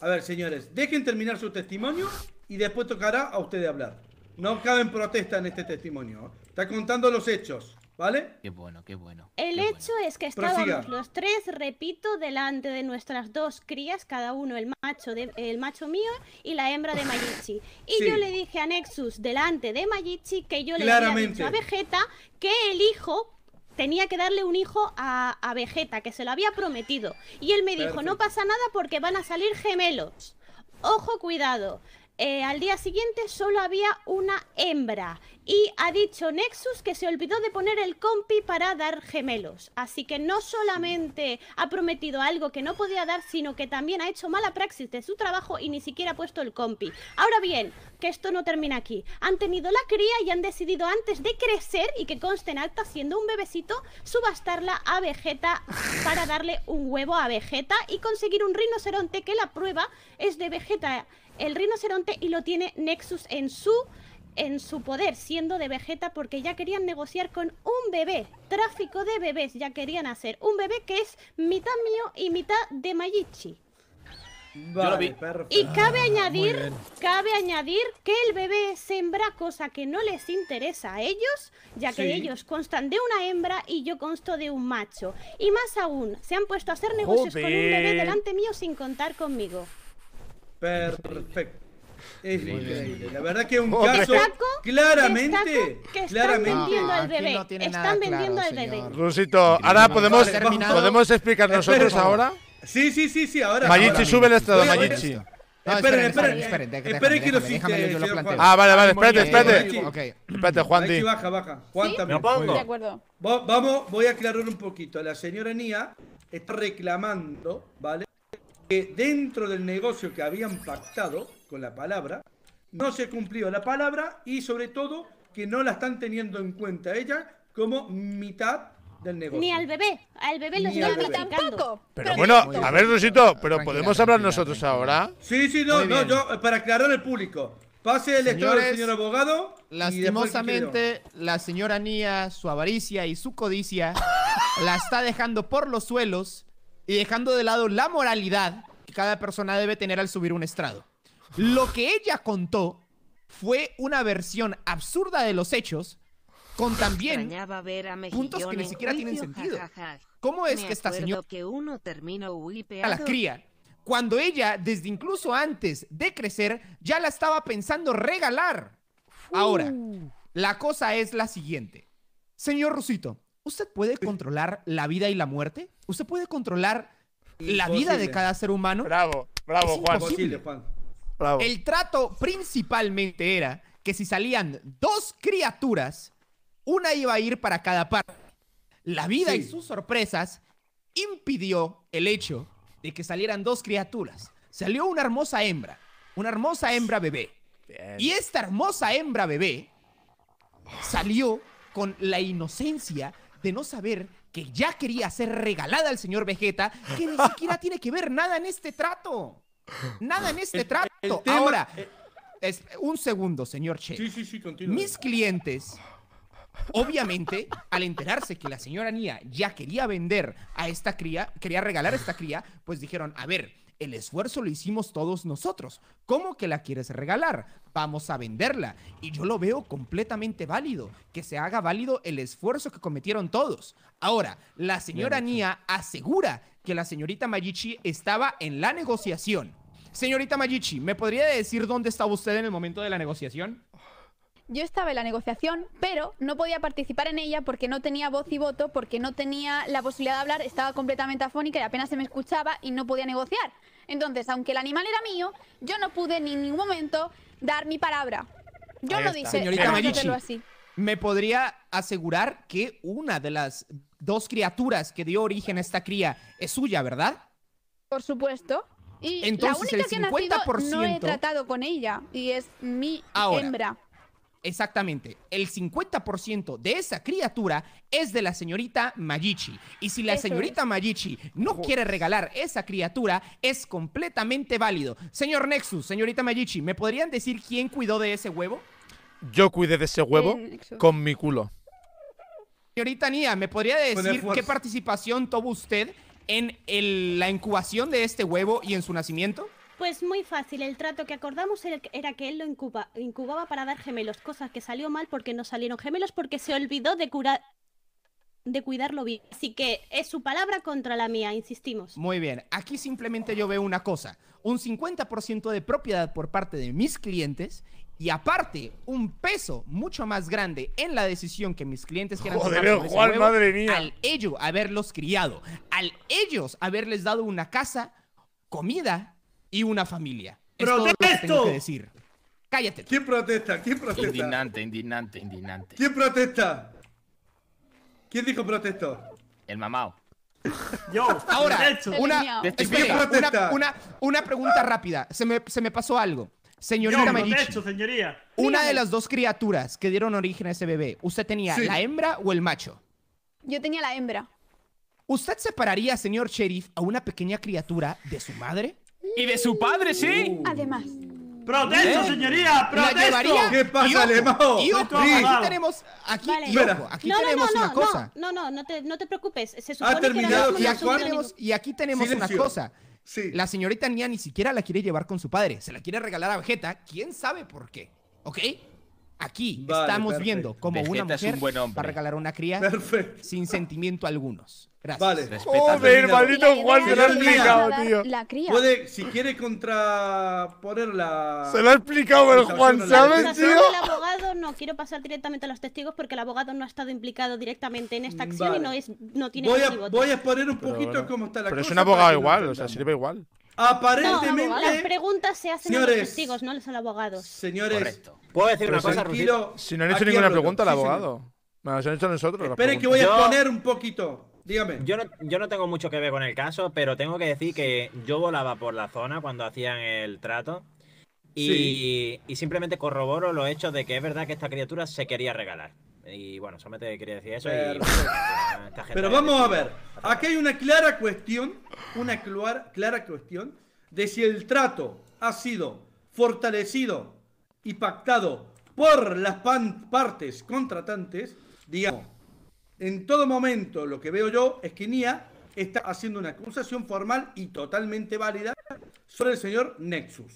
A ver, señores, dejen terminar su testimonio y después tocará a usted hablar. No caben protesta en este testimonio. Está contando los hechos, ¿vale? Qué bueno, qué bueno. El qué hecho bueno. es que estábamos Prosiga. los tres, repito, delante de nuestras dos crías, cada uno el macho de, el macho mío y la hembra de Mayichi. Y Sí. yo le dije a Nexus delante de Mayichi que yo le había dicho a Vegeta que el hijo tenía que darle un hijo a, a Vegeta, que se lo había prometido. Y él me dijo, no pasa nada porque van a salir gemelos. Ojo, cuidado. Eh, al día siguiente solo había una hembra. Y ha dicho Nexus que se olvidó de poner el compi para dar gemelos. Así que no solamente ha prometido algo que no podía dar, sino que también ha hecho mala praxis de su trabajo y ni siquiera ha puesto el compi. Ahora bien, que esto no termina aquí. Han tenido la cría y han decidido antes de crecer y que conste en acta siendo un bebecito, subastarla a Vegeta para darle un huevo a Vegeta y conseguir un rinoceronte que la prueba es de Vegeta el rinoceronte y lo tiene Nexus en su en su poder, siendo de Vegeta, porque ya querían negociar con un bebé. Tráfico de bebés ya querían hacer. Un bebé que es mitad mío y mitad de Mayichi. Vale, perfecto. Y cabe Ah, añadir, cabe añadir que el bebé es hembra, cosa que no les interesa a ellos, ya que Sí. ellos constan de una hembra y yo consto de un macho. Y más aún, se han puesto a hacer negocios con un bebé delante mío sin contar conmigo. Perfecto. Es increíble. La verdad que es un Joder. caso Destaco- claramente. destaco que están claramente. vendiendo al aquí bebé. no están vendiendo claro, al bebé. señor. Rusito, ahora podemos, podemos explicar nosotros Espera. ahora. Sí, sí, sí, sí, ahora. Mayichi, sube el estrado, Mayichi. No, esperen, esperen, esperen, esperen, déjame, esperen que lo déjame, yo lo planteo. Ah, vale, vale, espérate, espérate. Mayichi. Ok. Espérate, Juan Di. baja, baja. Juan ¿Sí? también. Me opongo. Muy De acuerdo. Va- Vamos, voy a aclarar un poquito. La señora Nia está reclamando, ¿vale? Que dentro del negocio que habían pactado con la palabra, no se cumplió la palabra y sobre todo que no la están teniendo en cuenta ella como mitad del negocio. Ni al bebé, al bebé lo criticando. Pero bueno, a ver, Rusito, pero Tranquila, podemos hablar tranquila, nosotros tranquila. ahora. Sí, sí, no, Muy no, bien. yo, para aclarar al público. Pase el estrado del señor abogado. Lastimosamente, la señora Nia, su avaricia y su codicia la está dejando por los suelos y dejando de lado la moralidad que cada persona debe tener al subir un estrado. Lo que ella contó fue una versión absurda de los hechos con también Extrañaba ver a puntos que ni siquiera tienen sentido. ¿Cómo es Me que esta señora que uno terminó a la cría cuando ella, desde incluso antes de crecer, ya la estaba pensando regalar? Ahora, la cosa es la siguiente. Señor Rusito, ¿usted puede controlar la vida y la muerte? ¿Usted puede controlar la vida de cada ser humano? Bravo, bravo, Juan. imposible. Juan. Bravo. El trato principalmente era que si salían dos criaturas, una iba a ir para cada parte. La vida y sus sorpresas impidió el hecho de que salieran dos criaturas. Salió una hermosa hembra, una hermosa hembra bebé. Y esta hermosa hembra bebé salió con la inocencia de no saber que ya quería ser regalada al señor Vegeta, que ni siquiera tiene que ver nada en este trato. Nada en este trato. el tema- Ahora, es, un segundo, señor Che. Sí, sí, sí, continúa. Mis clientes, obviamente, al enterarse que la señora Nia ya quería vender a esta cría, quería regalar a esta cría, pues dijeron, a ver, el esfuerzo lo hicimos todos nosotros. ¿Cómo que la quieres regalar? Vamos a venderla. Y yo lo veo completamente válido, que se haga válido el esfuerzo que cometieron todos. Ahora, la señora Nia asegura que la señorita Mayichi estaba en la negociación. Señorita Mayichi, ¿me podría decir dónde estaba usted en el momento de la negociación? Yo estaba en la negociación, pero no podía participar en ella porque no tenía voz y voto, porque no tenía la posibilidad de hablar, estaba completamente afónica y apenas se me escuchaba y no podía negociar. Entonces, aunque el animal era mío, yo no pude ni en ningún momento dar mi palabra. Yo Ahí no está. dije, Señorita "Vamos a Mayichi, hacerlo así. ¿me podría asegurar que una de las dos criaturas que dio origen a esta cría es suya, verdad? Por supuesto. Y Entonces, la única el que ha nacido no he 50% tratado con ella y es mi Ahora. hembra. Exactamente. El 50% de esa criatura es de la señorita Mayichi. Y si la Eso señorita Mayichi no quiere regalar esa criatura, es completamente válido. Señor Nexus, señorita Mayichi, ¿me podrían decir quién cuidó de ese huevo? Yo cuidé de ese huevo Eh, con mi culo. Señorita Nia, ¿me podría decir qué participación tuvo usted en el- la incubación de este huevo y en su nacimiento? Pues muy fácil, el trato que acordamos era, que él lo incuba- incubaba para dar gemelos, cosas que salió mal porque no salieron gemelos porque se olvidó de curar de cuidarlo bien. Así que es su palabra contra la mía, insistimos. Muy bien, aquí simplemente yo veo una cosa, un 50% de propiedad por parte de mis clientes y aparte un peso mucho más grande en la decisión que mis clientes quieran Joder, tomar Juan, huevo, madre mía. al ello haberlos criado, al ellos haberles dado una casa, comida y una familia. Es todo lo que tengo ¡Protesto! que decir. Cállate. ¿Quién protesta? ¿Quién protesta? Indignante, indignante, indignante. ¿Quién protesta? ¿Quién dijo protesto? El mamao. Yo, Ahora, una, una, una- una pregunta rápida. Se me, se me pasó algo. Señorita Yo, Mayichi, protesto, señoría. una de las dos criaturas que dieron origen a ese bebé, ¿usted tenía Sí. la hembra o el macho? Yo tenía la hembra. ¿Usted separaría, señor sheriff, a una pequeña criatura de su madre? ¿Y de su padre, sí? Uh. Además, ¡Protesto, ¿Eh? señoría! ¿La ¡Protesto! ¿Qué pasa, Alemao? Y ojo, tu aquí tenemos, aquí, Vale. y ojo, aquí no, no, tenemos no, una no, cosa. No, no, no te, no te preocupes. Se supone que terminado, mismo Y aquí es un tenemos, y aquí tenemos una Silencio. cosa. La señorita Nia ni siquiera la quiere llevar con su padre. Se la quiere regalar a Vegeta. ¿Quién sabe por qué? ¿Ok? Aquí Vale, estamos perfecto. viendo como una mujer un va a regalar una cría sin sentimiento algunos. Gracias. Vale. Respeta Joder, maldito Juan, se lo ha explicado, tío. La cría. Puede, si quiere contraponer la. Se lo ha explicado el Juan, ¿sabes, tío? del abogado no quiero pasar directamente a los testigos porque el abogado no ha estado implicado directamente en esta acción Vale. y no es no tiene Voy a, voy a exponer un Pero poquito bueno. cómo está la Pero cosa. es un abogado igual, o sea, sirve igual. No, Aparentemente. las preguntas se hacen a Señores. los testigos, no a los abogados. Señores. Correcto. ¿Puedo decir Pero una cosa. Rusito? Si no han hecho ninguna pregunta al abogado. Me las han hecho nosotros. las Espere que voy a Yo- exponer un poquito. Dígame. Yo no, yo no tengo mucho que ver con el caso, pero tengo que decir que yo volaba por la zona cuando hacían el trato y, y simplemente corroboro los hechos de que es verdad que esta criatura se quería regalar. Y bueno, solamente quería decir eso. Y, esta gente Pero vamos a ver. Aquí hay una clara cuestión. Una clara, clara cuestión de si el trato ha sido fortalecido y pactado por las pan- partes contratantes. Digamos, en todo momento lo que veo yo es que Nia está haciendo una acusación formal y totalmente válida sobre el señor Nexus.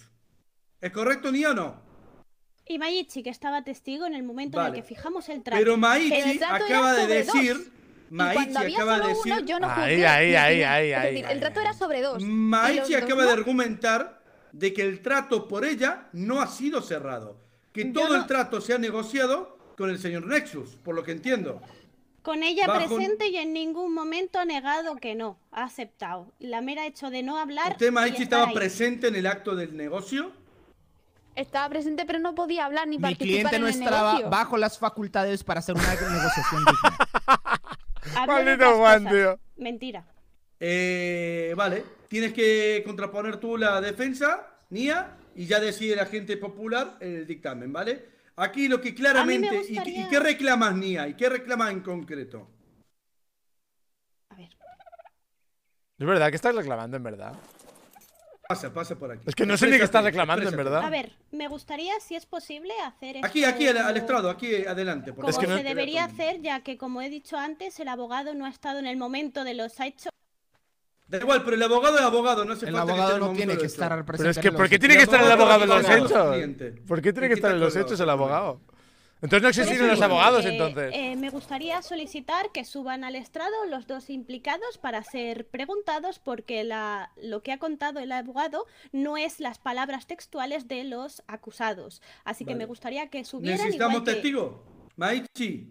¿Es correcto, Nia o no? Y Maichi, que estaba testigo en el momento en Vale. el que fijamos el trato. Pero Maichi acaba de decir. dos. Maichi acaba de decir. uno, yo no Ahí, ahí, el trato era sobre dos. Maichi acaba dos de no. argumentar de que el trato por ella no ha sido cerrado. Que Yo todo no- el trato se ha negociado con el señor Nexus, por lo que entiendo. Con ella Bajo- presente y en ningún momento ha negado que no, ha aceptado. La mera hecho de no hablar. ¿Usted, Maichi, estaba ahí. presente en el acto del negocio? Estaba presente, pero no podía hablar ni Mi participar cliente en no el estaba negocio. bajo las facultades para hacer una negociación Maldito Juan, tío. Mentira. Eh, vale. Tienes que contraponer tú la defensa, Nia, y ya decide la gente popular el dictamen, ¿vale? Aquí lo que claramente. ¿y, gustaría- y qué reclamas, Nia? ¿Y qué reclamas en concreto? Es verdad que estás reclamando, en verdad. Pasa, pasa por aquí. Es que no sé ni qué estás Exprésate, reclamando, en verdad. A ver, me gustaría, si es posible, hacer Aquí, esto aquí, al, al estrado, aquí adelante. por Como se debería hacer, ya que, como he dicho antes, el abogado no ha estado en el momento de los hechos. Da igual, pero el abogado es abogado, no hace El falta abogado que no tiene que estar al Pero es presente que, ¿por qué tiene que estar el abogado en los hechos? ¿Por qué tiene que estar en los hechos el abogado? Entonces no existen los abogados, eh, entonces. eh, me gustaría solicitar que suban al estrado los dos implicados para ser preguntados porque la, lo que ha contado el abogado no es las palabras textuales de los acusados. Así que Vale. me gustaría que subieran Necesitamos igual que- testigo. Maichi,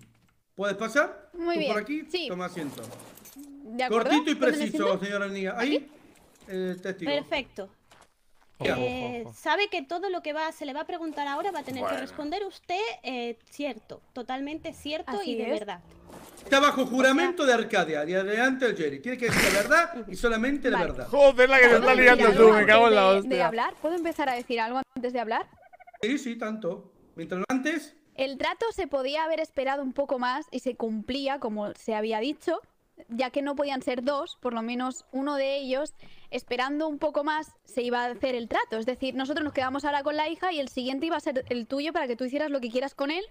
¿puedes pasar? Muy ¿Tú bien, por aquí? sí. Toma asiento. ¿De acuerdo? Cortito y ¿Dónde me preciso, señora Nia. Ahí, el testigo. Perfecto. Eh, sabe que todo lo que va se le va a preguntar ahora va a tener que responder usted eh, cierto, totalmente cierto Así y de es. verdad. Está bajo juramento de Arcadia, y adelante el Jerry. Tiene que decir la verdad y solamente la verdad. Joder, la que te ¿Puedo está liando tú, me cago en la de- De hostia. hablar, ¿puedo empezar a decir algo antes de hablar? Sí, sí, tanto. Mientras antes, El trato se podía haber esperado un poco más y se cumplía como se había dicho, ya que no podían ser dos, por lo menos uno de ellos, esperando un poco más, se iba a hacer el trato. Es decir, nosotros nos quedamos ahora con la hija y el siguiente iba a ser el tuyo para que tú hicieras lo que quieras con él,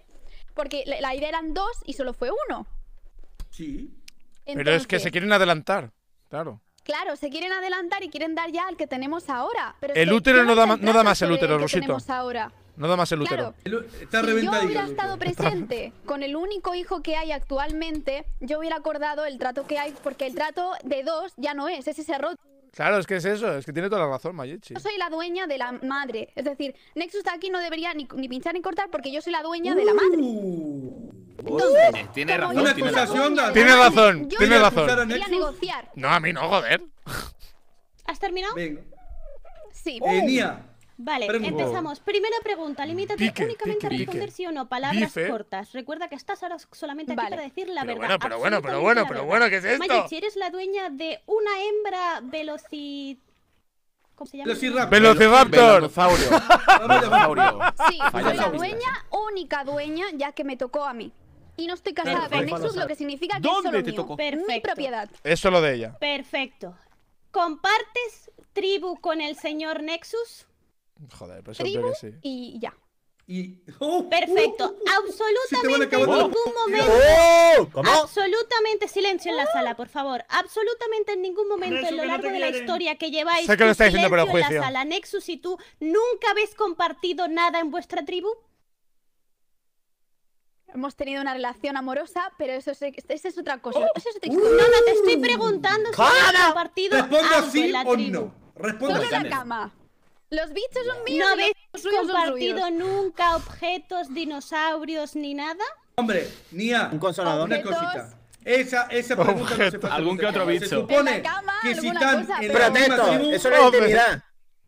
porque la- la idea eran dos y solo fue uno. sí. Pero es que se quieren adelantar. Claro. Claro, se quieren adelantar y quieren dar ya al que tenemos ahora. Pero El útero ¿quién no da no da más el útero, que Rosito. tenemos ahora? No da más el útero. Claro. Está si yo hubiera estado presente con el único hijo que hay actualmente, yo hubiera acordado el trato que hay, porque el trato de dos ya no es, es ese roto. Claro, es que es eso, es que tiene toda la razón, Mayichi. Yo soy la dueña de la madre. Es decir, Nexus aquí no debería ni, ni pinchar ni cortar porque yo soy la dueña de la madre. Eh, Tiene razón, Una tiene razón. Tiene madre, razón, yo tiene voy a razón. a negociar. No, a mí no, joder. ¿Has terminado? Venga. Sí. Eh, Nia, Vale, empezamos. Primera pregunta, limítate Pique, únicamente pique, a responder pique. sí o no, palabras Bife. cortas. Recuerda que estás ahora solamente aquí Vale. para decir la Pero verdad. bueno, pero bueno, pero bueno, pero bueno, ¿qué es esto? Mayichi, eres la dueña de una hembra veloci... ¿Cómo se llama? Velociraptor. Velociraptor. Velociraptor. Velociraptor. Sí, Falla soy la dueña, única dueña, ya que me tocó a mí. Y no estoy casada con. Nexus, lo que significa que ¿Dónde es solo te mío. tocó? Mi propiedad. Es solo de ella. Perfecto. ¿Compartes tribu con el señor Nexus? Joder, pues eso tribu que sí. y ya. Y. Perfecto. Se te van a Absolutamente en ningún momento. ¡Oh! ¿Cómo? Absolutamente silencio en la sala, por favor. Absolutamente en ningún momento Eso en lo no largo te de la historia que lleváis Sé que lo tu está diciendo, pero silencio en juicio. la sala Nexus y tú nunca habéis compartido nada en vuestra tribu. Hemos tenido una relación amorosa, pero eso es, esa es otra cosa. Oh. Eso es otra No, no, te estoy preguntando si has compartido algo sí en la o tribu. no. Solo sí. la cama. Los bichos son míos. ¿No habéis compartido nunca objetos, dinosaurios ni nada? Hombre, Nia, Un consolador. una cosita. Esa, esa pregunta no se Algún que otro contestar. Se bicho. supone En la cama, que si alguna están cosa, en la misma tribu, eso no es Hombre. intimidad.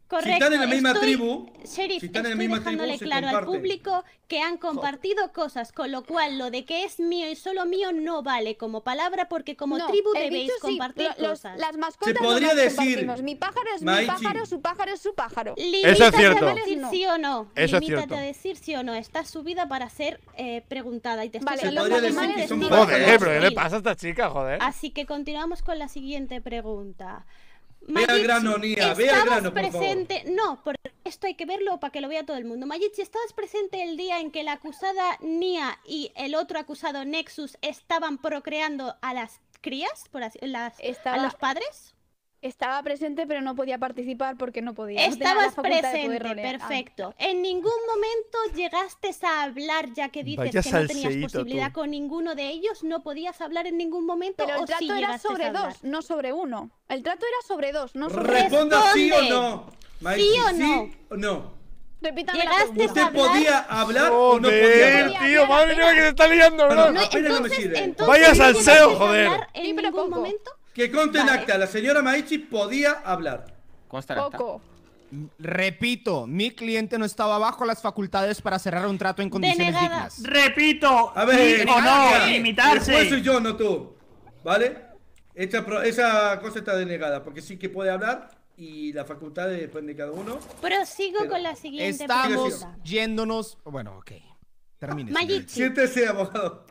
Correcto. si están en la misma estoy- tribu, Sheriff, si están en la estoy misma dejándole tribu, se claro al público que han compartido cosas, con lo cual lo de que es mío y solo mío no vale como palabra porque como No, tribu debéis sí, compartir lo- los- cosas. las mascotas no podría decir, compartimos. Mi pájaro es mi pájaro, su pájaro es su pájaro. Limítate Eso es cierto. a decir sí o no. Eso es Limítate cierto. a decir sí o no. Estás subida para ser eh, preguntada y te estoy Vale, Se hablando podría de decir manera que son distinta. pájaros. Joder, pero ¿qué le pasa a esta chica, joder? Así que continuamos con la siguiente pregunta. Ve al Mayichi, grano, Nia, ve al ¿estabas grano, por favor. presente? No, porque esto hay que verlo para que lo vea todo el mundo. Mayichi, ¿estabas presente el día en que la acusada Nia y el otro acusado Nexus estaban procreando a las crías, por así, las, Estaba- a los padres? Estaba presente, pero no podía participar porque no podía. no Estabas facultad de presente. Ah, perfecto. En ningún momento llegaste a hablar, ya que dices Vaya que no tenías posibilidad tú. con ninguno de ellos, no podías hablar en ningún momento. Pero o el trato sí era sobre dos, no sobre uno. El trato era sobre dos, no sobre Responda sí o no. ¿Sí o no? o no. Repítame Llegaste. ¿Usted a hablar? podía hablar o no podía hablar? tío, madre mía, que se está liando, No, bro. no, apenas no me entonces, sirve. entonces, Vaya ¿no salseo, joder. hablar Sí, En ningún momento. Que conste en Vale. acta, la señora Maichi podía hablar. Consta en acta. Poco. Repito, mi cliente no estaba bajo las facultades para cerrar un trato en condiciones Denegada. dignas. Repito, A ver, sí o no, Nia, El limitarse. soy yo, no tú. ¿Vale? Esa, pro- esa cosa está denegada, porque sí que puede hablar y las facultades dependen de cada uno. Prosigo Pero con la siguiente Estamos pregunta. yéndonos. Bueno, ok. Termine. Mayichi, Siéntese, abogado.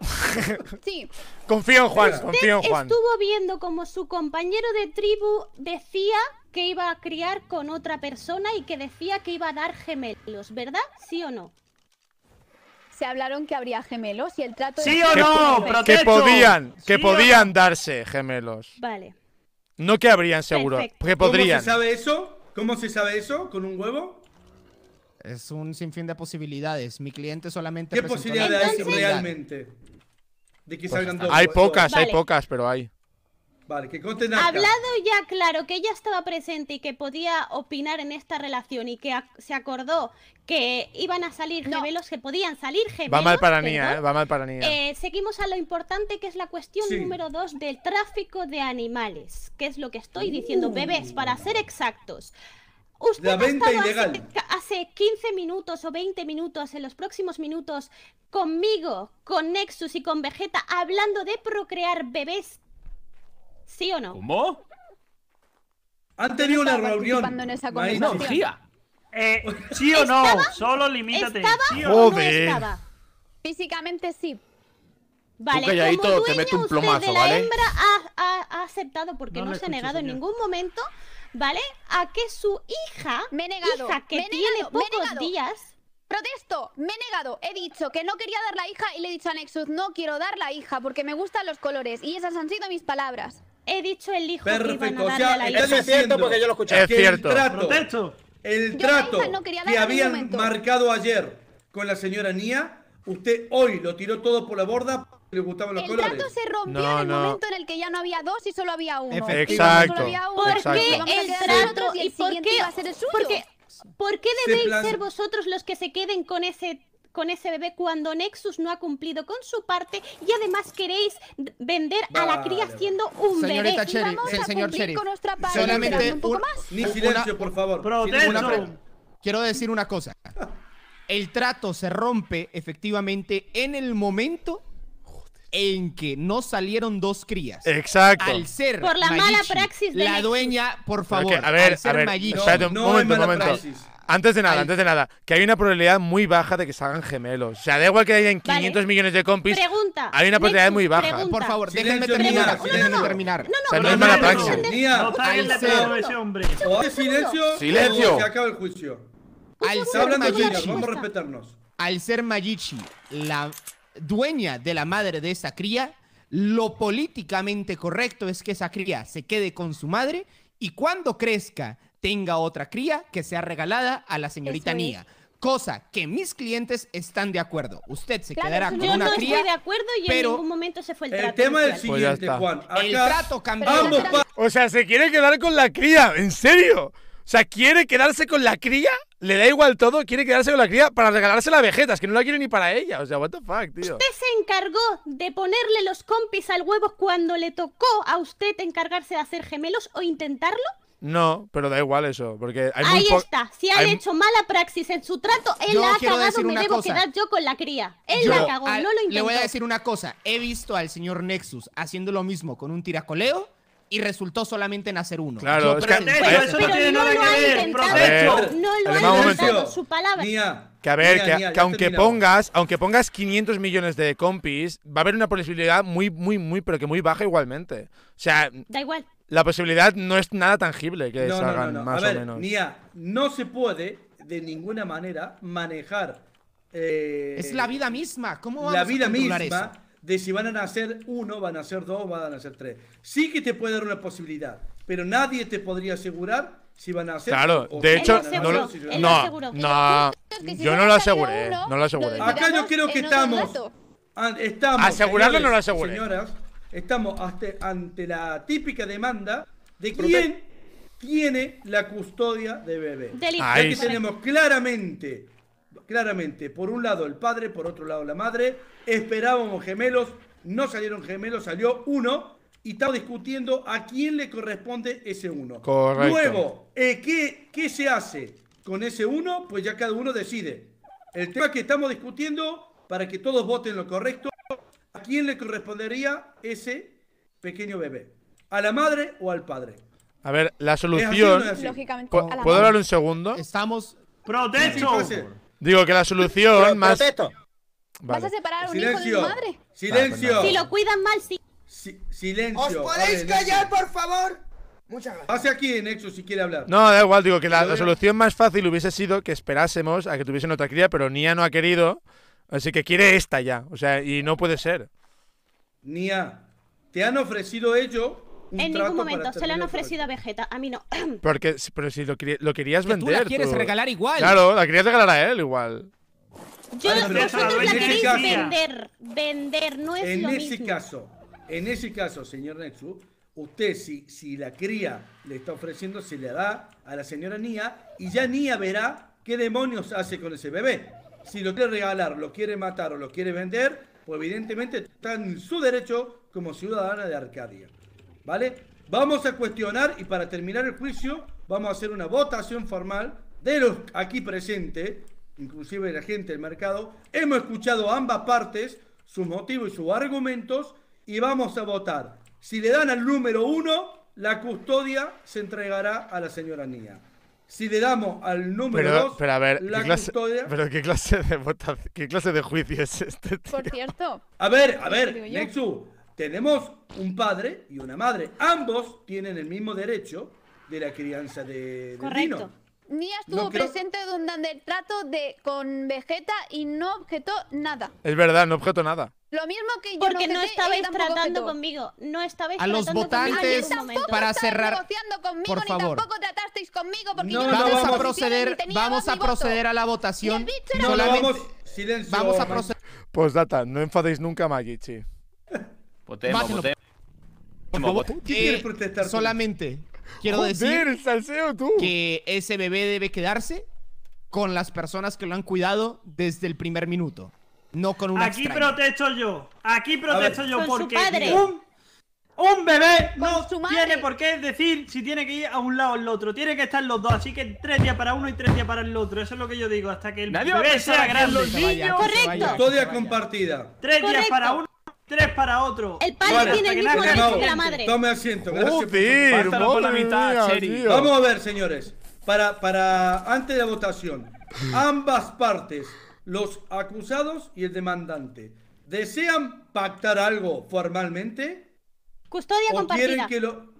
Sí, Confío en Juan, usted confío en Juan. estuvo viendo como su compañero de tribu decía que iba a criar con otra persona y que decía que iba a dar gemelos, ¿verdad? ¿Sí o no? se hablaron que habría gemelos y el trato ¿Sí era o Que, no? que Protesto. podían, que ¿Sí podían darse gemelos. Vale. No que habrían seguro, Perfecto. que ¿Cómo podrían. se sabe eso? ¿Cómo se sabe eso? ¿Con un huevo? Es un sinfín de posibilidades. Mi cliente solamente. ¿Qué presentó posibilidad la hay realmente? De que Pues salgan dos. hay pocas, hay pocas, pero hay. Vale, que conste en acta. Hablado ya claro que ella estaba presente y que podía opinar en esta relación y que se acordó que iban a salir gemelos, que podían salir gemelos. Va mal para Nia, eh, va mal para Nia. Eh, seguimos a lo importante que es la cuestión Sí. número dos del tráfico de animales, que es lo que estoy diciendo, bebés, para ser exactos. Usted La ha venta estado ilegal. Hace, hace 15 minutos o 20 minutos, en los próximos minutos, conmigo, con Nexus y con Vegeta, hablando de procrear bebés. ¿Sí o no? ¿Cómo? Han tenido una reunión. en esa conversación. Eh, ¿Sí o no? Solo limítate. ¿Estaba ¿Sí o o no? no estaba? Físicamente sí. Vale, calladito, como te dueño meto un usted de la ¿vale? hembra ha, ha- ha aceptado porque No no, se ha negado en ningún momento, ¿vale? A que su hija, Me he negado. hija que me he tiene negado, me he pocos negado. días, Protesto, me he negado. He dicho que no quería dar la hija y le he dicho a Nexus, no quiero dar la hija porque me gustan los colores. Y esas han sido mis palabras. he dicho el hijo que iban Perfecto, a o darle sea, a la hija. diciendo Es que cierto. El trato, Protesto. el Yo la trato hija no quería que habían momento. marcado ayer con la señora Nia, usted hoy lo tiró todo por la borda porque le gustaban los El colores. trato se rompió No, en el no. momento en el que ya no había dos y solo había uno. Y Exacto, Solo había uno, ¿Por exacto. qué el trato y el y por qué, iba a ser el suyo. porque- por qué Se debéis plan- ser vosotros los que se queden con ese con ese bebé cuando Nexus no ha cumplido con su parte y además queréis vender a la cría Vale. siendo un Señorita bebé? Sheriff, Vamos el a señor cumplir Sheriff. con nuestra parte, Solamente un poco un- más. Ni una- silencio, por favor. Protesto. Una Quiero decir una cosa. El trato se rompe efectivamente en el momento en que no salieron dos crías. Exacto. Al ser Por la mala praxis de la dueña, por favor, que, a ver, al ser a ver, Mayichi- espérate un No, no momento, hay un momento. praxis. Antes de nada, antes de nada, que hay una probabilidad muy baja de que salgan gemelos. O sea, da igual que hayan Vale. 500 millones de compis, Pregunta. hay una probabilidad Nexus, muy baja. pregunta. Por favor, déjenme terminar. Déjenme terminar. No, no, O sea, no no, es mala no, praxis. no, no, Nia, No está bien Al de ser- todo ese hombre. o hace silencio Silencio. o se acaba el juicio. Al Está ser hablando vamos a respetarnos. al ser Mayichi la dueña de la madre de esa cría, lo políticamente correcto es que esa cría se quede con su madre y cuando crezca tenga otra cría que sea regalada a la señorita es. Nia. Cosa que mis clientes están de acuerdo. Usted se Claro, quedará yo con no una estoy cría, de acuerdo y pero en ningún momento se fue el trato. tema es el inicial. Pues ya siguiente, está. Juan. el trato cambió. ambos pa- O sea, se quiere quedar con la cría, ¿en serio? O sea, quiere quedarse con la cría, le da igual todo, quiere quedarse con la cría para regalársela a Vegetas, que no la quiere ni para ella. O sea, what the fuck, tío. Usted se encargó de ponerle los compis al huevo cuando le tocó a usted encargarse de hacer gemelos o intentarlo. No, pero da igual eso, porque hay Ahí está. Si han hay- hecho mala praxis en su trato, él Yo la ha quiero cagado, me una debo cosa. quedar yo con la cría. Él Yo la cagó, al- no lo intentó. Le voy a decir una cosa. He visto al señor Nexus haciendo lo mismo con un tiracoleo y resultó solamente en hacer uno. Claro, Yo es que- Pero no tiene no nada lo que ha ver, intentado. A ver, protesto. No lo ha intentado, momento. su palabra. Nia, Que a ver, que, aunque pongas, aunque pongas 500 millones de compis, va a haber una posibilidad muy, muy, muy, pero que muy baja igualmente. O sea, Da igual. la posibilidad no es nada tangible que No, no, no, salgan no. más A ver, o menos. Nia, no se puede de ninguna manera manejar. eh, Es la vida misma. ¿Cómo vamos la a vida controlar misma eso? De si van a nacer uno, van a nacer dos, van a nacer tres. Sí que te puede dar una posibilidad, pero nadie te podría asegurar si van a nacer. Claro, o de hecho, no lo, no, si yo no lo aseguré, uno, no lo aseguré. Acá yo creo que estamos. estamos Asegurarlo no lo aseguré. Señoras, estamos ante, ante la típica demanda de quién tiene la custodia de bebé. Delito. Ahí que sí. tenemos claramente, claramente, por un lado el padre, por otro lado la madre. Esperábamos gemelos, no salieron gemelos, salió uno. Y estamos discutiendo a quién le corresponde ese uno. Correcto. Luego, eh, ¿qué, ¿qué se hace con ese uno? Pues ya cada uno decide. El tema que estamos discutiendo, para que todos voten lo correcto, ¿a quién le correspondería ese pequeño bebé? ¿A la madre o al padre? A ver, la ¿Es así o no solución. es así? Lógicamente. ¿Pu- a la ¿Puedo hablar un segundo? Estamos. ¡Protesto! Digo que la solución más. Protesto. ¿Vas Vale. a separar a un hijo de Silencio. su madre? Silencio. Si lo cuidan mal, sí. Si- silencio. ¿Os podéis Vale, callar, por favor? Muchas gracias. Pase aquí, Nexus, si quiere hablar. No, da igual, digo que la, solución más fácil hubiese sido que esperásemos a que tuviesen otra cría, pero Nia no ha querido, así que quiere esta ya. O sea, y no puede ser. Nia, te han ofrecido ellos un En trato ningún para momento. Se le han ofrecido a Vegeta. A mí no. Porque, pero si lo, querí- lo querías Que tú vender. la quieres tú. regalar igual. Claro, la querías regalar a él igual. Yo, Vale, pero vosotros la queréis caso- vender. Vender no es En lo ese mismo. caso, en ese caso, señor Nexus, usted si, si la cría le está ofreciendo, se le da a la señora Nia y ya Nia verá qué demonios hace con ese bebé. Si lo quiere regalar, lo quiere matar o lo quiere vender, pues evidentemente está en su derecho como ciudadana de Arcadia. ¿Vale? Vamos a cuestionar y para terminar el juicio vamos a hacer una votación formal de los aquí presentes, inclusive la gente del mercado. Hemos escuchado a ambas partes, sus motivos y sus argumentos y vamos a votar. Si le dan al número uno, la custodia se entregará a la señora Nia. Si le damos al número Pero, dos, pero a ver, la ¿qué clase, custodia... pero ¿qué clase de votación, qué clase de juicio es este? tío? Por cierto. A ver, a Eso ver. Nexus, tenemos un padre y una madre. Ambos tienen el mismo derecho de la crianza de, del Correcto. vino. Nia estuvo No creo- presente durante el trato de con Vegeta y no objetó nada. Es verdad, no objeto nada. Lo mismo que yo Porque no objeté, estabais ella tampoco tratando objetó. conmigo. No estabais A los conmigo votantes momento. para estabais cerrar- negociando conmigo por ni favor. tampoco tratasteis conmigo porque No, yo no no Vamos a proceder, ni vamos a ni proceder a la Y el votación. No, no, Solamente- vamos. Silencio. Vamos a proceder. Postdata, no enfadéis nunca a Magichi. Potemo, Bátelo. potemo. Por favor, ¿Quién quiere eh, protestar tú? solamente quiero Joder, decir el salseo tú. que ese bebé debe quedarse con las personas que lo han cuidado desde el primer minuto, no con un Aquí extraño. protesto yo. Aquí protesto ver. yo porque un, un bebé no tiene por qué decir si tiene que ir a un lado o al otro. Tiene que estar los dos. Así que tres días para uno y tres días para el otro. Eso es lo que yo digo. Hasta que el Nadie bebé sea grande. los Se vaya, niño, que se Correcto. Custodia compartida. Tres días Correcto. para uno, tres para otro. El padre Vale. tiene el mismo derecho que la madre. Tome asiento. Gracias Joder, Pártalo por la madre mitad, Cheri. Vamos a ver, señores. Para, para antes de la votación, ambas partes, los acusados y el demandante, ¿desean pactar algo formalmente? Custodia ¿O compartida. quieren que lo.?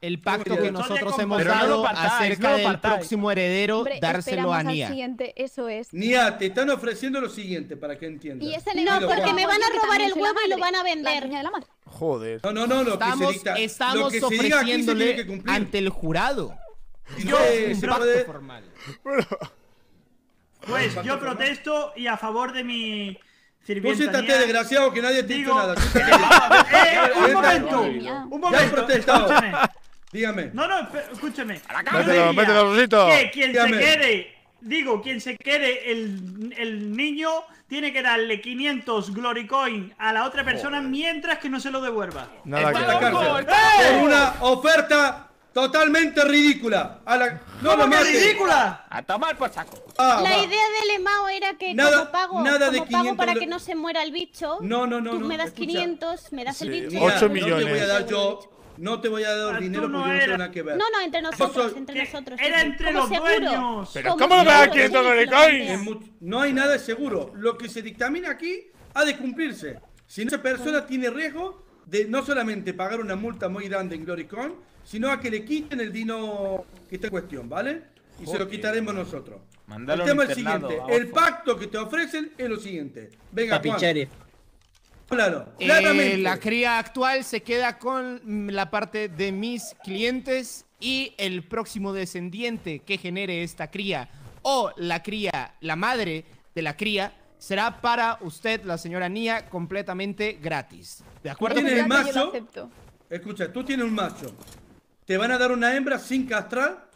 El pacto que nosotros hemos dado lo partáis, acerca no lo del próximo heredero, Hombre, dárselo a Nia. siguiente, eso es. Nia, te están ofreciendo lo siguiente para que entiendas. Y ese No, porque me van a que robar el huevo y lo van a vender. la. Joder. No, no, no, lo que Estamos, se dicta, lo estamos que se diga aquí se ofreciéndole que ante el jurado. Yo, no se un pacto puede- formal. Pues yo formal. protesto y a favor de mi Vos Nia. desgraciado, que nadie te Digo- nada. Eh, un momento, un Ya he momento, protestado. Dígame. No, no, escúchame. Yo Mételo, diría mételo, Rosito. Que quien Dígame. se quede, digo, quien se quede el, el niño tiene que darle 500 Glory Coin a la otra persona mientras que no se lo devuelva. Nada que A la cárcel. ¡Eh! Por una oferta totalmente ridícula. A la... No ¿Cómo lo que ridícula? A tomar por saco. Ah, La va. idea del Emao era que Nada- como pago, nada de como pago 500 para de- que no se muera el bicho, No, no, no, tú no, me das escucha. 500, me das Sí, el bicho. Nia, Ocho No te voy millones. a dar yo. No te voy a dar Ah, dinero no porque no tengo nada que ver. No, no, entre nosotros, soy- entre Que nosotros. era entre los seguro. dueños. Pero ¿cómo me va a dar seguro, 500 sí, Glory lo Coins? Es mu- No hay nada seguro. Lo que se dictamina aquí ha de cumplirse. Si no, esa persona tiene riesgo de no solamente pagar una multa muy grande en GloryCon, sino a que le quiten el dino que está en cuestión, ¿vale? Y se lo Joder. quitaremos nosotros. Mándalo el tema es el siguiente. El pacto que te ofrecen es lo siguiente. Venga, Papi Juan. Sheriff. Claro, Eh, claramente. la cría actual se queda con la parte de mis clientes y el próximo descendiente que genere esta cría o la cría, la madre de la cría, será para usted, la señora Nia, completamente gratis. ¿De acuerdo? Tienes el macho. Escucha, tú tienes un macho. ¿Te van a dar una hembra sin castrar?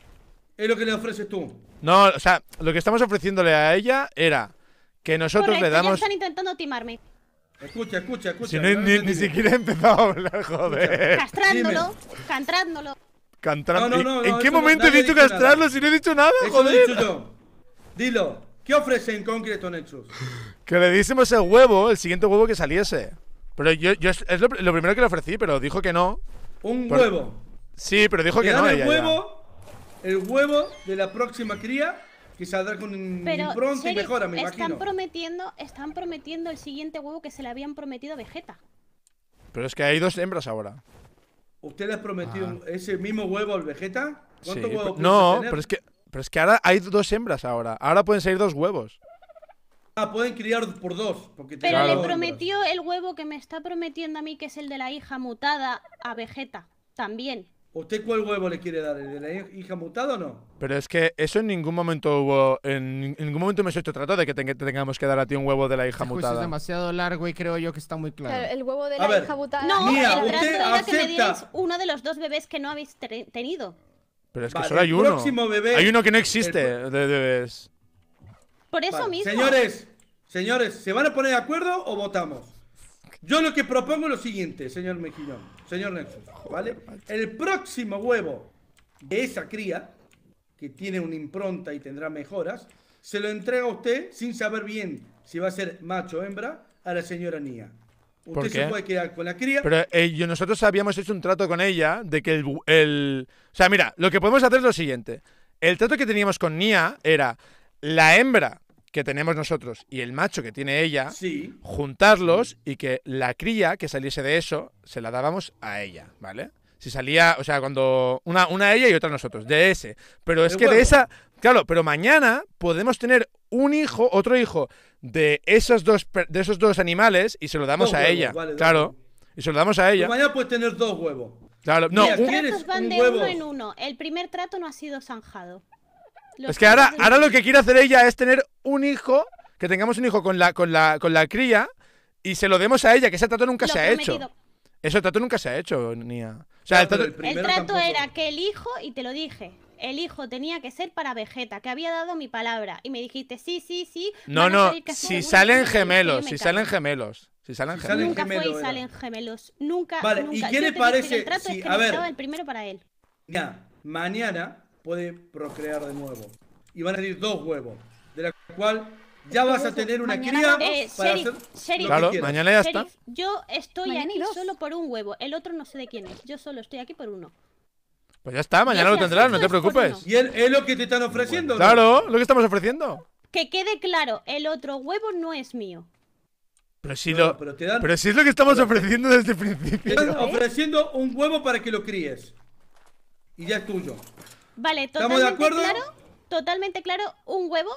Es lo que le ofreces tú. No, o sea, lo que estamos ofreciéndole a ella era que nosotros Correcto, le ya damos. están intentando timarme. Escucha, escucha, escucha. Si no, no ni, ni siquiera he empezado a hablar, joder. Castrándolo, cantrándolo. Cantar- No, no, ¿En- no, ¿En no, qué momento he dicho dicho castrarlo nada. si no he dicho nada, Eso lo he joder? dicho yo. Dilo. ¿Qué ofrece en concreto Nexus? Que le diésemos el huevo, el siguiente huevo que saliese. Pero yo, yo es es lo, lo primero que le ofrecí, pero dijo que no. Un Por- huevo. Sí, pero dijo que no. el ella ya. huevo, el huevo de la próxima cría que saldrá con Pero impronta y Sheriff, mejora, me están imagino. prometiendo, están prometiendo el siguiente huevo que se le habían prometido a Vegeta. Pero es que hay dos hembras ahora. ¿Usted le ha prometido ese mismo huevo al Vegeta? Sí, ¿Cuántos huevos pero- puede no, tener? pero es que pero es que ahora hay dos hembras ahora. Ahora pueden salir dos huevos. Ah, pueden criar por dos. Porque Pero le hembras. prometió el huevo que me está prometiendo a mí, que es el de la hija mutada, a Vegeta. También. ¿Usted cuál huevo le quiere dar? ¿El de la hija mutada o no? Pero es que eso en ningún momento hubo. En, en ningún momento me he hecho trato de que te- te tengamos que dar a ti un huevo de la hija Este juicio es mutada. demasiado largo y creo yo que está muy claro. Claro, el huevo de A la ver, hija butada. No, Mía, el trato era que me dierais uno de los dos bebés que no habéis tenido. Pero es que Vale, solo hay el uno. próximo bebé- hay uno que no el existe pro- de bebés. Por eso Vale, mismo. Señores, señores, ¿se van a poner de acuerdo o votamos? Yo lo que propongo es lo siguiente, señor Mejillón, señor Nexus, ¿vale? El próximo huevo de esa cría, que tiene una impronta y tendrá mejoras, se lo entrega a usted sin saber bien si va a ser macho o hembra a la señora Nia. Usted ¿Por se qué? puede quedar con la cría. Pero eh, nosotros habíamos hecho un trato con ella de que el, el- O sea, mira, lo que podemos hacer es lo siguiente. El trato que teníamos con Nia era la hembra que tenemos nosotros y el macho que tiene ella, Sí. juntarlos y que la cría que saliese de eso se la dábamos a ella, ¿vale? Si salía, o sea, cuando una, una a ella y otra a nosotros, de ese. Pero es que de esa, claro, pero mañana podemos tener un hijo, otro hijo de esos dos, per- de esos dos animales y se lo damos Dos a huevos, ella, vale, claro. Y se lo damos a Tú ella. mañana puedes tener dos huevos. Claro, no, Mira, un- ¿quieres Tratos van un de huevo? uno en uno. El primer trato no ha sido zanjado. Los es que ahora, ahora lo que quiere hacer ella es tener un hijo, que tengamos un hijo con la, con la, con la cría y se lo demos a ella, que ese trato nunca Lo se ha hecho. prometido. Ese trato nunca se ha hecho, Nia. O sea, el trato- El trato era que el hijo, y te lo dije, el hijo tenía que ser para Vegeta, que había dado mi palabra. Y me dijiste, sí, sí, sí. No, no, si salen gemelos, me si callo". salen gemelos. Si salen Si gemelos. Nunca fue y era. salen gemelos. Nunca. Vale, ¿y qué Yo le parece que El trato si- es que a ver. el primero para él. Ya, mañana puede procrear de nuevo. Y van a salir dos huevos. De la cual ya vas a tener una Mañana- cría Eh, para Sheriff, hacer Sheriff. lo Claro, mañana ya está. Sheriff, yo estoy Mañana aquí dos. solo por un huevo. El otro no sé de quién es. Yo solo estoy aquí por uno. Pues ya está, mañana lo tendrás, no te preocupes. ¿Y es, es lo que te están ofreciendo? o no? Claro, lo que estamos ofreciendo. Que quede claro, el otro huevo no es mío. Pero si No, lo. pero te dan- Pero si es lo que estamos ofreciendo desde el Te principio. están ofreciendo un huevo para que lo críes. y ya es tuyo. Vale, ¿Estamos de totalmente acuerdo? claro. Totalmente claro, un huevo.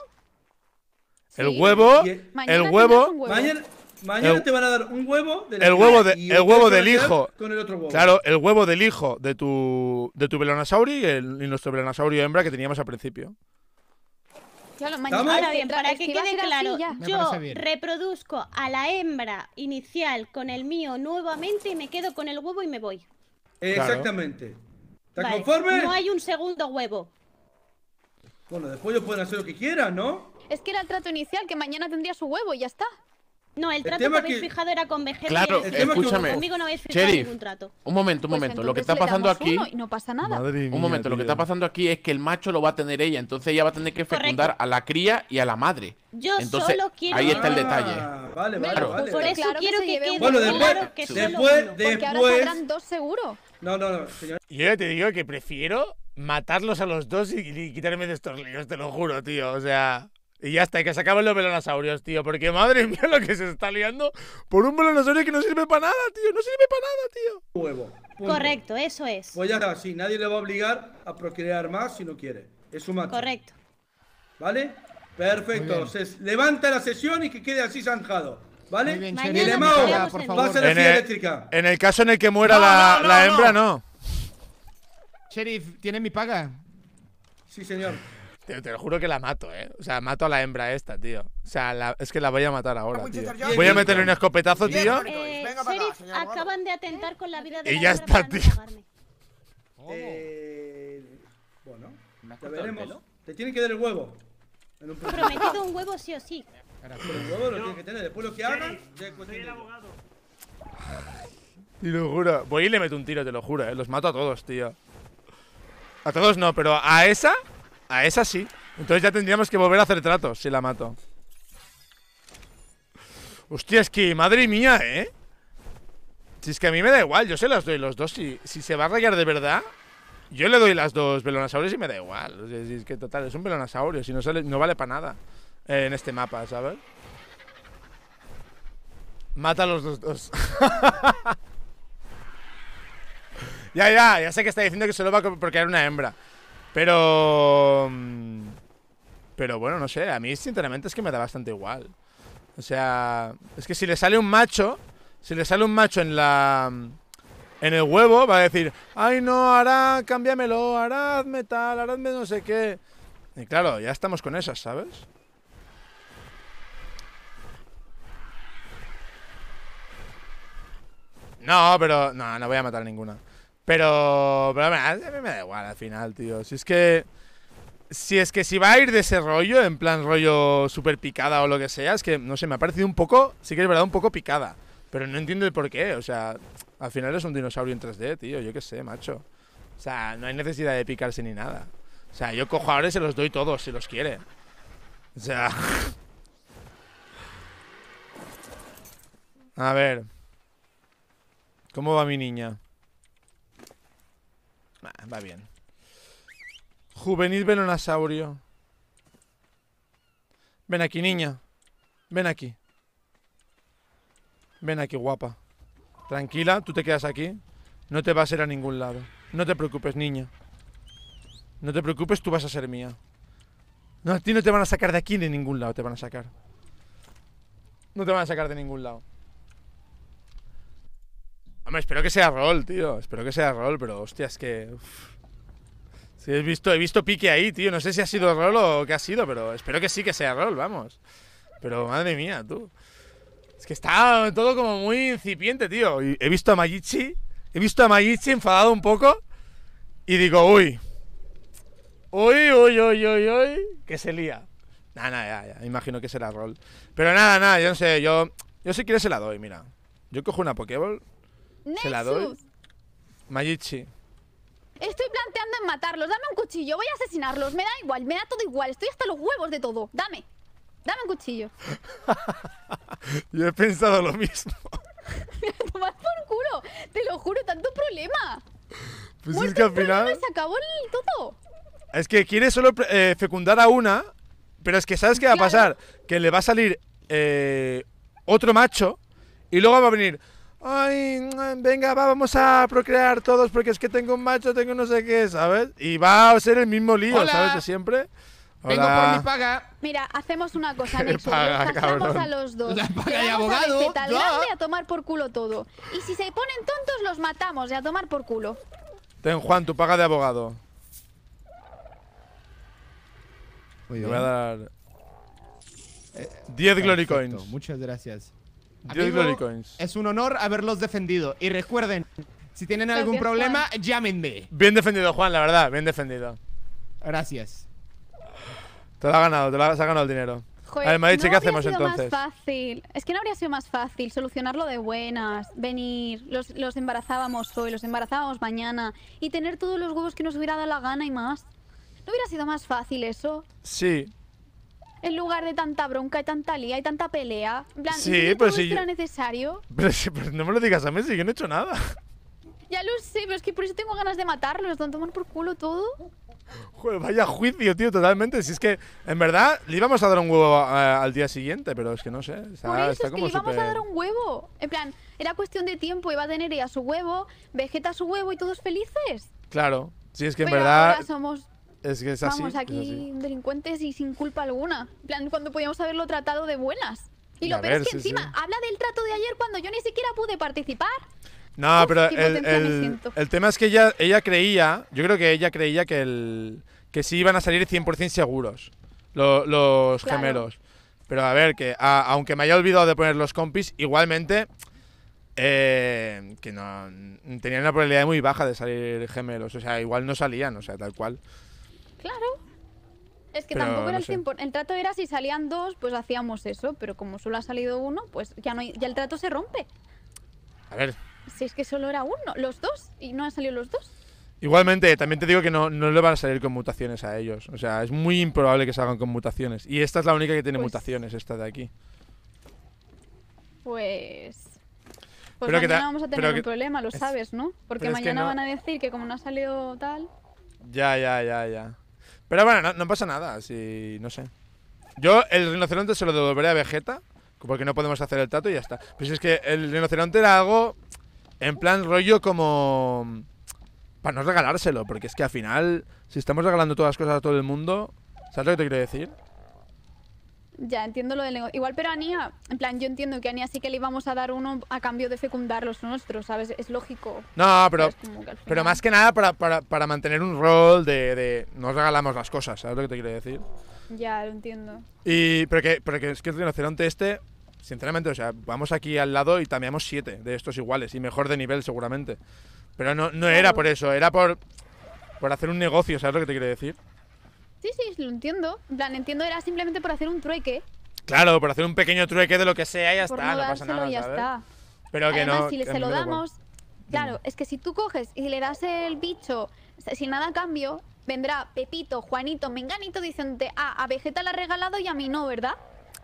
El huevo, el huevo, Mañana, mañana El- te van a dar un huevo de la el huevo, de, y el otro huevo te del hijo. Con el otro huevo. Claro, el huevo del hijo de tu, de tu velonosaurio y, el, y nuestro velonosaurio hembra que teníamos al principio. Claro, ¿Estamos? Ahora bien, para que quede claro. Me yo parece bien. reproduzco a la hembra inicial con el mío nuevamente y me quedo con el huevo y me voy. Exactamente. ¿Estás Vale, conforme? No hay un segundo huevo. Bueno, después ellos pueden hacer lo que quieran, ¿no? Es que era el trato inicial, que mañana tendría su huevo y ya está. No, el El trato que habéis que- fijado era con Vegeta. Claro, y el que- escúchame, Conmigo no habéis fijado Sheriff. ningún trato. Un momento, un Pues momento. Lo que está pasando aquí. y no pasa nada. Madre Un momento, lo que está pasando aquí es que el macho lo va a tener ella, entonces ella va a tener que fecundar a la cría y a la madre. Yo Entonces, solo quiero ahí está el que- detalle. Ah, vale, vale, Claro. vale. Por eso Claro que quiero se que lleve quede un Bueno, después, claro que solo después, uno. Porque ahora después. saldrán dos seguro. No, no, no, señor. Y yo te digo que prefiero matarlos a los dos y, y quitarme de estos líos, te lo juro, tío. O sea. Y ya está, y que se acaben los velonosaurios, tío. Porque madre mía lo que se está liando por un velonosaurio que no sirve para nada, tío. No sirve para nada, tío. Huevo. punto. Correcto, eso es. Pues ya está, sí, nadie le va a obligar a procrear más si no quiere. Es su macho. Correcto. ¿Vale? Perfecto. Se levanta la sesión y que quede así zanjado. ¿Vale? Bien, Y Mañana favor. pasa la En el- eléctrica. En el caso en el que muera No, la, no, no, la no. hembra, no. Sheriff, ¿tiene mi paga? Sí, señor. Te, te lo juro que la mato, ¿eh? O sea, mato a la hembra esta, tío. O sea, la- es que la voy a matar ahora, tío. Voy a meterle un escopetazo, tío. Eh, Venga para acá, Sheriff, señor abogado. acaban de atentar con la vida de Y la ya hembra está, no tío. Eh, bueno, ¿Me has ya el veremos. Te tiene que dar el huevo. En un principio. Prometido un huevo sí o sí. Lo tiene que tener. Después lo que hagan, Sheriff, ya es cuestión soy el de ellos. abogado. Te lo juro. Voy y le meto un tiro, te lo juro, ¿eh? Los mato a todos, tío. A todos no, pero a esa, a esa sí. Entonces ya tendríamos que volver a hacer tratos si la mato. Hostia, es que madre mía, ¿eh? Si es que a mí me da igual, yo se las doy los dos. Si, si se va a rayar de verdad, yo le doy las dos velonosaurios y me da igual. Si es que total, es un velonosaurio, si no, sale, no vale para nada en este mapa, ¿sabes? Mata a los dos. dos. ya, ya, ya sé que está diciendo que solo va porque era una hembra. Pero. mm, Pero bueno, no sé, a mí sinceramente es que me da bastante igual. O sea, es que si le sale un macho, si le sale un macho en la. En el huevo, va a decir, ay no, ahora cámbiamelo, ahora hazme tal, ahora hazme no sé qué. Y claro, ya estamos con esas, ¿sabes? No, pero. No, no voy a matar ninguna. Pero. Pero a mí me da igual al final, tío. Si es que. Si es que si va a ir de ese rollo, en plan rollo super picada o lo que sea, es que, no sé, me ha parecido un poco, sí que es verdad, un poco picada. Pero no entiendo el por qué, o sea, al final es un dinosaurio en 3D, tío, yo qué sé, macho. O sea, no hay necesidad de picarse ni nada. O sea, yo cojo ahora y se los doy todos si los quiere. O sea... A ver. ¿Cómo va mi niña? Va bien. Juvenil velonosaurio. Ven aquí, niña. Ven aquí. Ven aquí, guapa. Tranquila, tú te quedas aquí. No te vas a ir a ningún lado. No te preocupes, niña. No te preocupes, tú vas a ser mía. No, a ti no te van a sacar de aquí ni de ningún lado te van a sacar. No te van a sacar de ningún lado. Hombre, espero que sea rol, tío. Espero que sea rol, pero hostia, es que. uf. Sí, he visto, he visto pique ahí, tío. No sé si ha sido rol o qué ha sido, pero espero que sí que sea rol, vamos. Pero madre mía, tú. Es que está todo como muy incipiente, tío. He visto a Mayichi. He visto a Mayichi enfadado un poco. Y digo, uy. Uy, uy, uy, uy, uy. Que se lía. Nada, nada, ya, ya. Imagino que será rol. Pero nada, nada, yo no sé. Yo, yo si quieres se la doy, mira. Yo cojo una Pokéball. Se la doy. Mayichi. estoy planteando en matarlos. Dame un cuchillo, voy a asesinarlos. Me da igual, me da todo igual. Estoy hasta los huevos de todo. Dame. Dame un cuchillo. Yo he pensado lo mismo. Tomad por culo. Te lo juro, tanto problema. Pues Muerto es que al final. Se acabó el todo. Es que quiere solo eh, fecundar a una, pero es que ¿sabes qué va a pasar? Que le va a salir eh, otro macho y luego va a venir. Ay, venga, va, vamos a procrear todos porque es que tengo un macho, tengo no sé qué, ¿sabes? Y va a ser el mismo lío, Hola. ¿sabes? De siempre. Vengo por mi paga. Mira, hacemos una cosa, Nexus. paga, casamos cabrón. a los dos. La paga a abogado, Vegeta al ya. grande a tomar por culo todo. Y si se ponen tontos, los matamos y a tomar por culo. Ten, Juan, tu paga de abogado. Muy Te bien. voy a dar 10 Glory Perfecto, Coins. Muchas gracias. 10 Amigo, Glory Coins. Es un honor haberlos defendido. Y recuerden, si tienen algún Gracias, problema, llámenme. Bien defendido, Juan, la verdad, bien defendido. Gracias. Te lo ha ganado, te lo has ganado el dinero. Joder, a ver, Marichi, no ¿qué hacemos sido entonces? más fácil. Es que no habría sido más fácil solucionarlo de buenas, venir, los, los embarazábamos hoy, los embarazábamos mañana y tener todos los huevos que nos hubiera dado la gana y más. ¿No hubiera sido más fácil eso? Sí, En lugar de tanta bronca y tanta lía y tanta pelea. En plan, Sí, ¿en serio pero si yo- era necesario? pero, sí, pero no me lo digas a mí, si yo no he hecho nada. Ya lo sé, pero es que por eso tengo ganas de matarlos, de tomar por culo todo. Joder, vaya juicio, tío, totalmente. Si es que, en verdad, le íbamos a dar un huevo eh, al día siguiente, pero es que no sé. Está, Por eso está es que le íbamos a dar un huevo. En plan, era cuestión de tiempo, iba a tener ella su huevo, Vegeta su huevo y todos felices. Claro, si es que en Pero verdad. ahora somos Es que es así. Vamos es aquí así. delincuentes y sin culpa alguna. En plan, cuando podíamos haberlo tratado de buenas. Y A lo peor ver, es que sí, encima sí. habla del trato de ayer cuando yo ni siquiera pude participar. No, Uf, pero el, el- el tema es que ella, ella creía, yo creo que ella creía que el que sí iban a salir 100% seguros lo- los Claro. gemelos. Pero a ver, que a- aunque me haya olvidado de poner los compis, igualmente eh, que no tenían una probabilidad muy baja de salir gemelos. O sea, igual no salían, o sea, tal cual. Claro. Es que Pero tampoco era no el tiempo. El trato era si salían dos, pues hacíamos eso. Pero como solo ha salido uno, pues ya no hay- ya el trato se rompe. A ver, Si es que solo era uno, los dos, y no han salido los dos. Igualmente, también te digo que no, no le van a salir con mutaciones a ellos. O sea, es muy improbable que salgan con mutaciones. Y esta es la única que tiene Pues- mutaciones, esta de aquí. Pues. Pues Pero mañana vamos a tener un que- problema, lo es- sabes, ¿no? Porque mañana no- van a decir que como no ha salido tal. Ya, ya, ya, ya. Pero bueno, no, pasa nada, si no sé. Yo el rinoceronte se lo devolveré a Vegeta, porque no podemos hacer el trato y ya está. Pues es que el rinoceronte era algo en plan rollo como para no regalárselo, porque es que al final si estamos regalando todas las cosas a todo el mundo, ¿sabes lo que te quiero decir? Ya, entiendo lo del negocio. Igual, pero Ania, en plan, yo entiendo que a Ania sí que le íbamos a dar uno a cambio de fecundar los nuestros, ¿sabes? Es lógico. No, pero ¿Sabes? Como que al pero final- más que nada para, para, para mantener un rol de, de nos regalamos las cosas, ¿sabes lo que te quiero decir? Ya, lo entiendo. Y, pero que, pero que es que el rinoceronte este, sinceramente, o sea, vamos aquí al lado y tameamos siete de estos iguales y mejor de nivel seguramente. Pero no, no era por eso, era por, por hacer un negocio, ¿sabes lo que te quiero decir? Sí, sí, lo entiendo. En plan, entiendo, era simplemente por hacer un trueque. Claro, por hacer un pequeño trueque de lo que sea y ya por está, no no, pasa nada, y ya ¿sabes? está. Pero que Además, no. si que se lo igual. damos. Claro, es que si tú coges y le das el bicho sin nada a cambio, vendrá Pepito, Juanito, Menganito diciéndote, ah, a Vegeta le ha regalado y a mí no, ¿verdad?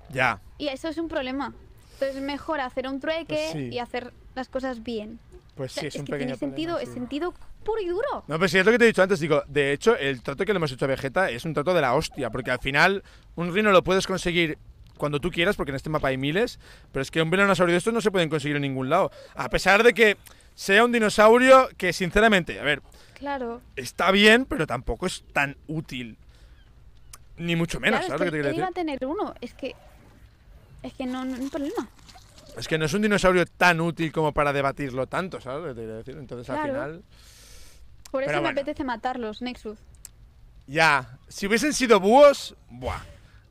Ya. Y eso es un problema. Entonces es mejor hacer un trueque Pues sí. y hacer las cosas bien. Pues O sea, sí, es, un que pequeño tiene sentido, problema, es sentido puro y duro. No, pero si es lo que te he dicho antes, digo, de hecho, el trato que le hemos hecho a Vegeta es un trato de la hostia, porque al final un rino lo puedes conseguir cuando tú quieras, porque en este mapa hay miles, pero es que un venonosaurio de estos no se pueden conseguir en ningún lado. A pesar de que sea un dinosaurio que, sinceramente, a ver, Claro. está bien, pero tampoco es tan útil. Ni mucho menos, claro, ¿sabes es lo que te iba a decir? tener uno. Es que. Es que no, no hay problema. Es que no es un dinosaurio tan útil como para debatirlo tanto, ¿sabes lo que te quiero decir? Entonces al Claro. final. Por eso Pero me bueno. apetece matarlos, Nexus. Ya, si hubiesen sido búhos, buah.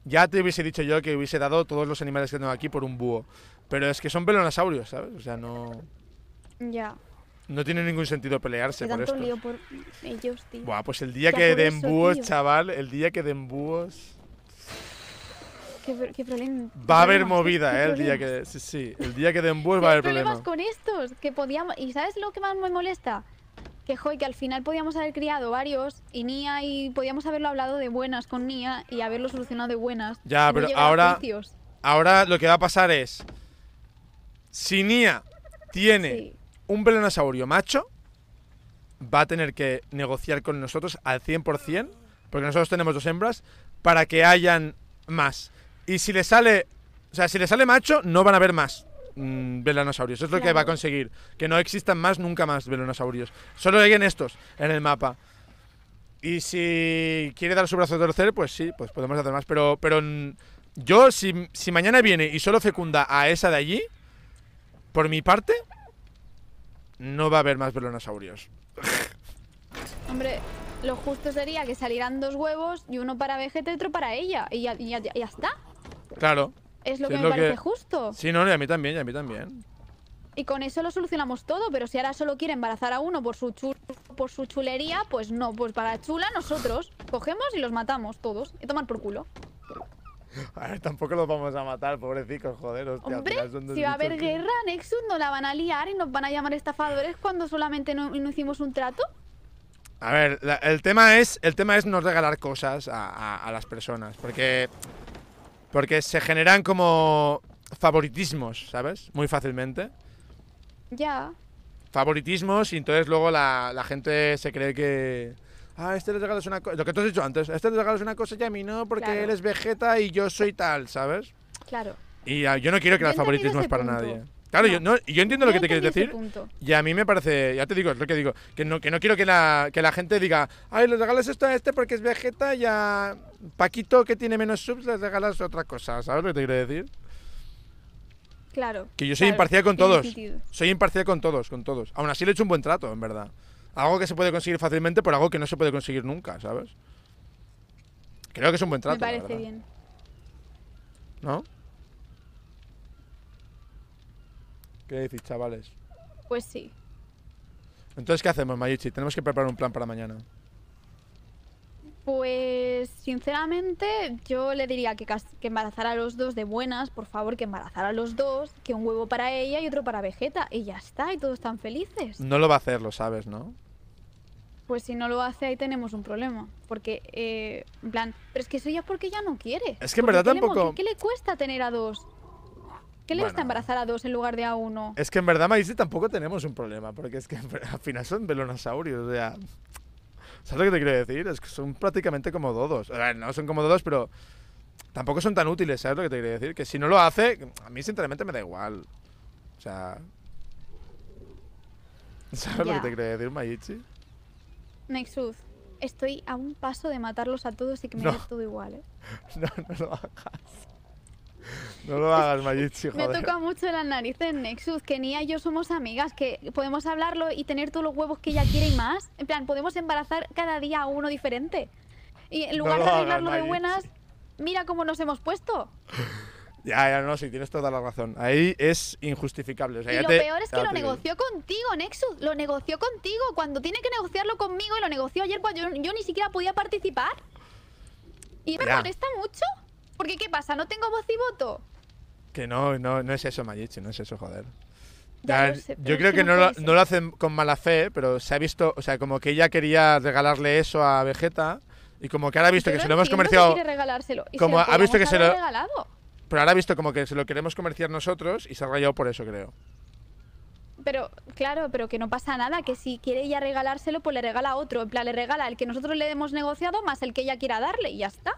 Ya te hubiese dicho yo que hubiese dado todos los animales que tengo aquí por un búho. Pero es que son velonosaurios, ¿sabes? O sea, no, Ya. no tiene ningún sentido pelearse por esto. lío por ellos, tío. Buah, pues el día Ya que den eso, búhos, tío. chaval, el día que den búhos. Qué, qué problema. Va a haber problemas, movida, ¿eh? El día problemas. que. Sí, sí. El día que den búhos va a haber problemas problema. con estos, que podíamos... ¿Y sabes lo que más me molesta? Que, joy, que al final podíamos haber criado varios y Nia y podíamos haberlo hablado de buenas con Nia y haberlo solucionado de buenas. Ya, no pero ahora. Ahora lo que va a pasar es. Si Nia tiene un velonosaurio macho, va a tener que negociar con nosotros al 100%, porque nosotros tenemos dos hembras, para que hayan más. Y si le sale. O sea, si le sale macho, no van a haber más. Mm, velanosaurios. Es lo que va a conseguir. Que no existan más, nunca más velanosaurios. Solo hay en estos, en el mapa. Y si quiere dar su brazo a torcer, pues sí, pues podemos hacer más. Pero, pero mm, yo, si, si mañana viene y solo fecunda a esa de allí, por mi parte, no va a haber más velanosaurios. Hombre, lo justo sería que salieran dos huevos y uno para Vegeta y otro para ella. Y ya, y ya- ya está. Claro. Es lo Sí, que me parece justo. Sí, no, y a mí también, y a mí también. Y con eso lo solucionamos todo, pero si ahora solo quiere embarazar a uno por su por su chulería, pues no, pues para chula nosotros cogemos y los matamos todos y tomar por culo. A ver, tampoco los vamos a matar, pobrecicos, joder. Hostia, Hombre, si va a haber que- guerra, Nexus no la van a liar y nos van a llamar estafadores cuando solamente no, no hicimos un trato. A ver, la- el tema es el tema es no regalar cosas a, a- a las personas, porque porque se generan como favoritismos, ¿sabes? Muy fácilmente. Ya. Favoritismos y entonces luego la, la gente se cree que ah, este le regalas una cosa, lo que tú has dicho antes, este le regalas una cosa y a mí no, porque Claro. él es Vegeta y yo soy tal, ¿sabes? Claro. Y ah, yo no quiero crear favoritismos para punto. nadie. Claro, yo, no, yo entiendo lo que te quieres decir. Y a mí me parece, ya te digo, es lo que digo, que no, que no quiero que la, que la gente diga, ay, le regalas esto a este porque es Vegeta y a Paquito que tiene menos subs le regalas otra cosa, ¿sabes lo que te quiero decir? Claro. Que yo soy claro, imparcial con todos. sentido. Soy imparcial con todos, con todos. Aún así le he hecho un buen trato, en verdad. Algo que se puede conseguir fácilmente por algo que no se puede conseguir nunca, ¿sabes? Creo que es un buen trato. Me parece bien. ¿No? ¿Qué decís, chavales? Pues sí. Entonces, ¿qué hacemos, Mayichi? Tenemos que preparar un plan para mañana. Pues sinceramente yo le diría que, que embarazara a los dos de buenas, por favor, que embarazara a los dos, que un huevo para ella y otro para Vegeta, y ya está, y todos están felices. No lo va a hacer, lo sabes, ¿no? Pues si no lo hace ahí tenemos un problema, porque, eh, en plan, pero es que eso ya es porque ya no quiere. Es que en verdad ¿qué le mo- tampoco- ¿Qué, qué le cuesta tener a dos? ¿Qué le cuesta embarazar a dos en lugar de a uno? Es que en verdad, Mayichi, tampoco tenemos un problema, porque es que al final son velonosaurios, o sea... ¿Sabes lo que te quiero decir? Es que son prácticamente como dodos. No son como dodos, pero tampoco son tan útiles, ¿sabes lo que te quiero decir? Que si no lo hace, a mí sinceramente me da igual. O sea... ¿Sabes lo que te quiero decir, Mayichi? Nexus, estoy a un paso de matarlos a todos y que me No. dé todo igual, ¿eh? No, no lo hagas. No lo hagas, Mayichi, Me toca mucho las narices, Nexus, que Nia y yo somos amigas, que podemos hablarlo y tener todos los huevos que ella quiere y más. En plan, podemos embarazar cada día a uno diferente. Y en lugar de hagas, arreglarlo de buenas, mira cómo nos hemos puesto. Ya, ya, no, sí, tienes toda la razón. Ahí es injustificable. O sea, y ya lo te- peor es que lo negoció contigo, Nexus. Lo negoció contigo cuando tiene que negociarlo conmigo y lo negoció ayer cuando yo, yo ni siquiera podía participar. Y me Ya. molesta mucho. Porque, ¿qué pasa? ¿No tengo voz y voto? Que no, no, no es eso, Mayichi, no es eso, joder. Ya Ya, lo sé, pero yo creo que que no lo, no hacen con mala fe, pero se ha visto, o sea, como que ella quería regalarle eso a Vegeta y como que ahora ha visto Yo que se lo hemos que comerciado, quiere regalárselo. Y como se lo ha visto que se lo- regalado. pero ahora ha visto como que se lo queremos comerciar nosotros y se ha rayado por eso, creo. Pero, claro, pero que no pasa nada, que si quiere ella regalárselo, pues le regala a otro. En plan, le regala el que nosotros le hemos negociado más el que ella quiera darle y ya está.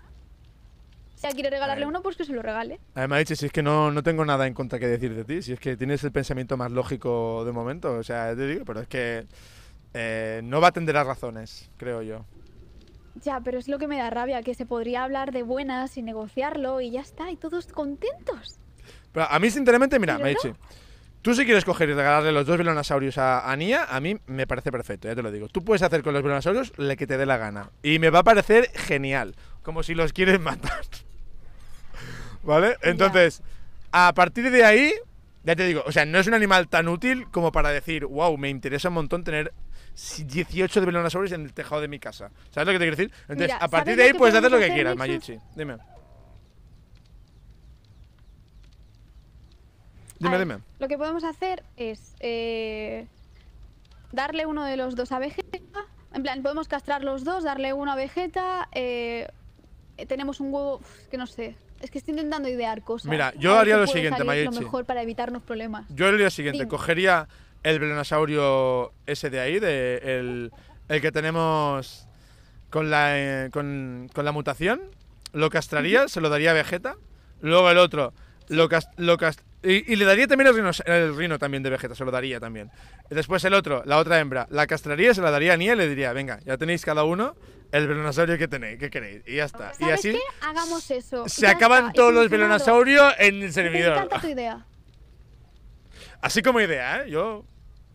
Ella quiere regalarle uno, pues que se lo regale. Además, Mayichi, si es que no, no tengo nada en contra que decir de ti, si es que tienes el pensamiento más lógico de momento, o sea, te digo, pero es que eh, no va a atender a razones, creo yo. Ya, pero es lo que me da rabia, que se podría hablar de buenas y negociarlo y ya está, y todos contentos. Pero a mí, sinceramente, mira, Pero Maichi, tú si quieres coger y regalarle los dos velonosaurios a, a Nia, a mí me parece perfecto, ya te lo digo. Tú puedes hacer con los velonosaurios lo que te dé la gana. Y me va a parecer genial, como si los quieres matar. ¿Vale? Entonces, a partir de ahí, ya te digo, o sea, no es un animal tan útil como para decir, wow, me interesa un montón tener 18 de velonosaurios en el tejado de mi casa. ¿Sabes lo que te quiero decir? Entonces, Mira, a partir ¿sabes de ahí puedes hacer lo que quieras? Mayichi. Dime. Dime, ver, dime. Lo que podemos hacer es eh, darle uno de los dos a Vegeta. En plan, podemos castrar los dos, darle uno a Vegeta. eh, eh, tenemos un huevo. uf, que no sé. Es que estoy intentando idear cosas. Mira, yo haría lo siguiente, salir Lo Mayechi. mejor para evitarnos problemas. Yo haría lo siguiente, Dime. cogería el velonosaurio ese de ahí, de el, el que tenemos con la, eh, con, con la mutación, lo castraría, se lo daría a Vegeta. Luego el otro, lo, cas- lo cas- Y, y le daría también el rino, el rino también de Vegeta, se lo daría también. Después el otro, la otra hembra, la castraría, se la daría a Nia y le diría, venga, ya tenéis cada uno el velonosaurio que tenéis, que queréis. Y ya está. Y ¿Sabes así qué? Hagamos eso. se Ya acaban está, y todos los solucionado. velonosaurios en el Me servidor. encanta tu idea. Así como idea, ¿eh? Yo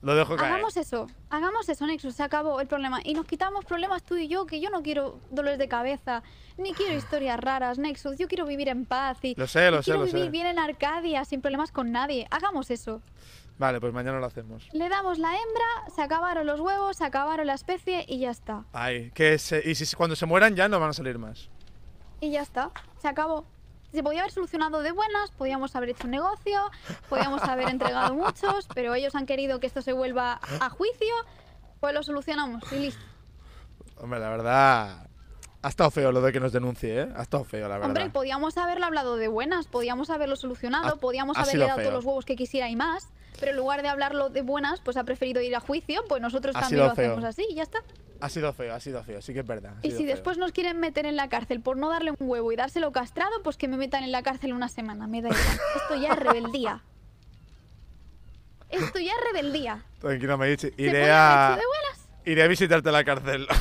lo dejo caer. Hagamos eso, hagamos eso, Nexus, se acabó el problema. Y nos quitamos problemas tú y yo, que yo no quiero dolores de cabeza, ni quiero historias raras, Nexus. Yo quiero vivir en paz y, Lo sé, lo y sé, quiero lo vivir sé. bien en Arcadia, sin problemas con nadie. Hagamos eso. Vale, pues mañana lo hacemos. Le damos la hembra, se acabaron los huevos, se acabaron la especie y ya está. Ay, que se- y si cuando se mueran ya no van a salir más. Y ya está, se acabó. Se podía haber solucionado de buenas, podíamos haber hecho un negocio, podíamos haber entregado muchos, pero ellos han querido que esto se vuelva a juicio, pues lo solucionamos y listo. Hombre, la verdad. Ha estado feo lo de que nos denuncie, ¿eh? Ha estado feo, la verdad. Hombre, podíamos haberlo hablado de buenas, podíamos haberlo solucionado, Ha- podíamos ha haberle dado feo. todos los huevos que quisiera y más, pero en lugar de hablarlo de buenas, pues ha preferido ir a juicio, pues nosotros Ha también lo feo. hacemos así y ya está. Ha sido feo, ha sido feo, sí que es verdad. Y si feo. después nos quieren meter en la cárcel por no darle un huevo y dárselo castrado, pues que me metan en la cárcel una semana, me da igual. Esto ya es rebeldía. Esto ya es rebeldía. Tranquila, Mayichi. ¿Se Iré a. Iré a visitarte a la cárcel.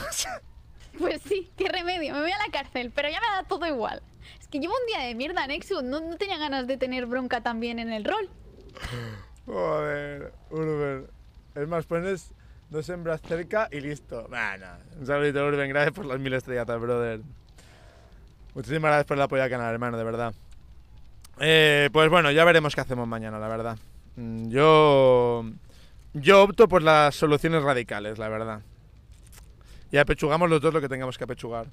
Pues sí, qué remedio, me voy a la cárcel, pero ya me da todo igual. Es que llevo un día de mierda, Nexus, no, no tenía ganas de tener bronca también en el rol. Joder, Urben. Es más, pones dos hembras cerca y listo. Bueno, un saludito, Urben. Gracias por las mil estrellitas, brother. Muchísimas gracias por el apoyo al canal, hermano, de verdad. Eh, pues bueno, ya veremos qué hacemos mañana, la verdad. Mm, Yo. Yo opto por las soluciones radicales, la verdad. Y apechugamos los dos lo que tengamos que apechugar.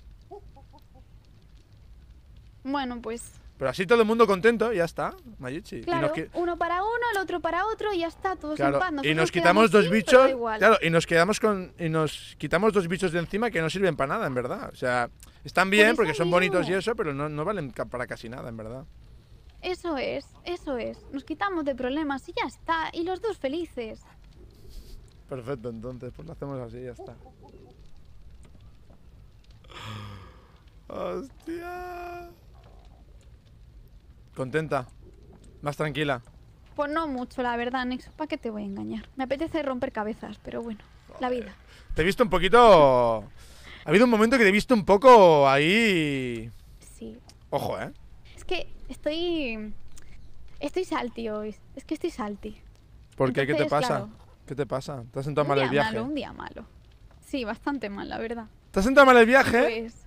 Bueno, pues Pero así todo el mundo contento, y ya está, Mayichi. Y nos claro, uno para uno, el otro para otro y ya está, todos Claro, en paz. y nos quitamos dos sin, bichos. Claro, y nos quedamos con. Y nos quitamos dos bichos de encima que no sirven para nada, en verdad. O sea, están bien eso porque son bonitos y eso, pero no, no valen para casi nada, en verdad. Eso es, eso es. Nos quitamos de problemas y ya está. Y los dos felices. Perfecto, entonces, pues lo hacemos así y ya está. Hostia. ¿Contenta? Más tranquila. Pues no mucho, la verdad, Nexo. ¿Para qué te voy a engañar? Me apetece romper cabezas, pero bueno, la vida. Te he visto un poquito. Ha habido un momento que te he visto un poco ahí. Sí. Ojo, ¿eh? Es que estoy. Estoy salty hoy. Es que estoy salty. ¿Por qué? ¿Qué te pasa? claro. ¿Qué te pasa? ¿Te has sentado Un mal día el viaje? malo, un día malo. Sí, bastante mal, la verdad. ¿Te has sentado mal el viaje? Pues.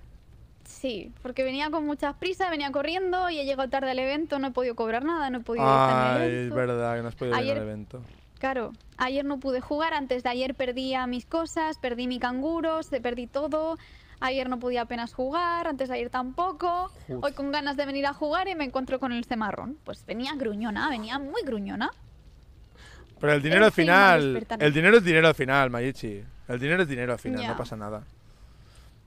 Sí, porque venía con muchas prisas, venía corriendo y he llegado tarde al evento, no he podido cobrar nada, no he podido Ay, es verdad que no has podido ir Ayer- al evento. Claro, ayer no pude jugar, antes de ayer perdí a mis cosas, perdí mi canguro, perdí todo. Ayer no podía apenas jugar, antes de ayer tampoco. Hoy con ganas de venir a jugar y me encuentro con el cemarrón. Pues venía gruñona, venía muy gruñona. Pero el dinero al final. El dinero es dinero al final, Mayichi. El dinero es dinero al final, no pasa nada.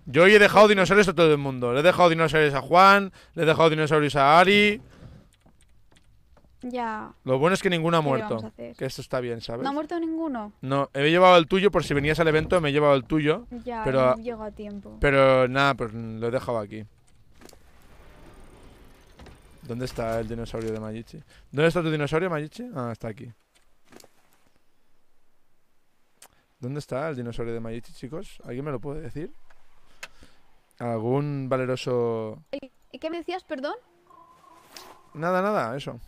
Yo hoy he dejado dinosaurios a todo el mundo. Le he dejado dinosaurios a Juan, le he dejado dinosaurios a Ari. Ya. Lo bueno es que ninguno ha ¿Qué le muerto. Que esto está bien, ¿sabes? No ha muerto ninguno. No, he llevado el tuyo por si venías al evento, me he llevado el tuyo. Ya, pero, no llego a tiempo. Pero nada, pues lo he dejado aquí. ¿Dónde está el dinosaurio de Mayichi? ¿Dónde está tu dinosaurio, Mayichi? Ah, está aquí. ¿Dónde está el dinosaurio de Mayichi, chicos? ¿Alguien me lo puede decir? ¿Algún valeroso...? ¿Y qué me decías, perdón? Nada, nada, eso.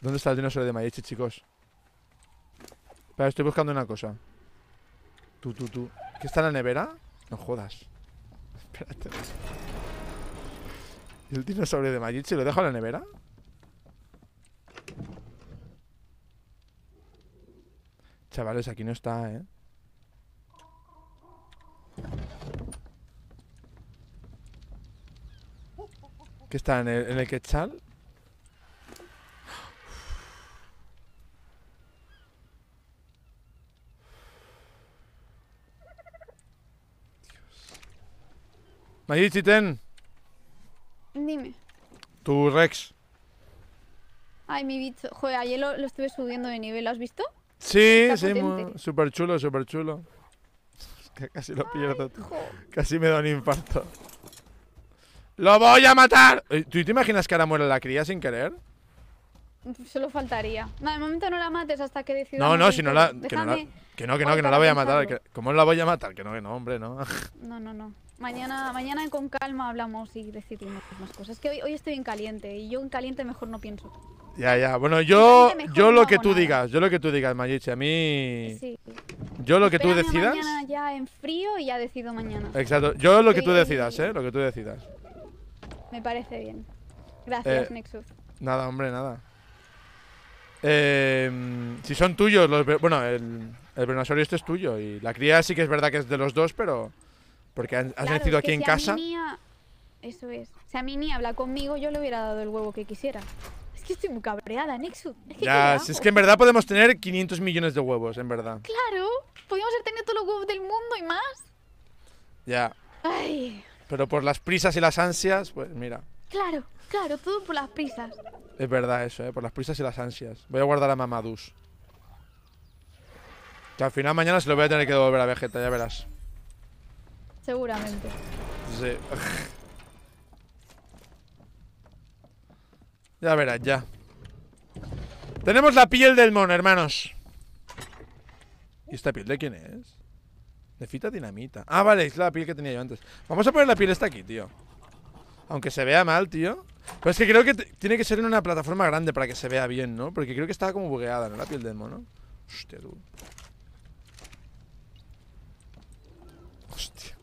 ¿Dónde está el dinosaurio de Mayichi, chicos? Espera, estoy buscando una cosa. Tú, tú, tú. ¿Qué está en la nevera? No jodas. Espérate. ¿Y el dinosaurio de Mayichi lo dejo en la nevera? Chavales, aquí no está, ¿eh? ¿Qué está en el, en el? Mayichi, ten. Dime. Tu Rex. Ay, mi bicho. Joder, ayer lo, lo estuve subiendo de nivel, ¿lo has visto? Sí, Está sí, súper chulo, súper chulo. Que casi lo pierdo. Casi me da un infarto. ¡Lo voy a matar! Eh, ¿Tú te imaginas que ahora muere la cría sin querer? Solo faltaría. No, de momento no la mates hasta que decida. No, no, si no la. Que no, la- que no, que no, que la voy a matar. que- ¿Cómo la voy a matar? Que no, que no, hombre, no. No, no, no. Mañana, mañana con calma hablamos y decidimos más cosas. Es que hoy, hoy estoy en caliente y yo en caliente mejor no pienso. Ya, ya. Bueno, yo, yo lo que tú nada. digas, yo lo que tú digas, Mayiche. A mí. Sí. Yo lo que tú Espérame decidas. Mañana ya en frío y ya decido mañana. Exacto. Yo lo que tú decidas, ¿eh? Lo que tú decidas. Me parece bien. Gracias, Eh, Nexus. Nada, hombre, nada. Eh, si son tuyos, los, bueno, el, el venosaurio este es tuyo. Y la cría sí que es verdad que es de los dos, pero. Porque han- has Claro, nacido aquí en si casa. A eso es. Si a Mini habla conmigo, yo le hubiera dado el huevo que quisiera. Es que estoy muy cabreada, Nexus. Es que ¿qué Ya, si es que en verdad podemos tener 500 millones de huevos, en verdad. Claro, podríamos haber tenido todos los huevos del mundo y más. Ya. Ay, Pero por las prisas y las ansias, pues mira. claro, claro, todo por las prisas. Es verdad eso, ¿eh? Por las prisas y las ansias. Voy a guardar a Mamadus. Que al final mañana se lo voy a tener que devolver a Vegeta, ya verás. Seguramente. Sí. Ya verás, ya. Tenemos la piel del mono, hermanos. ¿Y esta piel de quién es? De fita dinamita. Ah, vale, es la piel que tenía yo antes. Vamos a poner la piel esta aquí, tío. Aunque se vea mal, tío. Pero es que creo que tiene que ser en una plataforma grande para que se vea bien, ¿no? Porque creo que estaba como bugueada, ¿no? La piel del mono. Hostia, tú. Hostia.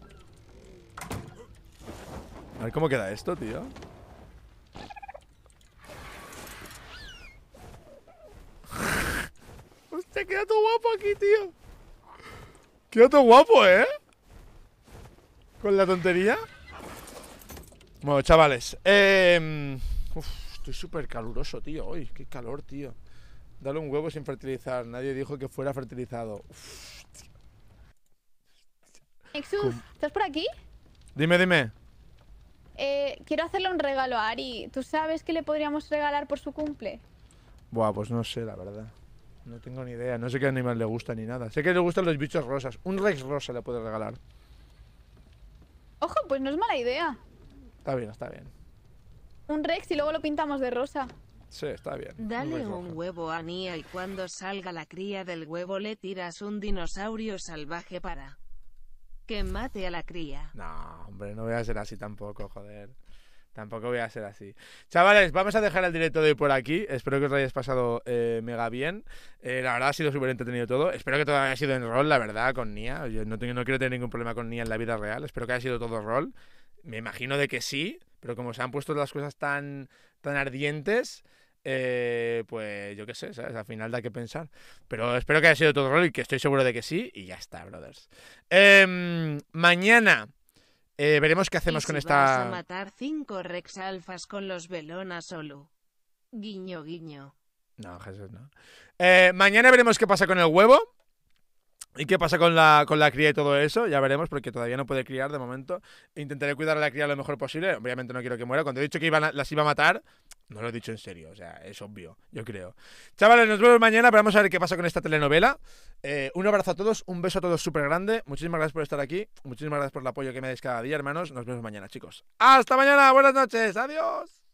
A ver cómo queda esto, tío. Hostia, queda todo guapo aquí, tío. Queda todo guapo, ¿eh? Con la tontería. Bueno, chavales. Eh, uf, estoy súper caluroso, tío. Hoy, qué calor, tío. Dale un huevo sin fertilizar. Nadie dijo que fuera fertilizado. Uf, Nexus. ¿estás por aquí? Dime, dime. Eh, quiero hacerle un regalo a Ari. ¿Tú sabes qué le podríamos regalar por su cumple? Buah, pues no sé, la verdad. No tengo ni idea. No sé qué animal le gusta ni nada. Sé que le gustan los bichos rosas. Un Rex rosa le puedes regalar. Ojo, pues no es mala idea. Está bien, está bien. Un Rex y luego lo pintamos de rosa. Sí, está bien. un Dale un rosa. huevo a Nia y cuando salga la cría del huevo le tiras un dinosaurio salvaje para que mate a la cría. No, hombre, no voy a ser así tampoco, joder. Tampoco voy a ser así. Chavales, vamos a dejar el directo de hoy por aquí. Espero que os hayáis pasado eh, mega bien. Eh, la verdad ha sido súper entretenido todo. Espero que todo haya sido en rol, la verdad, con Nia. Yo no quiero tener ningún problema con Nia en la vida real. Espero que haya sido todo rol. Me imagino de que sí, pero como se han puesto las cosas tan, tan ardientes, eh, pues yo qué sé, ¿sabes? Al final da que pensar. Pero espero que haya sido todo rol y que estoy seguro de que sí. Y ya está, brothers. Em, mañana eh, veremos qué hacemos ¿Y con si vas a esta. matar cinco Rex alfas con los Velona solo. Guiño, guiño. No, Jesús, no. Eh, mañana veremos qué pasa con el huevo. ¿Y qué pasa con la, con la cría y todo eso? Ya veremos, porque todavía no puede criar de momento. Intentaré cuidar a la cría lo mejor posible. Obviamente no quiero que muera. Cuando he dicho que iban a- las iba a matar, no lo he dicho en serio. O sea, es obvio, yo creo. Chavales, nos vemos mañana, pero vamos a ver qué pasa con esta telenovela. Eh, un abrazo a todos, un beso a todos súper grande. Muchísimas gracias por estar aquí. Muchísimas gracias por el apoyo que me dais cada día, hermanos. Nos vemos mañana, chicos. ¡Hasta mañana! ¡Buenas noches! ¡Adiós!